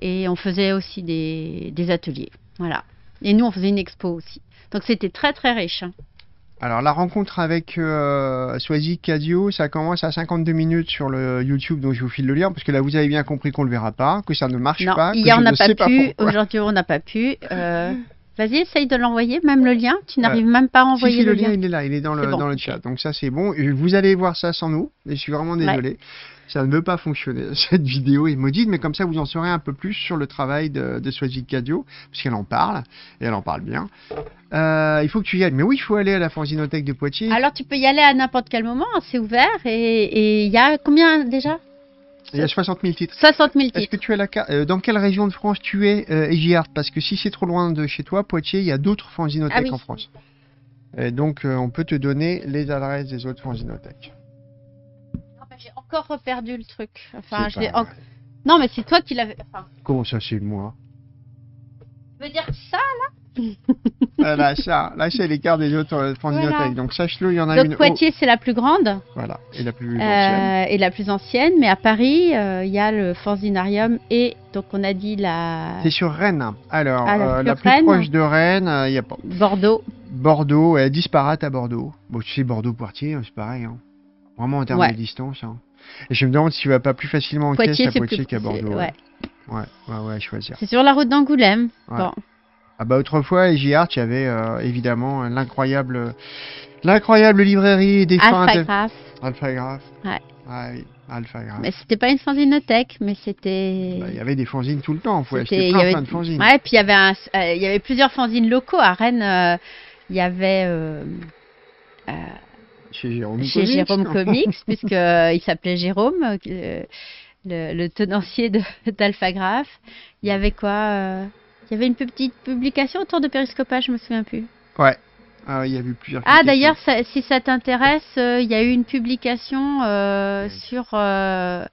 et on faisait aussi des, des ateliers. Voilà. Et nous on faisait une expo aussi. Donc c'était très très riche. hein. Alors la rencontre avec euh, Swazik Cadio, ça commence à 52 minutes sur le YouTube, donc je vous file le lien, parce que là vous avez bien compris qu'on le verra pas, que ça ne marche Non, pas. hier on n'a pas pas pu, aujourd'hui on n'a pas pu. Euh, Vas-y, essaye de l'envoyer, même le lien. Tu n'arrives Euh, même pas à Si, envoyer si, le, le lien, il est là, il est dans le, C'est bon, dans le ok. chat, donc ça c'est bon. Vous allez voir ça sans nous, et je suis vraiment désolé. Ça ne veut pas fonctionner. Cette vidéo est maudite, mais comme ça vous en saurez un peu plus sur le travail de, de Swazik Cadio, puisqu'elle en parle, et elle en parle bien. Euh, il faut que tu y ailles. Mais oui, il faut aller à la Fanzinothèque de Poitiers. Alors tu peux y aller à n'importe quel moment, hein, c'est ouvert. Et il y a combien déjà? Il y a 60 000 titres. 60 000 Est-ce que tu la carte euh, Dans quelle région de France tu es, euh, Egiard Parce que si c'est trop loin de chez toi, Poitiers, il y a d'autres fanzinothèques Ah oui. en France. Et donc, euh, on peut te donner les adresses des autres fanzinothèques. Encore perdu le truc. Enfin, je l'ai en- Non, mais c'est toi qui l'avais. Enfin, Comment ça, c'est moi tu veux dire ça là Ah, Là, ça, là, c'est les cartes des autres euh. Voilà. Donc, sache-le, il y en a Donc une. Poitiers, c'est la plus grande. voilà, et la plus euh, ancienne. et la plus ancienne, mais à Paris, euh, il y a le Fanzinarium et donc on a dit la C'est sur Rennes. Alors, Ah, la euh, plus la plus Rennes. proche de Rennes, euh, il n'y a pas. Bordeaux. Bordeaux, elle disparate à Bordeaux. Bon, tu sais, Bordeaux-Poitiers, hein, c'est pareil. hein. Vraiment en termes Ouais. de distance. hein. Et je me demande si tu vas pas plus facilement en Poitiers, caisse à Poitiers qu'à Bordeaux. c'est- ouais. Ouais, ouais, ouais, à choisir. C'est sur la route d'Angoulême. Ouais. Bon. Ah bah autrefois, à Art, il y avait euh, évidemment l'incroyable, l'incroyable librairie des Alphagraphe. Alphagraphe. Ouais. Ah oui, Alphagraphe. Mais c'était pas une fanzinothèque, mais c'était. Bah, Il y avait des fanzines tout le temps, il y avait- plein de fanzines. Ouais, puis il y avait un, euh, il y avait plusieurs fanzines locaux à Rennes. euh, il y avait Chez Jérôme chez Comics. Jérôme Comics, puisque euh, il s'appelait Jérôme, euh, le, le tenancier d'Alphagraphe. Il y avait quoi euh, Il y avait une petite publication autour de Périscopage, je me souviens plus. Ouais. Ah, il y a eu plusieurs. Ah d'ailleurs, si ça t'intéresse, euh, il y a eu une publication euh, sur euh,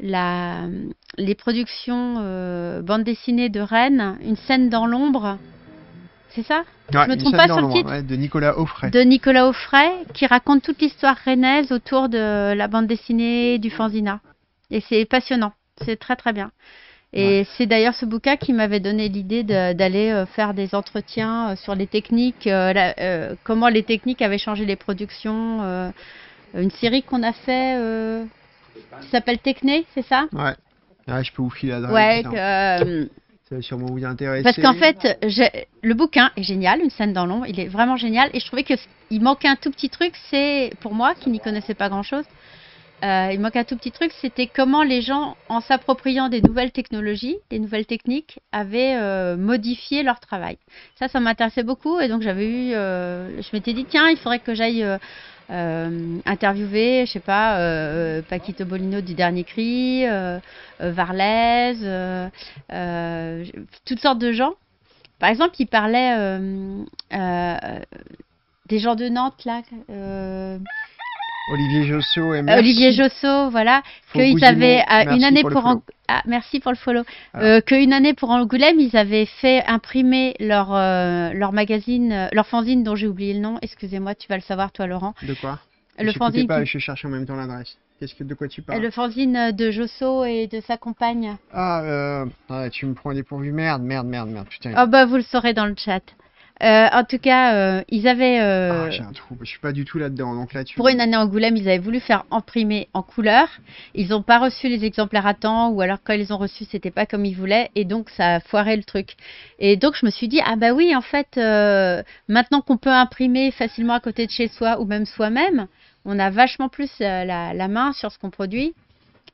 la, les productions euh, bande dessinée de Rennes, une scène dans l'ombre. C'est ça? Ouais, Je me trompe pas sur le titre ouais, de Nicolas Offray. De Nicolas Offray, qui raconte toute l'histoire rennaise autour de la bande dessinée du fanzina. Et c'est passionnant. C'est très très bien. Et c'est d'ailleurs ce bouquin qui m'avait donné l'idée d'aller euh, faire des entretiens euh, sur les techniques, euh, la- euh, comment les techniques avaient changé les productions. euh, une série qu'on a fait qui s'appelle Techné, c'est ça? Ouais. Ouais, je peux vous filer l'adresse. Ouais, euh, sûrement vous parce qu'en fait, le bouquin est génial, une scène dans l'ombre, il est vraiment génial. Et je trouvais que c- il manquait un tout petit truc, c'est pour moi qui n'y connaissais pas grand-chose, euh, il manquait un tout petit truc, c'était comment les gens, en s'appropriant des nouvelles technologies, des nouvelles techniques, avaient euh, modifié leur travail. Ça, ça m'intéressait beaucoup, et donc j'avais eu, je m'étais dit tiens, il faudrait que j'aille euh, euh, interviewer, je sais pas, euh, Paquito Bolino du Dernier Cri, euh, euh, Varlez, euh, euh, toutes sortes de gens. Par exemple, il parlait euh, euh, des gens de Nantes, là. Olivier Josso et merci. Olivier Josso, voilà, qu'ils avaient euh, Merci une année pour ah, merci pour le follow, Alors. Euh, qu'une année pour Angoulême, ils avaient fait imprimer leur euh, leur magazine, leur fanzine dont j'ai oublié le nom. Excusez-moi, tu vas le savoir toi, Laurent. De quoi? Le fanzine, pas, je cherche en même temps l'adresse. Qu'est-ce que de quoi tu parles? Le fanzine de Josso et de sa compagne. Ah, euh, ouais, tu me prends des pourvus. Merde, merde, merde, merde. Putain. Oh bah vous le saurez dans le chat. Euh, en tout cas, euh, ils avaient euh, Ah, j'ai un trou. Je suis pas du tout là-dedans. Donc là, tu. Pour une année Angoulême, ils avaient voulu faire imprimer en couleur. Ils n'ont pas reçu les exemplaires à temps, ou alors quand ils ont reçus, c'était pas comme ils voulaient, et donc ça a foiré le truc. Et donc je me suis dit, ah bah oui, en fait, maintenant qu'on peut imprimer facilement à côté de chez soi, ou même soi-même, on a vachement plus la, la main sur ce qu'on produit.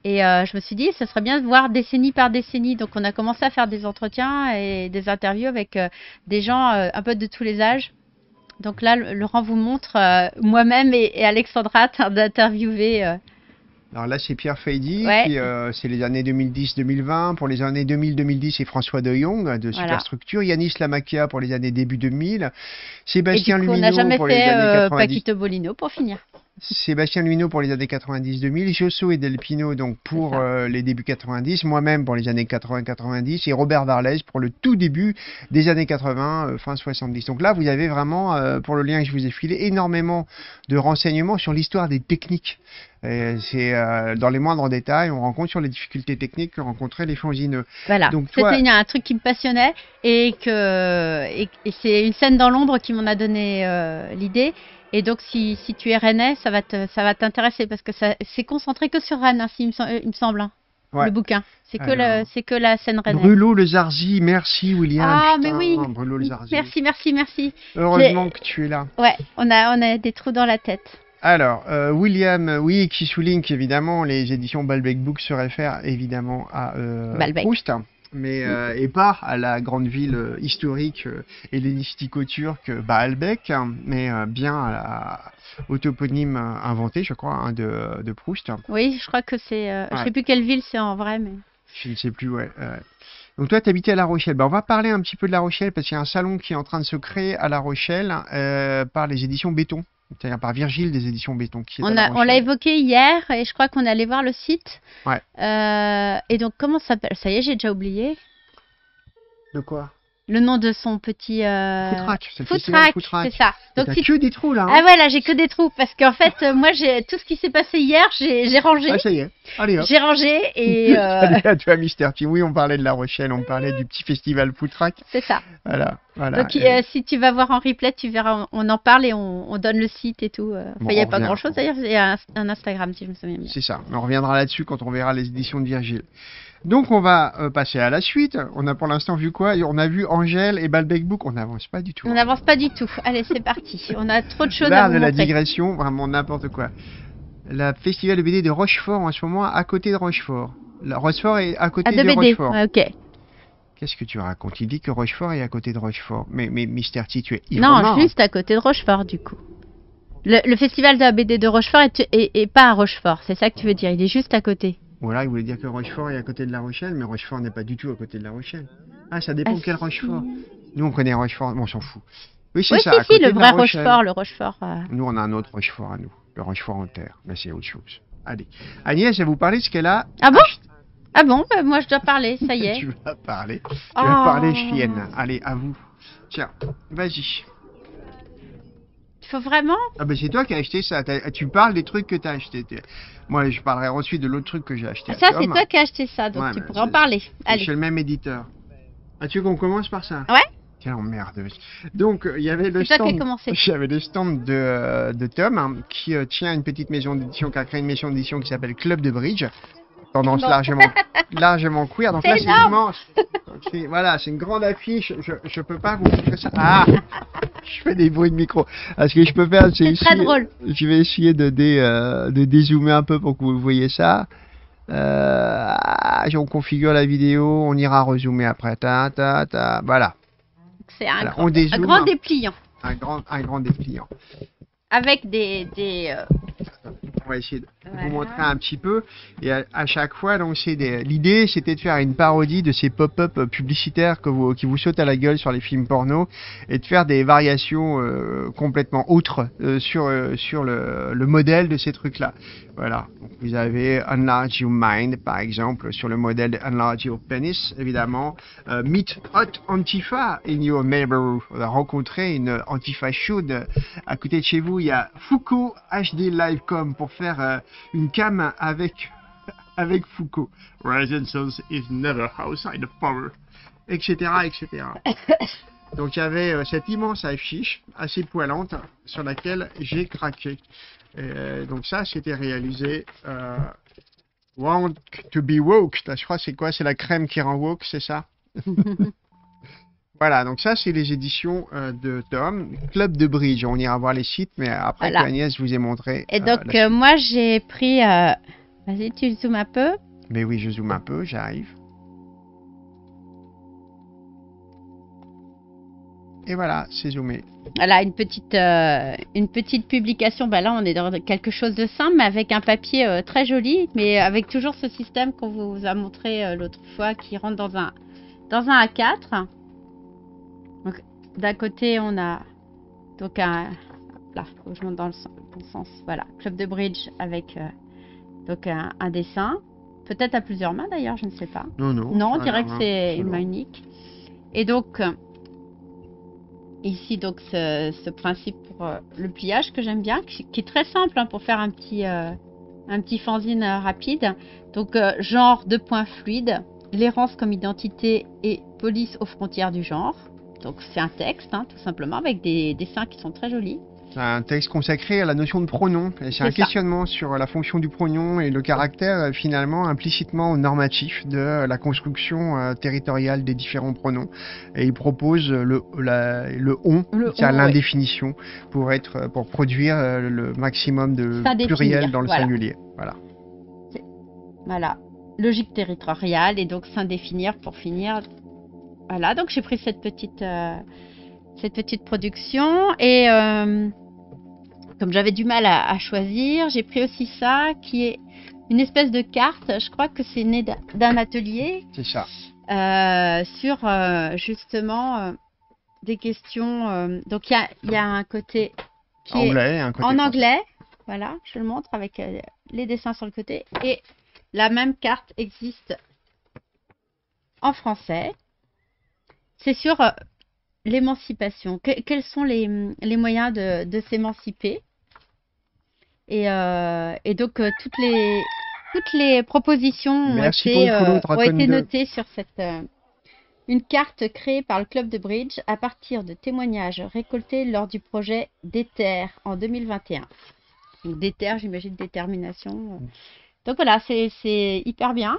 Et euh, je me suis dit, ça serait bien de voir décennie par décennie. Donc on a commencé à faire des entretiens et des interviews avec euh, des gens euh, un peu de tous les âges. Donc là, Laurent vous montre moi-même et, et Alexandra d'interviewer. Alors là, c'est Pierre Ouais. euh, c'est les années 2010-2020. Pour les années 2000-2010, c'est François De Jong de Voilà. Superstructure. Yanis Lamakia pour les années début 2000. et du Sébastien coup, on Lumino n'a jamais pour les fait années euh, 90. Paquito Bolino pour finir. Sébastien Luino pour les années 90-2000, Josso et Delpino donc pour euh, les débuts 90, moi-même pour les années 80-90 et Robert Varlez pour le tout début des années 80, euh, fin 70. Donc là, vous avez vraiment, euh, pour le lien que je vous ai filé, énormément de renseignements sur l'histoire des techniques. C'est euh, dans les moindres détails, on rencontre sur les difficultés techniques que rencontraient les fanzineux. Voilà, Donc toi, c'était un truc qui me passionnait et que et, et c'est une scène dans l'ombre qui m'en a donné l'idée. Et donc si, si tu es rennais, ça va te ça va t'intéresser parce que ça c'est concentré que sur Rennes, hein, si, il, me, sem- euh, il me semble, hein, Ouais. le bouquin. C'est que Alors. c'est que la scène rennaise. Brulot le Zarzi, merci William. Ah mais oui. Le Zarzi. Merci merci merci. Heureusement que tu es là. Ouais, on a on a des trous dans la tête. Alors, euh, William, euh, oui, qui souligne qu'évidemment les éditions Balbec Books se réfèrent évidemment à euh. Proust, mais euh, et pas à la grande ville euh, historique euh, hellénistico-turque Baalbek, hein, mais euh, bien à la, au toponyme inventé, je crois, hein, de, de Proust. Oui, je crois que c'est euh, je Ouais. sais plus quelle ville c'est en vrai mais Je ne sais plus, ouais. ouais. Donc toi, tu habitais à La Rochelle. Ben, on va parler un petit peu de La Rochelle parce qu'il y a un salon qui est en train de se créer à La Rochelle euh, par les éditions Béton, c'est-à-dire par Virgile des éditions Béton. Qui est on a on l'a évoqué hier et je crois qu'on allé voir le site. Ouais. Euh, et donc comment ça s'appelle? Ça y est, j'ai déjà oublié. De quoi? Le nom de son petit. Euh... Food Track, c'est ça. Donc t'as que des trous là. hein Ah voilà, j'ai que des trous parce qu'en fait, euh, moi, j'ai tout ce qui s'est passé hier, j'ai j'ai rangé. Ah, ça y est. Allez hop. J'ai rangé et euh, Allez, à toi, Mister T. Oui, on parlait de La Rochelle, on parlait du petit festival Food Track. c'est ça. Voilà, voilà. Donc Et- euh, si tu vas voir en replay, tu verras, on, en parle et on, on donne le site et tout. euh. Enfin, Bon, il n'y a pas revient. grand chose d'ailleurs, il y a un, un Instagram si je me souviens bien. C'est ça. On reviendra là-dessus quand on verra les éditions de Virgile. Donc on va euh, passer à la suite. On a pour l'instant vu quoi? On a vu Angèle et Balbec Book. On n'avance pas du tout. On n'avance pas du tout. Allez, c'est parti. On a trop de choses à L'art vous de la montrer. digression, vraiment n'importe quoi. La festival de BD de Rochefort en ce moment, à côté de Rochefort. La Rochefort est à côté Ah, de BD. Rochefort. Ouais, ok. Qu'est-ce que tu racontes? Il dit que Rochefort est à côté de Rochefort. Mais, mais Mister T, tu es Non, juste à côté de Rochefort, du coup. Le, le festival de la BD de Rochefort est, est- est pas à Rochefort, c'est ça que tu veux dire. Il est juste à côté. Ou alors il voulait dire que Rochefort est à côté de La Rochelle, mais Rochefort n'est pas du tout à côté de La Rochelle. Ah, ça dépend Ah, quel si. Rochefort. Nous, on connaît Rochefort, bon, on s'en fout. Oui, c'est Oui, ça. si, à si, le de vrai Rochelle. Rochefort, le Rochefort. euh, Nous, on a un autre Rochefort à nous. Le Rochefort en terre. Mais c'est autre chose. Allez. Agnès, je vais vous parler de ce qu'elle a. Ah bon Ah bon bah, Moi, je dois parler, ça y est. tu vas parler. Tu Oh. vas parler, chienne. Allez, à vous. Tiens, vas-y. Faut vraiment. Ah bah c'est toi qui as acheté ça. Tu parles des trucs que tu as acheté. Moi, je parlerai ensuite de l'autre truc que j'ai acheté. Ça, c'est toi qui as acheté ça, donc Ouais, tu mais pourrais en parler. Allez. chez le même éditeur. Tu veux qu'on commence par ça Ouais. Quelle emmerde. Donc, euh, il y avait le stand. commencé. J'avais le stand de, euh, de Tom, hein, qui euh, tient une petite maison d'édition, qui a créé une maison d'édition qui s'appelle Club de Bridge. Tendance largement, largement queer. Donc là, c'est immense. Voilà, c'est une grande affiche. Je, je peux pas vous montrer ça. Ah Je fais des bruits de micro. Ah, Ce que je peux faire, c'est C'est très essayer- drôle. Je vais essayer de, dé, euh, de dézoomer un peu pour que vous voyez ça. Euh, on configure la vidéo, on ira rezoomer après. Ta, ta, ta. Voilà, C'est un, Voilà, grand dépliant. un grand, un grand dépliant. Avec des. des euh, On va essayer de Voilà. vous montrer un petit peu. Et à, à chaque fois, donc c'est des- l'idée, c'était de faire une parodie de ces pop-up publicitaires que vous, qui vous sautent à la gueule sur les films porno et de faire des variations euh, complètement autres euh, sur euh, sur le, le modèle de ces trucs-là. Voilà. Donc, vous avez Enlarge Your Mind, par exemple, sur le modèle de Enlarge Your Penis, évidemment. Euh, Meet Hot Antifa in your neighborhood. On a rencontré une Antifa chaude à côté de chez vous. Il y a Foucault HD Livecom pour faire euh, une cam avec, avec Foucault. Resistance is never outside of power. Etc. etc. Donc il y avait euh, cette immense affiche assez poilante sur laquelle j'ai craqué. Euh, donc ça, c'était réalisé. Euh, Want to be woke. Je crois que c'est quoi? C'est la crème qui rend woke, c'est ça? Voilà, donc ça, c'est les éditions euh, de Tom. Club de Bridge, on ira voir les sites, mais après Voilà. Agnès vous ai montré. Et donc, euh, moi, j'ai pris. Vas-y, tu zoomes un peu. Mais oui, je zoome un peu, j'arrive. Et voilà, c'est zoomé. Voilà, une petite, euh, une petite publication. Bah là, on est dans quelque chose de simple, mais avec un papier euh, très joli, mais avec toujours ce système qu'on vous a montré euh, l'autre fois qui rentre dans un, dans un A4. Donc, d'un côté, on a donc un. Là, faut que je monte dans le bon sens. Voilà, club de bridge avec donc un, un dessin. Peut-être à plusieurs mains d'ailleurs, je ne sais pas. Non, non. Non, on dirait que c'est une main unique. Et donc, ici, donc, ce, principe pour euh, le pliage que j'aime bien, qui, est très simple hein, pour faire un petit, euh, un petit fanzine euh, rapide. Donc, genre de points fluides, l'errance comme identité et police aux frontières du genre. Donc, c'est un texte, hein, tout simplement, avec des dessins qui sont très jolis. C'est un texte consacré à la notion de pronom. Et c'est un ça. questionnement sur la fonction du pronom et le caractère euh, finalement implicitement normatif de la construction euh, territoriale des différents pronoms. Et il propose le, la- le on, on, ouais. l'indéfinition, pour, être, euh, pour produire euh, le maximum de pluriel dans le voilà. singulier. Voilà. Voilà, logique territoriale et donc s'indéfinir pour finir. Voilà, donc j'ai pris cette petite, euh, cette petite production et euh, comme j'avais du mal à, à choisir, j'ai pris aussi ça qui est une espèce de carte. Je crois que c'est né d'un- atelier C'est ça. euh, sur euh, justement des questions. donc il y a, il y a un côté qui est Anglais, un côté en français. anglais. Voilà, je le montre avec les dessins sur le côté. Et la même carte existe en français. C'est sur l'émancipation. Que- quels sont les, les moyens de, de s'émanciper? Et, euh, et donc euh, toutes les toutes les propositions ont été, euh, ont été 2. notées sur cette euh, une carte créée par le club de bridge à partir de témoignages récoltés lors du projet Déter en 2021. Donc Déter, j'imagine détermination. Donc voilà, c'est hyper bien.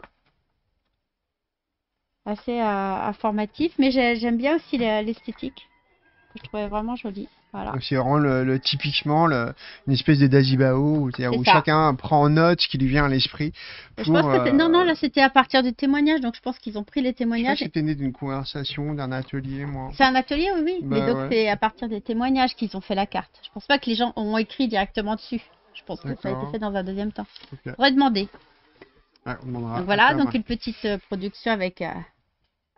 Assez euh, informatif, mais j'ai- j'aime bien aussi l'esthétique. que Je trouvais vraiment jolie. Voilà. Donc c'est vraiment le, le- typiquement le- une espèce de Dazibao, c'est-à-dire où ça. chacun prend en note ce qui lui vient à l'esprit. Euh, non, non, là c'était à partir de témoignages, donc je pense qu'ils ont pris les témoignages. c'était né d'une conversation, d'un atelier, moi. C'est un atelier, oui, oui. mais Bah donc ouais. c'est à partir des témoignages qu'ils ont fait la carte. Je pense pas que les gens ont écrit directement dessus. Je pense que ça a été fait dans un deuxième temps. Ok. Faudrait demander. Ouais, on Donc voilà, donc une petite euh, production avec. euh,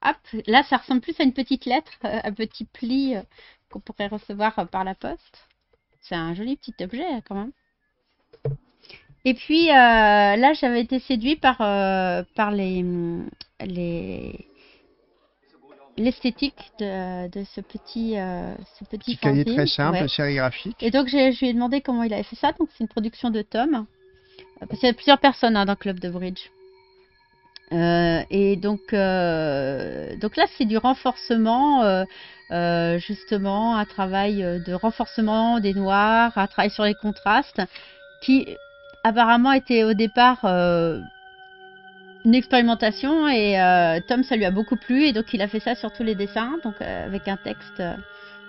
Hop, là ça ressemble plus à une petite lettre, un petit pli euh, qu'on pourrait recevoir euh, par la poste. C'est un joli petit objet euh, quand même. Et puis euh, là j'avais été séduit par, euh, par les, hum, les, l'esthétique de, de ce petit, euh, ce petit, Petit cahier très simple, Ouais. sérigraphique. Et donc, je lui ai demandé comment il avait fait ça. Donc, c'est une production de Tom. Euh, Parce qu'il y a plusieurs personnes hein, dans Club de Bridge. Euh, et donc, euh, donc là, c'est du renforcement, euh, justement, un travail de renforcement des noirs, un travail sur les contrastes, qui apparemment était au départ une expérimentation. Et Tom, ça lui a beaucoup plu. Et donc, il a fait ça sur tous les dessins, donc avec un texte.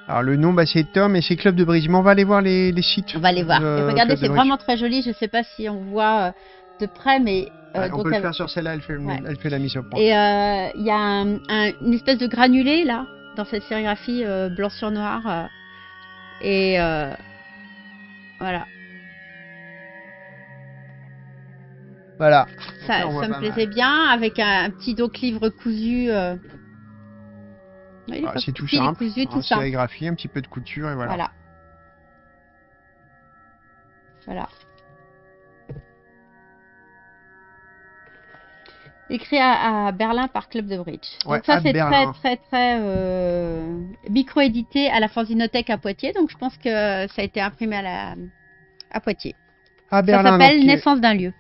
Alors le nom, bah, c'est Tom et c'est Club de Bridge. Mais on va aller voir les, les sites. On va les voir. Et regardez, c'est vraiment très joli. Je ne sais pas si on voit de près, mais. euh, on donc, peut le elle- faire sur celle-là, elle fait, Ouais. elle fait la mise au point. Et euh, il y a un- un- une espèce de granulé là, dans cette sérigraphie euh, blanc sur noir. euh, et euh, voilà. Voilà. Ça, me plaisait bien, avec un, un petit dos livre cousu. Ouais, Ah, c'est tout simple. cousu, tout sérigraphie, un petit peu de couture et voilà. Voilà. Voilà. Écrit à, à Berlin par Club de Bridge. Ouais, donc ça c'est très très très euh, micro-édité à la Fanzinothèque à Poitiers. Donc je pense que ça a été imprimé à la à Poitiers. À ça Berlin, s'appelle donc, il- Naissance d'un lieu.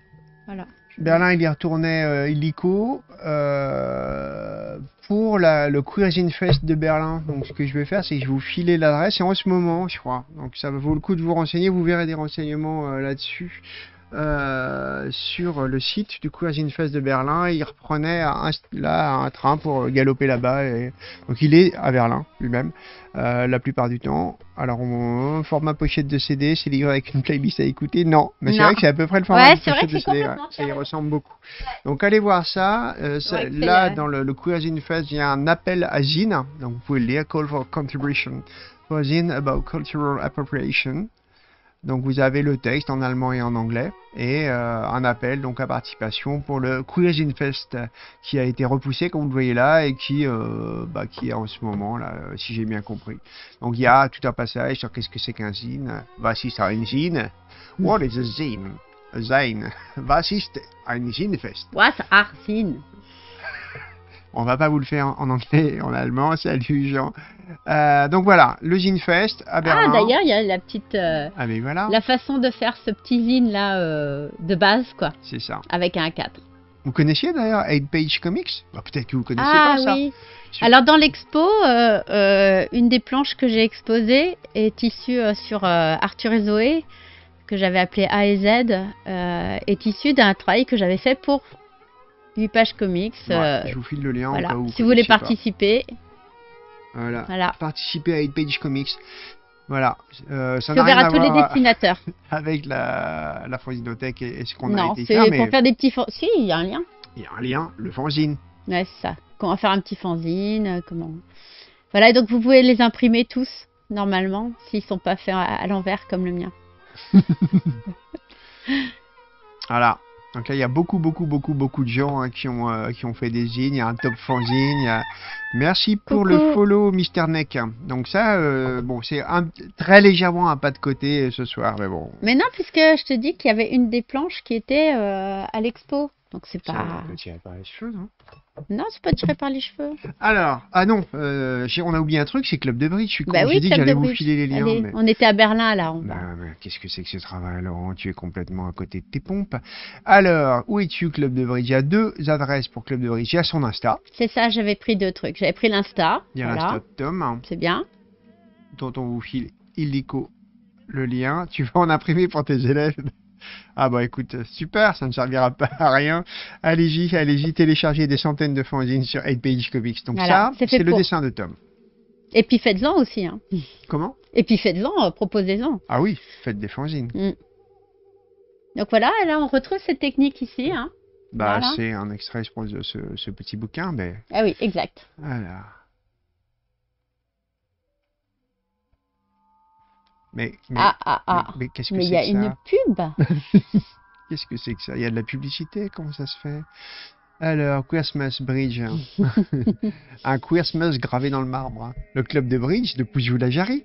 Voilà. Berlin, il y retournait euh, illico euh, pour la, le Queerzine Fest de Berlin. Donc, ce que je vais faire, c'est que je vais vous filer l'adresse. Et en ce moment, je crois. Donc, ça vaut le coup de vous renseigner. Vous verrez des renseignements euh, là-dessus. Euh, sur le site du Queerzine Fest de Berlin. Il reprenait un, là un train pour galoper là-bas. Et... Donc, il est à Berlin lui-même euh, la plupart du temps. Alors, on, format pochette de CD, c'est livré avec une playlist à écouter. Non, mais c'est vrai que c'est à peu près le format Ouais, de pochette de CD. ouais. Ça y ressemble beaucoup. Donc allez voir ça. Euh, ça- là, dans le, le Queerzine Fest, il y a un appel à Zine. Donc vous pouvez le lire, Call for Contribution for Zine about Cultural Appropriation. Donc vous avez le texte en allemand et en anglais et euh, un appel donc à participation pour le euh, qui a été repoussé comme vous le voyez là et qui euh, bah, qui est en ce moment là euh, si j'ai bien compris. Donc il y a tout un passage sur qu'est-ce que c'est qu'un zine. Was ist ein Zine? What is a zine? A zine. Was ist ein Zinefest? What are sin On va pas vous le faire en, anglais en allemand. Salut Jean. Euh, donc voilà, le Zinefest à Berlin. Ah d'ailleurs, il y a la petite euh, Ah mais voilà, la façon de faire ce petit zine là euh, de base quoi, c'est ça. avec un 4. Vous connaissiez d'ailleurs 8 Page Comics? Bah, Peut-être que vous connaissez Ah pas ça. oui. Sur- Alors dans l'expo, une des planches que j'ai exposées est issue sur Arthur et Zoé, que j'avais appelé A et Z, est issue d'un travail que j'avais fait pour 8 pages comics. Ouais, euh, je vous file le lien voilà. au cas où. Si vous voulez participer, Voilà. voilà. Participer à 8 Page Comics. Voilà. Euh, ça C'est n'a rien à tous les voir dessinateurs. avec la, la et, et ce qu'on a Non, été c'est faire, pour mais faire des petits... fan- Si, il y a un lien. il y a un lien, le fanzine. Ouais, c'est ça. Comment faire un petit fanzine, euh, comment... Voilà, et donc vous pouvez les imprimer tous, normalement, s'ils sont pas faits à, à l'envers comme le mien. Voilà. Donc là, il y a beaucoup, beaucoup, beaucoup, beaucoup de gens hein, qui, ont, euh, qui ont fait des zines. Il y a un top fanzine. a- Merci pour le follow, Mister Neck. Donc ça, euh, bon, c'est un, très légèrement un pas de côté ce soir, mais bon. Mais non, puisque je te dis qu'il y avait une des planches qui était euh, à l'expo. Donc c'est pas... Ça par les cheveux, non? Non, c'est pas tiré par les cheveux. Alors, ah non, euh, on a oublié un truc, c'est Club de Bridge. Je suis con, Bah oui, j'ai dit que j'allais vous filer les liens. Allez, mais... On était à Berlin là. On Bah, qu'est-ce que c'est que ce travail, Laurent Tu es complètement à côté de tes pompes. Alors, où es-tu, Club de Bridge Il y a deux adresses pour Club de Bridge. Il y a son Insta. C'est ça, j'avais pris deux trucs. J'avais pris l'Insta. Il y a voilà. l'Insta de Tom, hein, C'est bien. dont on vous file illico le lien. Tu vas en imprimer pour tes élèves. Ah bah écoute, super, ça ne servira pas à rien. Allez-y, allez-y, téléchargez des centaines de fanzines sur 8 Page Comics. Donc Voilà, ça, c'est le dessin de Tom. Et puis faites-en aussi. Hein. Comment? Et puis faites-en, euh, proposez-en. Ah oui, faites des fanzines. Mm. Donc voilà, là on retrouve cette technique ici. Hein. Bah Voilà. c'est un extrait, je pense, de ce, ce petit bouquin, mais Ah oui, exact. voilà. Mais, mais, ah, ah, ah. mais, mais qu'est-ce que Mais il c'est y a que une ça pub. Qu'est-ce que c'est que ça? Il y a de la publicité? Comment ça se fait? Alors, Queersmas Bridge. un Queersmas gravé dans le marbre. hein. Le club de bridge de Poujou-la-Jarry.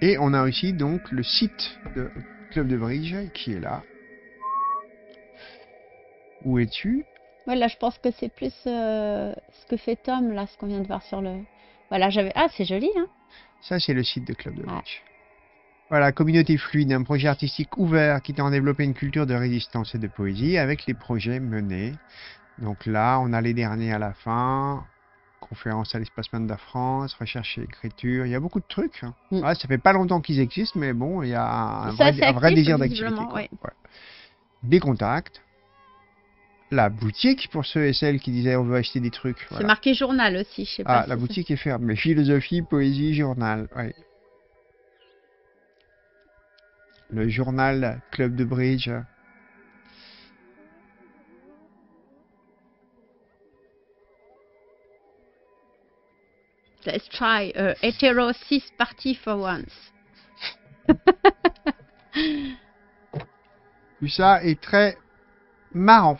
Et on a aussi donc le site de club de bridge qui est là. Où es-tu? Voilà, je pense que c'est plus euh, ce que fait Tom, là, ce qu'on vient de voir sur le... Voilà, j'avais... Ah, c'est joli, hein Ça, c'est le site de club de bridge. Voilà, communauté fluide, un projet artistique ouvert qui tend à développer une culture de résistance et de poésie avec les projets menés. Donc là, on a les derniers à la fin. Conférence à l'espace de la France, recherche et écriture. Il y a beaucoup de trucs. hein. Ouais, ça fait pas longtemps qu'ils existent, mais bon, il y a un Ça, vrai, un désir d'activité. ouais. Ouais. Des contacts. La boutique pour ceux et celles qui disaient on veut acheter des trucs. C'est voilà. marqué journal aussi, je sais pas. Ah, si la boutique est fermée. Philosophie, poésie, journal. ouais. Le journal Club de Bridge. Let's try a hetero cis party for once. Tout ça est très marrant.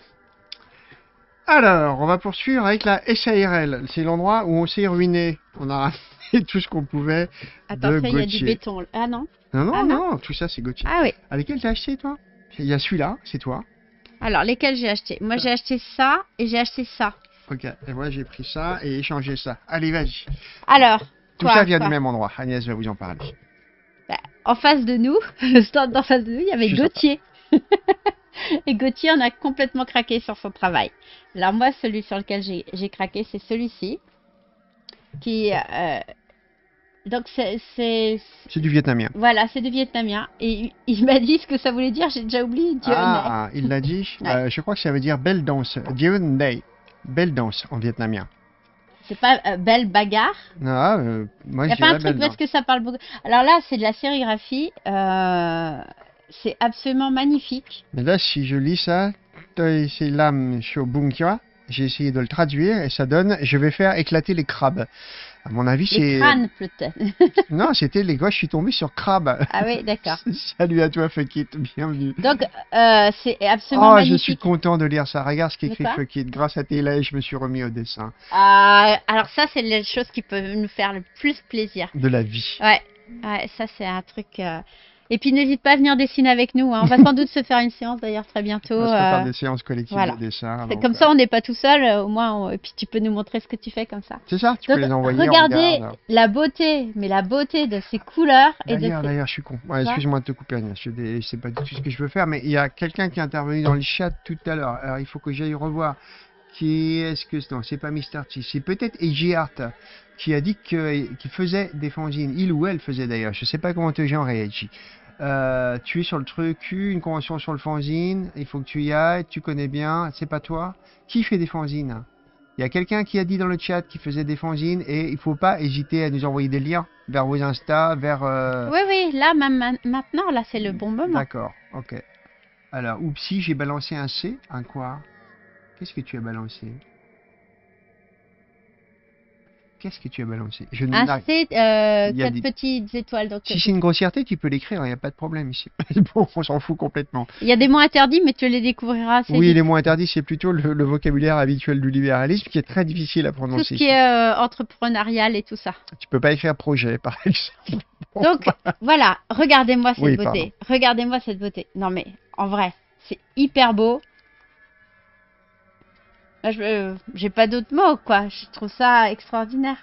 Alors, on va poursuivre avec la SARL. C'est l'endroit où on s'est ruiné. On a ramené tout ce qu'on pouvait Attends, de ça, il y a du béton. Ah non Non, non, Ah, non, tout ça c'est Gauthier. Ah oui. Avec quel t'as acheté toi? Il y a celui-là, c'est toi. Alors, lesquels j'ai acheté? Moi, j'ai acheté ça et j'ai acheté ça. Ok, et moi j'ai pris ça et échangé ça. Allez, vas-y. Alors, Tout quoi, ça vient quoi du même endroit. Agnès va vous en parler. En face de nous, le stand en face de nous, il y avait Gauthier. et Gauthier en a complètement craqué sur son travail. Alors moi, celui sur lequel j'ai craqué, c'est celui-ci. Qui... euh, donc c'est... c'est- du vietnamien. Voilà, c'est du vietnamien. Et il- m'a dit ce que ça voulait dire, j'ai déjà oublié. Dieu Ah, il l'a dit. Ouais. Euh, je crois que ça veut dire belle danse. Dieun Day. Belle danse en vietnamien. C'est pas euh, belle bagarre? Ah, euh, moi Il n'y a je pas un truc parce que ça parle beaucoup. Alors là, c'est de la sérigraphie. euh, c'est absolument magnifique. Mais là, si je lis ça, c'est l'âme. J'ai essayé de le traduire et ça donne je vais faire éclater les crabes. À mon avis, Les c'est. crânes, peut-être. Non, c'était les gars, je suis tombé sur crabe. ah oui, d'accord. Salut à toi, Fuck It, bienvenue. Donc, euh, c'est absolument Oh, je suis content de lire ça. Regarde ce qu'écrit quoi Fuck It. Grâce à tes lives, je me suis remis au dessin Ah, alors ça, c'est les choses qui peuvent nous faire le plus plaisir. de la vie. Ouais, ouais ça c'est un truc. euh, Et puis n'hésite pas à venir dessiner avec nous. hein. On va sans doute se faire une séance d'ailleurs très bientôt. On va se faire euh, des séances collectives voilà. de dessin. C'est donc, comme euh, ça, on n'est pas tout seul. euh, Au moins, on- et puis tu peux nous montrer ce que tu fais comme ça. C'est ça, tu Donc, peux les envoyer. regardez regarde. la beauté, mais la beauté de ces couleurs et de D'ailleurs, ces... d'ailleurs, je suis con. Ouais, Excuse-moi de te couper, Agnès. Je je sais pas du tout ce que je veux faire, mais il y a quelqu'un qui est intervenu dans le chat tout à l'heure. Alors, il faut que j'aille revoir. Qui est-ce que non C'est pas Mister T. C'est peut-être AJ Art qui a dit que qu'il faisait des fanzines. Il ou elle faisait d'ailleurs. Je sais pas comment te genre réagit. Euh, tu es sur le truc, une convention sur le fanzine. Il faut que tu y ailles. Tu connais bien. C'est pas toi. Qui fait des fanzines? Il y a quelqu'un qui a dit dans le chat qu'il faisait des fanzines et il faut pas hésiter à nous envoyer des liens vers vos Insta, vers. euh, Oui, oui, là, même maintenant, là, c'est le bon moment. D'accord, ok. Alors, oupsie, j'ai balancé un C. Un quoi? Qu'est-ce que tu as balancé? Qu'est-ce que tu as balancé? Je ne Un n'arrive- C, euh, quatre des- petites étoiles. Donc, Si c'est une grossièreté, tu peux l'écrire, il n'y a pas de problème ici. bon, on s'en fout complètement. il y a des mots interdits, mais tu les découvriras assez Oui, vite. les mots interdits, c'est plutôt le, le vocabulaire habituel du libéralisme qui est très difficile à Tout prononcer. ce qui est euh, entrepreneurial et tout ça. Tu peux pas écrire projet, par exemple. Donc, voilà, regardez-moi cette Oui, beauté. Regardez-moi cette beauté. Non, mais en vrai, c'est hyper beau. Je euh, j'ai pas d'autres mots, quoi. Je trouve ça extraordinaire.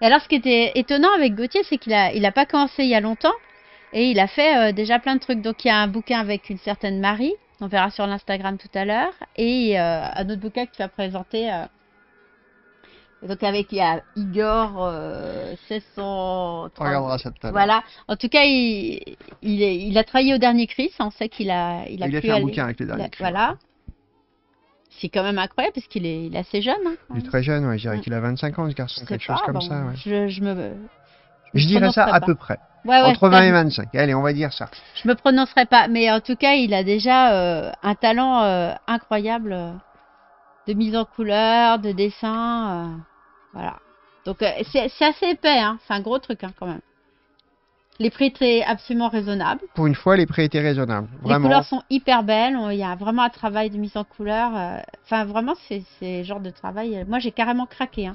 Et alors, ce qui était étonnant avec Gauthier, c'est qu'il a, il a pas commencé il y a longtemps et il a fait euh, déjà plein de trucs. Donc, il y a un bouquin avec une certaine Marie, on verra sur l'Instagram tout à l'heure, et euh, un autre bouquin que tu as présenté. euh, donc avec il y a Igor euh, 1630. On regardera ça tout à l'heure. Voilà. En tout cas, il, il, est- il a travaillé au dernier cri. On sait qu'il a, il a, Il a fait un bouquin avec le dernier il a- cri. C'est quand même incroyable parce qu'il est, il est assez jeune. hein. Il est très jeune, ouais, je dirais qu'il a 25 ans, ce garçon, quelque chose comme bon, ça. ouais. Je, je me. Je, me dirais ça à peu près. Ouais, ouais, Entre t'as 20 et vu. 25. Allez, on va dire ça. Je me prononcerai pas, mais en tout cas, il a déjà euh, un talent euh, incroyable euh, de mise en couleur, de dessin, voilà. Donc c'est c'est assez épais, hein. C'est un gros truc hein, quand même. Les prix étaient absolument raisonnables. Pour une fois, les prix étaient raisonnables. Vraiment. Les couleurs sont hyper belles. Il y a vraiment un travail de mise en couleur. euh, Enfin, vraiment, c'est le genre de travail. euh, Moi, j'ai carrément craqué. hein.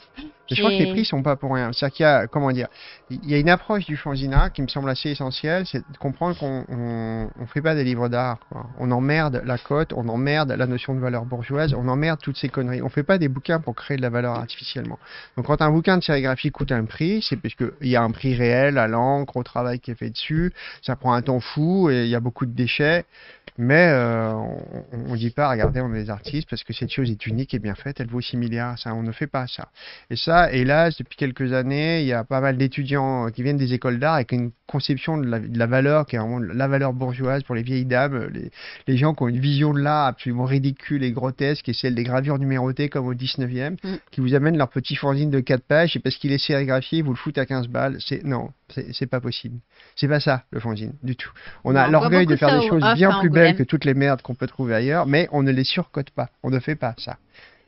Je crois que les prix sont pas pour rien. C'est-à-dire qu'il y a, comment dire, il y a une approche du fanzina qui me semble assez essentielle, c'est de comprendre qu'on on, on fait pas des livres d'art. On emmerde la cote, on emmerde la notion de valeur bourgeoise, on emmerde toutes ces conneries. On fait pas des bouquins pour créer de la valeur artificiellement. Donc quand un bouquin de sérigraphie coûte un prix, c'est parce qu'il y a un prix réel à l'encre, au travail qui est fait dessus, ça prend un temps fou et il y a beaucoup de déchets. Mais euh, on ne dit pas, regardez, on est des artistes parce que cette chose est unique et bien faite, elle vaut 6 milliards. Ça, on ne fait pas ça. Et ça, hélas, depuis quelques années, il y a pas mal d'étudiants qui viennent des écoles d'art avec une conception de la, de la valeur qui est vraiment la valeur bourgeoise pour les vieilles dames, les, les gens qui ont une vision de l'art absolument ridicule et grotesque, et celle des gravures numérotées comme au 19e, qui vous amènent leur petit fanzine de 4 pages, et parce qu'il est sérigraphié, vous le foutent à 15 balles. C'est non, c'est pas possible. C'est pas ça le fanzine du tout. On a l'orgueil de faire des choses bien plus belles Que toutes les merdes qu'on peut trouver ailleurs, mais on ne les surcote pas. On ne fait pas ça.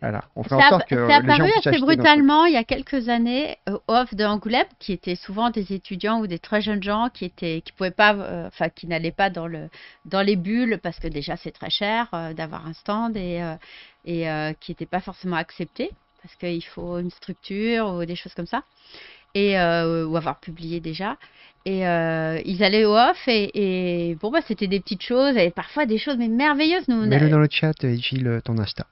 Voilà. On fait en sorte que c'est les gens apparu assez brutalement il y a quelques années au off de Angoulême, qui étaient souvent des étudiants ou des très jeunes gens qui étaient, qui pouvaient pas, euh, enfin qui n'allaient pas dans le, dans les bulles parce que déjà c'est très cher euh, d'avoir un stand et, euh, et euh, qui n'étaient pas forcément acceptés parce qu'il faut une structure ou des choses comme ça et euh, ou avoir publié déjà. Et euh, ils allaient au off et, et bon bah c'était des petites choses et parfois des choses mais merveilleuses. Nous, Mets-le dans le chat, euh, Gilles, ton Insta.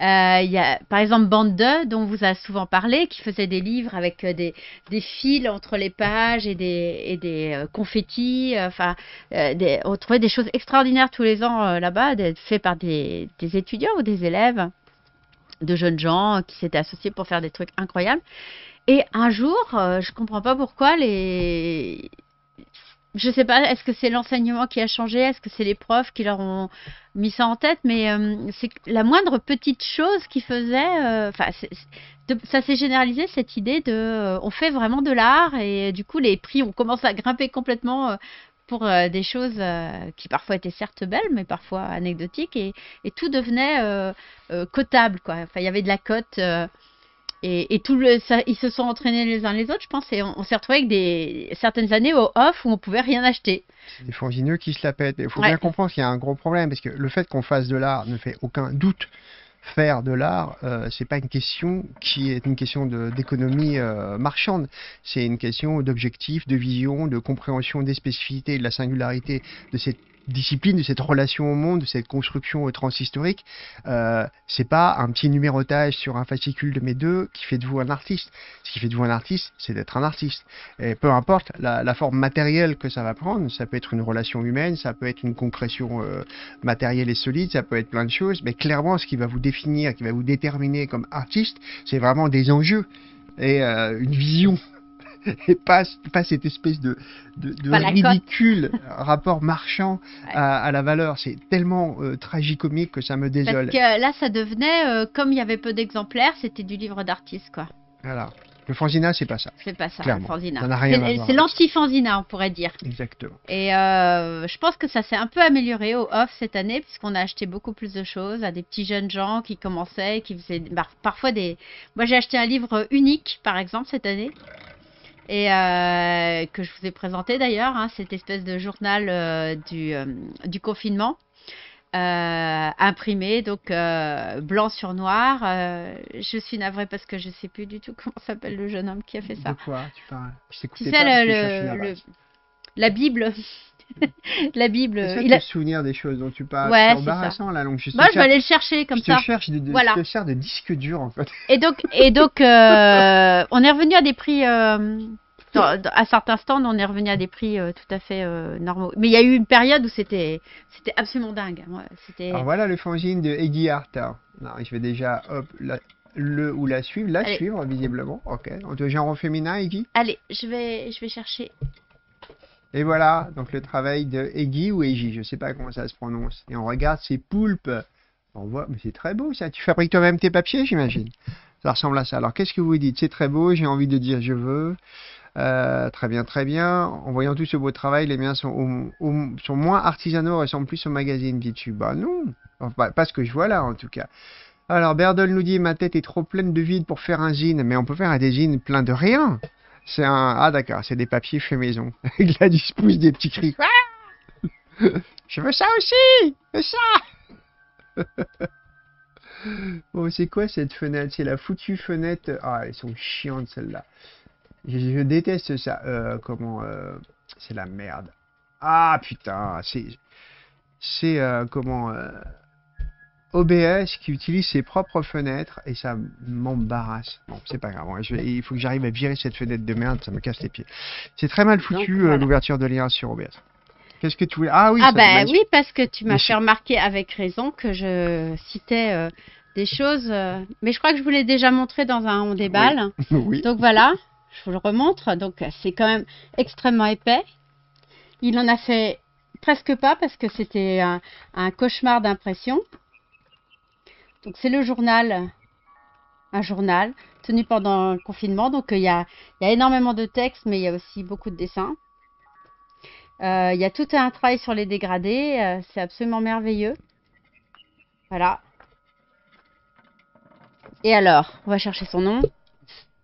euh, Il y a par exemple Bande 2, dont on vous a souvent parlé, qui faisait des livres avec euh, des, des fils entre les pages et des, et des euh, confettis. euh, Enfin, euh, des- on trouvait des choses extraordinaires tous les ans euh, là-bas, faits par des, des étudiants ou des élèves, de jeunes gens euh, qui s'étaient associés pour faire des trucs incroyables. Et un jour, euh, je comprends pas pourquoi les je sais pas, est-ce que c'est l'enseignement qui a changé? Est-ce que c'est les profs qui leur ont mis ça en tête? Mais euh, c'est la moindre petite chose qui faisait. euh, Enfin, ça s'est généralisé cette idée de. on fait vraiment de l'art et du coup, les prix ont commencé à grimper complètement. pour des choses qui parfois étaient certes belles, mais parfois anecdotiques, et, et tout devenait cotable, quoi. Enfin, il y avait de la cote, et, et tout le, ça, ils se sont entraînés les uns les autres, je pense, et on, on s'est retrouvé avec des certaines années au off où on pouvait rien acheter. Des fanzineux qui se la pètent. Il faut Ouais. bien comprendre qu'il y a un gros problème, parce que le fait qu'on fasse de l'art ne fait aucun doute. Faire de l'art, euh, c'est pas une question qui est une question d'économie euh, marchande. C'est une question d'objectif, de vision, de compréhension des spécificités, de la singularité de cette discipline, de cette relation au monde, de cette construction transhistorique. Euh, c'est pas un petit numérotage sur un fascicule de mes deux qui fait de vous un artiste. Ce qui fait de vous un artiste, c'est d'être un artiste. Et peu importe la, la forme matérielle que ça va prendre, ça peut être une relation humaine, ça peut être une concrétion euh, matérielle et solide, ça peut être plein de choses, mais clairement, ce qui va vous définir, qui va vous déterminer comme artiste, c'est vraiment des enjeux et euh, une vision. Et pas, pas cette espèce de, de, ridicule rapport marchand à, à la valeur. C'est tellement euh, tragicomique que ça me Parce désole. que là, ça devenait, euh, comme il y avait peu d'exemplaires, c'était du livre d'artiste, quoi. Voilà. Le fanzina, c'est pas ça. C'est pas ça, Clairement. le fanzina. Ça n'a rien à C'est l'anti-fanzina, on pourrait dire. Exactement. Et euh, je pense que ça s'est un peu amélioré au off cette année, puisqu'on a acheté beaucoup plus de choses à des petits jeunes gens qui commençaient, qui faisaient bah, parfois des. Moi, j'ai acheté un livre unique, par exemple, cette année. Et euh, que je vous ai présenté d'ailleurs, hein, cette espèce de journal euh, du, euh, du confinement, imprimé, donc blanc sur noir. Je suis navrée parce que je sais plus du tout comment s'appelle le jeune homme qui a fait ça. De quoi tu parles? Je Tu t'écoutais sais, pas le, le- la Bible. la Bible. Ça il a- souvenir des choses dont tu parles. Ouais, c'est embarrassant là. Donc je Moi, je vais cherche- aller le chercher comme je ça. te cherche de, de- Voilà. je te sers de disque dur en fait. Et donc, et donc euh, on est revenu à des prix. euh, dans- dans- à certains stands, on est revenu à des prix euh, tout à fait normaux. Mais il y a eu une période où c'était, c'était absolument dingue. Ouais. Alors voilà le fanzine de Eggy Hart. hein. Non, je vais déjà hop la- le ou la suivre, la Allez. suivre visiblement. Ok. On te genre féminin, Eggy? Allez, je vais, je vais chercher. Et voilà, donc le travail de Eggy ou Eggy, je sais pas comment ça se prononce. Et on regarde ces poulpes. On voit, mais c'est très beau ça. Tu fabriques toi-même tes papiers, j'imagine? Ça ressemble à ça. Alors qu'est-ce que vous dites? C'est très beau, j'ai envie de dire je veux. Euh, très bien, très bien. En voyant tout ce beau travail, les miens sont, moins artisanaux, ressemblent plus au magazine, dis-tu. Bah non, pas, ce que je vois là en tout cas. Alors Berdol nous dit ma tête est trop pleine de vide pour faire un zine, mais on peut faire un des plein de rien. C'est un. Ah, d'accord, c'est des papiers faits maison. Gladys pousse des petits cris. Ah Je veux ça aussi veux ça Bon, c'est quoi cette fenêtre? C'est la foutue fenêtre. Ah, elles sont chiantes celles-là. Je, je déteste ça. Euh, comment euh, C'est la merde. Ah putain, c'est. C'est euh, comment. OBS qui utilise ses propres fenêtres et ça m'embarrasse. Bon, c'est pas grave. hein, je vais- il faut que j'arrive à virer cette fenêtre de merde, ça me casse les pieds. C'est très mal foutu euh, voilà. l'ouverture de lien sur OBS. Qu'est-ce que tu voulais? Ah oui, ah ça, bah oui, parce que tu m'as fait remarquer avec raison que je citais euh, des choses, euh, mais je crois que je vous l'ai déjà montré dans un on déballe. Oui. Donc voilà, je vous le remontre. Donc c'est quand même extrêmement épais. Il en a fait presque pas parce que c'était un, un cauchemar d'impression. Donc c'est le journal, un journal tenu pendant le confinement. Donc euh, il y, a, énormément de textes, mais il y a aussi beaucoup de dessins. Euh, Il y a tout un travail sur les dégradés, euh, c'est absolument merveilleux. Voilà. Et alors, on va chercher son nom.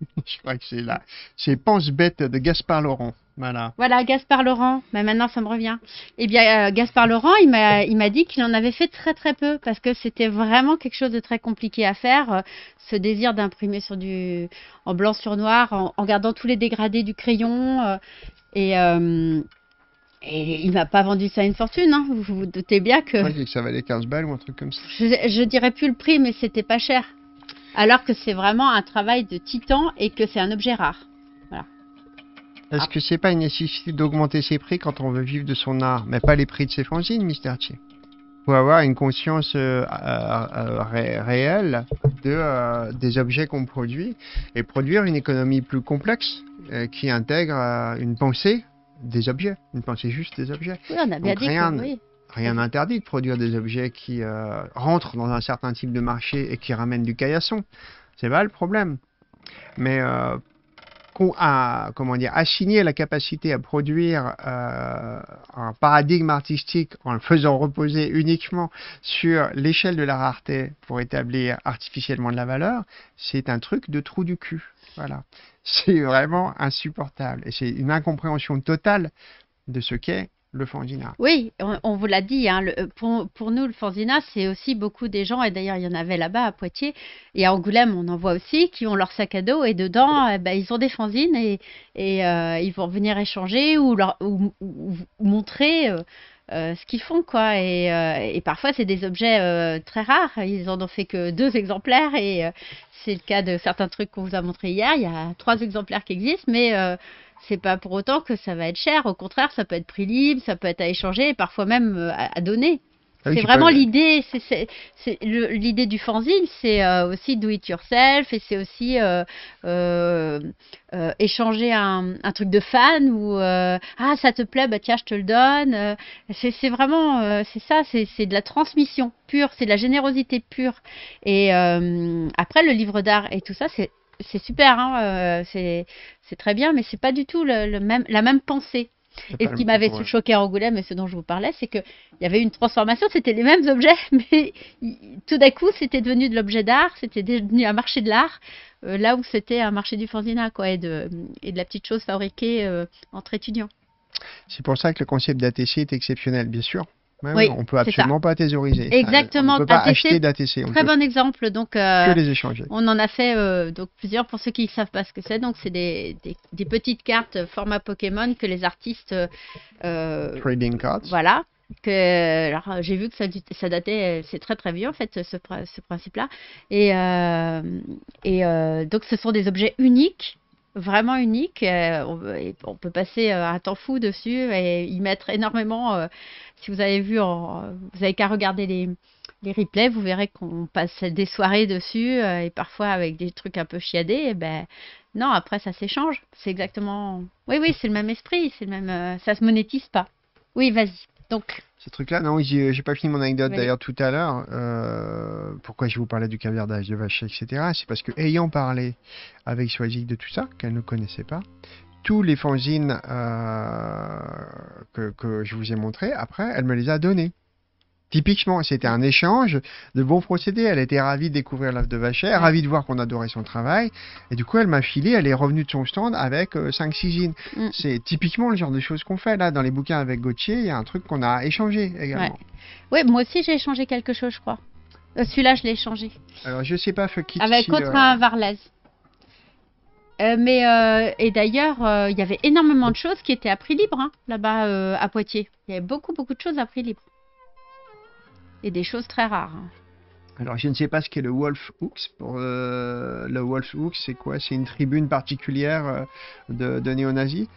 Je crois que c'est là. C'est Pense bête de Gaspard Laurent. Voilà. Voilà, Gaspard Laurent. Mais maintenant, ça me revient. Eh bien, euh, Gaspard Laurent, il m'a, il m'a dit qu'il en avait fait très très peu parce que c'était vraiment quelque chose de très compliqué à faire. euh, ce désir d'imprimer sur du, en blanc sur noir, en, en gardant tous les dégradés du crayon. euh, et, euh, et il m'a pas vendu ça à une fortune. hein. Vous vous doutez bien que Je crois que ça valait 15 balles ou un truc comme ça. je, je dirais plus le prix, mais c'était pas cher. Alors que c'est vraiment un travail de titan et que c'est un objet rare. Est-ce que c'est pas une nécessité d'augmenter ses prix quand on veut vivre de son art, mais pas les prix de ses fanzines, Mister Chi Faut avoir une conscience euh, euh, euh, ré- réelle de, euh, des objets qu'on produit et produire une économie plus complexe qui intègre une pensée des objets, une pensée juste des objets. Oui, on a bien Donc dit rien, que oui. rien n'interdit de produire des objets qui rentrent dans un certain type de marché et qui ramènent du caillasson. C'est pas le problème. Mais a, comment dire, assigner la capacité à produire euh, un paradigme artistique en le faisant reposer uniquement sur l'échelle de la rareté pour établir artificiellement de la valeur, c'est un truc de trou du cul. Voilà. C'est vraiment insupportable. Et c'est une incompréhension totale de ce qu'est le fanzina. Oui, on, vous l'a dit, hein, le- pour, nous, le fanzina, c'est aussi beaucoup des gens, et d'ailleurs, il y en avait là-bas à Poitiers, et à Angoulême, on en voit aussi, qui ont leur sac à dos, et dedans, eh ben, ils ont des fanzines, et, euh, ils vont venir échanger ou, montrer euh, euh, ce qu'ils font, quoi. Et, euh, et parfois, c'est des objets euh, très rares, ils en ont fait que deux exemplaires, et euh, c'est le cas de certains trucs qu'on vous a montré hier, il y a trois exemplaires qui existent, mais... c'est pas pour autant que ça va être cher. Au contraire, ça peut être prix libre, ça peut être à échanger, et parfois même euh, à, à donner. Ah oui, c'est vraiment peux- l'idée. C'est, l'idée du fanzine, c'est euh, aussi do it yourself, et c'est aussi euh, échanger un, un truc de fan ou ah ça te plaît, bah tiens je te le donne. C'est, vraiment c'est ça, c'est, c'est de la transmission pure, c'est de la générosité pure. Et après le livre d'art et tout ça, c'est c'est super, hein, euh, c'est très bien, mais c'est pas du tout le, le même, la même pensée. Et ce qui m'avait ouais. choqué à Angoulême, et ce dont je vous parlais, c'est qu'il y avait une transformation, c'était les mêmes objets, mais tout d'un coup, c'était devenu de l'objet d'art, c'était devenu un marché de l'art, euh, là où c'était un marché du fanzina, quoi, et de, et de la petite chose fabriquée euh, entre étudiants. C'est pour ça que le concept d'ATC est exceptionnel, bien sûr. Ouais, Oui, on peut absolument pas thésauriser. Exactement, On ne peut pas ATC, acheter d'ATC. Très peut bon exemple, donc euh, que les échanger. on en a fait euh, donc plusieurs pour ceux qui ne savent pas ce que c'est. Donc c'est des, des, des petites cartes format Pokémon que les artistes euh, Trading cards. Voilà. Que, alors j'ai vu que ça, datait, c'est très très vieux en fait ce, pr- ce principe-là. Et, et donc ce sont des objets uniques, vraiment uniques. euh, on, peut passer euh, un temps fou dessus et y mettre énormément. euh, si vous avez vu, vous avez qu'à regarder les, les replays, vous verrez qu'on passe des soirées dessus et parfois avec des trucs un peu chiadés. Et ben non, après ça s'échange. C'est exactement. Oui oui, c'est le même esprit, c'est le même. ça se monétise pas. Oui, vas-y. Donc, Ces trucs-là, non, j'ai j'ai pas fini mon anecdote d'ailleurs tout à l'heure. Euh, pourquoi je vous parlais du caviardage de vache, etc. C'est parce que, ayant parlé avec Swazik de tout ça, qu'elle ne connaissait pas, tous les fanzines euh, que, que je vous ai montrés, après, elle me les a donnés. Typiquement, c'était un échange de bons procédés. Elle était ravie de découvrir l'œuvre de Vacher, ravie de voir qu'on adorait son travail. Et du coup, elle m'a filé, elle est revenue de son stand avec 5-6 jeans. Mm. C'est typiquement le genre de choses qu'on fait là. Dans les bouquins avec Gauthier, il y a un truc qu'on a échangé également. Ouais, moi aussi j'ai échangé quelque chose, je crois. Euh, Celui-là, je l'ai échangé. Alors, je sais pas, Fucky. Avec contre euh, un Varlez. Euh, mais euh, et d'ailleurs, euh, il y avait énormément de choses qui étaient à prix libre hein, là-bas euh, à Poitiers. Il y avait beaucoup beaucoup de choses à prix libre et des choses très rares. hein. Alors, je ne sais pas ce qu'est le Wolf Hooks. Pour, euh, le Wolf Hooks, c'est quoi? C'est une tribune particulière euh, de, de néo-nazis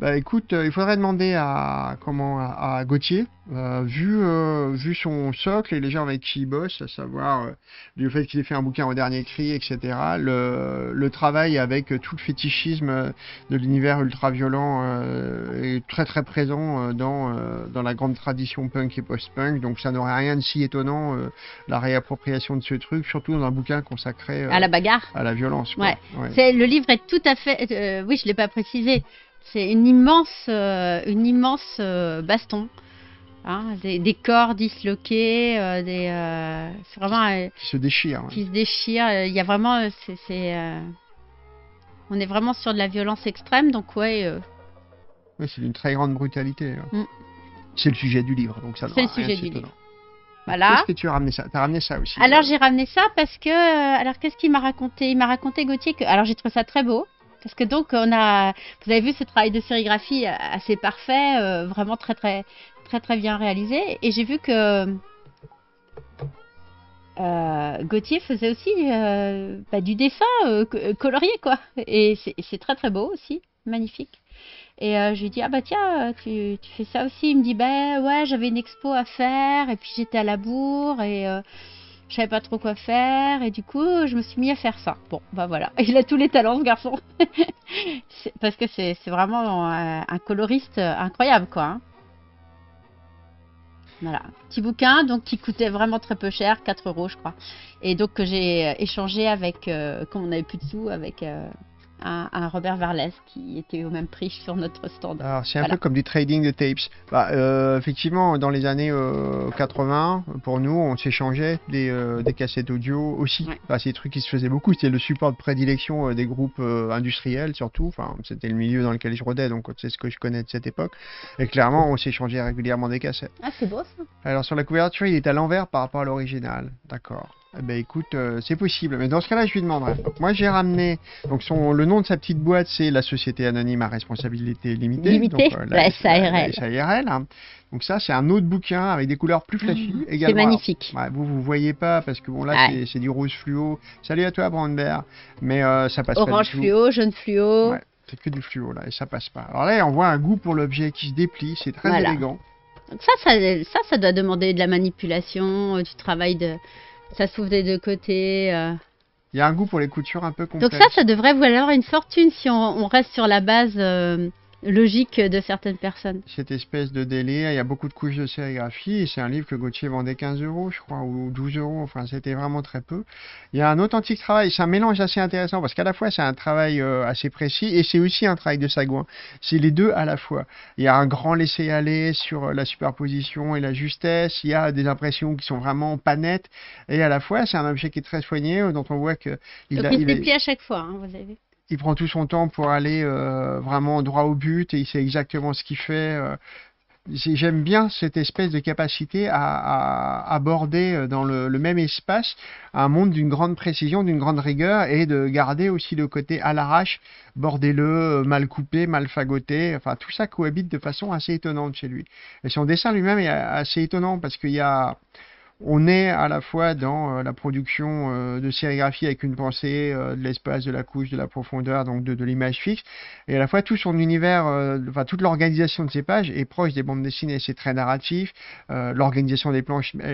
Bah écoute, euh, il faudrait demander à, comment, à, à Gauthier, euh, vu, euh, vu son socle et les gens avec qui il bosse, à savoir euh, du fait qu'il ait fait un bouquin au dernier cri, etc., le, le travail avec tout le fétichisme de l'univers ultra-violent euh, est très très présent euh, dans, euh, dans la grande tradition punk et post-punk, donc ça n'aurait rien de si étonnant, euh, la réappropriation de ce truc, surtout dans un bouquin consacré À la bagarre. à la violence. quoi. Ouais. Ouais. C'est le livre est tout à fait. euh, oui, je l'ai pas précisé. C'est une immense, euh, une immense euh, baston. Hein, des, des corps disloqués, euh, des. euh, c'est vraiment. euh, Qui se déchire. ouais. qui se déchire. euh, Il y a vraiment. c'est, on est vraiment sur de la violence extrême, donc ouais. Ouais, c'est d'une très grande brutalité. Mm. C'est le sujet du livre, donc ça C'est le sujet du étonnant. livre. Voilà. Qu'est-ce que tu as ramené ça? T'as ramené ça aussi. Alors j'ai ramené ça parce que alors qu'est-ce qu'il m'a raconté? Il m'a raconté Gauthier que alors j'ai trouvé ça très beau parce que donc on a vous avez vu ce travail de sérigraphie assez parfait, euh, vraiment très très très très bien réalisé et j'ai vu que euh, Gauthier faisait aussi euh, bah, du dessin euh, co- colorié quoi et c'est très très beau aussi, magnifique. Et je lui dis ah bah tiens tu, fais ça aussi. Il me dit bah ouais j'avais une expo à faire et puis j'étais à la bourre et je savais pas trop quoi faire et du coup je me suis mis à faire ça. Bon bah voilà, il a tous les talents ce garçon. Parce que c'est vraiment euh, un coloriste euh, incroyable quoi. hein. Voilà, petit bouquin donc qui coûtait vraiment très peu cher, 4 euros je crois. Et donc que j'ai euh, échangé avec, euh, comme on n'avait plus de sous, avec un Robert Varlez qui était au même prix sur notre stand. Alors, c'est un Voilà. peu comme du trading de tapes. Bah, euh, effectivement, dans les années euh, 80, pour nous, on s'échangeait des, euh, des cassettes audio aussi. Bah, c'est des trucs qui se faisaient beaucoup. C'était le support de prédilection euh, des groupes euh, industriels, surtout. Enfin, c'était le milieu dans lequel je rodais, donc c'est ce que je connais de cette époque. Et clairement, on s'échangeait régulièrement des cassettes. Ah c'est beau ça. Alors sur la couverture, il est à l'envers par rapport à l'original. D'accord. Eh ben écoute, euh, c'est possible. Mais dans ce cas-là, je lui demanderai. Moi, j'ai ramené. Donc son, le nom de sa petite boîte, c'est la Société Anonyme à Responsabilité Limitée. Limitée, Donc, euh, la SARL. la SARL, hein. Donc ça, c'est un autre bouquin avec des couleurs plus flashy Mmh, également. c'est magnifique. Alors, ouais, vous, vous voyez pas parce que bon là, Ouais. c'est- du rose fluo. Salut à toi, Brandberg. Mais euh, ça passe pas Orange du tout. fluo, jaune fluo. Ouais, c'est que du fluo là et ça passe pas. Alors là, on voit un goût pour l'objet qui se déplie. C'est très Voilà. élégant. Donc ça, ça, ça, ça doit demander de la manipulation, euh, du travail de... Ça s'ouvre des deux côtés. euh. Il y a un goût pour les coutures un peu Donc complexes. ça, ça devrait valoir une fortune si on, on reste sur la base euh, logique de certaines personnes. cette espèce de délire. Il y a beaucoup de couches de sérigraphie et c'est un livre que Gauthier vendait 15 euros, je crois, ou 12 euros. Enfin, c'était vraiment très peu. Il y a un authentique travail. C'est un mélange assez intéressant parce qu'à la fois, c'est un travail euh, assez précis et c'est aussi un travail de sagouin. C'est les deux à la fois. Il y a un grand laisser-aller sur euh, la superposition et la justesse. Il y a des impressions qui sont vraiment pas nettes et à la fois, c'est un objet qui est très soigné euh, dont on voit que il Donc a- il déplie à chaque fois, hein, vous avez vu. Il prend tout son temps pour aller euh, vraiment droit au but et il sait exactement ce qu'il fait. euh. J'ai- J'aime bien cette espèce de capacité à, aborder euh, dans le, même espace un monde d'une grande précision, d'une grande rigueur et de garder aussi le côté à l'arrache, bordéleux, euh, mal coupé, mal fagoté. Enfin, tout ça cohabite de façon assez étonnante chez lui. Et son dessin lui-même est assez étonnant parce qu'il y a on est à la fois dans euh, la production euh, de sérigraphie avec une pensée euh, de l'espace, de la couche, de la profondeur, donc de, l'image fixe, et à la fois tout son univers, toute l'organisation de ses pages est proche des bandes dessinées, c'est très narratif. L'organisation des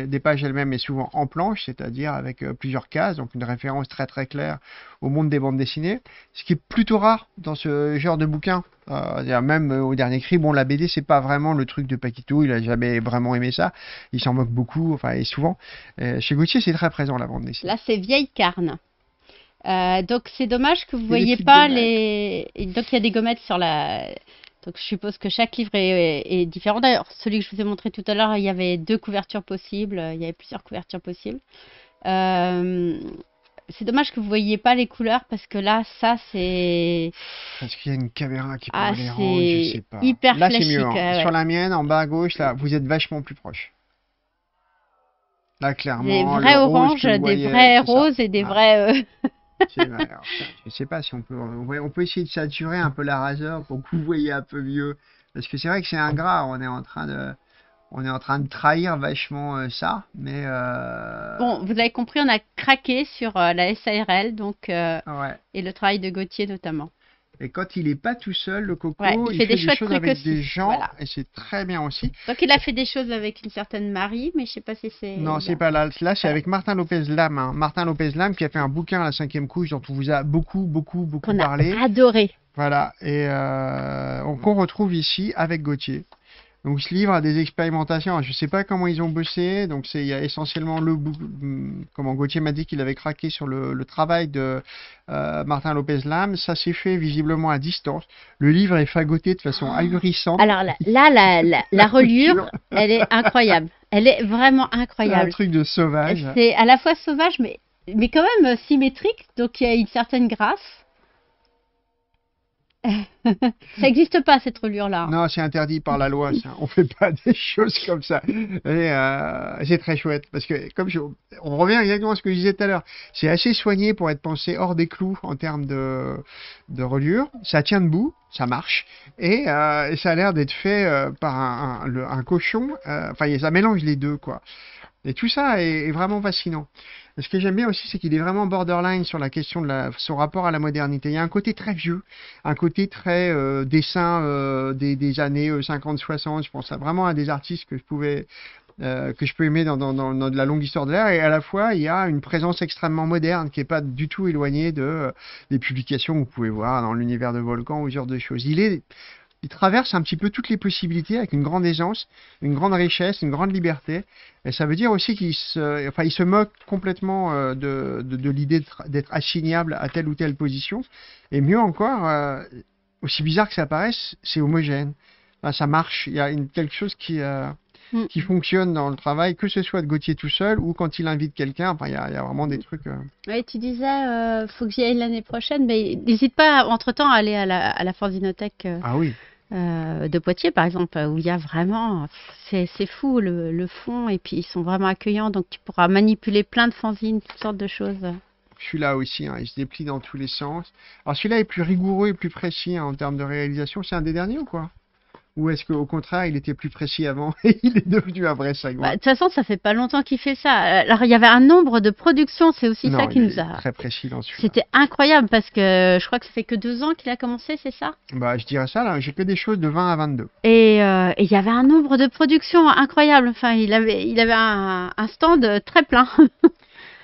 des pages elle-même est souvent en planche, c'est-à-dire avec plusieurs cases, donc une référence très très claire au monde des bandes dessinées, ce qui est plutôt rare dans ce genre de bouquin. Euh, même euh, au dernier cri, bon, la BD, c'est pas vraiment le truc de Paquito, il a jamais vraiment aimé ça, il s'en moque beaucoup, enfin, et souvent. Euh, chez Gauthier, c'est très présent la bande dessinée. Là, c'est vieille carne. Euh, donc c'est dommage que vous voyez pas gommettes. les. et Donc il y a des gommettes sur la Donc je suppose que chaque livre est, est- est différent. D'ailleurs, celui que je vous ai montré tout à l'heure, il y avait deux couvertures possibles, il y avait plusieurs couvertures possibles. Euh, c'est dommage que vous voyez pas les couleurs parce que là, ça c'est Parce qu'il y a une caméra qui peut Ah, les rendre, je sais pas. hyper Là, c'est mieux. hein. ouais. Sur la mienne, en bas à gauche, là, vous êtes vachement plus proche. Là, clairement, des vrais oranges, des voyez, vrais roses et des Ah. vrais. euh, alors, je sais pas si on peut, on peut- on peut essayer de saturer un peu la raseur pour que vous voyez un peu mieux. Parce que c'est vrai que c'est ingrat, on est en train de, on est en train de trahir vachement euh, ça, mais euh, Bon, vous avez compris, on a craqué sur euh, la SARL donc euh, ouais. et le travail de Gauthier notamment. Et quand il est pas tout seul, le coco, Ouais, il, fait, des, chouettes choses trucs avec aussi, des gens, voilà. et c'est très bien aussi. Donc il a fait des choses avec une certaine Marie, mais je sais pas si c'est. Non, c'est pas là. Là, c'est avec Martin Lopez Lam. hein. Martin Lopez Lam qui a fait un bouquin à la cinquième couche dont on vous a beaucoup, beaucoup, beaucoup a parlé. adoré. Voilà. Et euh, on- qu'on retrouve ici avec Gauthier. Donc ce livre a des expérimentations. Je sais pas comment ils ont bossé. Donc c'est il y a essentiellement le comment Gauthier m'a dit qu'il avait craqué sur le, le travail de euh, Martin Lopez Lam. Ça s'est fait visiblement à distance. Le livre est fagoté de façon ahurissante. Alors là, là, la, la, la reliure, elle est incroyable. Elle est vraiment C'est un incroyable. truc de sauvage. C'est à la fois sauvage, mais, mais quand même euh, symétrique, donc il y a une certaine grâce. ça n'existe pas cette reliure-là. Non, c'est interdit par la loi, ça. On fait pas des choses comme ça. Euh, c'est très chouette parce que, comme on revient exactement à ce que je disais tout à l'heure, c'est assez soigné pour être pensé hors des clous en termes de, reliure. Ça tient debout, ça marche, et, euh, ça a l'air d'être fait euh, par un, cochon. Enfin, ça mélange les deux, quoi. Et tout ça est vraiment fascinant. Ce que j'aime bien aussi, c'est qu'il est vraiment borderline sur la question de son rapport à la modernité. Il y a un côté très vieux, un côté très euh, dessin euh, des, années 50-60. Je pense à vraiment à des artistes que je pouvais euh, que je peux aimer dans, de la longue histoire de l'art et à la fois il y a une présence extrêmement moderne qui est pas du tout éloignée de euh, des publications que vous pouvez voir dans l'univers de Volcan ou ce genre de choses. Il est il traverse un petit peu toutes les possibilités avec une grande aisance, une grande richesse, une grande liberté. Et ça veut dire aussi qu'il se, enfin, il se moque complètement euh, de, de, de l'idée d'être- assignable à telle ou telle position. Et mieux encore, euh, aussi bizarre que ça paraisse, c'est homogène. Enfin, ça marche. Il y a une, quelque chose qui, euh, Mm. qui fonctionne dans le travail, que ce soit de Gauthier tout seul ou quand il invite quelqu'un. Enfin, il y a, il y a vraiment des trucs. euh, Oui, tu disais, euh, faut que j'y aille l'année prochaine, mais n'hésite pas entre-temps à aller à la, à la Fanzinothèque euh, Ah oui. Euh, de Poitiers, par exemple, où il y a vraiment, c'est fou le, le fond, et puis ils sont vraiment accueillants, donc tu pourras manipuler plein de fanzines, toutes sortes de choses. Celui-là aussi, hein, il se déplie dans tous les sens. Alors celui-là est plus rigoureux et plus précis hein, en termes de réalisation. C'est un des derniers ou quoi? Ou est-ce qu'au contraire, il était plus précis avant et il est devenu un vrai sagouin Bah, De toute façon, ça fait pas longtemps qu'il fait ça. Alors, il y avait un nombre de productions, c'est aussi Non, ça qui nous a. très précis dans. C'était incroyable parce que je crois que ça fait que deux ans qu'il a commencé, c'est ça? Bah, je dirais ça, là, j'ai que des choses de 20 à 22. Et euh, et il y avait un nombre de productions incroyable. Enfin, il avait, il avait un, un stand très plein.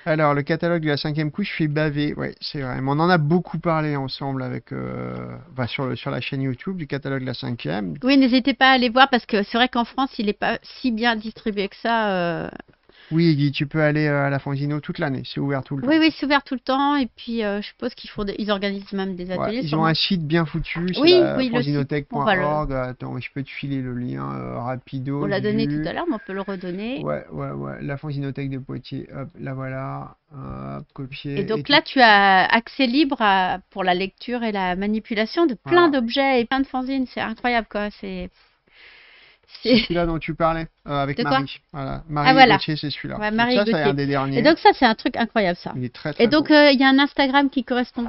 Alors, le catalogue de la cinquième couche fait baver, ouais, c'est vrai. Mais on en a beaucoup parlé ensemble avec, euh, sur, le, sur la chaîne YouTube du catalogue de la cinquième. oui, n'hésitez pas à aller voir parce que c'est vrai qu'en France, il n'est pas si bien distribué que ça. euh. Oui, Guy, tu peux aller euh, à la Fanzino toute l'année, c'est ouvert tout le temps. Oui, oui, c'est ouvert tout le temps. Et puis, euh, je suppose qu'ils font, des- ils organisent même des Ouais, ateliers. ils ont un site bien foutu, c'est Oui, la le- fanzinothèque.org. Attends, je peux te filer le lien euh, rapido. On l'a donné du- tout à l'heure, mais on peut le redonner. Ouais, ouais, ouais, la fanzinothèque de Poitiers, hop, la voilà, hop, copier. Et donc là, tu as accès libre à- pour la lecture et la manipulation de plein Voilà. d'objets et plein de fanzines. C'est incroyable, quoi. C'est. C'est celui-là dont tu parlais, euh, avec De Marie. Voilà, Marie ah voilà. Gauthier, c'est celui-là. Ouais, Donc Marie ça, c'est Gauthier. un des derniers. Et donc ça, c'est un truc incroyable, ça. Il est très, très Et donc, euh, il y a un Instagram qui correspond.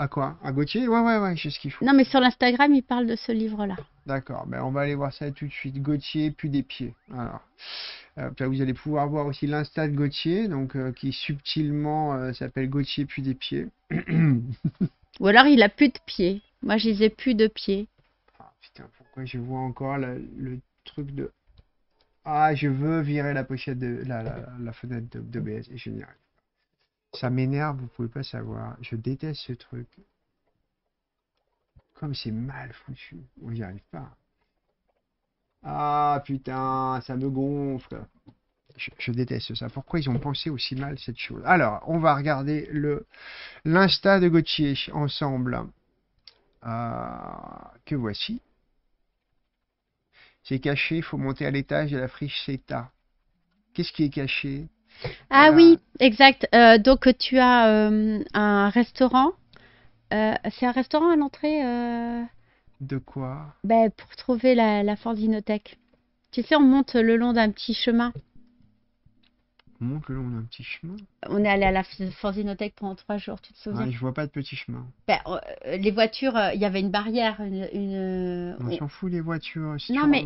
À quoi? À Gauthier? Ouais, ouais, ouais, j'ai ce qu'il faut. Non, mais sur l'Instagram, il parle de ce livre-là. D'accord, ben on va aller voir ça tout de suite. Gauthier, puis des pieds. Alors, euh, là, vous allez pouvoir voir aussi l'Insta de Gauthier, donc, euh, qui subtilement euh, s'appelle Gauthier, puis des pieds. Ou alors, il a plus de pieds. Moi, je disais plus de pieds. Putain, pourquoi je vois encore le truc de. Ah, je veux virer la pochette de la, la, la fenêtre de, de BS et je n'y arrive pas. Ça m'énerve, vous pouvez pas savoir. Je déteste ce truc. Comme c'est mal foutu. On n'y arrive pas. Ah putain, ça me gonfle. Je, je déteste ça. Pourquoi ils ont pensé aussi mal cette chose? Alors, on va regarder le l'insta de Gauthier ensemble. euh, que voici. C'est caché, il faut monter à l'étage de la friche CETA. Qu'est-ce qui est caché? Ah oui, exact. Euh, donc tu as euh, un restaurant. Euh, c'est un restaurant à l'entrée De quoi? Ben, pour trouver la, la Fanzinothèque. Tu sais, on monte le long d'un petit chemin. On monte le long d'un petit chemin. On est allé à la Fanzinothèque pendant trois jours, tu te souviens? Ouais, je vois pas de petit chemin. Ben, euh, Les voitures, euh, il y avait une barrière, une... une- On s'en fout les voitures. si Non, mais-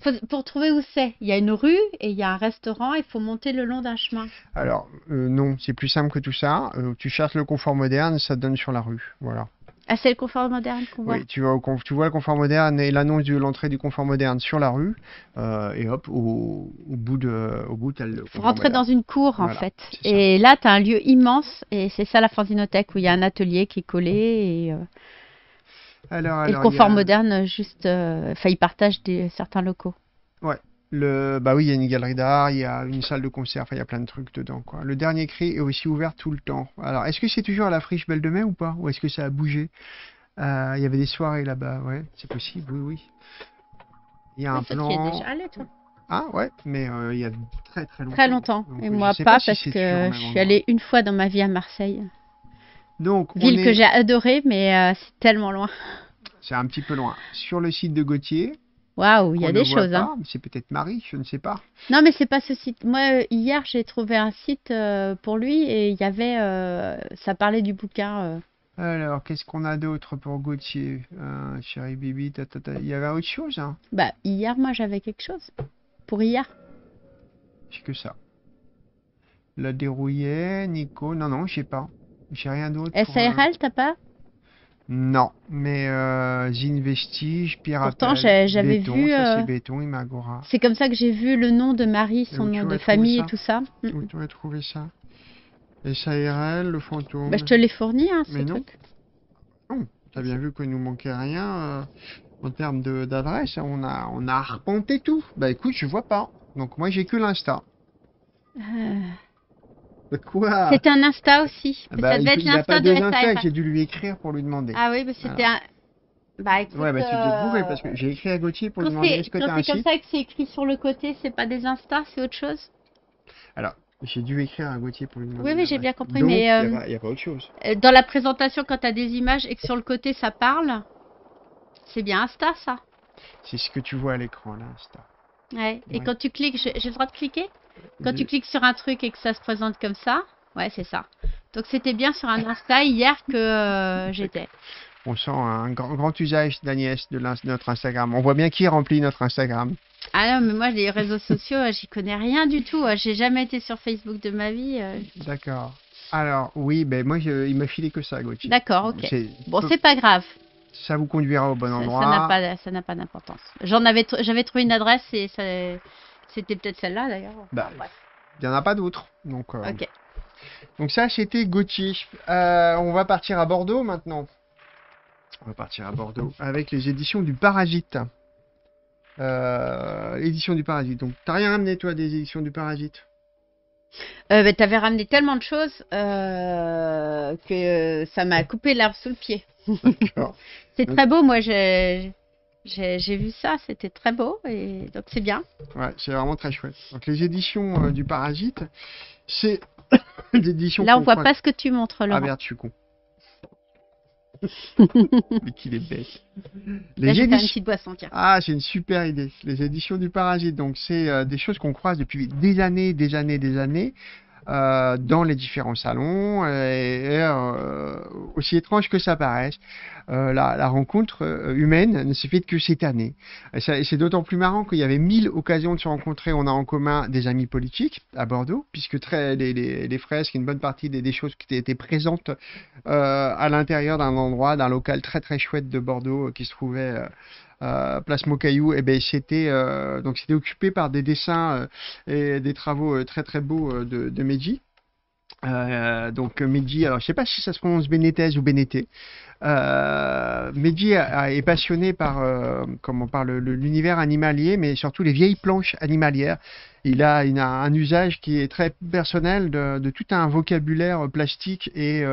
Faut- pour trouver où c'est. Il y a une rue et il y a un restaurant, il faut monter le long d'un chemin. Alors, euh, non, c'est plus simple que tout ça. Tu cherches le confort moderne, ça te donne sur la rue. Voilà. Ah, c'est le confort moderne qu'on voit. Oui, tu, vois le confort moderne et l'annonce de l'entrée du confort moderne sur la rue. euh, et hop, au, au bout de, au bout, t'as le. faut rentrer moderne. dans une cour en Voilà, fait. Et là, tu as un lieu immense et c'est ça la Fanzinothèque où il y a un atelier qui est collé et, euh, Alors, et le confort a- moderne, euh, juste, euh, enfin, il partage des, certains locaux. Le, bah oui, il y a une galerie d'art, il y a une salle de concert, enfin, il y a plein de trucs dedans, quoi. Le dernier cri est aussi ouvert tout le temps. Alors, est-ce que c'est toujours à la friche Belle de Mai ou pas? Ou est-ce que ça a bougé? Euh, Il y avait des soirées là-bas, ouais, c'est possible, oui, oui. Il y a un Toi, tu y plan. déjà allé, toi Ah ouais, mais euh, il y a très très longtemps. Très longtemps. Donc, et moi pas, si parce que je suis allée une fois dans ma vie à Marseille. Donc, on Ville que j'ai adorée, mais euh, c'est tellement loin. C'est un petit peu loin. Sur le site de Gauthier. Waouh, il y a des choses. Hein. C'est peut-être Marie, je ne sais pas. Non, mais c'est pas ce site. Moi, hier, j'ai trouvé un site euh, pour lui et il y avait. euh, ça parlait du bouquin. euh. Alors, qu'est-ce qu'on a d'autre pour Gauthier? Euh, Chérie Bibi, il y avait autre chose, hein? Bah, hier, moi, j'avais quelque chose. Pour hier. J'ai que ça. La dérouillée, Nico, non, non, je sais pas. J'ai rien d'autre. SARL, t'as pas? Non, mais euh, Zine Vestige, Pourtant, j'ai- j'avais Béton, vu, Ça, euh, c'est Béton, Imagora. C'est comme ça que j'ai vu le nom de Marie, Et son nom de famille et tout ça. Mm. Où tu aurais trouvé ça? SARL, le fantôme? Bah, je te l'ai fourni, hein, Mais non. Non, t'as bien vu qu'il nous manquait rien euh, en termes d'adresse. On a, on a arpenté tout. Bah écoute, je vois pas. Donc moi j'ai que l'Insta. Euh, quoi C'était un Insta aussi. Ah bah, ça devait être l'Insta pas de SARL. j'ai dû lui écrire pour lui demander. Ah oui, mais c'était un. Bah écoute. Ouais, bah tu euh, t'es bourré parce que j'ai écrit à Gauthier pour lui demander c'est est-ce que t'as un c'est comme site ça que c'est écrit sur le côté, c'est pas des Insta, c'est autre chose? Alors, j'ai dû écrire à Gauthier pour lui demander. Oui, oui, j'ai bien compris, Donc, mais, il y a euh, a pas autre chose. Euh, Dans la présentation, quand tu as des images et que sur le côté ça parle, c'est bien Insta ça. C'est ce que tu vois à l'écran là, Insta. Ouais. Et quand tu cliques, j'ai le droit de cliquer? Quand tu cliques sur un truc et que ça se présente comme ça, ouais, c'est ça. Donc c'était bien sur un Insta hier que euh, j'étais. On sent un grand, grand usage d'Agnès de notre Instagram. On voit bien qui remplit notre Instagram. Ah non, mais moi les réseaux sociaux, euh, j'y connais rien du tout. euh, J'ai jamais été sur Facebook de ma vie. D'accord. Alors, oui, ben moi, je- il m'a filé que ça, Gauthier. D'accord, ok. C'est- Bon, c'est pas grave. Ça vous conduira au bon endroit. Ça n'a pas, ça n'a pas d'importance. J'en avais, j'avais trouvé une adresse et ça- c'était peut-être celle-là d'ailleurs. Bah, Enfin. Il n'y en a pas d'autres. Donc, euh, donc ça, c'était Gauthier. Euh, on va partir à Bordeaux maintenant. On va partir à Bordeaux avec les éditions du Parasite. Euh, l'édition du Parasite. Donc, t'as rien ramené, toi, des éditions du Parasite Euh, bah, t'avais ramené tellement de choses euh, que ça m'a coupé l'herbe sous le pied. C'est très beau, moi j'ai j'ai vu ça, c'était très beau et donc c'est bien. Ouais, c'est vraiment très chouette. Donc, les éditions euh, du Parasite, c'est des éditions. Là on voit pas ce que tu montres Ah Laurent. merde, je suis con. Mais qu'il est bête. Là, je vais faire une éditions- petite boisson, tiens. Ah, c'est une super idée. Les éditions du Parasite. Donc, c'est euh, des choses qu'on croise depuis des années, des années, des années. Euh, dans les différents salons, et, euh, aussi étrange que ça paraisse, euh, la, rencontre humaine ne s'est faite que cette année. Et c'est d'autant plus marrant qu'il y avait mille occasions de se rencontrer. On a en commun des amis politiques à Bordeaux, puisque très, les, les, les fresques, une bonne partie des, choses qui étaient présentes à l'intérieur d'un endroit, d'un local très très chouette de Bordeaux qui se trouvait euh, place Mocaillou, et ben c'était euh, donc c'était occupé par des dessins euh, et des travaux très très beaux de, de Medji. Euh, donc Medji, alors je sais pas si ça se prononce Benitez ou Benete. A- est passionné par, comment, par l'univers animalier, mais surtout les vieilles planches animalières. Il a, un usage qui est très personnel de, tout un vocabulaire plastique et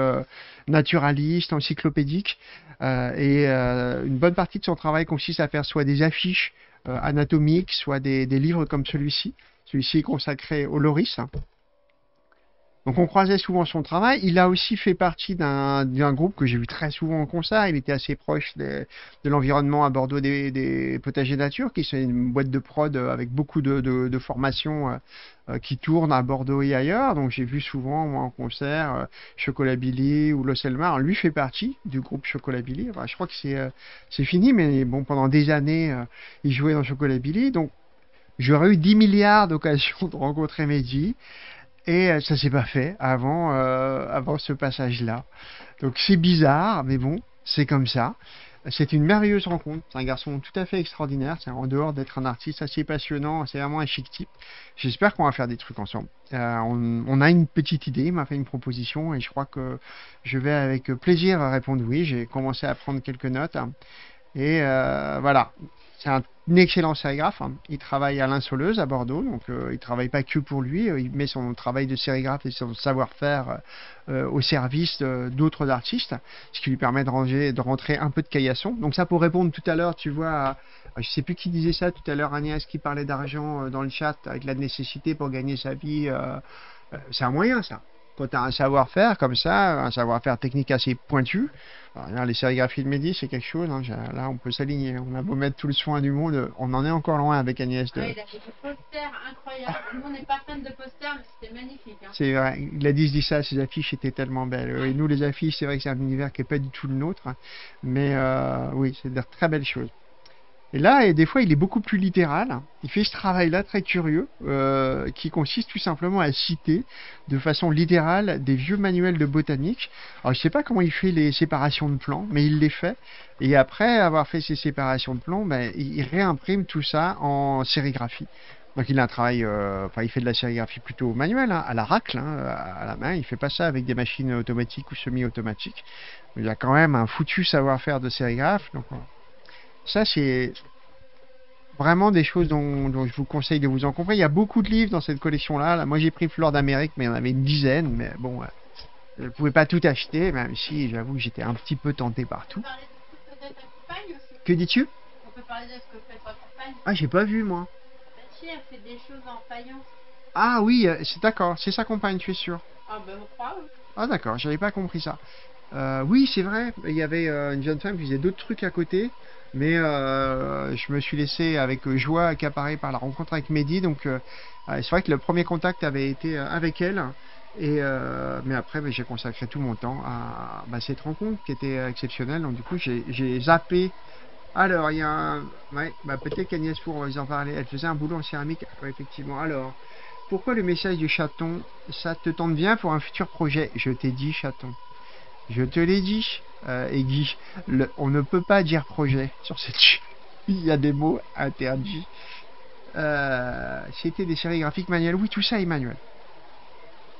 naturaliste, encyclopédique. Euh, et euh, une bonne partie de son travail consiste à faire soit des affiches euh, anatomiques, soit des, des livres comme celui-ci. Celui-ci est consacré au loris. Donc on croisait souvent son travail. Il a aussi fait partie d'un groupe que j'ai vu très souvent en concert. Il était assez proche de l'environnement à Bordeaux des, potagers nature, qui c'est une boîte de prod euh, avec beaucoup de, formations euh, euh, qui tournent à Bordeaux et ailleurs. Donc j'ai vu souvent moi en concert euh, Chocolat Billy ou Los Elmar. Lui fait partie du groupe Chocolat Billy. Je crois que c'est fini, mais bon pendant des années il jouait dans Chocolat Billy. Donc j'aurais eu 10 milliards d'occasions de rencontrer Mehdi. Et euh, ça s'est pas fait avant, euh, avant ce passage-là. Donc c'est bizarre, mais bon, c'est comme ça. C'est une merveilleuse rencontre. C'est un garçon tout à fait extraordinaire. C'est en dehors d'être un artiste assez passionnant, c'est vraiment un chic type. J'espère qu'on va faire des trucs ensemble. Euh, on, a une petite idée, il m'a fait une proposition et je crois que je vais avec plaisir répondre oui. J'ai commencé à prendre quelques notes. Et voilà, c'est un excellent sérigraphe. hein. Il travaille à l'Insoleuse à Bordeaux, donc euh, il travaille pas que pour lui. euh, Il met son travail de sérigraphe et son savoir-faire euh, au service d'autres artistes, ce qui lui permet de, ranger, de rentrer un peu de caillasson. Donc ça pour répondre tout à l'heure, tu vois, à- je sais plus qui disait ça tout à l'heure, Agnès qui parlait d'argent euh, dans le chat avec la nécessité pour gagner sa vie. c'est un moyen ça. Quand tu as un savoir-faire comme ça, un savoir-faire technique assez pointu, alors, regarde, les sérigraphies de Mehdi, c'est quelque chose. hein, là, on peut s'aligner. On a beau mettre tout le soin du monde, on en est encore loin avec Agnès. de- Ouais, il a fait des posters incroyables. Nous, on n'est pas fan de posters, mais c'était magnifique. hein. C'est vrai, il a dit, se dit ça, ses affiches étaient tellement belles. Et nous, les affiches, c'est vrai que c'est un univers qui n'est pas du tout le nôtre. hein. Mais euh, oui, c'est de très belles choses. Et là, et des fois, il est beaucoup plus littéral. Il fait ce travail-là très curieux, euh, qui consiste tout simplement à citer de façon littérale des vieux manuels de botanique. Alors, je sais pas comment il fait les séparations de plants, mais il les fait. Et après avoir fait ces séparations de plants, ben, il réimprime tout ça en sérigraphie. Donc il a un travail, euh, enfin il fait de la sérigraphie plutôt manuelle, hein, à la racle, hein, à la main. Il fait pas ça avec des machines automatiques ou semi-automatiques. Il a quand même un foutu savoir-faire de sérigraphe. Donc voilà. Ça c'est vraiment des choses dont, dont je vous conseille de vous en comprer. Il y a beaucoup de livres dans cette collection-là. Là, moi j'ai pris Flore d'Amérique, mais il y en avait une dizaine. Mais bon, euh, je ne pouvais pas tout acheter, même si j'avoue que j'étais un petit peu tenté par tout. Que dis-tu? On peut parler de ce que fait votre compagne. Ah, j'ai pas vu moi. Elle fait des choses en faïence. Ah oui, euh, c'est d'accord, c'est sa compagne, tu es sûr. Ah, ben, on croit, oui. Ah d'accord, j'avais pas compris ça. Euh, oui, c'est vrai, il y avait euh, une jeune femme qui faisait d'autres trucs à côté, mais euh, je me suis laissé avec euh, joie accaparer par la rencontre avec Mehdi, donc euh, c'est vrai que le premier contact avait été avec elle, mais après bah, j'ai consacré tout mon temps à bah, cette rencontre qui était exceptionnelle, donc du coup j'ai zappé. Alors, il y a bah, peut-être qu'Agnès va vous en parler. Elle faisait un boulot en céramique, ouais, effectivement. Alors, pourquoi le message du chaton Ça te tente bien pour un futur projet? Je t'ai dit, chaton. Je te l'ai dit, euh, Eggy. Le- on ne peut pas dire projet sur cette chaîne. Il y a des mots interdits. Euh, C'était des séries graphiques manuelles. Oui, tout ça est manuel.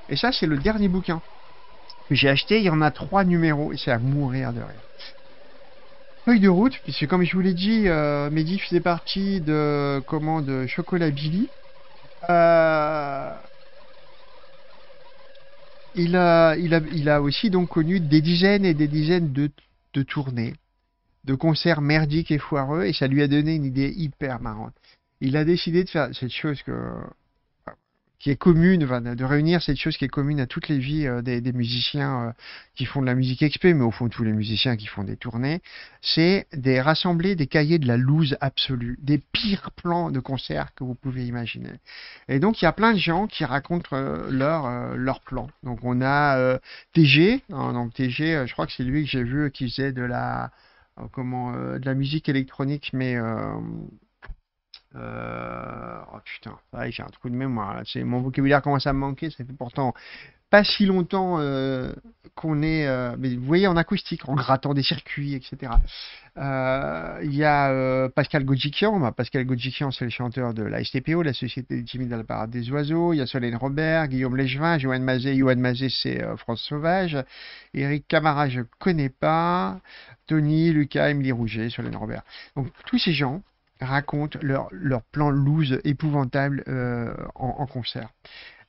Et ça, c'est le dernier bouquin que j'ai acheté. Il y en a trois numéros et c'est à mourir de rire. Feuille de route, puisque comme je vous l'ai dit, euh, Mehdi faisait partie de comment de Chocolat Billy. Euh, il a, il, a, il a aussi donc connu des dizaines et des dizaines de, de tournées, de concerts merdiques et foireux, et ça lui a donné une idée hyper marrante. Il a décidé de faire cette chose que, qui est commune, de réunir cette chose qui est commune à toutes les vies euh, des, des musiciens euh, qui font de la musique XP, mais au fond tous les musiciens qui font des tournées, c'est de rassembler des cahiers de la loose absolue, des pires plans de concert que vous pouvez imaginer. Et donc il y a plein de gens qui racontent euh, leur euh, plan. Donc on a TG, hein, donc TG, je crois que c'est lui que j'ai vu qui faisait de la comment de la musique électronique, mais euh, oh putain, j'ai un trou de mémoire. mon vocabulaire commence à me manquer. Ça fait pourtant pas si longtemps euh, qu'on est, euh, mais vous voyez, en acoustique, en grattant des circuits, etc. Il y a Pascal Godjikian. Bah, Pascal Godjikian, c'est le chanteur de la STPO, la Société timide à la parade des oiseaux. Il y a Solène Robert, Guillaume Légevin, Johan Mazet. Johan Mazet, c'est France Sauvage. Eric Camara, je connais pas. Tony, Lucas, Émilie Rouget, Solène Robert. Donc, tous ces gens racontent leur, leur plan loose épouvantable euh, en, concert.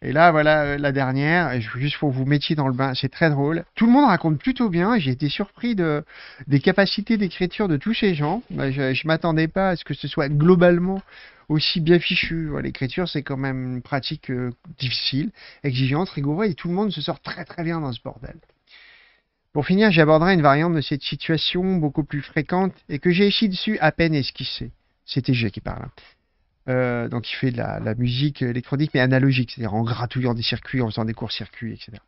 Et là, voilà euh, la dernière, je- juste pour vous mettiez dans le bain, c'est très drôle. Tout le monde raconte plutôt bien, j'ai été surpris de, des capacités d'écriture de tous ces gens. Bah, je ne m'attendais pas à ce que ce soit globalement aussi bien fichu. L'écriture, c'est quand même une pratique euh, difficile, exigeante, rigoureuse, et tout le monde se sort très très bien dans ce bordel. Pour finir, j'aborderai une variante de cette situation beaucoup plus fréquente et que j'ai ici dessus à peine esquissée. C'était G qui parle. hein. Euh, donc il fait de la, musique électronique mais analogique, c'est-à-dire en gratouillant des circuits, en faisant des courts-circuits, etc.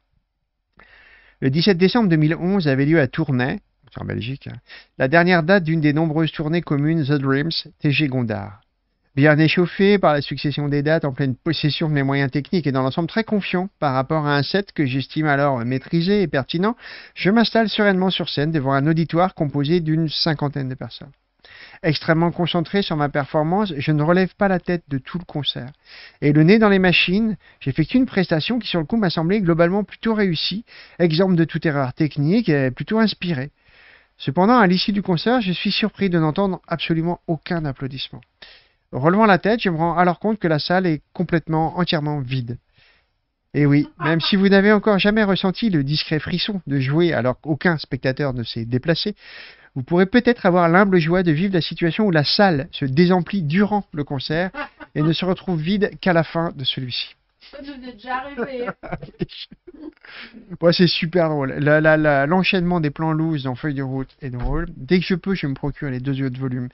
Le 17 décembre 2011 avait lieu à Tournai, c'est en Belgique, hein, la dernière date d'une des nombreuses tournées communes The Dreams, TG Gondard. Bien échauffé par la succession des dates, en pleine possession de mes moyens techniques et dans l'ensemble très confiant par rapport à un set que j'estime alors maîtrisé et pertinent, je m'installe sereinement sur scène devant un auditoire composé d'une cinquantaine de personnes. Extrêmement concentré sur ma performance, je ne relève pas la tête de tout le concert. Et le nez dans les machines, j'effectue une prestation qui sur le coup m'a semblé globalement plutôt réussie, exemple de toute erreur technique plutôt inspirée. Cependant, à l'issue du concert, je suis surpris de n'entendre absolument aucun applaudissement. Relevant la tête, je me rends alors compte que la salle est complètement, entièrement vide. Et oui, même si vous n'avez encore jamais ressenti le discret frisson de jouer alors qu'aucun spectateur ne s'est déplacé, vous pourrez peut-être avoir l'humble joie de vivre la situation où la salle se désemplit durant le concert et ne se retrouve vide qu'à la fin de celui-ci. Ouais, c'est super drôle. L'enchaînement des plans loose dans Feuille de route est drôle. Dès que je peux, je me procure les deux autres volumes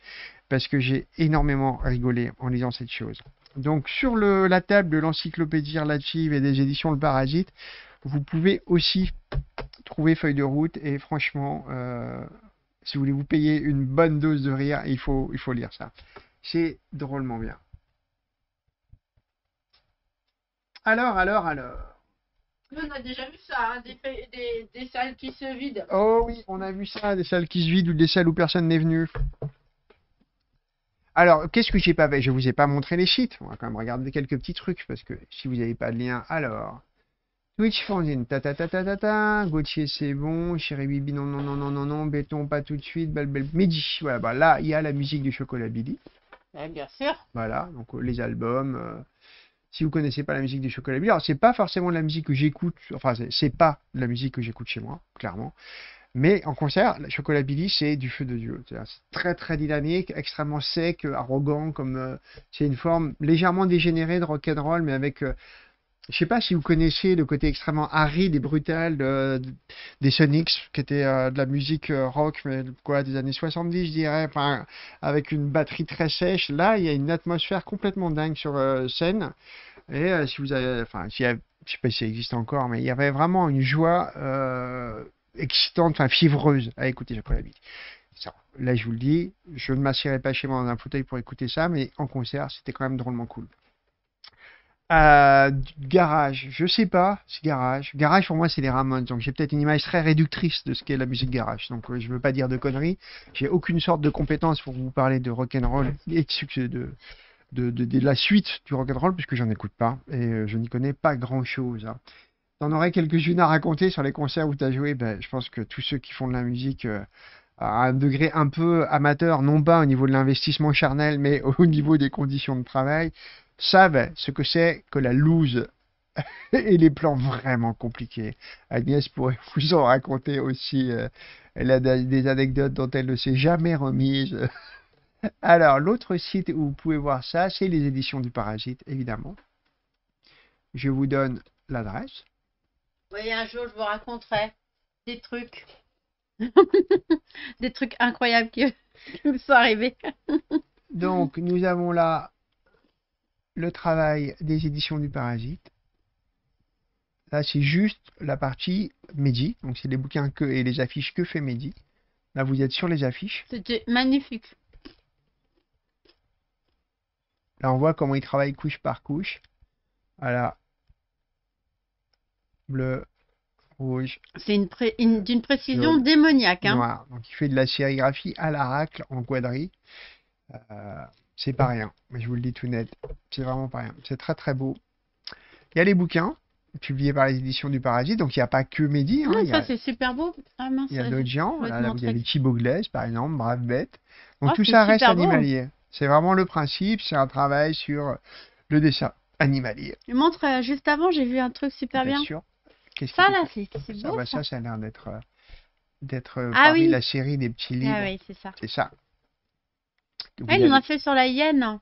parce que j'ai énormément rigolé en lisant cette chose. Donc, sur le- la table de l'encyclopédie relative et des éditions Le Parasite, vous pouvez aussi trouver Feuille de route et franchement, euh, si vous voulez vous payer une bonne dose de rire, il faut, il faut lire ça. C'est drôlement bien. Alors, alors, alors. On a déjà vu ça, hein, des, des, des salles qui se vident. Oh oui, on a vu ça, des salles qui se vident ou des salles où personne n'est venu. Alors, qu'est-ce que j'ai pas fait? Je vous ai pas montré les sites. On va quand même regarder quelques petits trucs parce que si vous n'avez pas de lien, alors. Twitch Fanzine, ta ta ta ta ta ta, Gauthier c'est bon, Chéri Bibi non non non non non non, Béton pas tout de suite, Belle Belle. Midi, voilà, bah là il y a la musique du Chocolat Billy, Ouais, bien sûr. voilà, donc euh, les albums, euh, si vous connaissez pas la musique du Chocolat Billy, alors c'est pas forcément de la musique que j'écoute, enfin c'est- pas de la musique que j'écoute chez moi, clairement, mais en concert, le Chocolat Billy, c'est du feu de Dieu. C'est très très dynamique, extrêmement sec, euh, arrogant, comme euh, c'est une forme légèrement dégénérée de rock'n'roll, mais avec, euh, je sais pas si vous connaissez le côté extrêmement aride et brutal de- de- des Sonics, qui était euh, de la musique euh, rock, des années 70, je dirais, avec une batterie très sèche. Là, il y a une atmosphère complètement dingue sur euh, scène. Et si vous avez, enfin, sais pas si ça existe encore, mais il y avait vraiment une joie excitante, enfin fiévreuse à écouter Billy. Ça, Là, je vous le dis, je ne m'assierai pas chez moi dans un fauteuil pour écouter ça, mais en concert, c'était quand même drôlement cool. Garage, je sais pas, c'est garage. Garage pour moi c'est les Ramones, donc j'ai peut-être une image très réductrice de ce qu'est la musique garage. Donc euh, je veux pas dire de conneries. J'ai aucune sorte de compétence pour vous parler de rock'n'roll et de, succès- de, de, de, la suite du rock'n'roll puisque j'en écoute pas et euh, je n'y connais pas grand chose. T'en aurais quelques-unes à raconter sur les concerts où tu as joué? Ben, je pense que tous ceux qui font de la musique euh, à un degré un peu amateur, non pas au niveau de l'investissement charnel, mais au niveau des conditions de travail, savent ce que c'est que la loose et les plans vraiment compliqués. Agnès pourrait vous en raconter aussi. euh, elle a da- des anecdotes dont elle ne s'est jamais remise. Alors, l'autre site où vous pouvez voir ça, c'est les éditions du Parasite, évidemment. Je vous donne l'adresse. Oui, un jour, je vous raconterai des trucs. des trucs incroyables qui, qui me sont arrivés. Donc, nous avons là le travail des éditions du Parasite. Là, c'est juste la partie Mehdi. Donc, c'est les bouquins que, et les affiches que fait Mehdi. Là, vous êtes sur les affiches. C'était magnifique. Là, on voit comment il travaille couche par couche. Voilà. bleu, rouge, C'est une pré- une- d'une précision Jaune. démoniaque. Hein. noir. Donc il fait de la sérigraphie à l'aracle en quadrille. Euh, c'est pas rien, mais je vous le dis tout net, c'est vraiment pas rien. C'est très très beau. Il y a les bouquins publiés par les éditions du Paradis, donc il n'y a pas que Mehdi. hein, il y ça a- c'est super beau. Ah mince. Il y a d'autres gens, là, vous montrer. avez Thibaut Glaise, par exemple, Brave Bête. Donc Oh, tout ça reste animalier. C'est vraiment le principe, c'est un travail sur le dessin animalier. Je montre euh, juste avant, j'ai vu un truc super bien. Bien sûr. Ça là, c'est ça, beau. bah, ça. ça, ça a l'air d'être euh, d'être euh, Ah parmi oui. la série des petits livres. Ah oui, c'est ça. C'est ça. Vous, il en a fait sur la hyène.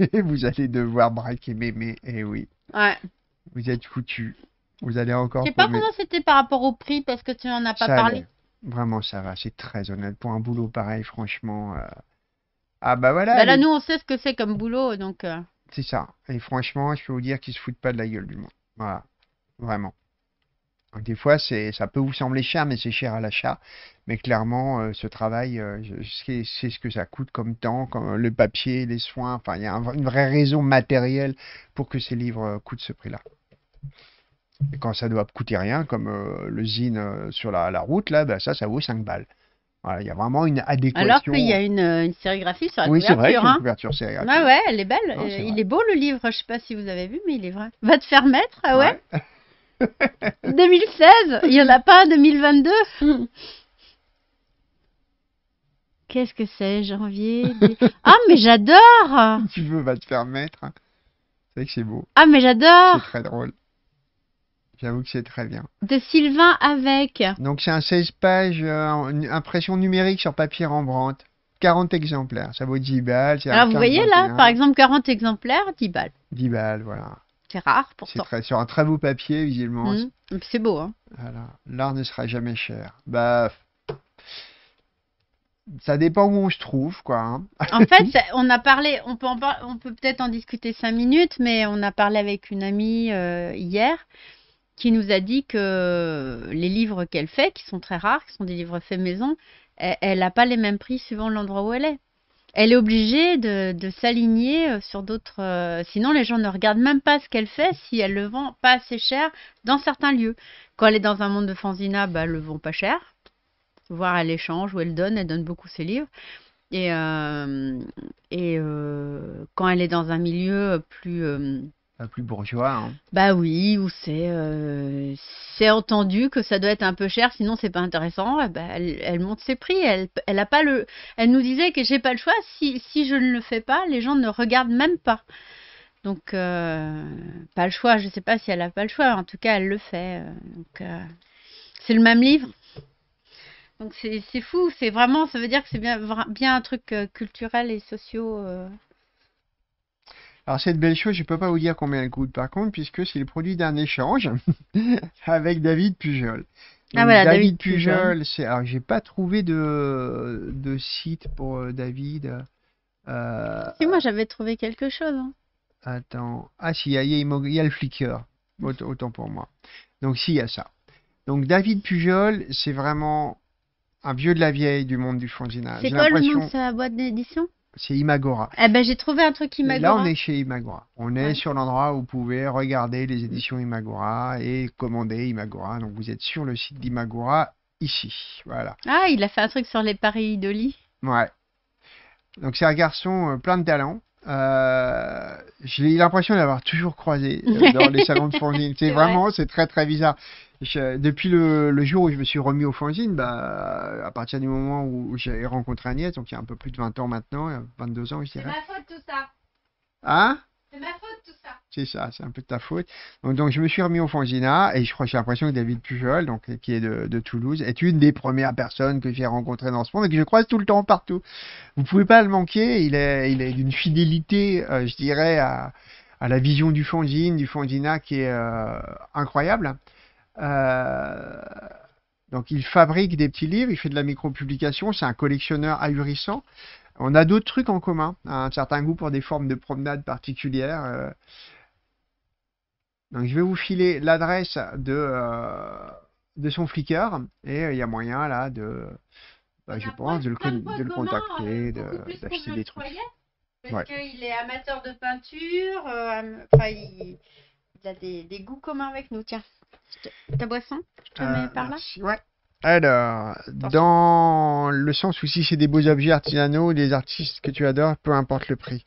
vous allez devoir braquer mémé, et oui. Ouais. Vous êtes foutus. Vous allez encore Je sais pas comment c'était par rapport au prix parce que tu en as pas Ça parlé. allait. Vraiment, ça va. C'est très honnête. Pour un boulot pareil, franchement. euh, Ah bah voilà. Bah là, les- nous, on sait ce que c'est comme boulot, donc. euh, C'est ça. Et franchement, je peux vous dire qu'ils se foutent pas de la gueule du monde. Voilà. Vraiment. Donc, des fois, c'est, ça peut vous sembler cher, mais c'est cher à l'achat. Mais clairement, euh, ce travail, euh, c'est, c'est ce que ça coûte comme temps, comme le papier, les soins. Enfin, il y a un- une vraie raison matérielle pour que ces livres euh, coûtent ce prix-là. Et quand ça doit coûter rien, comme euh, le zine euh, sur la, la route, là, bah, ça, ça vaut 5 balles. Voilà, il y a vraiment une adéquation. Alors qu'il y a une, euh, une sérigraphie sur la Oui, c'est vrai qu'il y couverture. a une hein. couverture sérigraphie. Ouais, ouais, elle est belle. Non, Euh, il vrai. est beau le livre. Je sais pas si vous avez vu, mais il est vrai. Va te faire mettre, ah ouais. 2016, il y en a pas 2022. Qu'est-ce que c'est, janvier? Ah, mais j'adore tu veux, va te faire mettre. C'est vrai que c'est beau. Ah, mais C'est j'adore très drôle. J'avoue que c'est très bien. De Sylvain avec. Donc c'est un 16 pages, euh, impression numérique sur papier Rembrandt. 40 exemplaires, ça vaut 10 balles. c'est Alors, vous voyez là, 15-21, par exemple, 40 exemplaires, 10 balles. 10 balles, voilà. C'est rare C'est pourtant. très, sur un très beau papier, visiblement. Puis C'est beau, hein. Voilà. L'art ne sera jamais cher. Bah, ça dépend où on se trouve, quoi. hein. En fait, on a parlé, on peut en par- on peut peut-être en discuter cinq minutes, mais on a parlé avec une amie euh, hier qui nous a dit que les livres qu'elle fait, qui sont très rares, qui sont des livres faits maison, elle n'a pas les mêmes prix suivant l'endroit où elle est. Elle est obligée de, s'aligner euh, sur d'autres. euh, sinon, les gens ne regardent même pas ce qu'elle fait si elle le vend pas assez cher dans certains lieux. Quand elle est dans un monde de fanzina, bah, elle le vend pas cher. Voire elle échange ou elle donne, elle donne beaucoup ses livres. Et, euh, quand elle est dans un milieu plus, plus bourgeois. hein. bah oui, c'est euh, c'est entendu que ça doit être un peu cher, sinon c'est pas intéressant. ben, elle, monte ses prix. Elle, elle pas le. Elle nous disait que j'ai pas le choix. Si si je ne le fais pas, les gens ne regardent même pas. Donc euh, pas le choix. Je sais pas si elle a pas le choix. En tout cas, elle le fait. euh, c'est le même livre. Donc c'est fou. C'est vraiment. Ça veut dire que c'est bien un truc culturel et sociaux. Alors cette belle chose, je peux pas vous dire combien elle coûte par contre, puisque c'est le produit d'un échange avec David Pujol. Ah, voilà, David David Pujol, c'est alors j'ai pas trouvé de de site pour euh, David. Euh, Si moi j'avais trouvé quelque chose. hein. Attends. Ah, si, il y y y a le Flickr. Autant, autant pour moi. Donc, si, il y a ça. Donc, David Pujol, c'est vraiment un vieux de la vieille du monde du fanzinage. C'est quoi le nom de sa boîte d'édition? C'est Imagora. Eh ben j'ai trouvé un truc Imagora. Là, on est chez Imagora. On est Ouais. sur l'endroit où vous pouvez regarder les éditions Imagora et commander Imagora. Donc, vous êtes sur le site d'Imagora, ici. Voilà. Ah, il a fait un truc sur les paris de lit. Ouais. Donc c'est un garçon euh, plein de talent. Euh, j'ai l'impression d'avoir toujours croisé euh, dans les salons de fanzine. C'est C'est vrai. vraiment, c'est très très bizarre. Je- depuis le, le jour où je me suis remis au fanzine, bah, à partir du moment où j'ai rencontré Agnès, donc il y a un peu plus de 20 ans maintenant, euh, 22 ans je dirais. faute tout ça. Hein? C'est ça. C'est un peu de ta faute. Donc, je me suis remis au Fanzina et je crois que j'ai l'impression que David Pujol, donc, qui est de, Toulouse, est une des premières personnes que j'ai rencontrées dans ce monde et que je croise tout le temps partout. Vous pouvez pas le manquer, il est, il est d'une fidélité, euh, je dirais, à, à la vision du fanzine, du fanzina qui est euh, incroyable. Euh, donc il fabrique des petits livres, il fait de la micro-publication, c'est un collectionneur ahurissant. On a d'autres trucs en commun, un certain goût pour des formes de promenade particulières. euh. Donc je vais vous filer l'adresse de, euh, de son Flickr et euh, il y a moyen là de, bah, je pense, de le, con- de le contacter, de- d'acheter des trucs. Parce Ouais. qu'il est amateur de peinture, euh, enfin il, il a des, des goûts communs avec nous. Tiens, Ta boisson Je te mets par là merci, ouais. Alors, dans le sens où si c'est des beaux objets artisanaux, des artistes que tu adores, peu importe le prix.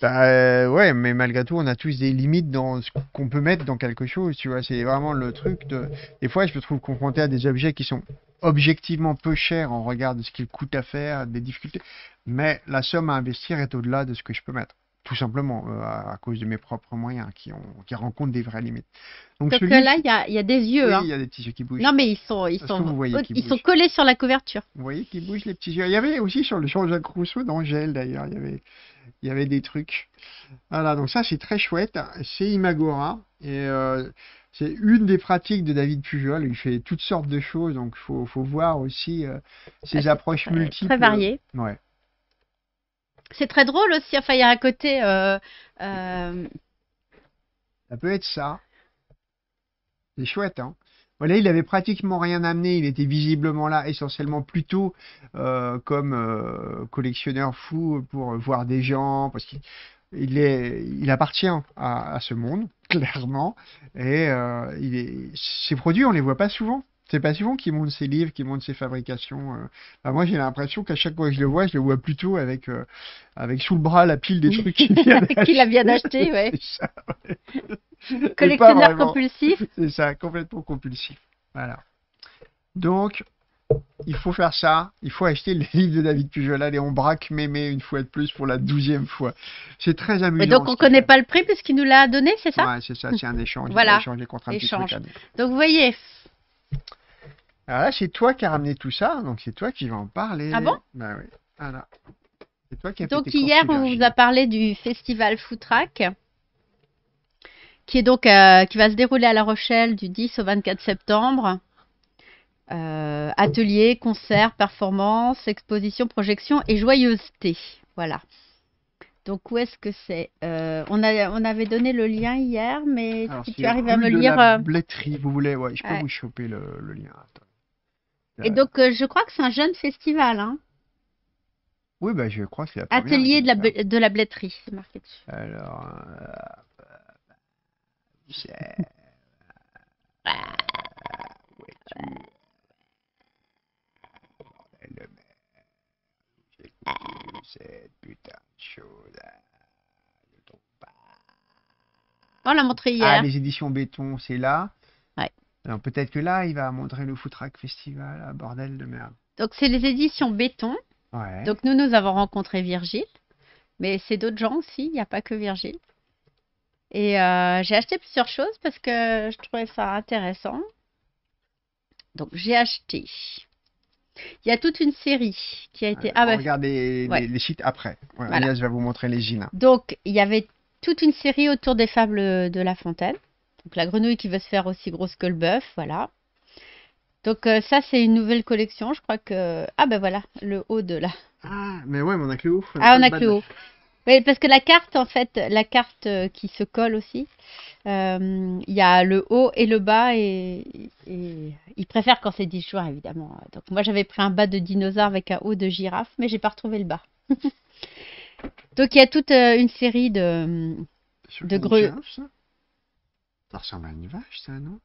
Bah euh, ouais, mais malgré tout, on a tous des limites dans ce qu'on peut mettre dans quelque chose, tu vois. C'est vraiment le truc de... Des fois, je me trouve confronté à des objets qui sont objectivement peu chers en regard de ce qu'ils coûtent à faire, des difficultés. Mais la somme à investir est au-delà de ce que je peux mettre. Tout simplement, euh, à, à cause de mes propres moyens qui, ont, qui rencontrent des vraies limites. Donc celui- là, il y a, il y a des yeux. Oui, hein. il y a des petits yeux qui bougent. Non, mais ils sont, ils sont, vous voyez qu'ils ils sont collés sur la couverture. Vous voyez qu'ils bougent les petits yeux? Il y avait aussi sur le Jean-Jacques Rousseau d'Angèle d'ailleurs, il y avait, il y avait des trucs. Voilà, donc ça c'est très chouette. C'est Imagora et euh, c'est une des pratiques de David Pujol. Il fait toutes sortes de choses, donc faut, faut voir aussi euh, ses approches multiples. très variées. Ouais. C'est très drôle aussi. Enfin, il y a un côté. euh, euh, Ça peut être ça. C'est chouette, hein. Voilà, il avait pratiquement rien amené. Il était visiblement là, essentiellement plutôt euh, comme collectionneur fou pour voir des gens, parce qu'il il est, il appartient à, ce monde, clairement. Et il est, ses produits, on les voit pas souvent. C'est pas souvent qu'il monte ses livres, qu'il monte ses fabrications. euh. Enfin, moi, j'ai l'impression qu'à chaque fois que je le vois, je le vois plutôt avec, euh, avec sous le bras la pile des trucs qu'il vient Qu'il a bien acheté, ouais. Ça, ouais. Et Collectionneur compulsif. C'est ça, complètement compulsif. Voilà. Donc, il faut faire ça. Il faut acheter le livre de David Pujol. Allez, on braque Mémé une fois de plus pour la douzième fois. C'est très amusant. Et donc, on qu'il connaît fait. pas le prix puisqu'il nous l'a donné, c'est ça? Ouais, c'est ça, c'est un échange. Il Voilà. a échangé contre un petit Échange. truc. Donc, vous voyez. Alors là, c'est toi qui as ramené tout ça, donc c'est toi qui vas en parler. Ah bon? Bah oui. Voilà. C'est toi qui as fait Donc tes hier, on vous a parlé du festival Footrack, qui est donc euh, qui va se dérouler à La Rochelle du 10 au 24 septembre. Euh, atelier, concert, performance, exposition, projection et joyeuseté. Voilà. Donc où est-ce que c'est? Euh, on, a, on avait donné le lien hier, mais Alors, si tu arrives à me lire. la euh, vous voulez, ouais, je peux Ouais. vous choper le, le lien. Attends. Et donc euh, je crois que c'est un jeune festival. Hein. Oui, bah, je crois que c'est la première. Atelier de la, ble- de la c'est marqué dessus. Alors, euh, c'est- où es-tu Bordel de merde. J'ai cette putain de chose. ah, je trouve pas. On l'a montré hier. Ah, les éditions béton, c'est là. Alors peut-être que là, il va montrer le Footrack Festival, ah, bordel de merde. Donc c'est les éditions Béton. Ouais. Donc nous, nous avons rencontré Virgile, mais c'est d'autres gens aussi, il n'y a pas que Virgile. Et euh, j'ai acheté plusieurs choses parce que je trouvais ça intéressant. Donc j'ai acheté. Il y a toute une série qui a été... Ah, bah, Regardez ouais. les, les sites après. Ouais, Voilà. Agnès va vous montrer les gilets. Donc il y avait toute une série autour des fables de La Fontaine. Donc la grenouille qui veut se faire aussi grosse que le bœuf, voilà. Donc euh, ça c'est une nouvelle collection, je crois que... Ah ben voilà, le haut de la... Ah, mais ouais, mais on a que le haut. Ah, on a que le haut. Oui, parce que la carte, en fait, la carte euh, qui se colle aussi, euh, il y a le haut et le bas et, et ils préfèrent quand c'est disjoint, évidemment. Donc moi, j'avais pris un bas de dinosaure avec un haut de girafe, mais j'ai pas retrouvé le bas. Donc il y a toute une série de, de grenouilles. Ça ressemble à une vache, ça, non?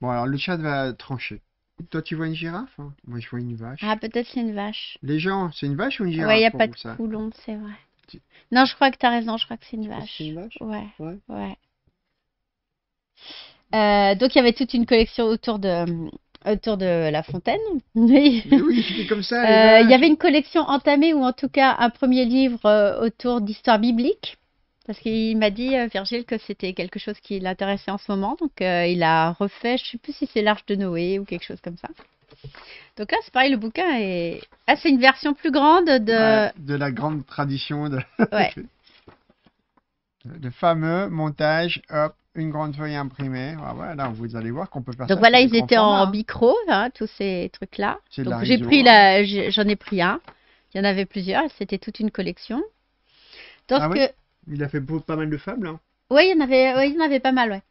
Bon, alors le chat va trancher. Toi, tu vois une girafe hein? Moi, je vois une vache. Ah, peut-être c'est une vache. Les gens, c'est une vache ou une girafe Ouais, il n'y a pas de ça? coulon, c'est vrai. Non, je crois que tu as raison, je crois que c'est une vache. c'est une vache? Ouais. Ouais. ouais. Euh, donc il y avait toute une collection autour de autour de la fontaine. Oui. Mais oui, c'était comme ça. Euh, Il y avait une collection entamée ou en tout cas un premier livre euh, autour d'histoire biblique. Parce qu'il m'a dit, euh, Virgile, que c'était quelque chose qui l'intéressait en ce moment. Donc euh, il a refait, je ne sais plus si c'est l'Arche de Noé ou quelque chose comme ça. Donc là, c'est pareil, le bouquin est. Ah, c'est une version plus grande de. Ouais, de la grande tradition de... Ouais. de fameux montage, hop, une grande feuille imprimée. Ah, voilà, vous allez voir qu'on peut faire ça. Donc voilà, ils étaient en hein. micro, hein, tous ces trucs-là. Donc j'ai pris hein. la, j'ai- j'en ai pris un. Il y en avait plusieurs, c'était toute une collection. Donc Ah oui? euh, Il a fait pas mal de fables. Hein. oui, il y en avait, ouais, il y en avait pas mal, ouais.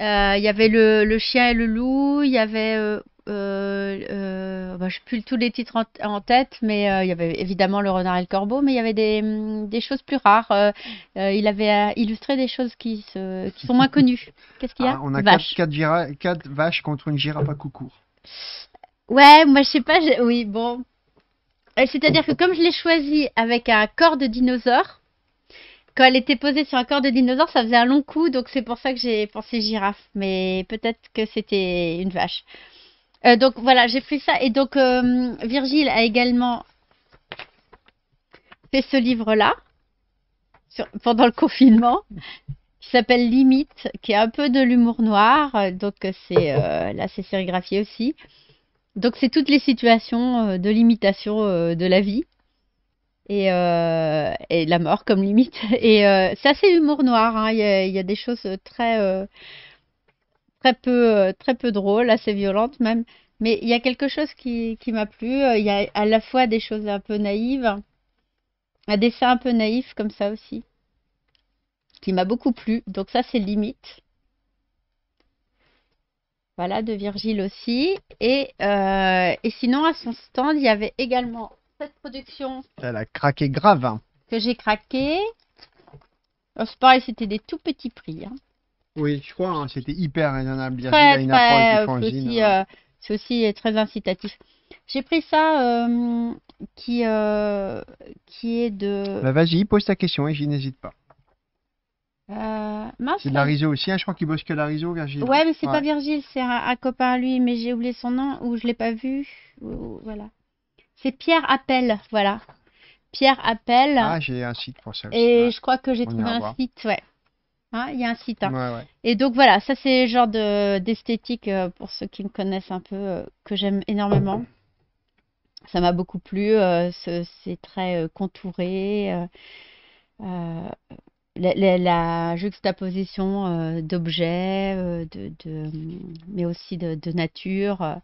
Euh, Il y avait le, le chien et le loup, il y avait euh, euh, euh, bah, je n'ai plus tous les titres en, en tête, mais euh, il y avait évidemment Le Renard et le Corbeau, mais il y avait des, des choses plus rares. Il avait illustré des choses qui, se, qui sont moins connues. Qu'est-ce qu'il y a? Ah, on a Vache. 4 vaches contre une girafe à coucourt. Ouais, moi je sais pas, oui, bon. C'est-à-dire que comme je l'ai choisi avec un corps de dinosaure, quand elle était posée sur un corps de dinosaure, ça faisait un long coup, donc c'est pour ça que j'ai pensé girafe. Mais peut-être que c'était une vache. Euh, donc voilà, j'ai pris ça. Et donc euh, Virgile a également fait ce livre-là pendant le confinement qui s'appelle Limite, qui est un peu de l'humour noir. Donc c'est euh, là c'est sérigraphié aussi. Donc c'est toutes les situations de limitation de la vie et, euh, et la mort comme limite. Et euh, c'est assez humour noir. hein. Il y a, des choses très euh, très peu très peu drôles, assez violentes même. Mais il y a quelque chose qui, qui m'a plu. Euh, Il y a à la fois des choses un peu naïves, un dessin un peu naïf comme ça aussi, qui m'a beaucoup plu. Donc ça c'est limite. Voilà, de Virgile aussi. Et, et sinon, à son stand, il y avait également cette production Elle a craqué grave. hein. que j'ai craquée. Alors, C'est pareil, c'était des tout petits prix. hein. Oui, je crois, hein, c'était hyper raisonnable. Très, très, aussi, euh, c'est aussi très incitatif. J'ai pris ça euh, qui, euh, qui est de. Bah, Vas-y, pose ta question et j'y n'hésite pas. euh, C'est de la riso aussi, hein, je crois qu'il bosse que la riso, Virgile. Ouais, mais c'est pas Virgile, c'est un, un copain à lui, mais j'ai oublié son nom ou je l'ai pas vu. ou- voilà. C'est Pierre Appel, voilà. Pierre Appel. Ah, j'ai un site pour ça aussi. Et ouais. je crois que j'ai trouvé un voir. site, ouais. Hein, Il y a un site. hein. Ouais, ouais. Et donc voilà, ça c'est le genre de d'esthétique euh, pour ceux qui me connaissent un peu euh, que j'aime énormément. Ça m'a beaucoup plu. euh, ce- c'est très contouré. la, la- la juxtaposition d'objets, de, de- mais aussi de, de nature.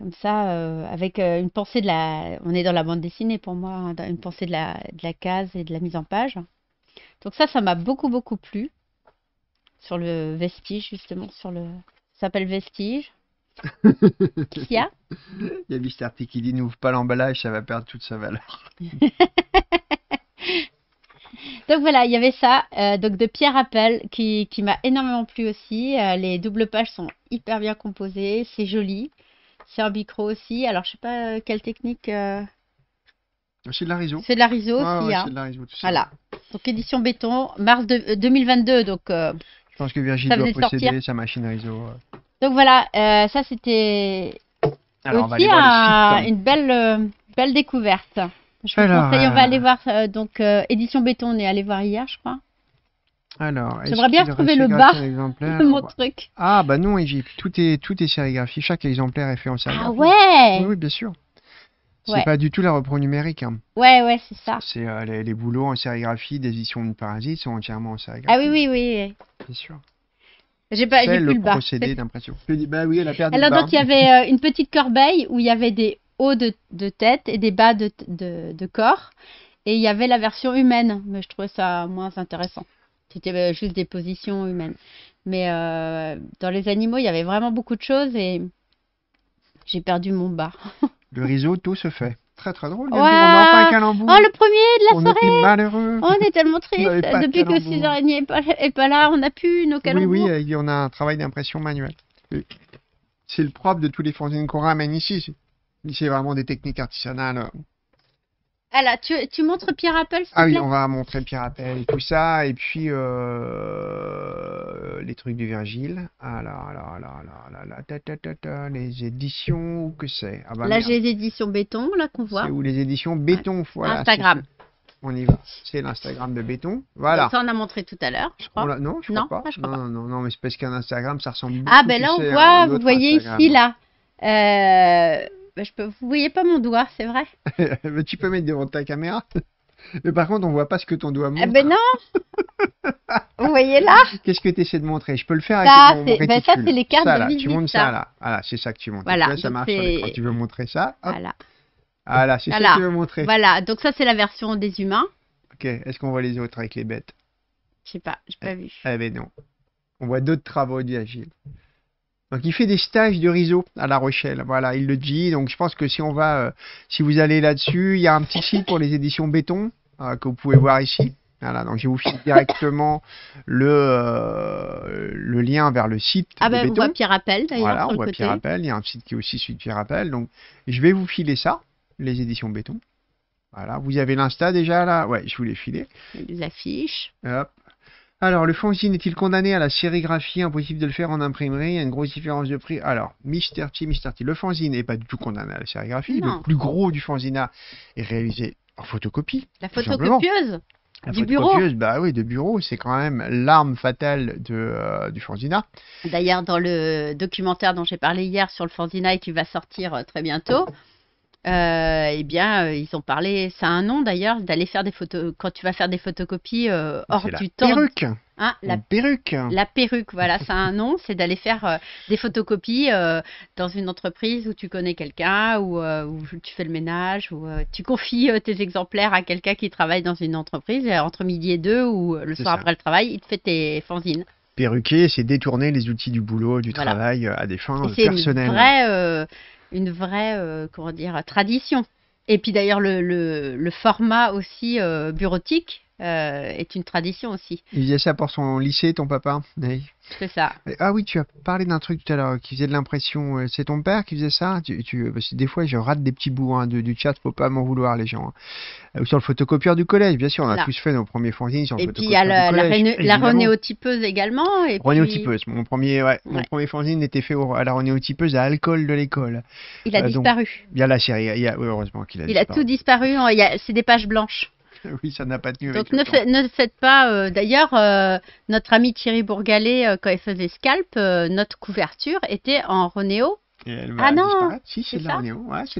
Comme ça, euh, avec euh, une pensée de la... On est dans la bande dessinée pour moi, hein, une pensée de la, de la case et de la mise en page. Donc ça, ça m'a beaucoup, beaucoup plu. Sur le vestige, justement, sur le... Ça s'appelle Vestige. Qu'est-ce qu'il y a? Il y a Mister T qui dit n'ouvre pas l'emballage, ça va perdre toute sa valeur. Donc voilà, il y avait ça, euh, donc de Pierre Appel, qui, qui m'a énormément plu aussi. Les doubles pages sont hyper bien composées, c'est joli. C'est un micro aussi. Alors, je sais pas euh, quelle technique. euh, C'est de la riso. C'est de la riso Ouais, aussi. ouais, hein. c'est de la riso. Voilà. Donc, édition béton, mars de, euh, 2022. Donc, euh, Je pense que Virgile doit sortir. posséder sa machine riso. donc voilà, euh, ça c'était Alors, on va aussi un- site. une belle, belle découverte. Je vous Alors, conseille, on va aller voir. donc, édition béton, on est allé voir hier, je crois. Alors, J'aimerais bien retrouver le bas de mon truc. Ah, bah non, Égypte. Tout est, tout est sérigraphié. Chaque exemplaire est fait en sérigraphie. Ah ouais Oui, oui, bien sûr. C'est Ouais. pas du tout la repro numérique. hein. Ouais, ouais, c'est ça. C'est euh, les, les boulots en sérigraphie des éditions de Parasite sont entièrement en sérigraphie. Ah oui, oui, oui. Bien sûr. J'ai pas, j'ai plus le bas. procédé d'impression. Bah oui, elle a perdu Alors le bas. donc il y avait euh, une petite corbeille où il y avait des hauts de, de tête et des bas de, de, de corps. Et il y avait la version humaine, mais je trouvais ça moins intéressant. C'était euh, juste des positions humaines. Mais euh, dans les animaux, il y avait vraiment beaucoup de choses et j'ai perdu mon bas. Le risotto se fait. Très très drôle. Ouais. On a enfin un calembour. Oh, le premier de la on soirée était malheureux. On est tellement triste. pas Depuis que calembour. 6 araignées est pas, pas là, on n'a plus nos Oui, calembours. oui, euh, on a un travail d'impression manuelle. Oui. C'est le propre de tous les fanzines qu'on ramène ici. C'est- C'est vraiment des techniques artisanales. Euh. Ah là, tu, tu montres Pierre Apple, Ah oui, plaît on va montrer Pierre Appel et tout ça. Et puis euh, les trucs de Virgile. Alors, alors, alors, alors, là, ta, ta, ta, ta, les éditions, où que c'est? Ah bah, Là, j'ai les éditions béton, là, qu'on voit. C'est où les éditions? Béton, voilà. Instagram. On y va. C'est l'Instagram de Béton. Voilà. Ça, on a montré tout à l'heure, je crois. Non, je Non, crois pas. ah, je crois non, non, non, mais c'est parce qu'un Instagram, ça ressemble beaucoup Ah, ben là, on voit, vous voyez Instagram. ici, là. Euh, ben, je peux, vous voyez pas mon doigt, c'est vrai Mais tu peux mettre devant ta caméra. Mais par contre, on voit pas ce que ton doigt montre. Ah, ben non Vous voyez là Qu'est-ce que tu essaies de montrer? Je peux le faire avec Ça, mon ben, ça, réticule. c'est les cartes Ça, de là, Tu visite, montes ça. ça là. Voilà, c'est ça que tu montres. Voilà, ça marche l'écran. Tu veux montrer ça? Hop. Voilà. Voilà, c'est ça que tu veux montrer. Voilà, donc ça, c'est la version des humains. Ok, est-ce qu'on voit les autres avec les bêtes? Je sais pas, j'ai pas vu. Eh ben non. On voit d'autres travaux d'Agile. Donc il fait des stages de riso à La Rochelle. Voilà, il le dit. Donc je pense que si on va, euh, si vous allez là-dessus, il y a un petit site pour les éditions béton euh, que vous pouvez voir ici. Voilà, donc je vous file directement le, euh, le lien vers le site Ah ben, on voit Pierre Appel d'ailleurs Voilà, on voit côté. Pierre Appel. Il y a un site qui est aussi celui de Pierre Appel. Donc je vais vous filer ça, les éditions béton. Voilà, vous avez l'Insta déjà là? Ouais, je vous l'ai filé. Les affiches. Hop. Alors, le fanzine est-il condamné à la sérigraphie Impossible de le faire en imprimerie? Il y a une grosse différence de prix. Alors, Mr. T, Mr. T, le fanzine n'est pas du tout condamné à la sérigraphie. Non. Le plus gros du fanzina est réalisé en photocopie. La photocopieuse La du bureau. photocopieuse, bah oui, de bureau, c'est quand même l'arme fatale de, euh, du fanzina. D'ailleurs, dans le documentaire dont j'ai parlé hier sur le Fanzina et qui va sortir euh, très bientôt, euh, eh bien, euh, ils ont parlé, ça a un nom d'ailleurs, d'aller faire des photos, quand tu vas faire des photocopies euh, hors C'est la du temps. perruque. Hein, la, perruque. la perruque, voilà, ça a un nom, c'est d'aller faire des photocopies dans une entreprise où tu connais quelqu'un, où tu fais le ménage, euh, tu confies tes exemplaires à quelqu'un qui travaille dans une entreprise entre midi et deux, ou le soir ça. après le travail, il te fait tes fanzines. Perruquer, c'est détourner les outils du boulot, du Voilà. travail à des fins euh, c'est une personnelles. vraie, euh, une vraie euh, comment dire, tradition. Et puis d'ailleurs, le, format aussi euh, bureautique euh, est une tradition aussi. Il faisait ça pour son lycée, ton papa Oui. C'est ça. Ah oui, tu as parlé d'un truc tout à l'heure qui faisait de l'impression. euh, C'est ton père qui faisait ça? Tu, tu- parce que Des fois, je rate des petits bouts hein, de- du chat, faut pas m'en vouloir, les gens. hein. Ou sur le photocopieur du collège, bien sûr, on a tous fait nos premiers fanzines sur le Et puis il y photocopieur a la, la, renéotypeuse également. Et puis- Renéotypeuse. Mon premier, ouais, mon premier fanzine était fait à la renéotypeuse à alcool de l'école. Il a Euh, disparu. Il y a la série, il y a, oui, heureusement qu'il a Il a disparu. tout disparu. A- C'est des pages blanches. oui, ça n'a pas tenu. Donc avec le ne, fait- ne faites pas. euh, D'ailleurs, euh, notre ami Thierry Bourgalet, euh, quand il faisait Scalp, notre couverture était en Renéo. Et elle va Ah non. Si, c'est la. Ouais,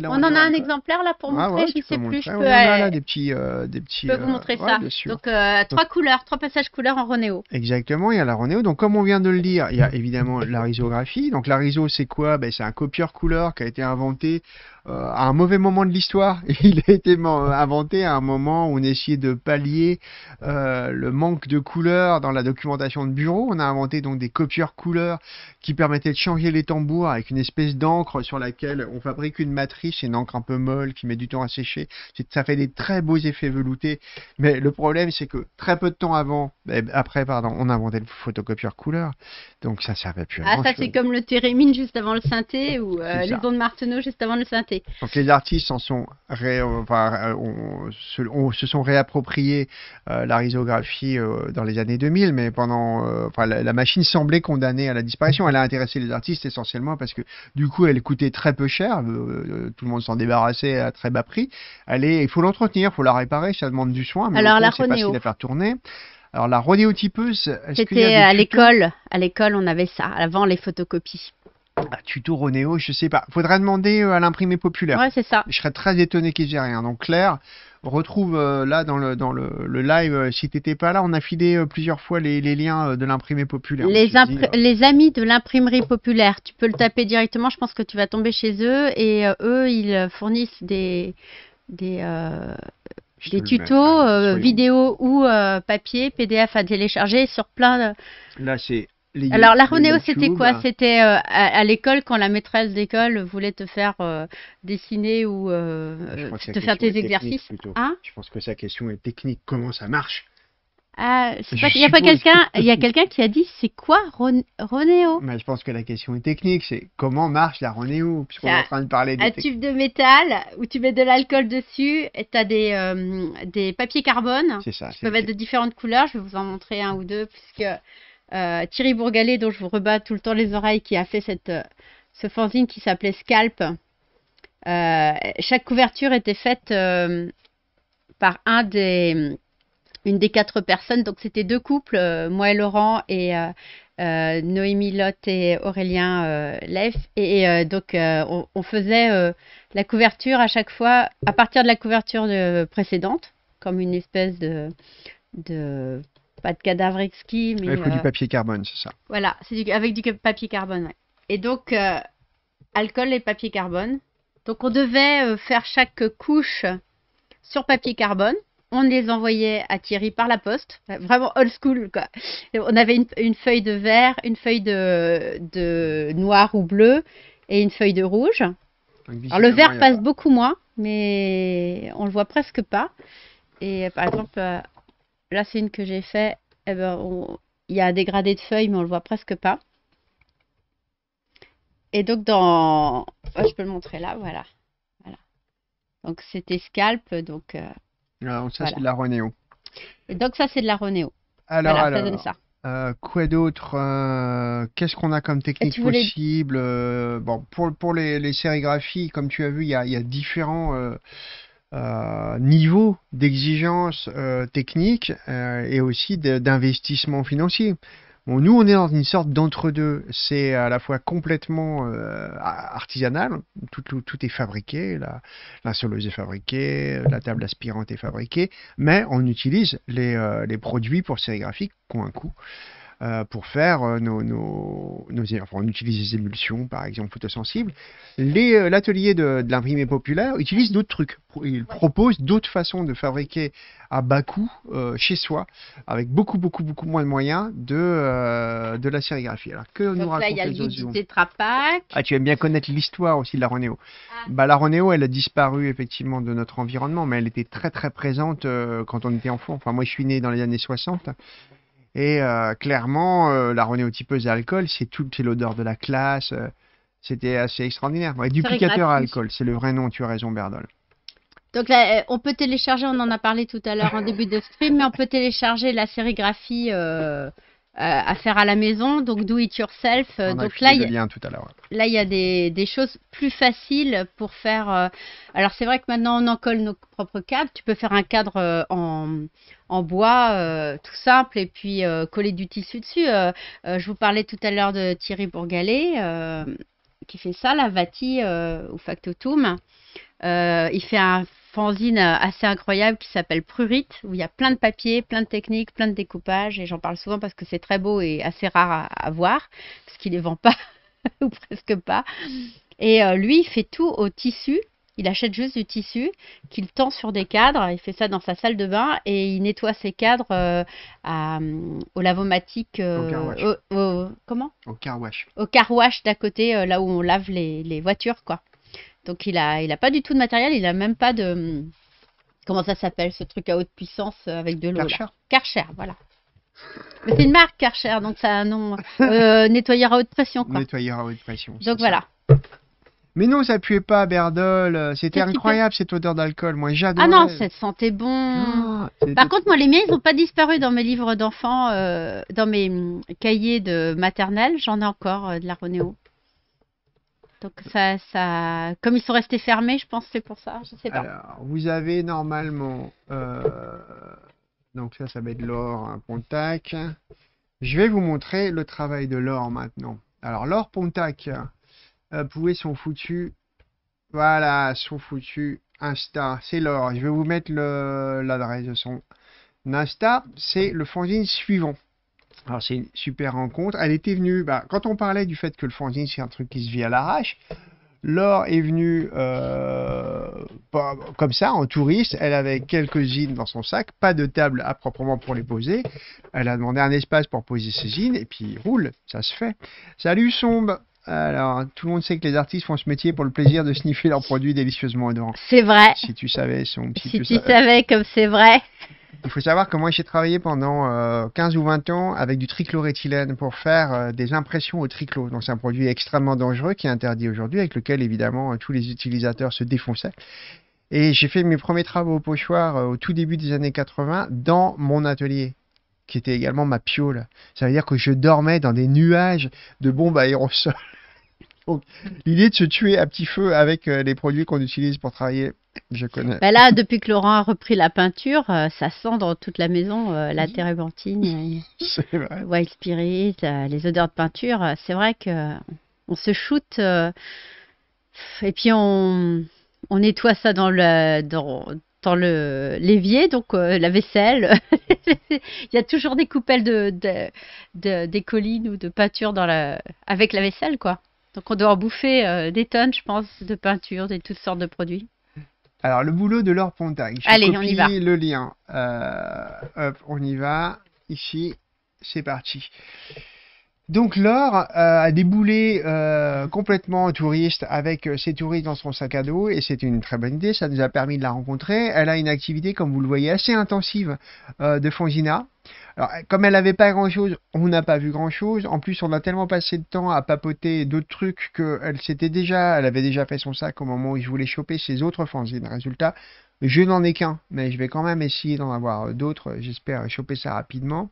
On en a un exemplaire là pour Ah montrer. ouais, je ne sais plus. Je On peux, là des petits, des petits. je peux vous montrer ouais, ça. Donc trois couleurs, trois passages couleurs en Renéo. Exactement, il y a la Renéo. Donc, comme on vient de le dire, il y a évidemment la risographie. Donc, la riso, c'est quoi? Ben, C'est un copieur couleur qui a été inventé à un mauvais moment de l'histoire. Il a été inventé à un moment où on essayait de pallier euh, le manque de couleurs dans la documentation de bureau. On a inventé donc des copieurs couleurs qui permettaient de changer les tambours avec une espèce d'encre sur laquelle on fabrique une matrice, une encre un peu molle qui met du temps à sécher. Ça fait des très beaux effets veloutés. Mais le problème, c'est que très peu de temps avant, eh, après, pardon, on a inventé le photocopieur couleur. Donc ça servait plus à Ah, ça c'est comme le thérémine juste avant le synthé ou euh, les ondes Marteneau juste avant le synthé. Donc les artistes en sont ré- enfin, euh, on- se, on- se sont réappropriés euh, la risographie euh, dans les années 2000, mais pendant, euh, enfin, la, la machine semblait condamnée à la disparition. Elle a intéressé les artistes essentiellement parce que du coup, elle coûtait très peu cher. tout le monde s'en débarrassait à très bas prix. Elle est, il faut l'entretenir, il faut la réparer, ça demande du soin. Mais Alors, la c'est facile à faire tourner. Alors la rodéotypeuse, C'était à l'école. À l'école, on avait ça avant les photocopies. Ah, tuto Ronéo, je sais pas. Faudrait demander euh, à l'imprimé populaire. Ouais, c'est ça. Je serais très étonné qu'il n'y ait rien. Donc Claire, retrouve euh, là dans le dans le, le live, euh, si t'étais pas là, on a filé euh, plusieurs fois les, les liens de l'imprimé populaire. Les, amis de l'imprimerie populaire, tu peux le taper directement, je pense que tu vas tomber chez eux et eux, ils fournissent des, des, tutos, vidéos ou papier, PDF à télécharger sur plein de... Là, c'est. Les- Alors la les Renéo, c'était quoi? hein. C'était euh, à, à l'école quand la maîtresse d'école voulait te faire euh, dessiner ou euh, te faire tes exercices. Hein? Je pense que sa question est technique. Comment ça marche? Ah, pas- il y a pas quelqu'un, il y a quelqu'un qui a dit c'est quoi Ron- Renéo Mais je pense que la question est technique. C'est comment marche la Renéo Puisqu'on est en train de parler des un tube de métal où tu mets de l'alcool dessus et tu as des, euh, des papiers carbone C'est ça. qui peuvent être de différentes couleurs. Je vais vous en montrer un ou deux puisque euh, Thierry Bourgalet, dont je vous rebats tout le temps les oreilles, qui a fait cette, euh, ce fanzine qui s'appelait Scalp, euh, chaque couverture était faite par une des quatre personnes. Donc c'était deux couples, moi et Laurent et Noémie Lotte et Aurélien Leff. Et, donc on, faisait la couverture à chaque fois à partir de la couverture de- précédente, comme une espèce de pas de cadavre exquis, mais Il faut du euh, papier carbone, c'est ça. voilà, c'est du- avec du papier carbone. ouais. Et donc, euh, alcool et papier carbone. Donc, on devait euh, faire chaque couche sur papier carbone. on les envoyait à Thierry par la poste, vraiment old school quoi. On avait une, une feuille de vert, une feuille de, de noir ou bleu et une feuille de rouge. Alors le vert passe beaucoup moins, mais on le voit presque pas. Et par exemple, là c'est une que j'ai fait, eh ben, on- il y a un dégradé de feuilles, mais on le voit presque pas. Et donc dans, je peux le montrer là, voilà, voilà. Donc c'était scalp, donc. euh, Alors, ça, Voilà. c'est de la Renéo. Et donc ça c'est de la Renéo. Alors, voilà, ça alors, donne ça. euh, quoi d'autre euh, Qu'est-ce qu'on a comme technique voulais- possible Bon, pour, pour les, les sérigraphies, comme tu as vu, il y a, il y a différents euh, niveaux d'exigence euh, technique euh, et aussi d'investissement financier. Nous, on est dans une sorte d'entre-deux. C'est à la fois complètement artisanal, tout, est fabriqué, la, soleuse est fabriquée, la table aspirante est fabriquée, mais on utilise les, produits pour sérigraphie qui ont un coût. Euh, pour faire euh, nos, nos, nos é- enfin, on utilise les émulsions par exemple photosensibles. Les, euh, L'atelier de, de l'imprimé populaire utilise d'autres trucs. Il propose d'autres façons de fabriquer à bas coût euh, chez soi, avec beaucoup beaucoup beaucoup moins de moyens de, euh, de la sérigraphie. Alors que nous Donc là il y a le tétrapac. ah, tu aimes bien connaître l'histoire aussi de la Renéo. Bah, la Renéo, elle a disparu effectivement de notre environnement, mais elle était très très présente quand on était enfant. Enfin, moi, je suis né dans les années 60. Et euh, clairement, euh, la Renéo typeuse à alcool, c'est l'odeur de la classe. euh, c'était assez extraordinaire. Ouais, duplicateur à alcool, c'est le vrai nom, tu as raison, Berdol. Donc là, on peut télécharger, on en a parlé tout à l'heure en début de stream, mais on peut télécharger la sérigraphie à faire à la maison, donc do it yourself. Euh, On donc là, il y a- tout à. Là, il y a des, des choses plus faciles pour faire. euh, Alors, c'est vrai que maintenant, on en colle nos propres cadres. Tu peux faire un cadre euh, en, en bois, euh, tout simple, et puis euh, coller du tissu dessus. Euh, euh, je vous parlais tout à l'heure de Thierry Bourgalet, euh, qui fait ça, la Vati euh, ou Factotum. Euh, il fait un fanzine euh, assez incroyable qui s'appelle Prurit, où il y a plein de papiers, plein de techniques, plein de découpages, et j'en parle souvent parce que c'est très beau et assez rare à, à voir, parce qu'il les vend pas, ou presque pas. Et euh, lui, il fait tout au tissu. Il achète juste du tissu qu'il tend sur des cadres. Il fait ça dans sa salle de bain et il nettoie ses cadres euh, à, hum, au lavomatique. euh, Au car wash. au- au- comment? Au car wash. Au car wash d'à côté, euh, là où on lave les, les voitures, quoi. Donc il a, il a pas du tout de matériel. Il a même pas de comment ça s'appelle ce truc à haute puissance euh, avec de l'eau. là. Karcher. Karcher, voilà. Mais c'est une marque Karcher, donc ça a un nom euh, nettoyeur à haute pression, quoi. Nettoyeur à haute pression. Donc ça. voilà. Mais non, ça puait pas, Berdol. euh, C'était incroyable cette odeur d'alcool. Moi, j'adore. Ah non, ça sentait bon. Ah, Par contre, moi, les miens, ils n'ont pas disparu dans mes livres d'enfants, euh, dans mes hum, cahiers de maternelle. J'en ai encore euh, de la Renéo. Donc ça, ça, comme ils sont restés fermés, je pense que c'est pour ça. Je sais pas. Alors, vous avez normalement. euh, Donc, ça, ça va être l'or, un Pontac. Je vais vous montrer le travail de l'or maintenant. Alors, l'or Pontac, euh, Pouet sont foutus. Voilà, sont foutus. Insta, c'est l'or. Je vais vous mettre l'adresse de son Insta. C'est le fanzine suivant. Alors, c'est une super rencontre. Elle était venue, bah, quand on parlait du fait que le fanzine, c'est un truc qui se vit à l'arrache, Laure est venue euh, pas- comme ça, en touriste. Elle avait quelques jeans dans son sac, pas de table à proprement pour les poser. Elle a demandé un espace pour poser ses jeans, et puis roule, ça se fait. Salut Sombe Alors, tout le monde sait que les artistes font ce métier pour le plaisir de sniffer leurs produits délicieusement odorants. C'est vrai. Si tu savais, Sombe, si, Si tu savais comme c'est vrai. Il faut savoir que moi j'ai travaillé pendant euh, 15 ou 20 ans avec du trichloréthylène pour faire euh, des impressions au triclo. Donc c'est un produit extrêmement dangereux qui est interdit aujourd'hui, avec lequel évidemment euh, tous les utilisateurs se défonçaient. Et j'ai fait mes premiers travaux au pochoir euh, au tout début des années 80 dans mon atelier, qui était également ma piole. Ça veut dire que je dormais dans des nuages de bombes aérosols. Donc l'idée de se tuer à petit feu avec euh, les produits qu'on utilise pour travailler, je connais. Bah là, depuis que Laurent a repris la peinture, euh, ça sent dans toute la maison euh, la térébenthine, euh. Wild Spirit, euh, les odeurs de peinture. C'est vrai que on se shoot et puis on, on nettoie ça dans le dans, dans le l'évier, donc la vaisselle. Il y a toujours des coupelles de, de, de- des collines ou de peinture dans la avec la vaisselle, quoi. Donc on doit en bouffer euh, des tonnes, je pense, de peinture, de toutes sortes de produits. Alors, le boulot de Laure Pontac. Je Allez, on y va. le lien. Euh, hop, on y va. Ici, c'est parti. Donc Laure euh, a déboulé euh, complètement touriste avec euh, ses touristes dans son sac à dos et c'est une très bonne idée, ça nous a permis de la rencontrer. Elle a une activité, comme vous le voyez, assez intensive de Fonzina. Alors, comme elle n'avait pas grand-chose, on n'a pas vu grand-chose. En plus, on a tellement passé de temps à papoter d'autres trucs qu'elle s'était déjà, elle avait déjà fait son sac au moment où je voulais choper ses autres fanzines. Résultat, je n'en ai qu'un, mais je vais quand même essayer d'en avoir d'autres. J'espère choper ça rapidement.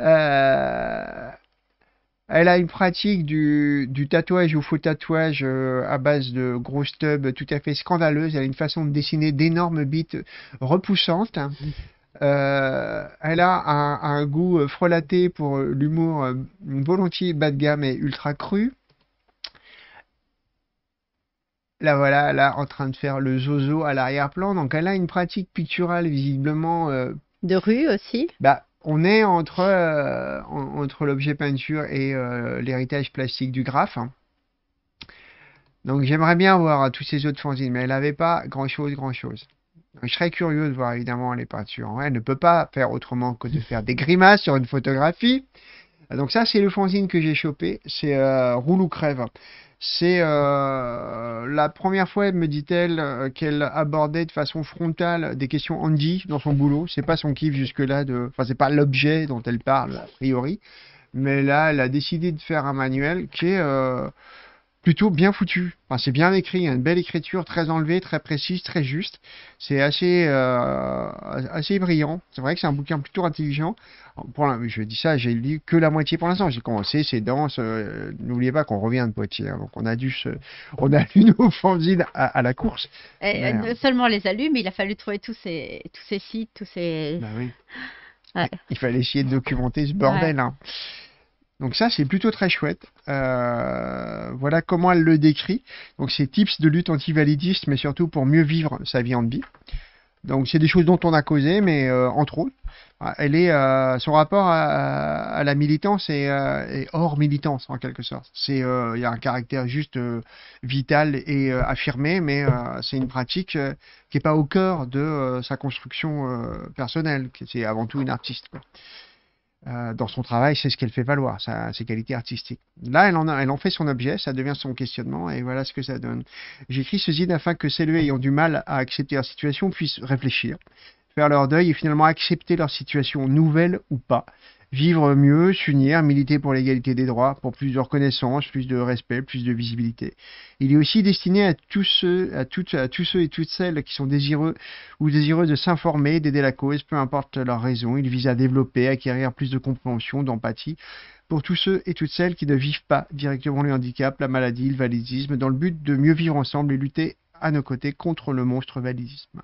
Euh, elle a une pratique du, du tatouage ou faux tatouage euh, à base de grosses tubs tout à fait scandaleuse. Elle a une façon de dessiner d'énormes bites repoussantes. Euh, elle a un, un goût euh, frelaté pour l'humour euh, volontiers bas de gamme et ultra cru. Là voilà, là en train de faire le zozo à l'arrière-plan. Donc elle a une pratique picturale visiblement euh, De rue aussi. bah, on est entre, euh, en- entre l'objet peinture et euh, l'héritage plastique du graphe. hein. Donc j'aimerais bien voir tous ces autres fanzines, mais elle n'avait pas grand-chose, grand-chose. Je serais curieux de voir évidemment les peintures. Elle ne peut pas faire autrement que de faire des grimaces sur une photographie. Donc ça, c'est le fanzine que j'ai chopé. C'est euh, Roule ou crève. C'est euh, la première fois, me dit-elle, euh, qu'elle abordait de façon frontale des questions handy dans son boulot. C'est pas son kiff jusque-là de, enfin c'est pas l'objet dont elle parle a priori, mais là, elle a décidé de faire un manuel qui est euh, plutôt bien foutu. Enfin, c'est bien écrit, il y a une belle écriture, très enlevée, très précise, très juste. C'est assez, euh, assez brillant. C'est vrai que c'est un bouquin plutôt intelligent. Pour je dis ça, j'ai lu que la moitié pour l'instant. J'ai commencé, c'est dense. euh, N'oubliez pas qu'on revient de Poitiers, hein, donc on a dû se, on a lu nos fanzines à, à la course. Et, Mais, euh, non seulement on les a lus, mais il a fallu trouver tous ces, tous ces sites, tous ces. Bah oui. Ouais. Il fallait essayer de documenter ce bordel. hein. Donc ça, c'est plutôt très chouette. Euh, voilà comment elle le décrit. Donc c'est tips de lutte antivalidiste, mais surtout pour mieux vivre sa vie en vie. Donc c'est des choses dont on a causé, mais euh, entre autres, ah, elle est euh, son rapport à, la militance est, hors militance en quelque sorte. C'est il y a un caractère juste vital et affirmé, mais c'est une pratique qui est pas au cœur de sa construction personnelle. C'est avant tout une artiste. Euh, dans son travail, c'est ce qu'elle fait valoir, ses qualités artistiques. Là, elle en, a, elle en fait son objet, ça devient son questionnement, et voilà ce que ça donne. J'écris ce zine afin que celles ayant du mal à accepter leur situation puissent réfléchir, faire leur deuil et finalement accepter leur situation nouvelle ou pas, vivre mieux, s'unir, militer pour l'égalité des droits, pour plus de reconnaissance, plus de respect, plus de visibilité. Il est aussi destiné à tous ceux, à toutes, à tous ceux et toutes celles qui sont désireux ou désireuses de s'informer, d'aider la cause, peu importe leur raison. Il vise à développer, acquérir plus de compréhension, d'empathie pour tous ceux et toutes celles qui ne vivent pas directement le handicap, la maladie, le validisme, dans le but de mieux vivre ensemble et lutter à nos côtés contre le monstre validisme.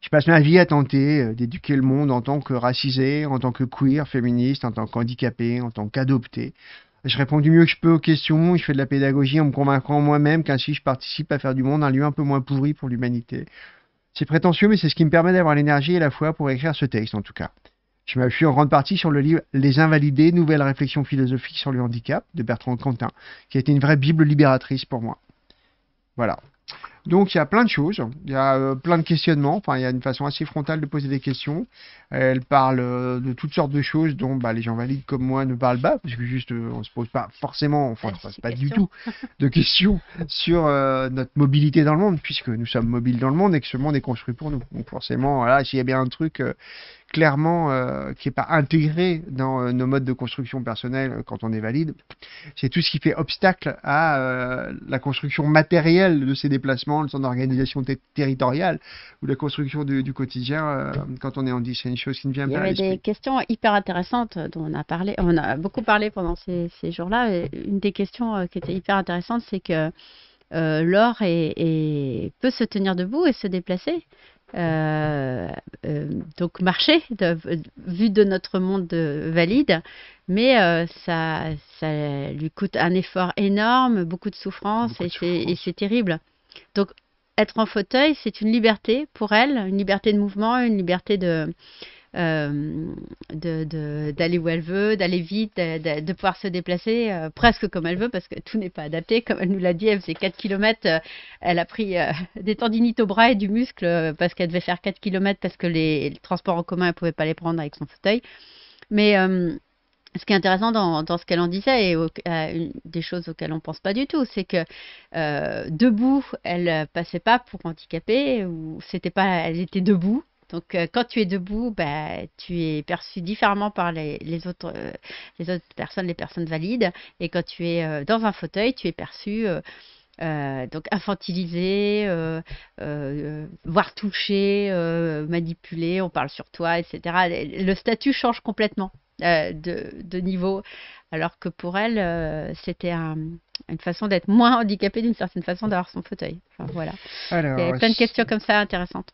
Je passe ma vie à tenter euh, d'éduquer le monde en tant que racisé, en tant que queer, féministe, en tant qu'handicapé, en tant qu'adopté. Je réponds du mieux que je peux aux questions, je fais de la pédagogie en me convaincant moi-même qu'ainsi je participe à faire du monde un lieu un peu moins pourri pour l'humanité. C'est prétentieux, mais c'est ce qui me permet d'avoir l'énergie et la foi pour écrire ce texte, en tout cas. Je m'appuie en grande partie sur le livre Les Invalidés, nouvelles réflexions philosophiques sur le handicap de Bertrand Cantin, qui a été une vraie bible libératrice pour moi. Voilà. Donc il y a plein de choses, il y a euh, plein de questionnements, enfin il y a une façon assez frontale de poser des questions. Elle parle euh, de toutes sortes de choses dont bah, les gens valides comme moi ne parlent pas, parce que juste euh, on se pose pas forcément, enfin on se pose pas du tout de questions sur euh, notre mobilité dans le monde, puisque nous sommes mobiles dans le monde et que ce monde est construit pour nous. Donc forcément, voilà, s'il y a bien un truc clairement euh, qui n'est pas intégré dans euh, nos modes de construction personnelle euh, quand on est valide, c'est tout ce qui fait obstacle à la construction matérielle de ces déplacements, de son organisation territoriale ou la construction du, du quotidien euh, quand on est en 10. C'est une chose qui ne vient Il y pas avait des questions hyper intéressantes dont on a parlé, on a beaucoup parlé pendant ces, ces jours-là. Une des questions euh, qui était hyper intéressante, c'est que euh, l'or est, est- peut se tenir debout et se déplacer. Euh, euh, donc marcher, de- vu de notre monde de valide, mais euh, ça, ça lui coûte un effort énorme, beaucoup de souffrance, et c'est terrible. Donc être en fauteuil, c'est une liberté pour elle, une liberté de mouvement, une liberté de, euh, de- de- d'aller où elle veut, d'aller vite, de, de- pouvoir se déplacer euh, presque comme elle veut, parce que tout n'est pas adapté. Comme elle nous l'a dit, elle faisait 4 km, elle a pris euh, des tendinites au bras et du muscle euh, parce qu'elle devait faire 4 km parce que les, transports en commun, elle ne pouvait pas les prendre avec son fauteuil. Mais euh, ce qui est intéressant dans, ce qu'elle en disait et une des choses auxquelles on ne pense pas du tout, c'est que euh, debout, elle euh, passait pas pour handicapée ou c'était pas, elle était debout. Donc euh, quand tu es debout, bah, tu es perçu différemment par les, autres, les autres personnes, les personnes valides. Et quand tu es dans un fauteuil, tu es perçu euh, donc infantilisé, euh, euh, voire touché, euh, manipulé, on parle sur toi, etc. Le statut change complètement euh, de, de niveau, alors que pour elle, c'était un- une façon d'être moins handicapée d'une certaine façon d'avoir son fauteuil. Enfin, voilà. Alors, Il y a plein de questions comme ça intéressantes.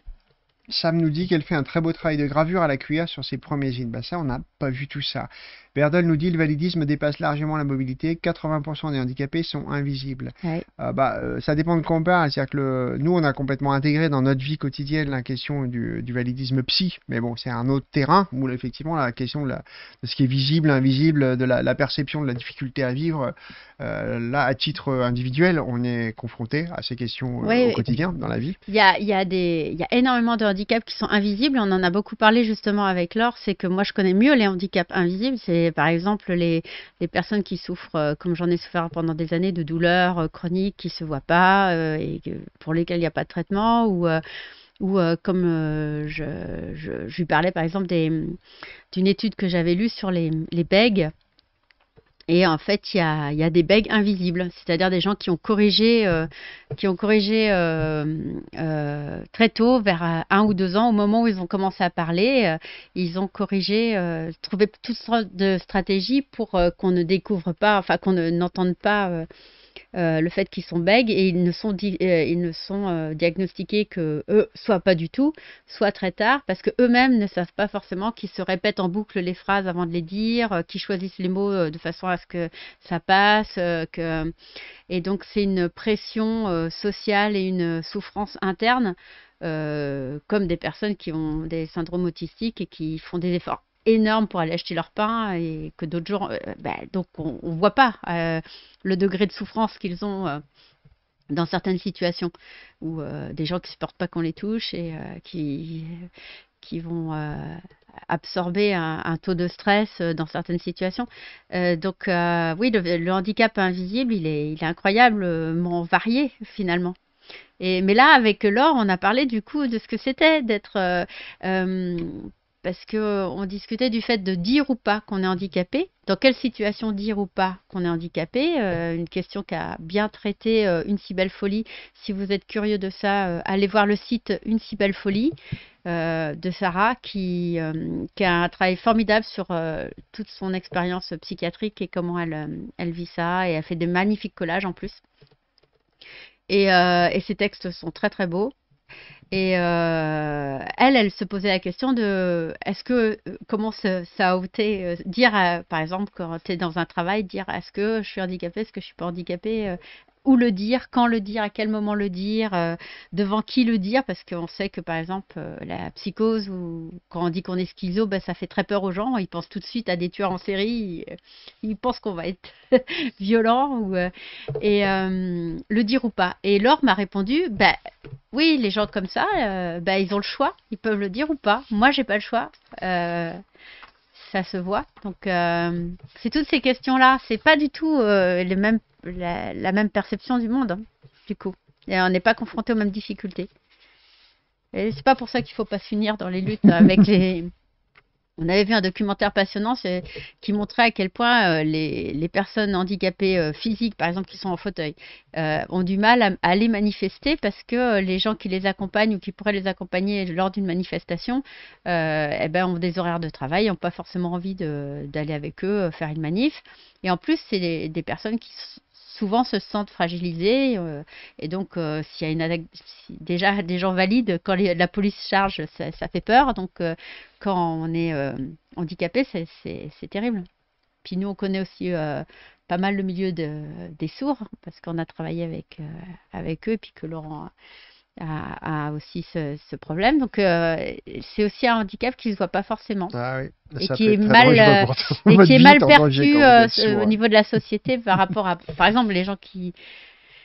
Sam nous dit qu'elle fait un très beau travail de gravure à la cuillère sur ses premiers jeans. Bah ça, on n'a pas vu tout ça. Berdol nous dit le validisme dépasse largement la mobilité. 80% des handicapés sont invisibles. Ouais. Euh, bah, euh, ça dépend de quoi on parle. C'est-à-dire que le- nous, on a complètement intégré dans notre vie quotidienne la question du, du validisme psy. Mais bon, c'est un autre terrain où effectivement la question de, la- de ce qui est visible, invisible, de la, la perception de la difficulté à vivre, euh, là, à titre individuel, on est confronté à ces questions au quotidien dans la vie. Il y a, y a énormément de handicaps qui sont invisibles. On en a beaucoup parlé justement avec Laure. C'est que moi, je connais mieux les handicaps invisibles. C'est par exemple les, personnes qui souffrent, euh, comme j'en ai souffert pendant des années, de douleurs euh, chroniques qui ne se voient pas euh, et pour lesquelles il n'y a pas de traitement. Ou, comme je, lui parlais par exemple d'une étude que j'avais lue sur les, les bègues. Et en fait, il y a, des bègues invisibles, c'est-à-dire des gens qui ont corrigé, euh, qui ont corrigé euh, euh, très tôt, vers un ou deux ans, au moment où ils ont commencé à parler, ils ont corrigé, trouvé toutes sortes de stratégies pour qu'on ne découvre pas, enfin qu'on ne- n'entende pas euh, le fait qu'ils sont bègues et ils ne sont, euh, ils ne sont euh, diagnostiqués que eux, soit pas du tout, soit très tard, parce que eux-mêmes ne savent pas forcément qu'ils se répètent en boucle les phrases avant de les dire, qu'ils choisissent les mots de façon à ce que ça passe, que et donc c'est une pression sociale et une souffrance interne, comme des personnes qui ont des syndromes autistiques et qui font des efforts énormes pour aller acheter leur pain et que d'autres jours, euh, bah, donc on ne voit pas euh, le degré de souffrance qu'ils ont. euh, dans certaines situations où euh, des gens qui supportent pas qu'on les touche et euh, qui qui vont euh, absorber un, taux de stress euh, dans certaines situations. Euh, donc euh, oui, le, handicap invisible, il est, incroyablement varié finalement. Et, mais là, avec Laure, on a parlé du coup de ce que c'était d'être... euh, euh, parce que on discutait du fait de dire ou pas qu'on est handicapé. Dans quelle situation dire ou pas qu'on est handicapé euh, Une question qu'a bien traité euh, Une si belle folie. Si vous êtes curieux de ça, euh, allez voir le site Une si belle folie euh, de Sarah qui, euh, a un travail formidable sur euh, toute son expérience psychiatrique et comment elle, euh, vit ça. Et elle fait des magnifiques collages en plus. Et, euh, et ces textes sont très très beaux. Et euh, elle, elle se posait la question de est-ce que, euh, comment se- ça a ôté, euh, dire, par exemple, quand tu es dans un travail, dire est-ce que je suis handicapée, est-ce que je suis pas handicapée, où le dire, quand le dire, à quel moment le dire, euh, devant qui le dire, parce qu'on sait que par exemple euh, la psychose ou quand on dit qu'on est schizo, ben, ça fait très peur aux gens. Ils pensent tout de suite à des tueurs en série. Ils, pensent qu'on va être violent ou euh, et le dire ou pas. Et Laure m'a répondu, ben oui, les gens comme ça, ben, ils ont le choix, ils peuvent le dire ou pas. Moi, j'ai pas le choix. Ça se voit. Donc, c'est toutes ces questions-là. C'est pas du tout les mêmes, la, la même perception du monde, hein, du coup. Et on n'est pas confronté aux mêmes difficultés. Et c'est pas pour ça qu'il faut pas s'unir dans les luttes avec les. On avait vu un documentaire passionnant qui montrait à quel point euh, les, les personnes handicapées euh, physiques, par exemple, qui sont en fauteuil, euh, ont du mal à, à aller manifester parce que les gens qui les accompagnent ou qui pourraient les accompagner lors d'une manifestation euh, eh ben, ont des horaires de travail, n'ont pas forcément envie de- d'aller avec eux faire une manif. Et en plus, c'est des, des personnes qui s- souvent se sentent fragilisées. euh, et donc, euh, s'il y a une si- déjà des gens valides, quand la police charge, ça, fait peur. Donc, euh, quand on est handicapé, c'est- terrible. Puis nous, on connaît aussi pas mal le milieu de- des sourds, parce qu'on a travaillé avec, avec eux, puis que Laurent a, a aussi ce, ce problème. Donc, euh, c'est aussi un handicap qui ne se voit pas forcément. Ah oui, Et qui est mal, euh, et qui est mal perçu euh, au niveau de la société par rapport à, par exemple, les gens qui,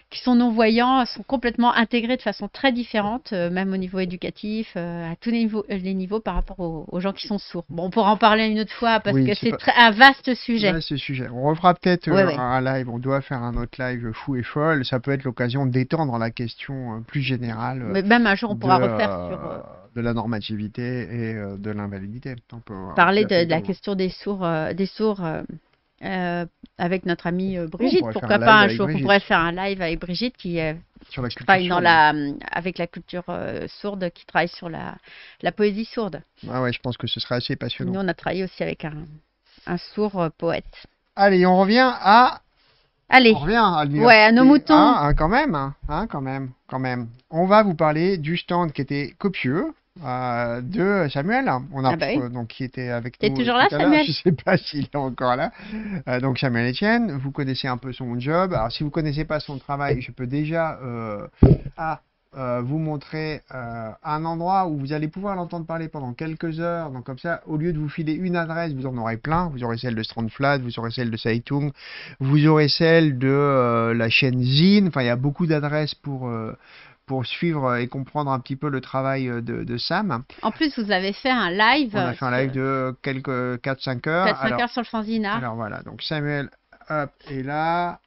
qui sont non-voyants sont complètement intégrés de façon très différente, euh, même au niveau éducatif, euh, à tous les niveaux, les niveaux par rapport aux, aux gens qui sont sourds. Bon, on pourra en parler une autre fois parce Oui, que c'est pas- un vaste sujet. On refera peut-être euh, Ouais, ouais. un live, on doit faire un autre live fou et folle. Ça peut être l'occasion d'étendre la question plus générale. Mais même un jour, on pourra refaire sur, de la normativité et de l'invalidité. Parler de, de la question des sourds, des sourds euh, avec notre amie euh, Brigitte. Pourquoi pas live un jour On Brigitte. pourrait faire un live avec Brigitte qui euh, Sur la travaille dans la, avec la culture euh, sourde, qui travaille sur la, la poésie sourde. Ah ouais, je pense que ce serait assez passionnant. Nous, on a travaillé aussi avec un, un sourd euh, poète. Allez, on revient à. Allez. On revient à l'université. Ouais, à nos moutons. Ah, hein, quand même, hein, hein, quand même, quand même. On va vous parler du stand qui était copieux. Euh, de Samuel, on a Ah bah oui. euh, donc qui était avec nous toujours tout là. Samuel Je sais pas s'il est encore là. Euh, donc Samuel Etienne, vous connaissez un peu son job. Alors si vous connaissez pas son travail, je peux déjà euh, ah, euh, vous montrer euh, un endroit où vous allez pouvoir l'entendre parler pendant quelques heures. Donc comme ça, au lieu de vous filer une adresse, vous en aurez plein. Vous aurez celle de Strandflat, vous aurez celle de Saitung, vous aurez celle de euh, la chaîne Zine. Enfin, il y a beaucoup d'adresses pour euh, pour suivre et comprendre un petit peu le travail euh, de, de Sam. En plus, vous avez fait un live. On a fait un live de quelques 4-5 heures. 4-5 Alors- heures sur le fanzina. alors voilà, donc Samuel, hop, est là.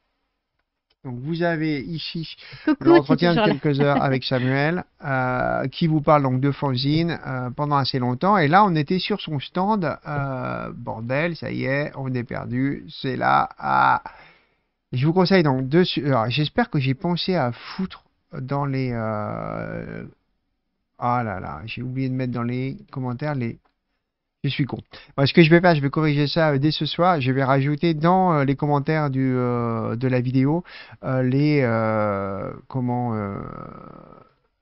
Donc vous avez ici l'entretien de là. quelques heures avec Samuel, euh, qui vous parle donc de fanzine euh, pendant assez longtemps. Et là, on était sur son stand. euh, bordel, ça y est, on est perdu. C'est là. Ah. Je vous conseille donc de. J'espère que j'ai pensé à foutre dans les. euh, Ah là là, j'ai oublié de mettre dans les commentaires les. Je suis con. Bon, ce que je vais faire, je vais corriger ça euh, dès ce soir. Je vais rajouter dans euh, les commentaires du, euh, de la vidéo les comment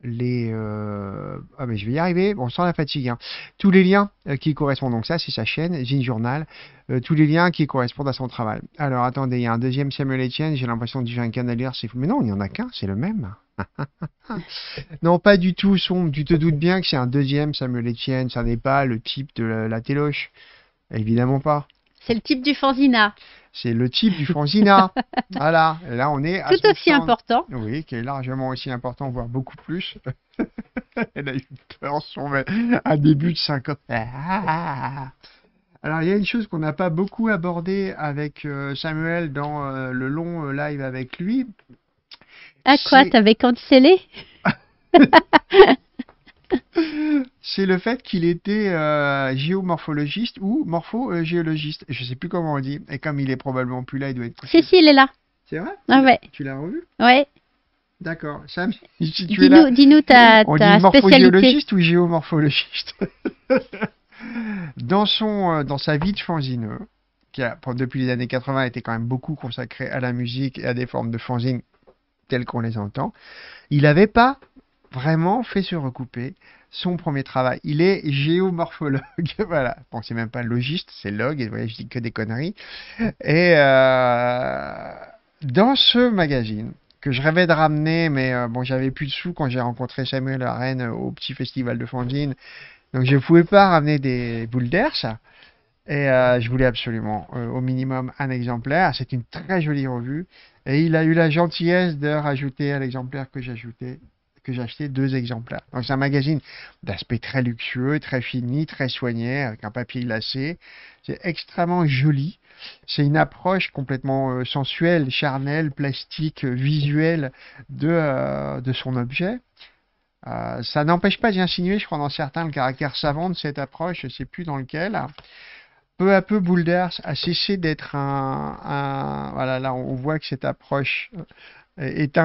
les euh, ah mais je vais y arriver. Bon, sans la fatigue. hein. Tous les liens euh, qui correspondent. Donc ça, c'est sa chaîne, Zine Journal. Euh, tous les liens qui correspondent à son travail. Alors attendez, il y a un deuxième Samuel Etienne. J'ai l'impression que j'ai un canalier. C'est. Mais non, il n'y en a qu'un. C'est le même. Non, pas du tout, sombre. Tu te doutes bien que c'est un deuxième Samuel Etienne. Ça n'est pas le type de la, la téloche. Évidemment pas. C'est le type du fanzina. C'est le type du Franzina. voilà. Et là, on est à Tout aussi important. Oui, qui est largement aussi important, voire beaucoup plus. Elle a eu peur, son un début de 50. Ah. Alors, il y a une chose qu'on n'a pas beaucoup abordée avec euh, Samuel dans euh, le long euh, live avec lui. À quoi T'avais cancellé? c'est le fait qu'il était euh, géomorphologiste ou morphogéologiste. Je sais plus comment on dit. Et comme il est probablement plus là, il doit être. Si, si, il est là. C'est vrai? Ah ouais. Tu l'as revu? Ouais. D'accord. Sam, si tu es là. Dis-nous ta, On ta dit spécialité. morphogéologiste ou géomorphologiste? Dans son, euh, dans sa vie de fanzineux, qui a, depuis les années 80 été quand même beaucoup consacré à la musique et à des formes de fanzine telles qu'on les entend, il n'avait pas vraiment fait se recouper son premier travail. Il est géomorphologue, voilà. Bon, c'est même pas logiste, c'est log, et voilà, je dis que des conneries. Et euh, dans ce magazine, que je rêvais de ramener, mais euh, bon, j'avais plus de sous quand j'ai rencontré Samuel à euh, au petit festival de fanzine, donc je ne pouvais pas ramener des ça. Et je voulais absolument, au minimum, un exemplaire. C'est une très jolie revue. Et il a eu la gentillesse de rajouter à l'exemplaire que ajouté, que j'ai acheté deux exemplaires. Donc c'est un magazine d'aspect très luxueux, très fini, très soigné, avec un papier glacé. C'est extrêmement joli. C'est une approche complètement euh, sensuelle, charnelle, plastique, euh, visuelle de, euh, de son objet. Ça n'empêche pas d'y insinuer, je crois, dans certains, le caractère savant de cette approche, je ne sais plus dans lequel. Peu à peu, Boulders a cessé d'être un, Voilà, là, on voit que cette approche est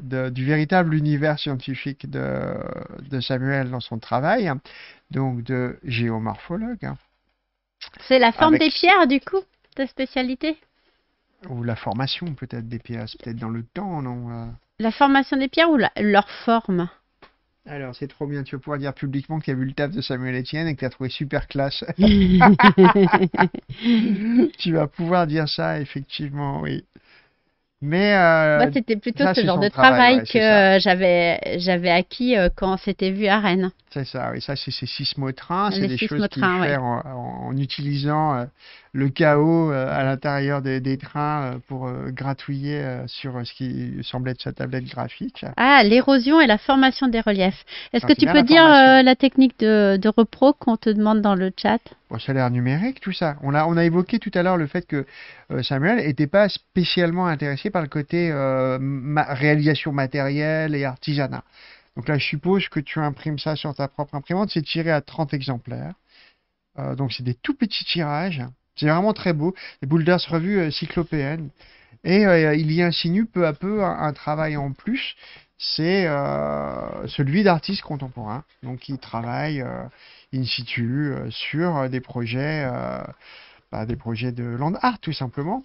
de- du véritable univers scientifique de, de Samuel dans son travail, hein, donc de géomorphologue, hein, C'est la forme Avec- des pierres, du coup, ta spécialité? Ou la formation peut-être des pièces, peut-être dans le temps, non euh. La formation des pierres ou la- leur forme? Alors, c'est trop bien, tu vas pouvoir dire publiquement que tu as vu le taf de Samuel Etienne et que tu as trouvé super classe. tu vas pouvoir dire ça, effectivement, oui. Mais euh, Moi, c'était plutôt ça, ce genre de travail, travail, ouais, que euh, j'avais j'avais acquis euh, quand on s'était vu à Rennes. C'est ça, oui, ça c'est ces sismotrains, c'est des choses qu'il ouais. en, en- utilisant le chaos euh, à l'intérieur des, des trains euh, pour euh, gratouiller sur ce qui semble être sa tablette graphique. Ah, l'érosion et la formation des reliefs. Est-ce Ah, que tu peux la dire euh, la technique de, de repro qu'on te demande dans le chat? Bon, ça a l'air numérique tout ça. On a, on a évoqué tout à l'heure le fait que euh, Samuel n'était pas spécialement intéressé par le côté euh, ma- réalisation matérielle et artisanat. Donc là, je suppose que tu imprimes ça sur ta propre imprimante, c'est tiré à 30 exemplaires. Euh, donc c'est des tout petits tirages. C'est vraiment très beau. Les Boulders revues euh, cyclopéennes. Et euh, il y insinue peu à peu un, travail en plus, c'est euh, celui d'artiste contemporain. Donc il travaille in situ sur des projets, bah, des projets de land art tout simplement,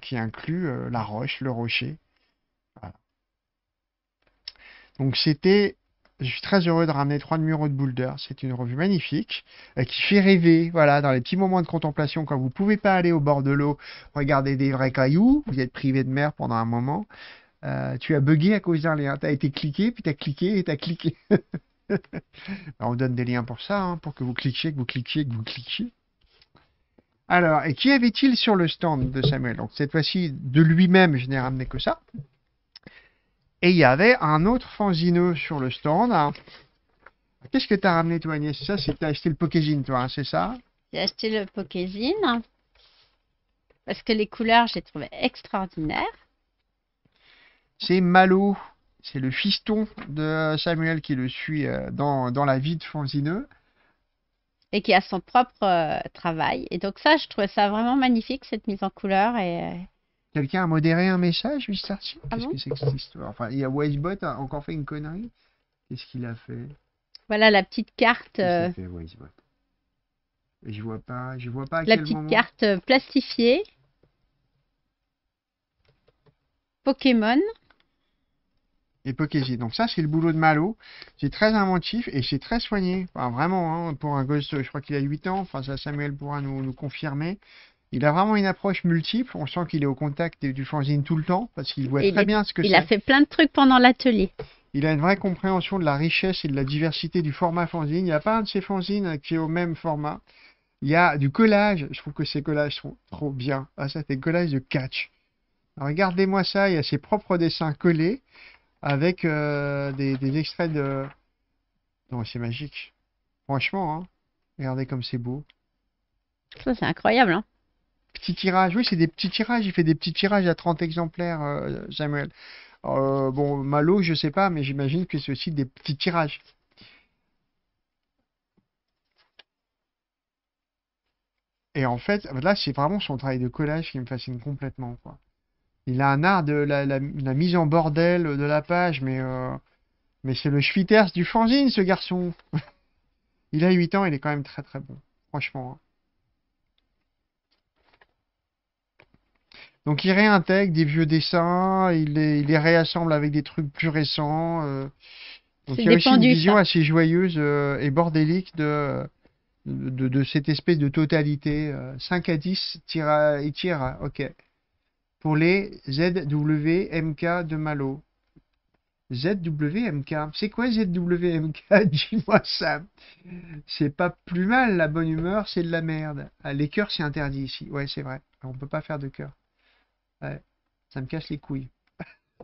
qui incluent la roche, le rocher. Voilà. Donc c'était, je suis très heureux de ramener trois numéros de Boulder. C'est une revue magnifique euh, qui fait rêver. Voilà, dans les petits moments de contemplation, quand vous pouvez pas aller au bord de l'eau, regarder des vrais cailloux, vous êtes privé de mer pendant un moment. euh, tu as bugué à cause d'un lien. Tu as été cliqué, puis tu as cliqué et tu as cliqué. Alors, on donne des liens pour ça, hein, pour que vous cliquiez, que vous cliquiez, que vous cliquiez. Alors, et qui avait-il sur le stand de Samuel? Donc, cette fois-ci, de lui-même, je n'ai ramené que ça. Et il y avait un autre fanzineux sur le stand. hein. Qu'est-ce que tu as ramené, toi, Agnès? Ça, c'est t'as acheté le Pokézine, toi, hein, c'est ça? J'ai acheté le Pokézine parce que les couleurs, j'ai trouvé extraordinaires. C'est Malo. C'est le fiston de Samuel qui le suit euh, dans, dans la vie de fanzineux. et qui a son propre euh, travail. Et donc ça, je trouvais ça vraiment magnifique, cette mise en couleur. Et euh, Quelqu'un a modéré un message, Mister C Ah Qu'est-ce bon? que c'est que cette histoire? Enfin, il y a Wisebot a encore fait une connerie? Qu'est-ce qu'il a fait? Voilà la petite carte, euh, fait, Wisebot Et je vois pas, je vois pas à la quel petite moment. carte euh, plastifiée. Pokémon. Et Pokézy. Donc ça, c'est le boulot de Malo. C'est très inventif et c'est très soigné. Enfin, vraiment, hein, pour un gosse, je crois qu'il a 8 ans. Enfin, ça, Samuel pourra nous, nous confirmer. Il a vraiment une approche multiple. On sent qu'il est au contact du fanzine tout le temps parce qu'il voit très il, bien ce que il c'est. a fait plein de trucs pendant l'atelier. Il a une vraie compréhension de la richesse et de la diversité du format fanzine. Il n'y a pas un de ces fanzines qui est au même format. Il y a du collage. Je trouve que ces collages sont trop bien. Ah, ça, c'est collage de catch. Regardez-moi ça. Il y a ses propres dessins collés avec euh, des, des extraits de. Non, c'est magique. Franchement, hein. Regardez comme c'est beau. Ça, c'est incroyable. Hein Petit tirage, oui, c'est des petits tirages. Il fait des petits tirages à 30 exemplaires, euh, Samuel. Euh, bon, Malo, je sais pas, mais j'imagine que c'est aussi des petits tirages. Et en fait, là, c'est vraiment son travail de collage qui me fascine complètement, quoi. Il a un art de la, mise en bordel de la page, mais, euh, mais c'est le Schwitters du fanzine, ce garçon. il a 8 ans, il est quand même très très bon, franchement. hein. Donc il réintègre des vieux dessins, il les, il les réassemble avec des trucs plus récents. euh. Donc il y a aussi une vision ça. assez joyeuse euh, et bordélique de, de, de cette espèce de totalité. euh, 5 à 10, tira, il tire, ok. Pour les ZWMK de Malo. ZWMK, c'est quoi ZWMK Dis-moi ça. C'est pas plus mal, la bonne humeur, c'est de la merde. Ah, les cœurs, c'est interdit ici. Ouais, c'est vrai. On peut pas faire de cœur. Ouais, ça me casse les couilles.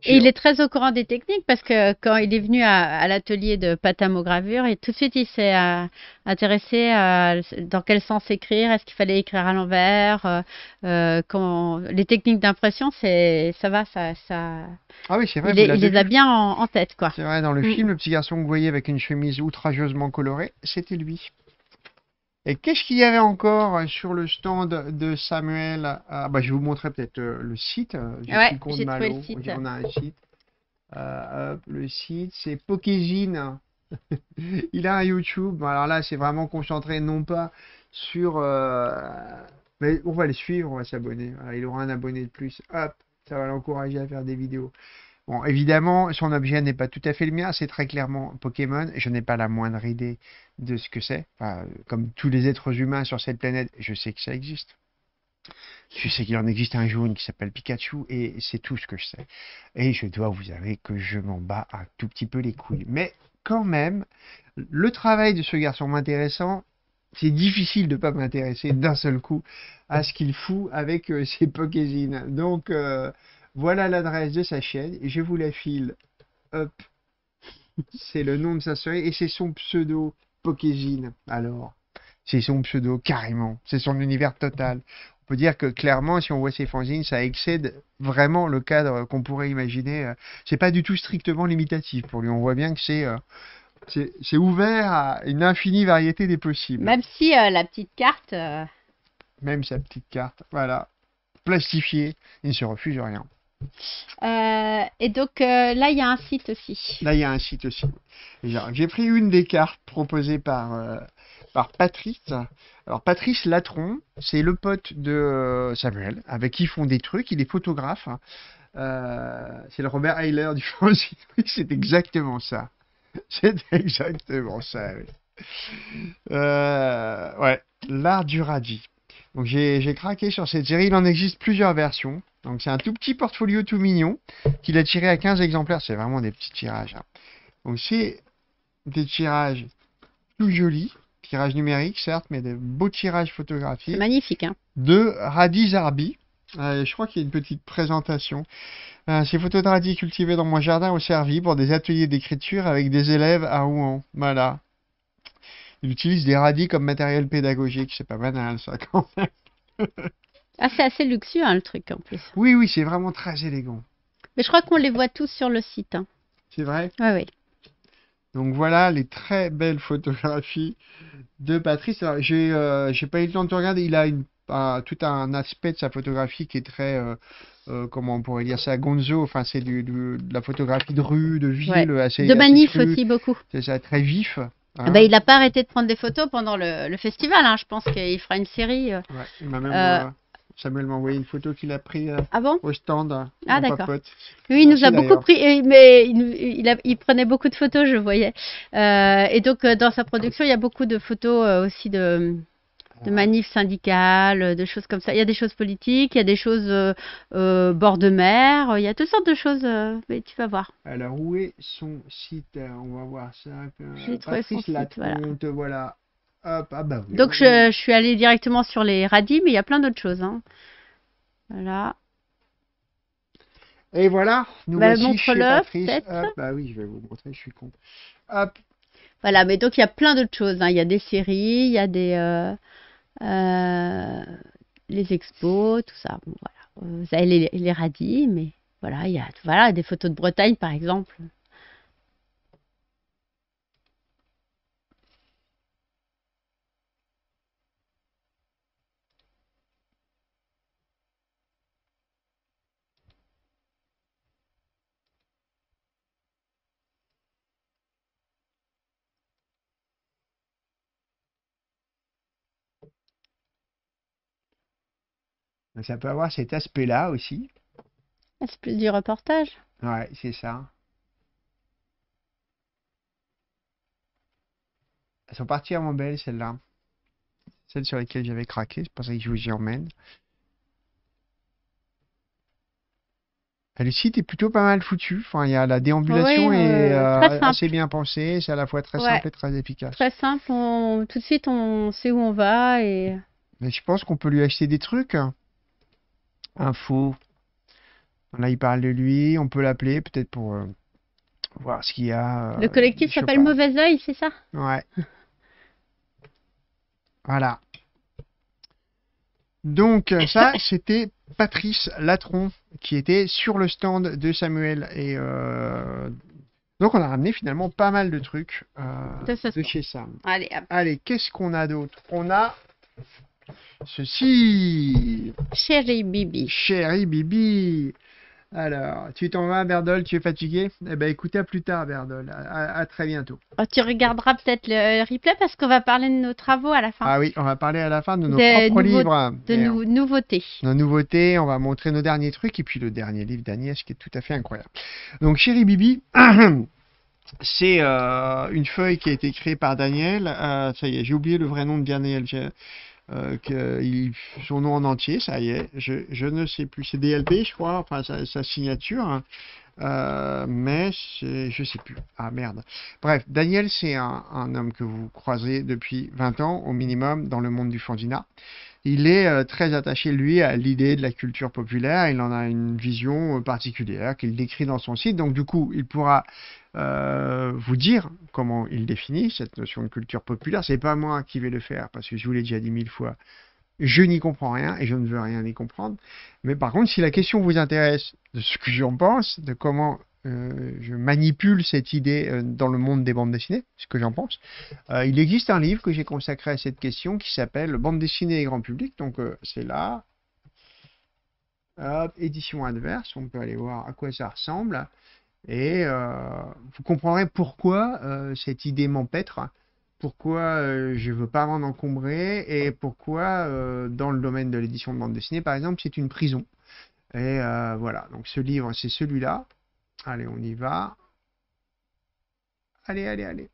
Et il est très au courant des techniques parce que quand il est venu à, à l'atelier de patamogravure, et tout de suite il s'est euh, intéressé à dans quel sens écrire, est-ce qu'il fallait écrire à l'envers, euh, euh, les techniques d'impression, c'est ça va, ça, ça. Ah oui, c'est vrai. Il, vous les a bien en, en tête quoi. C'est vrai, dans le Mm. film, le petit garçon que vous voyez avec une chemise outrageusement colorée, c'était lui. Et qu'est-ce qu'il y avait encore sur le stand de Samuel Ah, bah, Je vais vous montrer peut-être euh, le site. euh, J'ai Ouais, trouvé le site. On a un site. Euh, hop, le site, c'est Pokézine. Il a un YouTube. Alors là, c'est vraiment concentré non pas sur. euh, Mais on va le suivre, on va s'abonner. Il aura un abonné de plus. Hop, ça va l'encourager à faire des vidéos. Bon, évidemment, son objet n'est pas tout à fait le mien, c'est très clairement Pokémon. Je n'ai pas la moindre idée de ce que c'est. Comme tous les êtres humains sur cette planète, je sais que ça existe. Je sais qu'il en existe un jaune qui s'appelle Pikachu et c'est tout ce que je sais. Et je dois vous avouer que je m'en bats un tout petit peu les couilles. Mais quand même, le travail de ce garçon m'intéressant, c'est difficile de ne pas m'intéresser d'un seul coup à ce qu'il fout avec euh, ses Pokézines. Donc euh, voilà l'adresse de sa chaîne et je vous la file. Hop. C'est le nom de sa série et c'est son pseudo Pokézine. Alors, c'est son pseudo carrément. C'est son univers total. On peut dire que clairement, si on voit ses fanzines, ça excède vraiment le cadre qu'on pourrait imaginer. C'est pas du tout strictement limitatif pour lui. On voit bien que c'est euh, c'est ouvert à une infinie variété des possibles. Même si euh, la petite carte. euh, Même sa petite carte, voilà, plastifiée, il ne se refuse rien. Euh, et donc euh, là, il y a un site aussi. Là, il y a un site aussi. J'ai pris une des cartes proposées par, euh, par Patrice. Alors, Patrice Latron, c'est le pote de Samuel, avec qui ils font des trucs. Il est photographe. hein. C'est le Robert Heiler du. Oui, c'est exactement ça. C'est exactement ça, oui. Ouais, l'art du radis. Donc j'ai craqué sur cette série. Il en existe plusieurs versions. Donc c'est un tout petit portfolio tout mignon qu'il a tiré à 15 exemplaires. C'est vraiment des petits tirages. hein. Donc c'est des tirages tout jolis. Tirages numériques, certes, mais des beaux tirages photographiques. C'est magnifique, hein. De Radis Zarbi. Euh, je crois qu'il y a une petite présentation. Euh, ces photos de radis cultivés dans mon jardin ont servi pour des ateliers d'écriture avec des élèves à Rouen. Voilà. Il utilise des radis comme matériel pédagogique. C'est pas banal, ça, quand même. Ah, c'est assez luxueux, hein, le truc en plus. Oui, oui, c'est vraiment très élégant. Mais je crois qu'on les voit tous sur le site. Hein. C'est vrai? Oui, oui. Donc voilà les très belles photographies de Patrice. J'ai euh, j'ai pas eu le temps de tout regarder. Il a une, un- tout un aspect de sa photographie qui est très, euh, euh, comment on pourrait dire ça, gonzo. Enfin, c'est du, du- de la photographie de rue, de ville, Ouais. assez. De manif aussi, beaucoup. C'est ça, très vif. hein. Ah bah, il n'a pas arrêté de prendre des photos pendant le, le festival. hein. Je pense qu'il fera une série. euh. Ouais, il m'a même, Samuel m'a envoyé une photo qu'il a pris euh, Ah bon? au stand. Ah, mon d'accord. Lui, il nous a beaucoup pris, euh, mais il, a- il prenait beaucoup de photos, je voyais. Euh, et donc, euh, dans sa production, il y a beaucoup de photos euh, aussi de, de manifs syndicales, de choses comme ça. Il y a des choses politiques, il y a des choses euh, euh, bord de mer, euh, il y a toutes sortes de choses, euh, mais tu vas voir. Alors, où est son site Euh, On va voir ça. Euh, J'ai trouvé son site, voilà. Hop, ah bah oui. Donc, je, je suis allée directement sur les radis, mais il y a plein d'autres choses. hein. Voilà. Et voilà, nous Bah, voici chez Patrice. Hop, bah oui, je vais vous montrer, je suis con. Hop, Voilà, mais donc il y a plein d'autres choses. hein. Il y a des séries, il y a des euh, euh, les expos, tout ça. Bon, voilà. Vous avez les, les radis, mais voilà, il y a voilà des photos de Bretagne par exemple. Ça peut avoir cet aspect-là aussi. Plus du reportage. Ouais, c'est ça. Elles sont particulièrement belles, celles-là. Celles sur lesquelles j'avais craqué, c'est pour ça que je vous y emmène. Le site est plutôt pas mal foutu. Enfin, il y a la déambulation Oui, est euh, euh, assez bien pensée. C'est à la fois très Ouais. simple et très efficace. Très simple. on- Tout de suite, on sait où on va et Mais je pense qu'on peut lui acheter des trucs. Info. Là, il parle de lui. On peut l'appeler peut-être pour euh, voir ce qu'il y a. euh, le collectif s'appelle. Mauvais Oeil, c'est ça? Ouais. Voilà. Donc ça, c'était Patrice Latron qui était sur le stand de Samuel. Et euh, donc on a ramené finalement pas mal de trucs euh, De chez Sam. Allez, qu'est-ce qu'on a d'autre? On a ceci. Chérie Bibi. Chérie Bibi. Alors, tu t'en vas, Berdol, tu es fatigué? Eh ben, écoute, à plus tard, Berdol. À, à- à très bientôt. Oh, tu regarderas peut-être le replay parce qu'on va parler de nos travaux à la fin. Ah oui, on va parler à la fin de nos propres livres. De nou- nouveautés. nos nouveautés, on va montrer nos derniers trucs et puis le dernier livre d'Agnès qui est tout à fait incroyable. Donc Chérie Bibi, c'est euh, une feuille qui a été créée par Daniel. Euh, ça y est, j'ai oublié le vrai nom de Daniel. Euh, son nom en entier, ça y est, je, je ne sais plus, c'est DLP, je crois, enfin sa, signature, hein. Euh, mais je sais plus. Ah merde. Bref, Daniel, c'est un, un homme que vous croisez depuis 20 ans au minimum dans le monde du fanzina. Il est euh, très attaché, lui, à l'idée de la culture populaire. Il en a une vision euh, particulière qu'il décrit dans son site. Donc, du coup, il pourra euh, vous dire comment il définit cette notion de culture populaire. C'est pas moi qui vais le faire parce que je vous l'ai déjà dit mille fois. Je n'y comprends rien et je ne veux rien y comprendre. Mais par contre, si la question vous intéresse de ce que j'en pense, de comment euh, je manipule cette idée euh, dans le monde des bandes dessinées, ce que j'en pense, euh, il existe un livre que j'ai consacré à cette question qui s'appelle Bande dessinée et grand public. Donc c'est là. Édition adverse, on peut aller voir à quoi ça ressemble. Et vous comprendrez pourquoi cette idée m'empêtre, pourquoi je ne veux pas m'en encombrer et pourquoi dans le domaine de l'édition de bande dessinée, par exemple, c'est une prison. Et voilà, donc ce livre, c'est celui-là. Allez, on y va. Allez, allez, allez.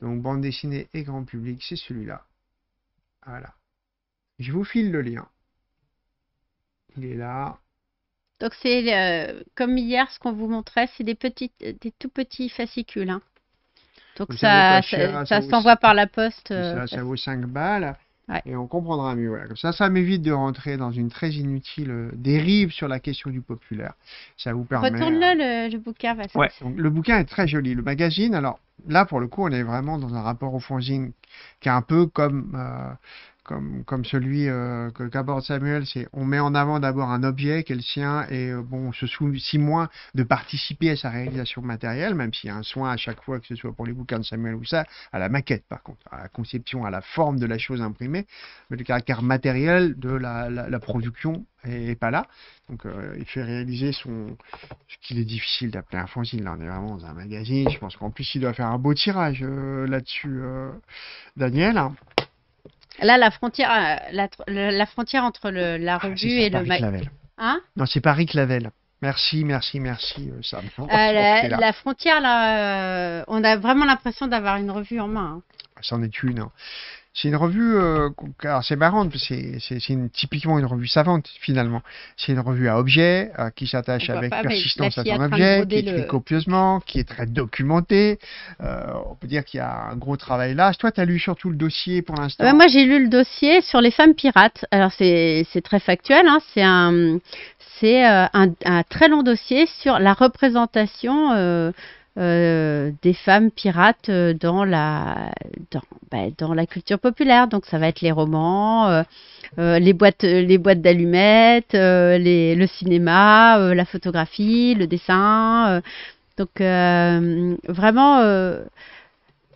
Donc bande dessinée et grand public, c'est celui-là. Voilà. Je vous file le lien. Il est là. Donc c'est euh, comme hier, ce qu'on vous montrait, c'est des petits, des tout petits fascicules. hein. Donc ça, ça, ça ça s'envoie par la poste. Et euh, ça, ça vaut 5 balles. Ouais. Et on comprendra mieux. Voilà. Comme ça, ça m'évite de rentrer dans une très inutile euh, dérive sur la question du populaire. Ça vous permet. Retourne-le, le, le bouquin, Vincent. Ouais, donc le bouquin est très joli. Le magazine, alors là, pour le coup, on est vraiment dans un rapport au fanzine qui est un peu comme, euh, comme, celui euh, qu'aborde Samuel. C'est on met en avant d'abord un objet qui est le sien et euh, bon, on se soucie moins de participer à sa réalisation matérielle, même s'il y a un soin à chaque fois, que ce soit pour les bouquins de Samuel ou ça, à la maquette par contre, à la conception, à la forme de la chose imprimée, mais le caractère matériel de la, production est, est pas là. Donc euh, il fait réaliser son ce qu'il est difficile d'appeler un fanzine. Là, on est vraiment dans un magazine. Je pense qu'en plus, il doit faire un beau tirage là-dessus, Daniel. Là, la frontière, euh, la, la- frontière entre le- la revue Ah, c'est ça, et le Paris mag- Clavel. Hein? Non, c'est Paris Clavel. Merci, merci, merci, euh, Sam. Euh, la, frontière, là, on a vraiment l'impression d'avoir une revue en main. hein. C'en est une. hein. C'est une revue, euh, alors c'est marrant, c'est c'est- c'est une- typiquement une revue savante finalement. C'est une revue à objet euh, qui s'attache avec pas, persistance à son objet, qui écrit le- copieusement, qui est très documenté. Euh, on peut dire qu'il y a un gros travail là. Toi, tu as lu surtout le dossier pour l'instant. Moi, j'ai lu le dossier sur les femmes pirates. Alors, c'est c'est très factuel. hein. C'est un, c'est euh, un, un très long dossier sur la représentation euh, des femmes pirates euh, dans la, dans, bah, dans la culture populaire. Donc, ça va être les romans, euh, euh, les boîtes, les boîtes d'allumettes, le cinéma, la photographie, le dessin. donc, vraiment.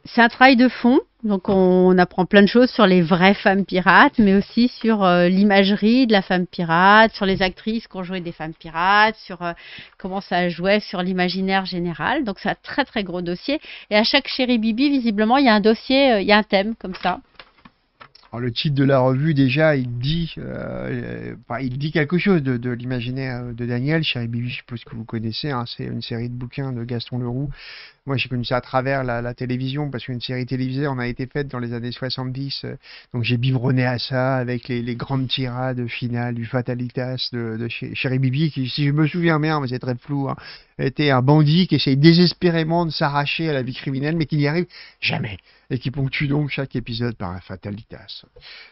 c'est un travail de fond, donc on apprend plein de choses sur les vraies femmes pirates, mais aussi sur euh, l'imagerie de la femme pirate, sur les actrices qui ont joué des femmes pirates, sur euh, comment ça jouait sur l'imaginaire général. Donc c'est un très très gros dossier. Et à chaque chéri Bibi, visiblement, il y a un dossier, euh, il y a un thème comme ça. Alors, le titre de la revue, déjà, il dit, il dit quelque chose de, l'imaginaire de Daniel. Chéri Bibi, je suppose que vous connaissez. hein, c'est une série de bouquins de Gaston Leroux. Moi, j'ai connu ça à travers la, télévision, parce qu'une série télévisée en a été faite dans les années 70. euh, donc, j'ai biberonné à ça avec les, les grandes tirades finales du Fatalitas de, de Ché- Chéri Bibi, qui, si je me souviens bien, mais c'est très flou, hein, était un bandit qui essaye désespérément de s'arracher à la vie criminelle, mais qui n'y arrive jamais et qui ponctue donc chaque épisode par un fatalitas.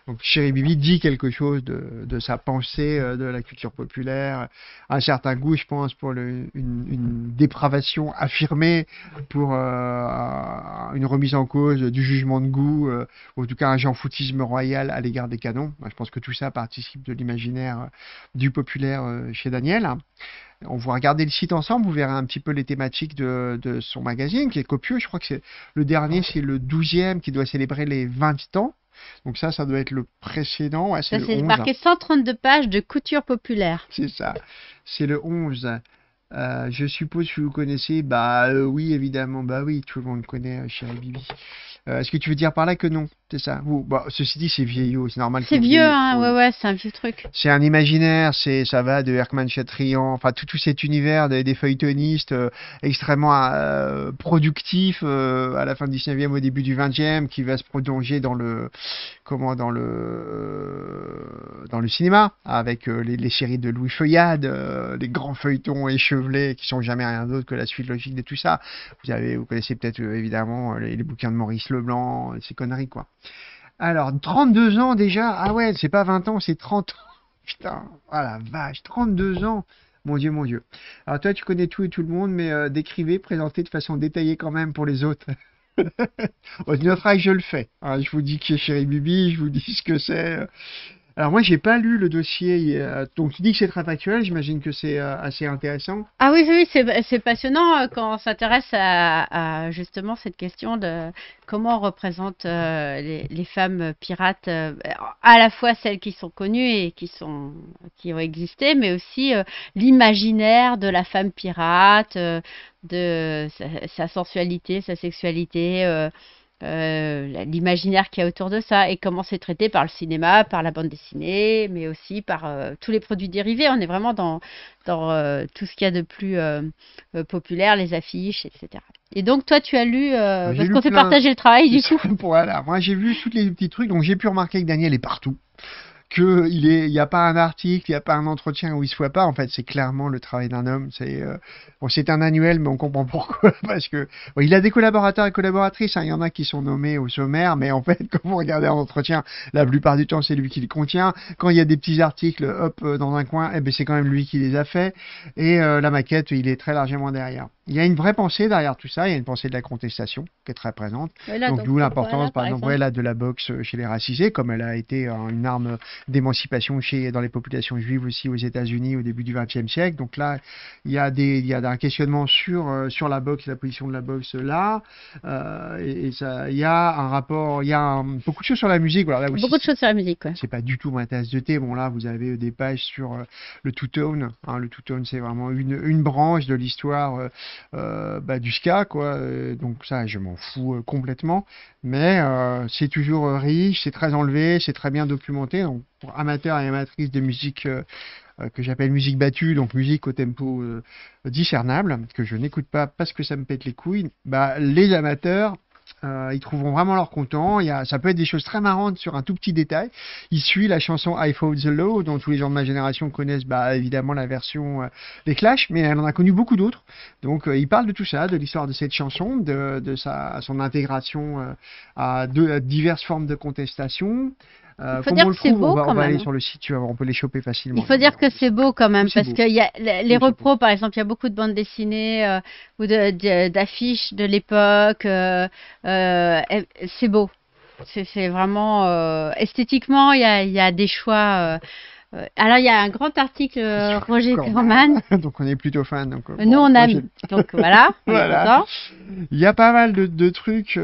Donc Chéri Bibi dit quelque chose de, sa pensée euh, de la culture populaire, un certain goût, je pense, pour une dépravation affirmée, pour euh, une remise en cause du jugement de goût, euh, ou en tout cas un jean-foutisme royal à l'égard des canons. Je pense que tout ça participe de l'imaginaire du populaire euh, chez Daniel. On va regarder le site ensemble, vous verrez un petit peu les thématiques de, de son magazine qui est copieux. Je crois que c'est le dernier, c'est le 12e qui doit célébrer les 20 ans. Donc ça, ça doit être le précédent. Ouais, c'est Ça, le c'est 11. marqué 132 pages de couture populaire. C'est ça. C'est le 11. Euh, je suppose que vous connaissez. Bah euh, oui, évidemment. Bah oui, tout le monde connaît euh, Chéri Bibi. Euh, Est-ce que tu veux dire par là que non? C'est ça. Vous, bah, ceci dit, c'est vieillot, c'est normal. C'est vieux, hein, oui. ouais, ouais, c'est un vieux truc. C'est un imaginaire, c'est ça va de Herman Chatrian, enfin tout, tout cet univers des, des feuilletonistes euh, extrêmement euh, productifs euh, à la fin du 19e, au début du 20e, qui va se prolonger dans le comment dans le dans le cinéma avec les, les séries de Louis Feuillade, les grands feuilletons échevelés qui sont jamais rien d'autre que la suite logique de tout ça. Vous avez, vous connaissez peut-être évidemment les, les bouquins de Maurice Leblanc, ces conneries quoi. Alors, 32 ans déjà? Ah ouais, c'est pas 20 ans, c'est 30 ans. Putain, ah la vache, 32 ans. Mon Dieu, mon Dieu. Alors toi, tu connais tout et tout le monde, mais euh, décrivez, présentez de façon détaillée quand même pour les autres. Au âge, je le fais. hein. je vous dis qui est Chéri Bibi, je vous dis ce que c'est. Alors moi, j'ai pas lu le dossier. donc tu dis que c'est très factuel, j'imagine que c'est euh, assez intéressant. Ah oui, oui, c'est passionnant euh, quand on s'intéresse à, justement cette question de comment on représente euh, les, femmes pirates, à la fois celles qui sont connues et qui sont qui ont existé, mais aussi l'imaginaire de la femme pirate, de sa sensualité, sa sexualité. Euh, l'imaginaire qu'il y a autour de ça et comment c'est traité par le cinéma, par la bande dessinée, mais aussi par euh, tous les produits dérivés. On est vraiment dans, dans euh, tout ce qu'il y a de plus populaire, les affiches, etc. Et donc, toi, tu as lu, parce qu'on s'est partagé le travail, du coup. voilà, moi j'ai vu tous les petits trucs, donc j'ai pu remarquer que Daniel est partout. Que il n'y a pas un article, il n'y a pas un entretien où il se voit pas. En fait, c'est clairement le travail d'un homme. C'est euh, bon, c'est un annuel, mais on comprend pourquoi. Parce que il a des collaborateurs et collaboratrices. hein, Il y en a qui sont nommés au sommaire, mais en fait, quand vous regardez un entretien, la plupart du temps, c'est lui qui le contient. Quand il y a des petits articles, hop, euh, dans un coin, eh ben, c'est quand même lui qui les a faits. Et euh, la maquette, il est très largement derrière. Il y a une vraie pensée derrière tout ça. Il y a une pensée de la contestation qui est très présente. Là, donc d'où l'importance, par par exemple, là, de la boxe chez les racisés, comme elle a été euh, une arme d'émancipation chez dans les populations juives aussi aux États-Unis au début du XXe siècle. Donc là, il y a des, il y a un questionnement sur euh, sur la boxe, la position de la boxe là, Euh, et, et ça, il y a un rapport, il y a un- beaucoup de choses sur la musique. Voilà, là aussi, Beaucoup de choses sur la musique, ouais. c'est pas du tout ma tasse de thé. Bon, là, vous avez des pages sur euh, le two-tone. hein. le two-tone, c'est vraiment une, une branche de l'histoire euh, bah, du ska, quoi. Euh, donc ça, je m'en fous euh, complètement. Mais c'est toujours riche, c'est très enlevé, c'est très bien documenté. Donc, pour amateurs et amatrices de musique que j'appelle musique battue, donc musique au tempo discernable, que je n'écoute pas parce que ça me pète les couilles, bah, les amateurs, euh, ils trouveront vraiment leur content. Il y a, ça peut être des choses très marrantes sur un tout petit détail. Il suit la chanson I Fought the Law, dont tous les gens de ma génération connaissent bah, évidemment la version euh, des Clash, mais elle en a connu beaucoup d'autres. Donc euh, il parle de tout ça, de l'histoire de cette chanson, de, de sa, son intégration à, deux- à diverses formes de contestation. Euh, Il faut dire que c'est beau on va, quand on va aller même. sur le site, tu vas voir, on peut les choper facilement. Il faut dire que c'est beau quand même, parce y a les, repros, par exemple, il y a beaucoup de bandes dessinées euh, ou de- de- d'affiches de, l'époque. euh, c'est beau. C'est vraiment esthétiquement, il y a, il y a des choix. Euh, alors, il y a un grand article euh, Roger Corman. donc on est plutôt fan. Donc, euh, Nous, bon, on aime. j'ai- Donc voilà. Il y a pas mal de, de trucs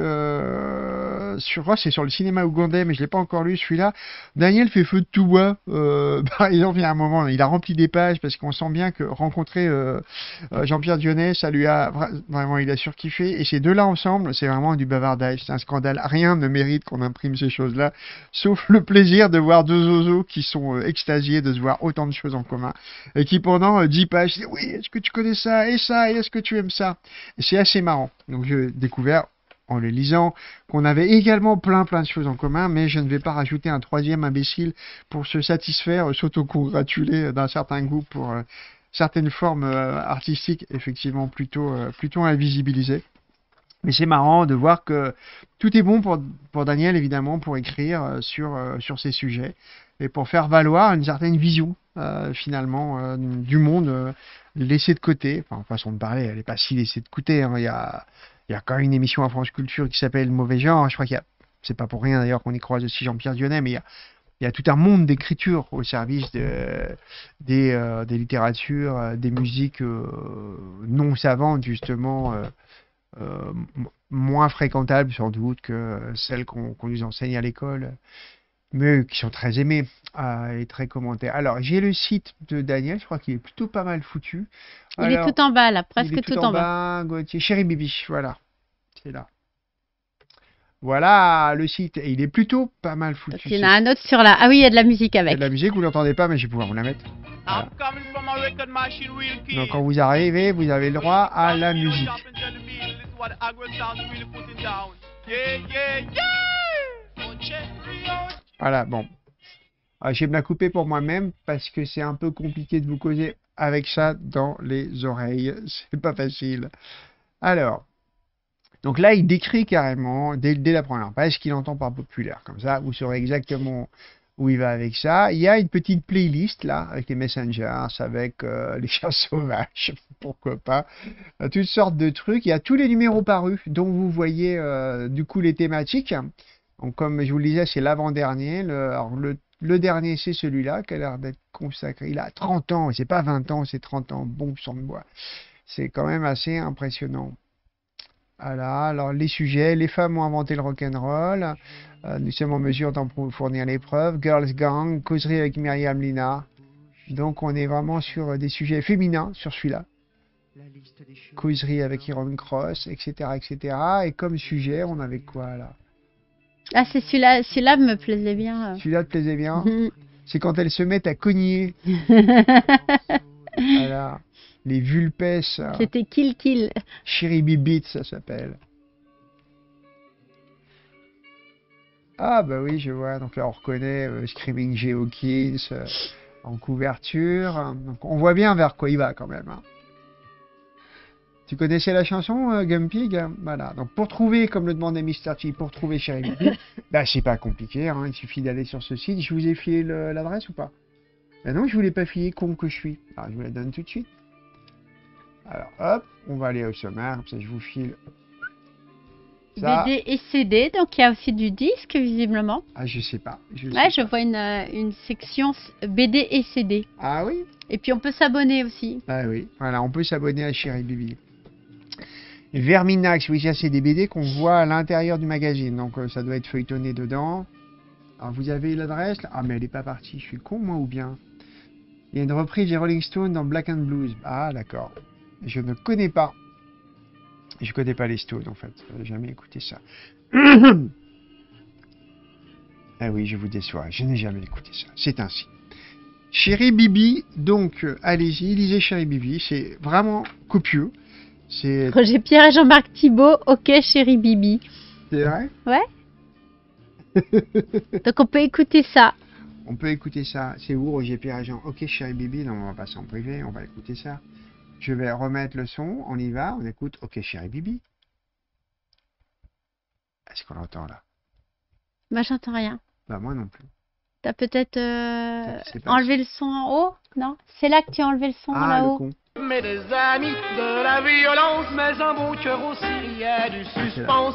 sur. oh, c'est sur le cinéma ougandais, mais je l'ai pas encore lu celui-là. Daniel fait feu de tout bois. Par exemple, il y a un moment, il a rempli des pages parce qu'on sent bien que rencontrer Jean-Pierre Dionnet, ça lui a vra- vraiment, il a surkiffé. Et ces deux-là ensemble, c'est vraiment du bavardage. C'est un scandale. Rien ne mérite qu'on imprime ces choses-là, sauf le plaisir de voir deux oiseaux qui sont euh, de se voir autant de choses en commun et qui pendant euh, 10 pages disent oui, est-ce que tu connais ça et ça et est-ce que tu aimes ça? C'est assez marrant. Donc j'ai découvert en les lisant qu'on avait également plein plein de choses en commun, mais je ne vais pas rajouter un troisième imbécile pour se satisfaire, euh, s'autocongratuler d'un certain goût pour euh, certaines formes euh, artistiques effectivement plutôt, euh, plutôt invisibilisées. Mais c'est marrant de voir que tout est bon pour, pour Daniel, évidemment, pour écrire euh, sur, euh, sur ces sujets et pour faire valoir une certaine vision, euh, finalement, euh, du monde euh, laissé de côté. Enfin, façon de parler, elle n'est pas si laissée de côté. hein. Il y, a, quand même une émission à France Culture qui s'appelle Mauvais Genre. Je crois qu'il y a, c'est pas pour rien d'ailleurs qu'on y croise aussi Jean-Pierre Dionnet, mais il y a, tout un monde d'écriture au service euh, des littératures, des musiques non savantes, justement. moins fréquentables sans doute que celles qu'on nous enseigne à l'école, mais qui sont très aimées euh, et très commentées. Alors, j'ai le site de Daniel, je crois qu'il est plutôt pas mal foutu. Il est tout en bas, là, il presque est tout, en bas. Gauthier, Chéri Bibi, voilà, c'est là. Voilà le site. Et il est plutôt pas mal foutu. Il y en a un autre sur la. Ah oui, il y a de la musique Il y a avec. de la musique, vous l'entendez pas, mais je vais pouvoir vous la mettre. Voilà. I'm coming from a record machine real key. Donc quand vous arrivez, vous avez le droit à la musique. Yeah, yeah, yeah! Voilà, bon. Je vais me la couper pour moi-même parce que c'est un peu compliqué de vous causer avec ça dans les oreilles. C'est pas facile. Alors, donc là, il décrit carrément, dès, la première page, ce qu'il entend par populaire. Comme ça, vous saurez exactement où il va avec ça. Il y a une petite playlist là, avec les messengers, avec euh, les chiens sauvages, pourquoi pas, Euh, toutes sortes de trucs. Il y a tous les numéros parus, dont vous voyez euh, du coup les thématiques. Donc, comme je vous le disais, c'est l'avant-dernier. Le, dernier, c'est celui-là, qui a l'air d'être consacré. Il a 30 ans, c'est pas 20 ans, c'est 30 ans. Bon sang de bois. C'est quand même assez impressionnant. Voilà, alors les sujets, les femmes ont inventé le rock'n'roll, euh, nous sommes en mesure d'en fournir les preuves, Girls Gang, causerie avec Myriam Lina. Donc on est vraiment sur euh, des sujets féminins sur celui-là. Causerie avec Iron Cross, etc., etc. Et comme sujet, on avait quoi là? Ah, c'est celui-là. Celui-là me plaisait bien. Celui-là te plaisait bien Mhm. C'est quand elles se mettent à cogner. Voilà. Les vulpes. euh, C'était Kill Kill. Chiribibit, ça s'appelle. Ah bah oui, je vois. Donc là, on reconnaît euh, Screaming Jay Hawkins euh, en couverture. Donc on voit bien vers quoi il va quand même. hein. Tu connaissais la chanson euh, Gumpig? Voilà. Donc pour trouver, comme le demandait Mr. T, pour trouver Chéri Bibi, bah c'est pas compliqué. hein, Il suffit d'aller sur ce site. Je vous ai filé l'adresse ou pas? Ben non, je vous l'ai pas filé, con que je suis. Alors je vous la donne tout de suite. Alors hop, on va aller au sommaire. Comme ça, je vous file. Ça. BD et CD, donc il y a aussi du disque visiblement. Ah, je sais pas. Je Ouais, sais je vois une, euh, une section BD et CD. Ah oui? Et puis on peut s'abonner aussi. Ah oui, voilà, on peut s'abonner à Chéri Bibi. Verminax, oui, ça c'est des BD qu'on voit à l'intérieur du magazine, donc euh, ça doit être feuilletonné dedans. Alors vous avez l'adresse Ah mais elle est pas partie, je suis con moi ou bien? Il y a une reprise des Rolling Stones dans Black and Blues. Ah d'accord. Je ne connais pas. Je connais pas les Stones en fait, j'ai jamais écouté ça. ah oui, je vous déçois, je n'ai jamais écouté ça. C'est ainsi. Chéri Bibi, donc euh, allez-y, lisez Chéri Bibi, c'est vraiment copieux. Roger Pierre et Jean-Marc Thibault, ok chérie Bibi. c'est vrai? Ouais. donc on peut écouter ça. On peut écouter ça. C'est où Roger Pierre et Jean? Ok, Chéri Bibi, non, on va passer en privé, on va écouter ça. Je vais remettre le son, on y va, on écoute Ok, Chéri Bibi. Est-ce qu'on l'entend là? Moi j'entends rien. Bah moi non plus. T'as peut-être euh, enlevé le son en haut Non? C'est là que tu as enlevé le son Ah, le là-haut con. Mais des amis, de la violence, mais un bon cœur aussi, il y a du suspense.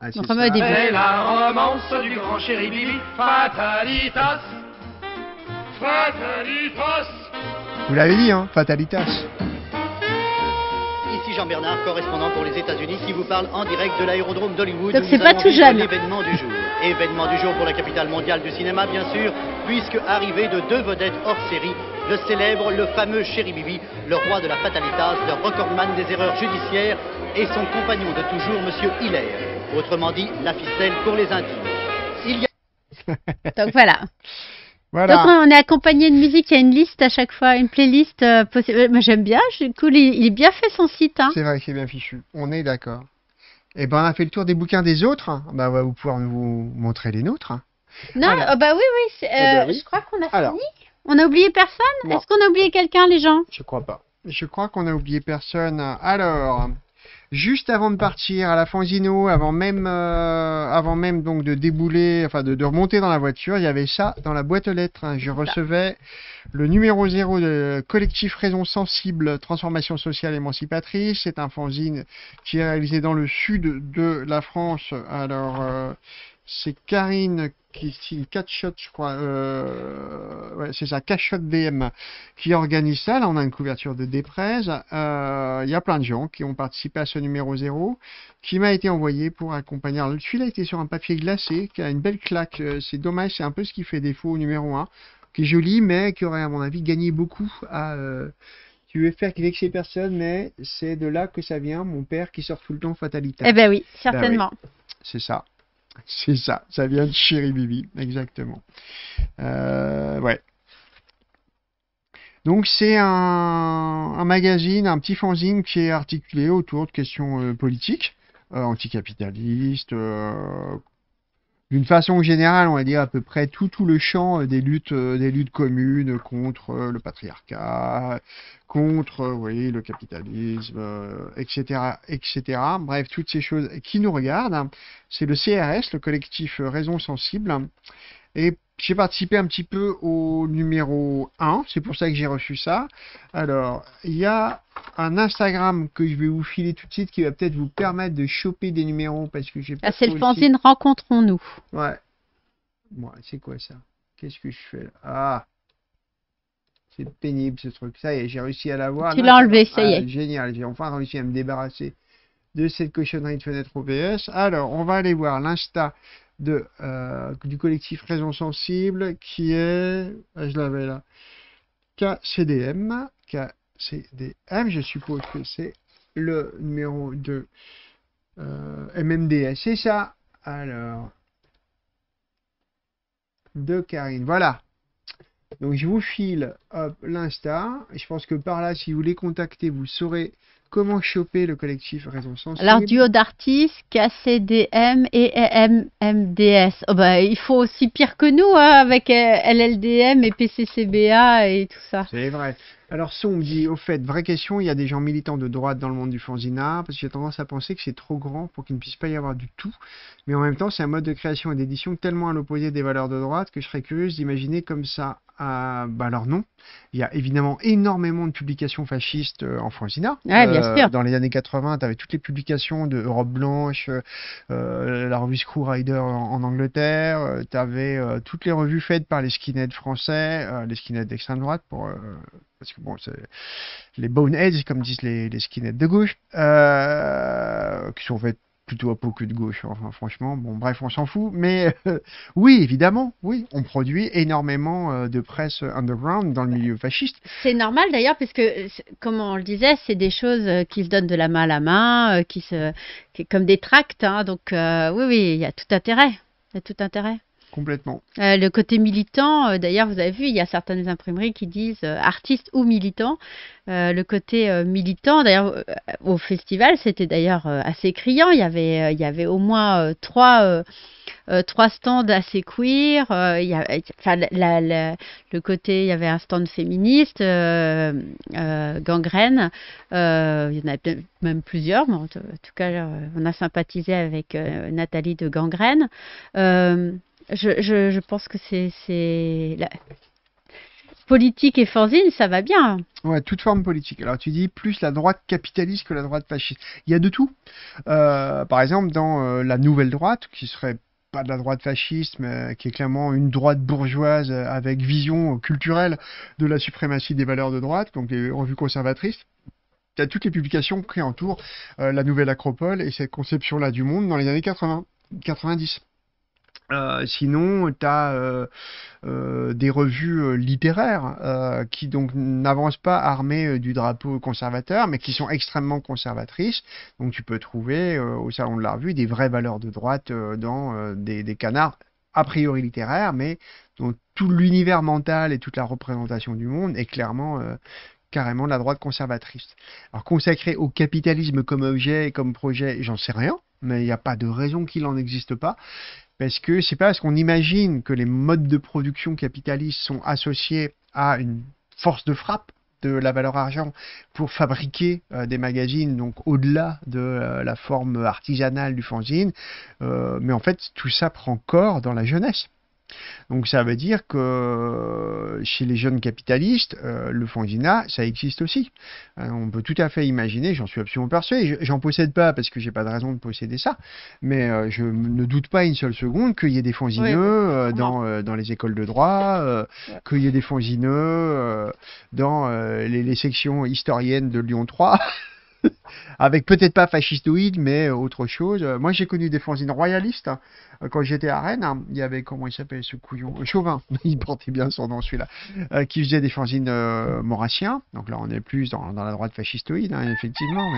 Ah, c'est début. C'est la romance du grand chéri Bibi, Fatalitas. Fatalitas. Vous l'avez dit, hein Fatalitas. Ici Jean Bernard, correspondant pour les États-Unis, qui vous parle en direct de l'aérodrome d'Hollywood. Donc c'est pas tout jeune. L'événement du jour. Événement du jour pour la capitale mondiale du cinéma, bien sûr, puisque arrivée de deux vedettes hors série, le célèbre, le fameux Chéri Bibi, le roi de la fatalitas, le recordman des erreurs judiciaires, et son compagnon de toujours, Monsieur Hilaire. Autrement dit, la ficelle pour les intimes. Il y a... Donc voilà. Voilà. Donc on est accompagné de musique, il y a une liste à chaque fois, une playlist euh, possible. Moi j'aime bien, je- cool, il, il est bien fait son site. Hein. C'est vrai c'est bien fichu. On est d'accord. Et ben on a fait le tour des bouquins des autres. Bah on va vous pouvoir nous montrer les nôtres. Non, Voilà. oh, bah oui, Eh ben euh, oui. je crois qu'on a Alors. fini. On a oublié personne? Est-ce qu'on a oublié quelqu'un les gens? Je crois pas. Je crois qu'on a oublié personne. Alors, juste avant de partir à la Fanzino, avant même, euh, avant même donc de débouler, enfin de, de remonter dans la voiture, il y avait ça dans la boîte aux lettres. hein. Je recevais le numéro 0 de collectif Raison Sensible, Transformation Sociale Émancipatrice. C'est un fanzine qui est réalisé dans le sud de la France. Alors, euh, c'est Karine qui signe 4 shots, je crois. Euh, ouais, c'est ça, 4 shots DM qui organise ça. Là, on a une couverture de Déprez. Euh, Il y a plein de gens qui ont participé à ce numéro 0 qui m'a été envoyé pour accompagner. Alors, celui-là était sur un papier glacé qui a une belle claque. Euh, C'est dommage, c'est un peu ce qui fait défaut au numéro 1, qui est joli, mais qui aurait, à mon avis, gagné beaucoup à. euh, tu veux faire vexer personne, mais c'est de là que ça vient. Mon père qui sort tout le temps Fatalitas. Eh ben oui, Ben certainement. C'est ça. C'est ça, ça vient de Chéri Bibi, exactement. Euh, ouais. Donc c'est un, magazine, un petit fanzine qui est articulé autour de questions euh, politiques, euh, anticapitalistes, d'une façon générale, on va dire à peu près tout, le champ euh, des luttes, euh, des luttes communes contre euh, le patriarcat, contre le capitalisme, etc., etc. Bref, toutes ces choses qui nous regardent. C'est le CRS, le collectif Raison Sensible. Et j'ai participé un petit peu au numéro 1, c'est pour ça que j'ai reçu ça. Alors, il y a un Instagram que je vais vous filer tout de suite qui va peut-être vous permettre de choper des numéros parce que j'ai pas Ah, c'est le fanzine Rencontrons-nous. Ouais. Bon, c'est quoi ça? Qu'est-ce que je fais là? Ah C'est pénible ce truc. Ça y est, j'ai réussi à l'avoir. Tu l'as enlevé, ça y Ah, est. Génial, j'ai enfin réussi à me débarrasser de cette cochonnerie de fenêtre OBS. Alors, on va aller voir l'Insta de, euh, du collectif Raison Sensible qui est. ah, je l'avais là. KCDM. KCDM, je suppose que c'est le numéro de euh, MMDS. C'est ça. Alors de Karine. Voilà. Donc je vous file l'Insta. Je pense que par là, si vous les contactez, vous saurez comment choper le collectif Raison Sensible. Alors, duo d'artistes, KCDM et MMDS. Oh, bah, il faut aussi pire que nous, hein, avec euh, LLDM et PCCBA et tout ça. C'est vrai. Alors, Son me dit, au fait, vraie question, il y a des gens militants de droite dans le monde du fanzina, parce que j'ai tendance à penser que c'est trop grand pour qu'il ne puisse pas y avoir du tout. Mais en même temps, c'est un mode de création et d'édition tellement à l'opposé des valeurs de droite que je serais curieuse d'imaginer comme ça. Ah, bah alors non. Il y a évidemment énormément de publications fascistes euh, en fanzina. Ouais, bien sûr. Dans les années 80, tu avais toutes les publications de Europe Blanche, euh, euh, la revue Screwrider en, en Angleterre, tu avais toutes les revues faites par les skinheads français, euh, les skinheads d'extrême droite, pour, euh, parce que bon, les boneheads, comme disent les, les skinheads de gauche, euh, qui sont faites plutôt à peau que de gauche, enfin franchement, bon bref, on s'en fout, mais oui, évidemment, oui, on produit énormément euh, de presse underground dans le milieu fasciste. C'est normal d'ailleurs, puisque, comme on le disait, c'est des choses euh, qui se donnent de la main à la main, qui se, qui- comme des tracts. hein, donc, oui, oui, il y a tout intérêt. Il y a tout intérêt. Complètement. Euh, le côté militant, euh, d'ailleurs, vous avez vu, il y a certaines imprimeries qui disent euh, artistes ou militants. Euh, le côté militant, d'ailleurs, au festival, c'était d'ailleurs assez criant. Il y avait, il y avait au moins trois, trois stands assez queer. il y a, enfin, le côté, il y avait un stand féministe, gangrène. Il y en a même plusieurs, mais en tout cas, on a sympathisé avec Nathalie de Gangrène. Je, pense que c'est politique et fanzine, ça va bien. Ouais, toute forme politique. Alors tu dis plus la droite capitaliste que la droite fasciste. Il y a de tout. Euh, par exemple, dans euh, la nouvelle droite, qui serait pas de la droite fasciste, mais qui est clairement une droite bourgeoise euh, avec vision culturelle de la suprématie des valeurs de droite, donc les revues conservatrices. Tu as toutes les publications qui entourent la nouvelle Acropole et cette conception-là du monde dans les années 80, 90. Euh, sinon, tu as des revues euh, littéraires euh, qui donc n'avancent pas armées euh, du drapeau conservateur, mais qui sont extrêmement conservatrices. Donc tu peux trouver euh, au Salon de la Revue des vraies valeurs de droite euh, dans euh, des, canards a priori littéraires, mais dont tout l'univers mental et toute la représentation du monde est clairement euh, carrément de la droite conservatrice. Alors consacré au capitalisme comme objet et comme projet, j'en sais rien, mais il n'y a pas de raison qu'il n'en existe pas. Parce que c'est pas parce qu'on imagine que les modes de production capitalistes sont associés à une force de frappe de la valeur argent pour fabriquer euh, des magazines, donc au-delà de euh, la forme artisanale du fanzine. Euh, mais en fait, tout ça prend corps dans la jeunesse. Donc ça veut dire que chez les jeunes capitalistes, euh, le fanzina, ça existe aussi. Euh, on peut tout à fait imaginer, j'en suis absolument persuadé, je- j'en possède pas parce que j'ai pas de raison de posséder ça, mais euh, je ne doute pas une seule seconde qu'il y ait des Oui, euh, dans, euh, dans les écoles de droit, euh, qu'il y ait des fanzineux euh, dans euh, les, les sections historiennes de Lyon 3. avec peut-être pas fascistoïde, mais autre chose. Euh, Moi, j'ai connu des fanzines royalistes. hein. Euh, Quand j'étais à Rennes, hein, il y avait, comment il s'appelle ce couillon Euh, Chauvin, il portait bien son nom celui-là, qui faisait des fanzines euh, maurassiens. Donc là, on est plus dans, la droite fascistoïde, hein, effectivement.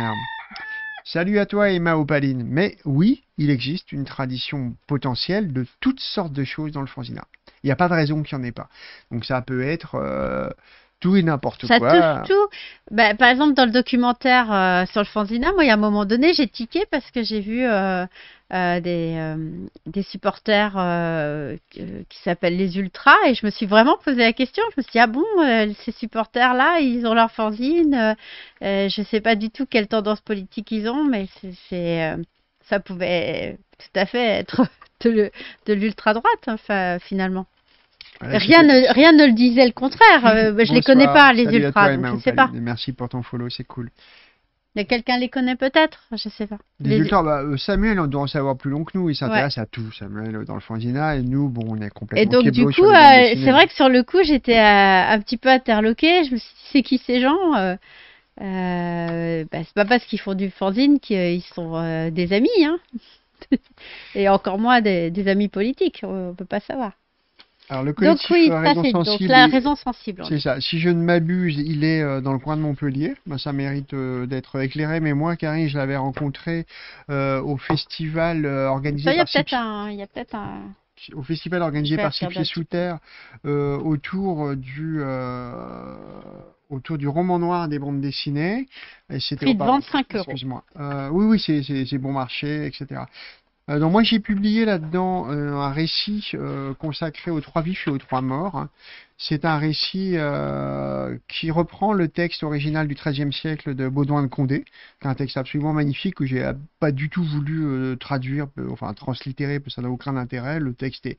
Salut à toi Emma Opaline. Mais oui, il existe une tradition potentielle de toutes sortes de choses dans le fanzina. Il n'y a pas de raison qu'il n'y en ait pas. Donc ça peut être tout et n'importe Ça quoi. touche tout. Bah, par exemple, dans le documentaire euh, sur le fanzina, moi, il y a un moment donné, j'ai tiqué parce que j'ai vu euh, euh, des, des supporters qui s'appellent les Ultras et je me suis vraiment posé la question. Je me suis dit, ah bon, ces supporters-là, ils ont leur fanzine. je ne sais pas du tout quelle tendance politique ils ont, mais c'est, ça pouvait tout à fait être de, l'ultra-droite, enfin, finalement. Rien, ne, rien ne le disait le contraire. Euh, je les connais Bonsoir. pas, les ultras, donc je sais pas. Merci pour ton follow, c'est cool. Mais quelqu'un les connaît peut-être Je sais pas. Les, Les- ultras, bah, euh, Samuel, on doit en savoir plus long que nous. Il s'intéresse à tout, Samuel, euh, dans le fanzina. Et nous, bon, on est complètement Et donc, du coup, euh, c'est vrai que sur le coup, j'étais un petit peu interloquée. Je me suis dit, c'est qui ces gens euh, bah, C'est pas parce qu'ils font du fanzine qu'ils sont des amis, hein. Et encore moins des, des amis politiques, on peut pas savoir. Alors, le Donc collectif oui, euh, ça Raison c'est donc Sensible, la raison sensible. C'est ça. Si je ne m'abuse, il est euh, dans le coin de Montpellier. Ben, ça mérite euh, d'être éclairé. Mais moi, Karine, je l'avais rencontré euh, au festival organisé Ça, par il y a peut-être un. au festival organisé Je vais par Six regarder Pieds sous terre euh, autour du euh, autour du roman noir des bandes dessinées. Et c'était Prix de oh, pardon, vente 5 euros. Excuse-moi. Euh, oui, oui, c'est bon marché, etc. Euh, donc moi j'ai publié là-dedans euh, un récit euh, consacré aux trois vifs et aux trois morts. C'est un récit qui reprend le texte original du XIIIe siècle de Baudouin de Condé, qui est un texte absolument magnifique que j'ai pas du tout voulu traduire, enfin translittérer, parce que ça n'a aucun intérêt. Le texte est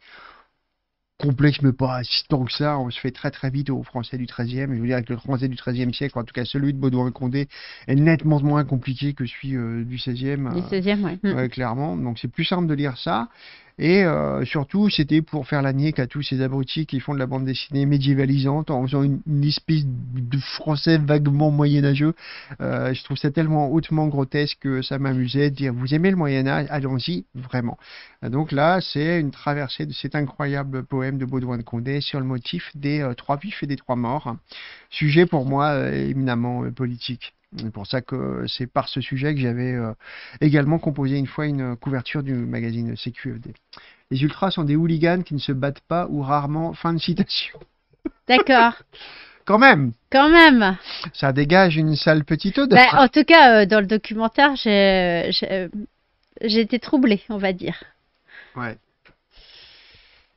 complexe, mais pas si tant que ça. On se fait très très vite au français du XIIIe. Je veux dire, avec le français du XIIIe siècle, en tout cas celui de Baudouin de Condé, est nettement moins compliqué que celui euh, du XVIe. Du euh, 16e, ouais. Mm. Ouais, clairement. Donc c'est plus simple de lire ça. Et euh, surtout, c'était pour faire la nique à tous ces abrutis qui font de la bande dessinée médiévalisante en faisant une, espèce de français vaguement moyenâgeux. Euh, je trouve ça tellement hautement grotesque que ça m'amusait de dire vous aimez le Moyen-Âge Allons-y, vraiment. Euh, Donc là, c'est une traversée de cet incroyable poème de Baudouin de Condé sur le motif des euh, trois vifs et des trois morts. Sujet pour moi éminemment politique. C'est pour ça que c'est par ce sujet que j'avais euh, également composé une fois une couverture du magazine CQFD. Les ultras sont des hooligans qui ne se battent pas ou rarement. Fin de citation. D'accord. Quand même, Quand même. ça dégage une sale petite odeur. Bah, en tout cas, euh, dans le documentaire, euh, j'ai été troublée, on va dire. Ouais.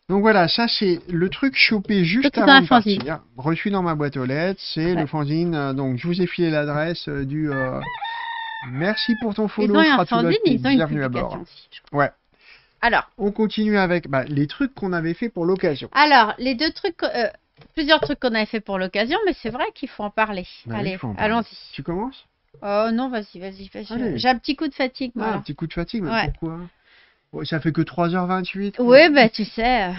Donc voilà, ça c'est le truc chopé juste Petit avant de fanzine. partir, reçu dans ma boîte aux lettres, c'est Ouais. le fanzine. euh, Donc je vous ai filé l'adresse euh, du. euh, Merci pour ton follow. Ils ont un fanzine, ils ont bienvenue à bord. Ouais. Alors, On continue avec bah, les trucs qu'on avait fait pour l'occasion. alors, les deux trucs, euh, plusieurs trucs qu'on avait fait pour l'occasion, mais c'est vrai qu'il faut en parler. Bah Allez, allons-y. Tu commences? Oh non, vas-y, vas-y, vas-y. J'ai un petit coup de fatigue, moi. Ah, un petit coup de fatigue, mais Ouais. pourquoi? Ouais, Ça fait que 3h28. quoi. Oui, bah tu sais.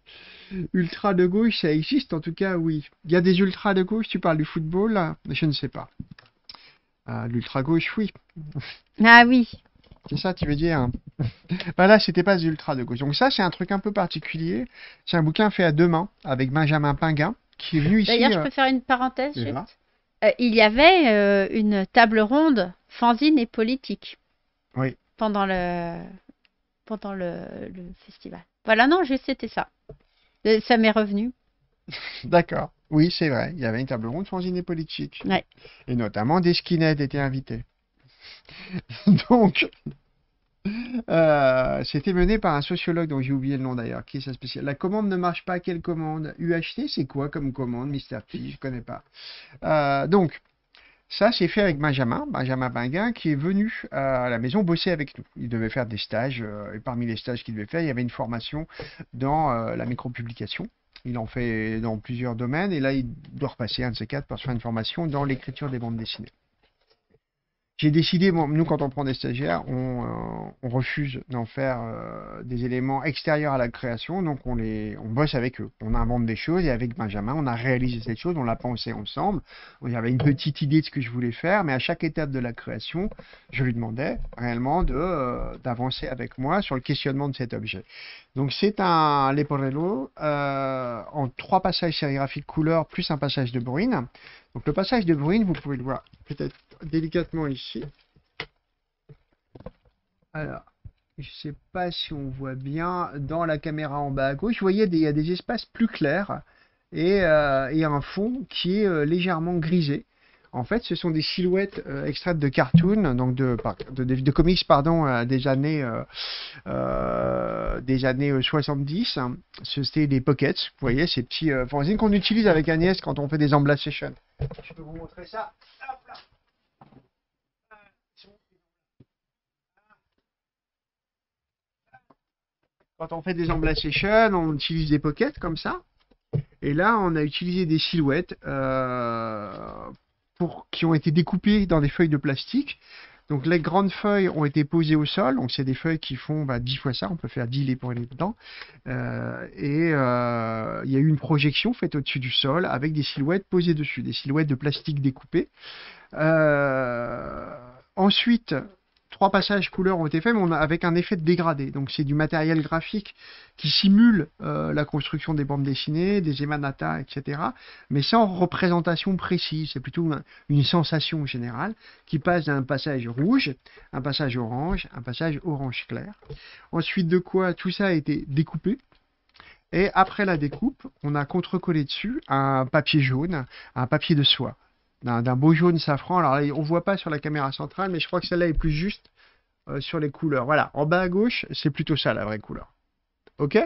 Ultra de gauche, ça existe en tout cas, oui. Il y a des ultras de gauche, tu parles du football là? Je ne sais pas. Ah, L'ultra gauche, oui. Ah oui. C'est ça, tu veux dire hein Bah là, c'était pas des ultras de gauche. Donc ça, c'est un truc un peu particulier. C'est un bouquin fait à deux mains avec Benjamin Pinguin, qui est venu ici. D'ailleurs, je euh, peux faire une parenthèse juste. Euh, il y avait euh, une table ronde fanzine et politique Oui. pendant le pendant le, le festival. Voilà, non, c'était ça. Euh, Ça m'est revenu. D'accord. Oui, c'est vrai. Il y avait une table ronde fanzine politique. Ouais. Et notamment des skinheads étaient invités. Donc, euh, c'était mené par un sociologue dont j'ai oublié le nom d'ailleurs, qui est sa spéciale. La commande ne marche pas, quelle commande? UHT, c'est quoi comme commande, Mr. T? Je connais pas. Euh, donc, ça, c'est fait avec Benjamin, Benjamin Binguin, qui est venu à la maison bosser avec nous. Il devait faire des stages, euh, et parmi les stages qu'il devait faire, il y avait une formation dans euh, la micropublication. Il en fait dans plusieurs domaines, et là, il doit repasser un de ces quatre pour se faire une formation dans l'écriture des bandes dessinées. J'ai décidé, nous quand on prend des stagiaires, on, euh, refuse d'en faire euh, des éléments extérieurs à la création, donc on, bosse avec eux. On invente des choses et avec Benjamin, on a réalisé cette chose, on l'a pensé ensemble. Il y avait une petite idée de ce que je voulais faire, mais à chaque étape de la création, je lui demandais réellement euh, d'avancer avec moi sur le questionnement de cet objet. Donc c'est un Leporello en trois passages sérigraphiques couleur plus un passage de bruine. Donc le passage de bruine, vous pouvez le voir peut-être délicatement ici. Alors, je sais pas si on voit bien dans la caméra en bas à gauche. Vous voyez, il y a des espaces plus clairs et, euh, et un fond qui est euh, légèrement grisé. En fait, ce sont des silhouettes euh, extraites de cartoons, donc de, de, de- comics pardon, des années, des années euh, 70. C'était des pockets, vous voyez, ces petits fanzines qu'on utilise avec Agnès quand on fait des emblas sessions. Je peux vous montrer ça. Quand on fait des sessions, on utilise des pockets comme ça. Et là, on a utilisé des silhouettes euh, qui ont été découpées dans des feuilles de plastique. Donc les grandes feuilles ont été posées au sol. Donc c'est des feuilles qui font bah, 10 fois ça. On peut faire 10 les pour les dedans. Euh, et euh, il y a eu une projection faite au-dessus du sol avec des silhouettes posées dessus, des silhouettes de plastique découpées. Ensuite, trois passages couleurs ont été faits, mais avec un effet de dégradé. Donc c'est du matériel graphique qui simule euh, la construction des bandes dessinées, des émanatas, etc. Mais sans représentation précise. C'est plutôt une, une sensation générale qui passe d'un passage rouge, un passage orange, un passage orange clair. Ensuite de quoi tout ça a été découpé. Et après la découpe, on a contrecollé dessus un papier jaune, un papier de soie d'un beau jaune safran. Alors là, on voit pas sur la caméra centrale, mais je crois que celle-là est plus juste euh, sur les couleurs. Voilà, en bas à gauche, c'est plutôt ça la vraie couleur. Ok?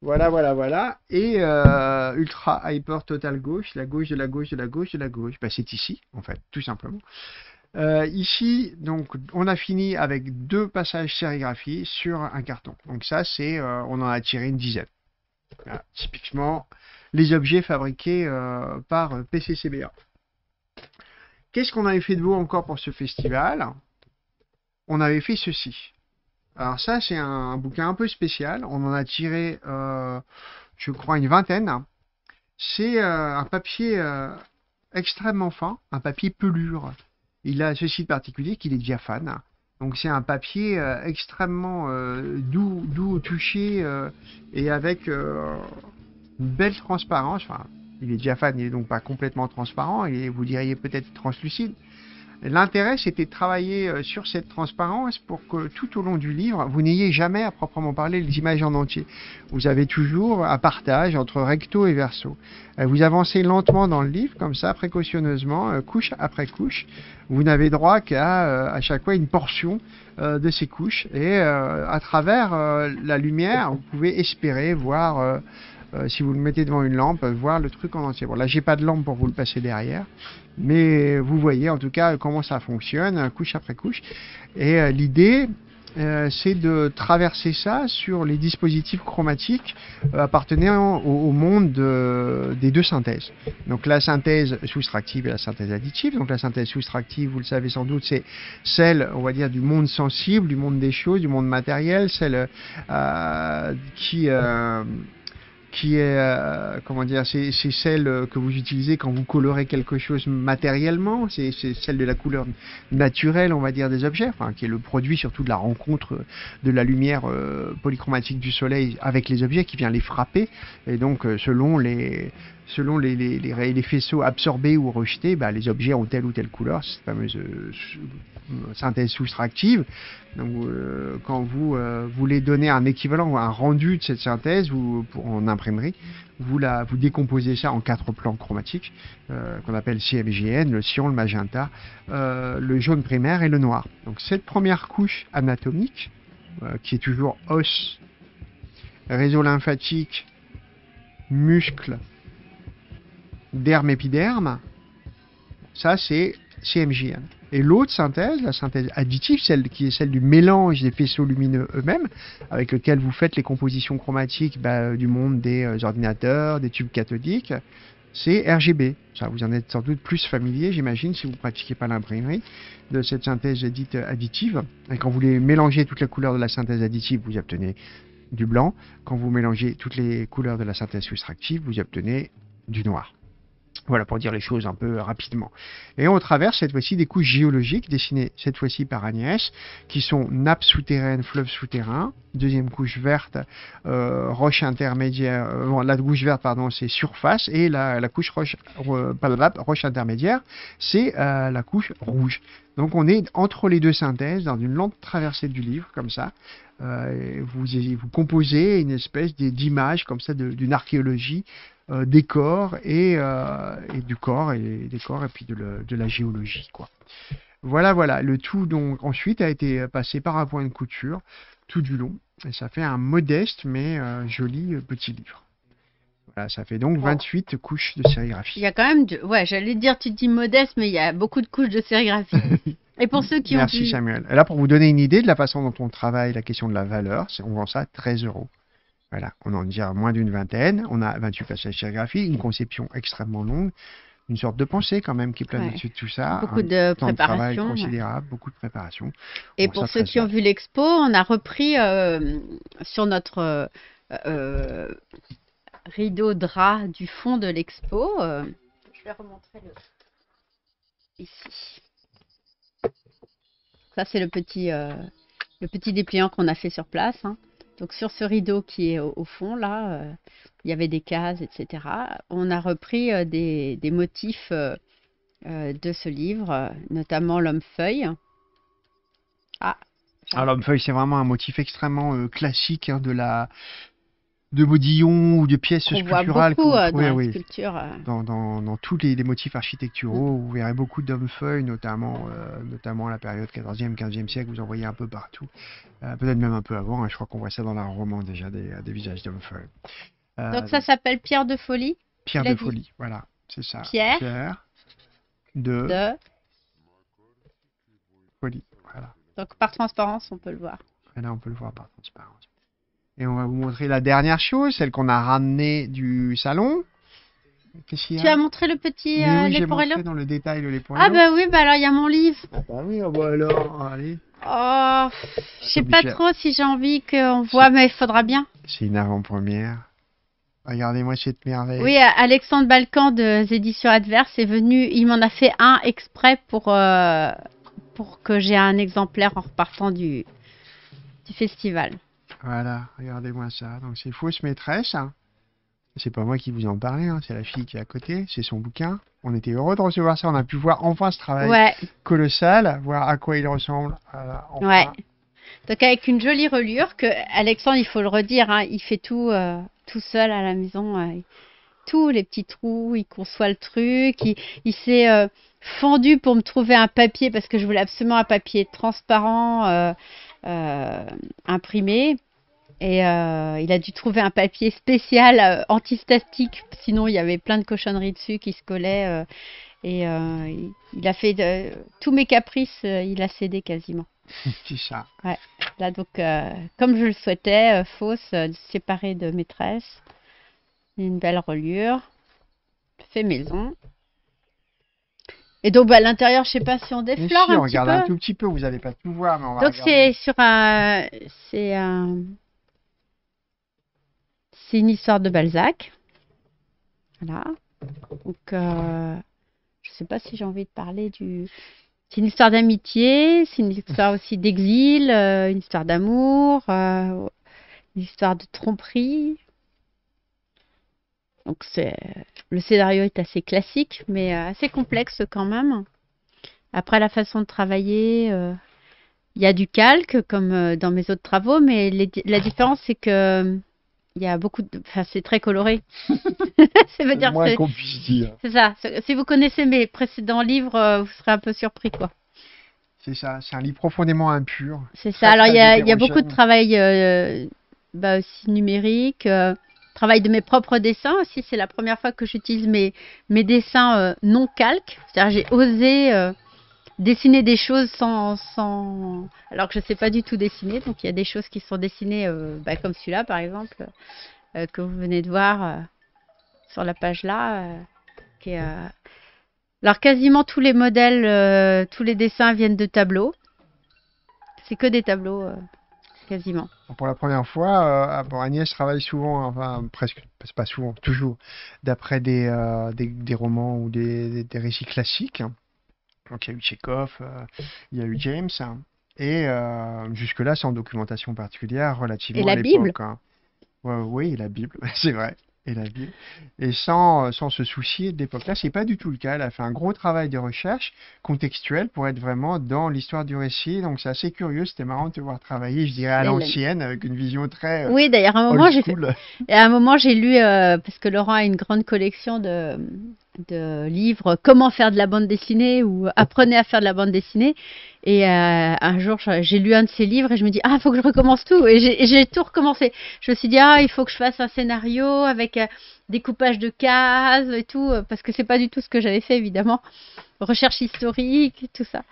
Voilà, voilà, voilà. Et euh, Ultra Hyper Total Gauche, la gauche de la gauche de la gauche de la gauche. Bah, c'est ici, en fait, tout simplement. Euh, ici, donc, on a fini avec deux passages sérigraphiés sur un carton. Donc ça, c'est, on en a tiré une dizaine. Typiquement, les objets fabriqués euh, par euh, PCCBA. Qu'est-ce qu'on avait fait de beau encore pour ce festival? On avait fait ceci. Alors ça, c'est un, bouquin un peu spécial. On en a tiré, euh, je crois, une vingtaine. C'est un papier extrêmement fin, un papier pelure. Il a ceci de particulier qu'il est diaphane. Donc c'est un papier extrêmement doux, doux au toucher et avec belle transparence. Enfin, il est diaphane, il est donc pas complètement transparent et vous diriez peut-être translucide. L'intérêt, c'était de travailler euh, sur cette transparence pour que tout au long du livre, vous n'ayez jamais à proprement parler les images en entier. Vous avez toujours un partage entre recto et verso. Euh, Vous avancez lentement dans le livre, comme ça, précautionneusement, euh, couche après couche. Vous n'avez droit qu'à à chaque fois une portion de ces couches. Et à travers la lumière, vous pouvez espérer voir, euh, euh, si vous le mettez devant une lampe, voir le truc en entier. Bon, là, j'ai pas de lampe pour vous le passer derrière. Mais vous voyez en tout cas comment ça fonctionne, euh, couche après couche. Et euh, l'idée, euh, c'est de traverser ça sur les dispositifs chromatiques euh, appartenant au, monde de- des deux synthèses. Donc la synthèse soustractive et la synthèse additive. Donc la synthèse soustractive, vous le savez sans doute, c'est celle, on va dire, du monde sensible, du monde des choses, du monde matériel, celle euh, qui euh, qui est, euh, comment dire, c'est celle euh, que vous utilisez quand vous colorez quelque chose matériellement, c'est celle de la couleur naturelle, on va dire, des objets, qui est le produit surtout de la rencontre de la lumière euh, polychromatique du soleil avec les objets qui vient les frapper, et donc selon les selon les, faisceaux absorbés ou rejetés, bah, les objets ont telle ou telle couleur, cette fameuse euh, synthèse soustractive. Donc, euh, quand vous euh, voulez donner un équivalent ou un rendu de cette synthèse en imprimerie, vous, vous décomposez ça en quatre plans chromatiques qu'on appelle CMJN, le cyan, le magenta, le jaune primaire et le noir. Donc cette première couche anatomique, qui est toujours os, réseau lymphatique, muscle, derme épiderme, ça c'est CMJN. Et l'autre synthèse, la synthèse additive, celle qui est celle du mélange des faisceaux lumineux eux-mêmes, avec lequel vous faites les compositions chromatiques bah, du monde des euh, ordinateurs, des tubes cathodiques, c'est RGB. Ça, vous en êtes sans doute plus familier, j'imagine, si vous ne pratiquez pas l'imprimerie, de cette synthèse dite additive. Et quand vous les mélangez toutes les couleurs de la synthèse additive, vous obtenez du blanc. Quand vous mélangez toutes les couleurs de la synthèse soustractive, vous obtenez du noir. Voilà, pour dire les choses un peu rapidement. Et on traverse cette fois-ci des couches géologiques dessinées cette fois-ci par Agnès, qui sont nappes souterraines, fleuves souterrains. Deuxième couche verte, euh, roche intermédiaire. euh, la couche verte, pardon, c'est surface. Et la, la couche roche, euh, roche intermédiaire, c'est la couche rouge. Donc on est entre les deux synthèses, dans une lente traversée du livre, comme ça. Vous, vous composez une espèce d'image comme ça d'une archéologie euh, des corps et, euh, et du corps et des corps et puis de, le- de la géologie quoi. Voilà voilà le tout donc ensuite a été passé par un point de couture tout du long et ça fait un modeste mais euh, joli euh, petit livre. Voilà ça fait donc 28 couches de sérigraphie. Il y a quand même, ouais, j'allais dire, tu dis modeste, mais il y a beaucoup de couches de sérigraphie. Et pour ceux qui Merci ont Samuel. Et là, pour vous donner une idée de la façon dont on travaille la question de la valeur, c'est- on vend ça à 13 euros. Voilà, on en dire moins d'une vingtaine, on a 28 passages sérigraphiques, une conception extrêmement longue, une sorte de pensée quand même qui plane Ouais. au-dessus de tout ça. Beaucoup un de temps travail préparation, ouais. considérable, beaucoup de préparation. Et Bon, pour ceux 13 qui ont vu l'expo, on a repris euh, sur notre euh, euh, rideau drap du fond de l'expo. euh, je vais remontrer le ici. Ça c'est le petit euh, le petit dépliant qu'on a fait sur place. hein. Donc sur ce rideau qui est au, fond là, euh, il y avait des cases, etc. On a repris euh, des, motifs euh, de ce livre, notamment l'homme feuille. Ah, Alors, l'homme-feuille, c'est vraiment un motif extrêmement classique hein, de la de modillons ou de pièces On voit sculpturales. beaucoup qu'on- euh, dans oui, oui. sculpture. euh. dans, dans, dans tous les, les motifs architecturaux, vous verrez beaucoup d'hommes-feuilles, notamment, euh, notamment à la période 14e, 15e siècle, vous en voyez un peu partout. Euh, Peut-être même un peu avant, hein, je crois qu'on voit ça dans l'art roman déjà, des, des visages d'hommes-feuilles. Euh, Donc ça s'appelle Pierre de folie. Pierre de folie, voilà, c'est ça. Pierre de, De... folie, voilà. Donc par transparence, on peut le voir. Là, on peut le voir par transparence. Et on va vous montrer la dernière chose, celle qu'on a ramenée du salon. Qu'est-ce qu'il y a? Tu as montré le petit euh, oui, Leporello montré dans le détail le Ah Leporello. bah oui, bah alors il y a mon livre. Ah bah oui, ah bah alors, allez. Oh, je sais pas trop si j'ai envie qu'on voit, mais il faudra bien. C'est une avant-première. Regardez-moi cette merveille. Oui, euh, Alexandre Balkan de Éditions Adverse est venu, il m'en a fait un exprès pour, euh, pour que j'ai un exemplaire en repartant du, du festival. Voilà, regardez-moi ça. Donc c'est Fausse Maîtresse. hein. C'est pas moi qui vous en parlais, hein, c'est la fille qui est à côté, c'est son bouquin. On était heureux de recevoir ça, on a pu voir enfin ce travail Ouais. colossal, voir à quoi il ressemble. Voilà, enfin. Ouais. Donc avec une jolie relure que Alexandre, il faut le redire, hein, il fait tout euh, tout seul à la maison, euh, tous les petits trous, il conçoit le truc, il, il s'est euh, fendu pour me trouver un papier parce que je voulais absolument un papier transparent euh, euh, imprimé. Et euh, il a dû trouver un papier spécial euh, antistatique, sinon il y avait plein de cochonneries dessus qui se collaient. euh, et euh, il, il a fait de- tous mes caprices, il a cédé quasiment. c'est ça. Ouais. Là, donc, comme je le souhaitais, fausse, séparée de maîtresse. Une belle reliure. Fait maison. Et donc, bah, à l'intérieur, je sais pas si on déflore si, un on petit regarde peu. un tout petit peu, vous n'allez pas tout voir, mais on va Donc, c'est sur un. C'est un. C'est une histoire de Balzac. Voilà. Donc, euh, je sais pas si j'ai envie de parler du. C'est une histoire d'amitié, c'est une histoire aussi d'exil, euh, une histoire d'amour, euh, une histoire de tromperie. Donc, le scénario est assez classique, mais assez complexe quand même. Après, la façon de travailler, il y a du calque comme dans mes autres travaux, mais les la différence c'est que il y a beaucoup de, enfin c'est très coloré. ça veut dire moins c'est- qu'on puisse dire. c'est ça. Si vous connaissez mes précédents livres, euh, vous serez un peu surpris quoi. C'est ça, c'est un livre profondément impur. C'est ça. Alors il y a, il y a beaucoup de travail euh, bah, aussi numérique, euh, travail de mes propres dessins aussi. C'est la première fois que j'utilise mes, mes dessins euh, non calques. C'est-à-dire j'ai osé dessiner des choses sans, sans... alors que je sais pas du tout dessiner. Donc il y a des choses qui sont dessinées euh, bah, comme celui-là par exemple euh, que vous venez de voir euh, sur la page là. Alors quasiment tous les modèles, tous les dessins viennent de tableaux. C'est que des tableaux. quasiment. Pour la première fois, Agnès travaille souvent, enfin presque, pas souvent, toujours, d'après des, des, romans ou des, des, des récits classiques. Donc il y a eu Tchekhov, euh, il y a eu James, hein. et euh, jusque-là sans documentation particulière relativement Et la à l'époque. Hein. Ouais, oui, et la Bible, c'est vrai. Et la Bible. Et sans, euh, sans se soucier de l'époque. Là, c'est pas du tout le cas. Elle a fait un gros travail de recherche contextuelle pour être vraiment dans l'histoire du récit. Donc, c'est assez curieux. C'était marrant de te voir travailler, je dirais, à l'ancienne, avec une vision très. euh, Oui, d'ailleurs, à un moment, j'ai fait... school. Et à un moment, j'ai lu, euh, parce que Laurent a une grande collection de, de livres, Comment faire de la bande dessinée ou Apprenez à faire de la bande dessinée. Et euh, un jour, j'ai lu un de ses livres et je me dis, ah, il faut que je recommence tout. Et j'ai tout recommencé. Je me suis dit, ah, il faut que je fasse un scénario avec euh, découpage de cases et tout, euh, parce que c'est pas du tout ce que j'avais fait, évidemment. Recherche historique, tout ça.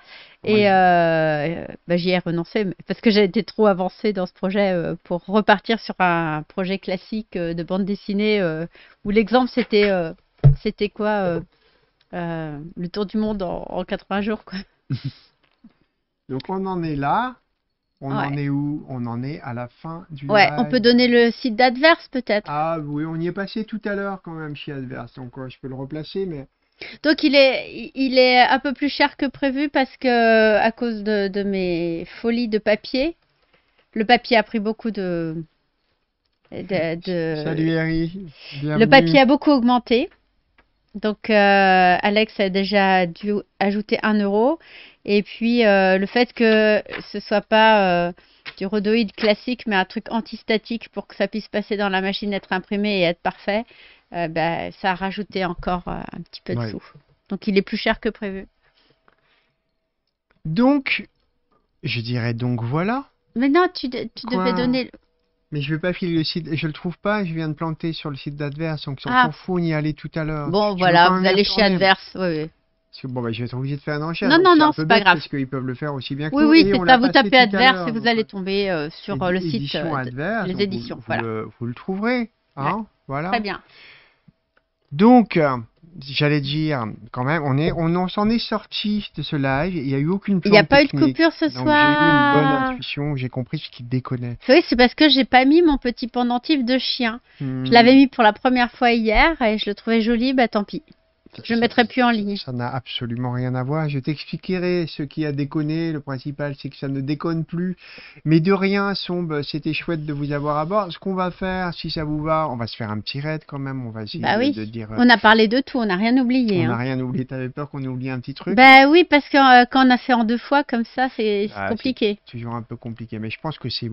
Et euh, bah, j'y ai renoncé parce que j'ai été trop avancée dans ce projet pour repartir sur un projet classique de bande dessinée où l'exemple c'était c'était quoi euh, euh, le tour du monde en, en 80 jours quoi. Donc, on en est là. On en est où? On en est à la fin du Ouais, on peut donner le site d'Adverse peut-être. Ah oui, on y est passé tout à l'heure quand même chez Adverse. Donc, je peux le replacer, mais. Donc il est il est un peu plus cher que prévu parce que à cause de, de mes folies de papier, le papier a pris beaucoup de de, de- Salut Harry. Le papier a beaucoup augmenté. Donc, euh, Alex a déjà dû ajouter 1 euro. Et puis, euh, le fait que ce soit pas euh, du rhodoïde classique, mais un truc antistatique pour que ça puisse passer dans la machine, être imprimé et être parfait, bah, ça a rajouté encore un petit peu de Ouais. sous. Donc, il est plus cher que prévu. Donc, je dirais donc voilà. Mais non, tu, de- tu Quoi devais donner. Mais je vais pas filer le site, je le trouve pas, je viens de planter sur le site d'Adverse, donc on Ah. s'en fout, on y allait tout à l'heure. Bon, voilà, vous allez chez Adverse. Oui, oui. Parce que bon, bah, je vais être obligé de faire une recherche. Non, non, non, c'est pas grave. Parce qu'ils peuvent le faire aussi bien que Oui, oui, c'est ça. Vous tapez Adverse et vous allez tomber euh, sur euh, le site euh, Adverse, les éditions. Vous, vous voilà. le, vous le trouverez. Hein voilà. Très bien. Donc, j'allais dire, quand même, on est, on, on s'en est sorti de ce live. Il n'y a eu aucune Il n'y a pas eu de coupure ce Donc, J'ai eu une soir. bonne intuition, j'ai compris ce qui déconnait. Oui, c'est parce que j'ai pas mis mon petit pendentif de chien. Hmm. Je l'avais mis pour la première fois hier et je le trouvais joli, bah tant pis. Je le mettrai plus en ligne. Ça n'a absolument rien à voir. Je t'expliquerai ce qui a déconné. Le principal, c'est que ça ne déconne plus. Mais de rien, Sombre, c'était chouette de vous avoir à bord. Ce qu'on va faire, si ça vous va, on va se faire un petit raid quand même. On va essayer Bah de, oui. de dire. euh, On a parlé de tout, on n'a rien oublié. on n'a hein. rien oublié. T'avais peur qu'on ait oublié un petit truc? Bah oui, parce que euh, quand on a fait en deux fois comme ça, c'est Ah, compliqué. C'est toujours un peu compliqué. Mais je pense que c'est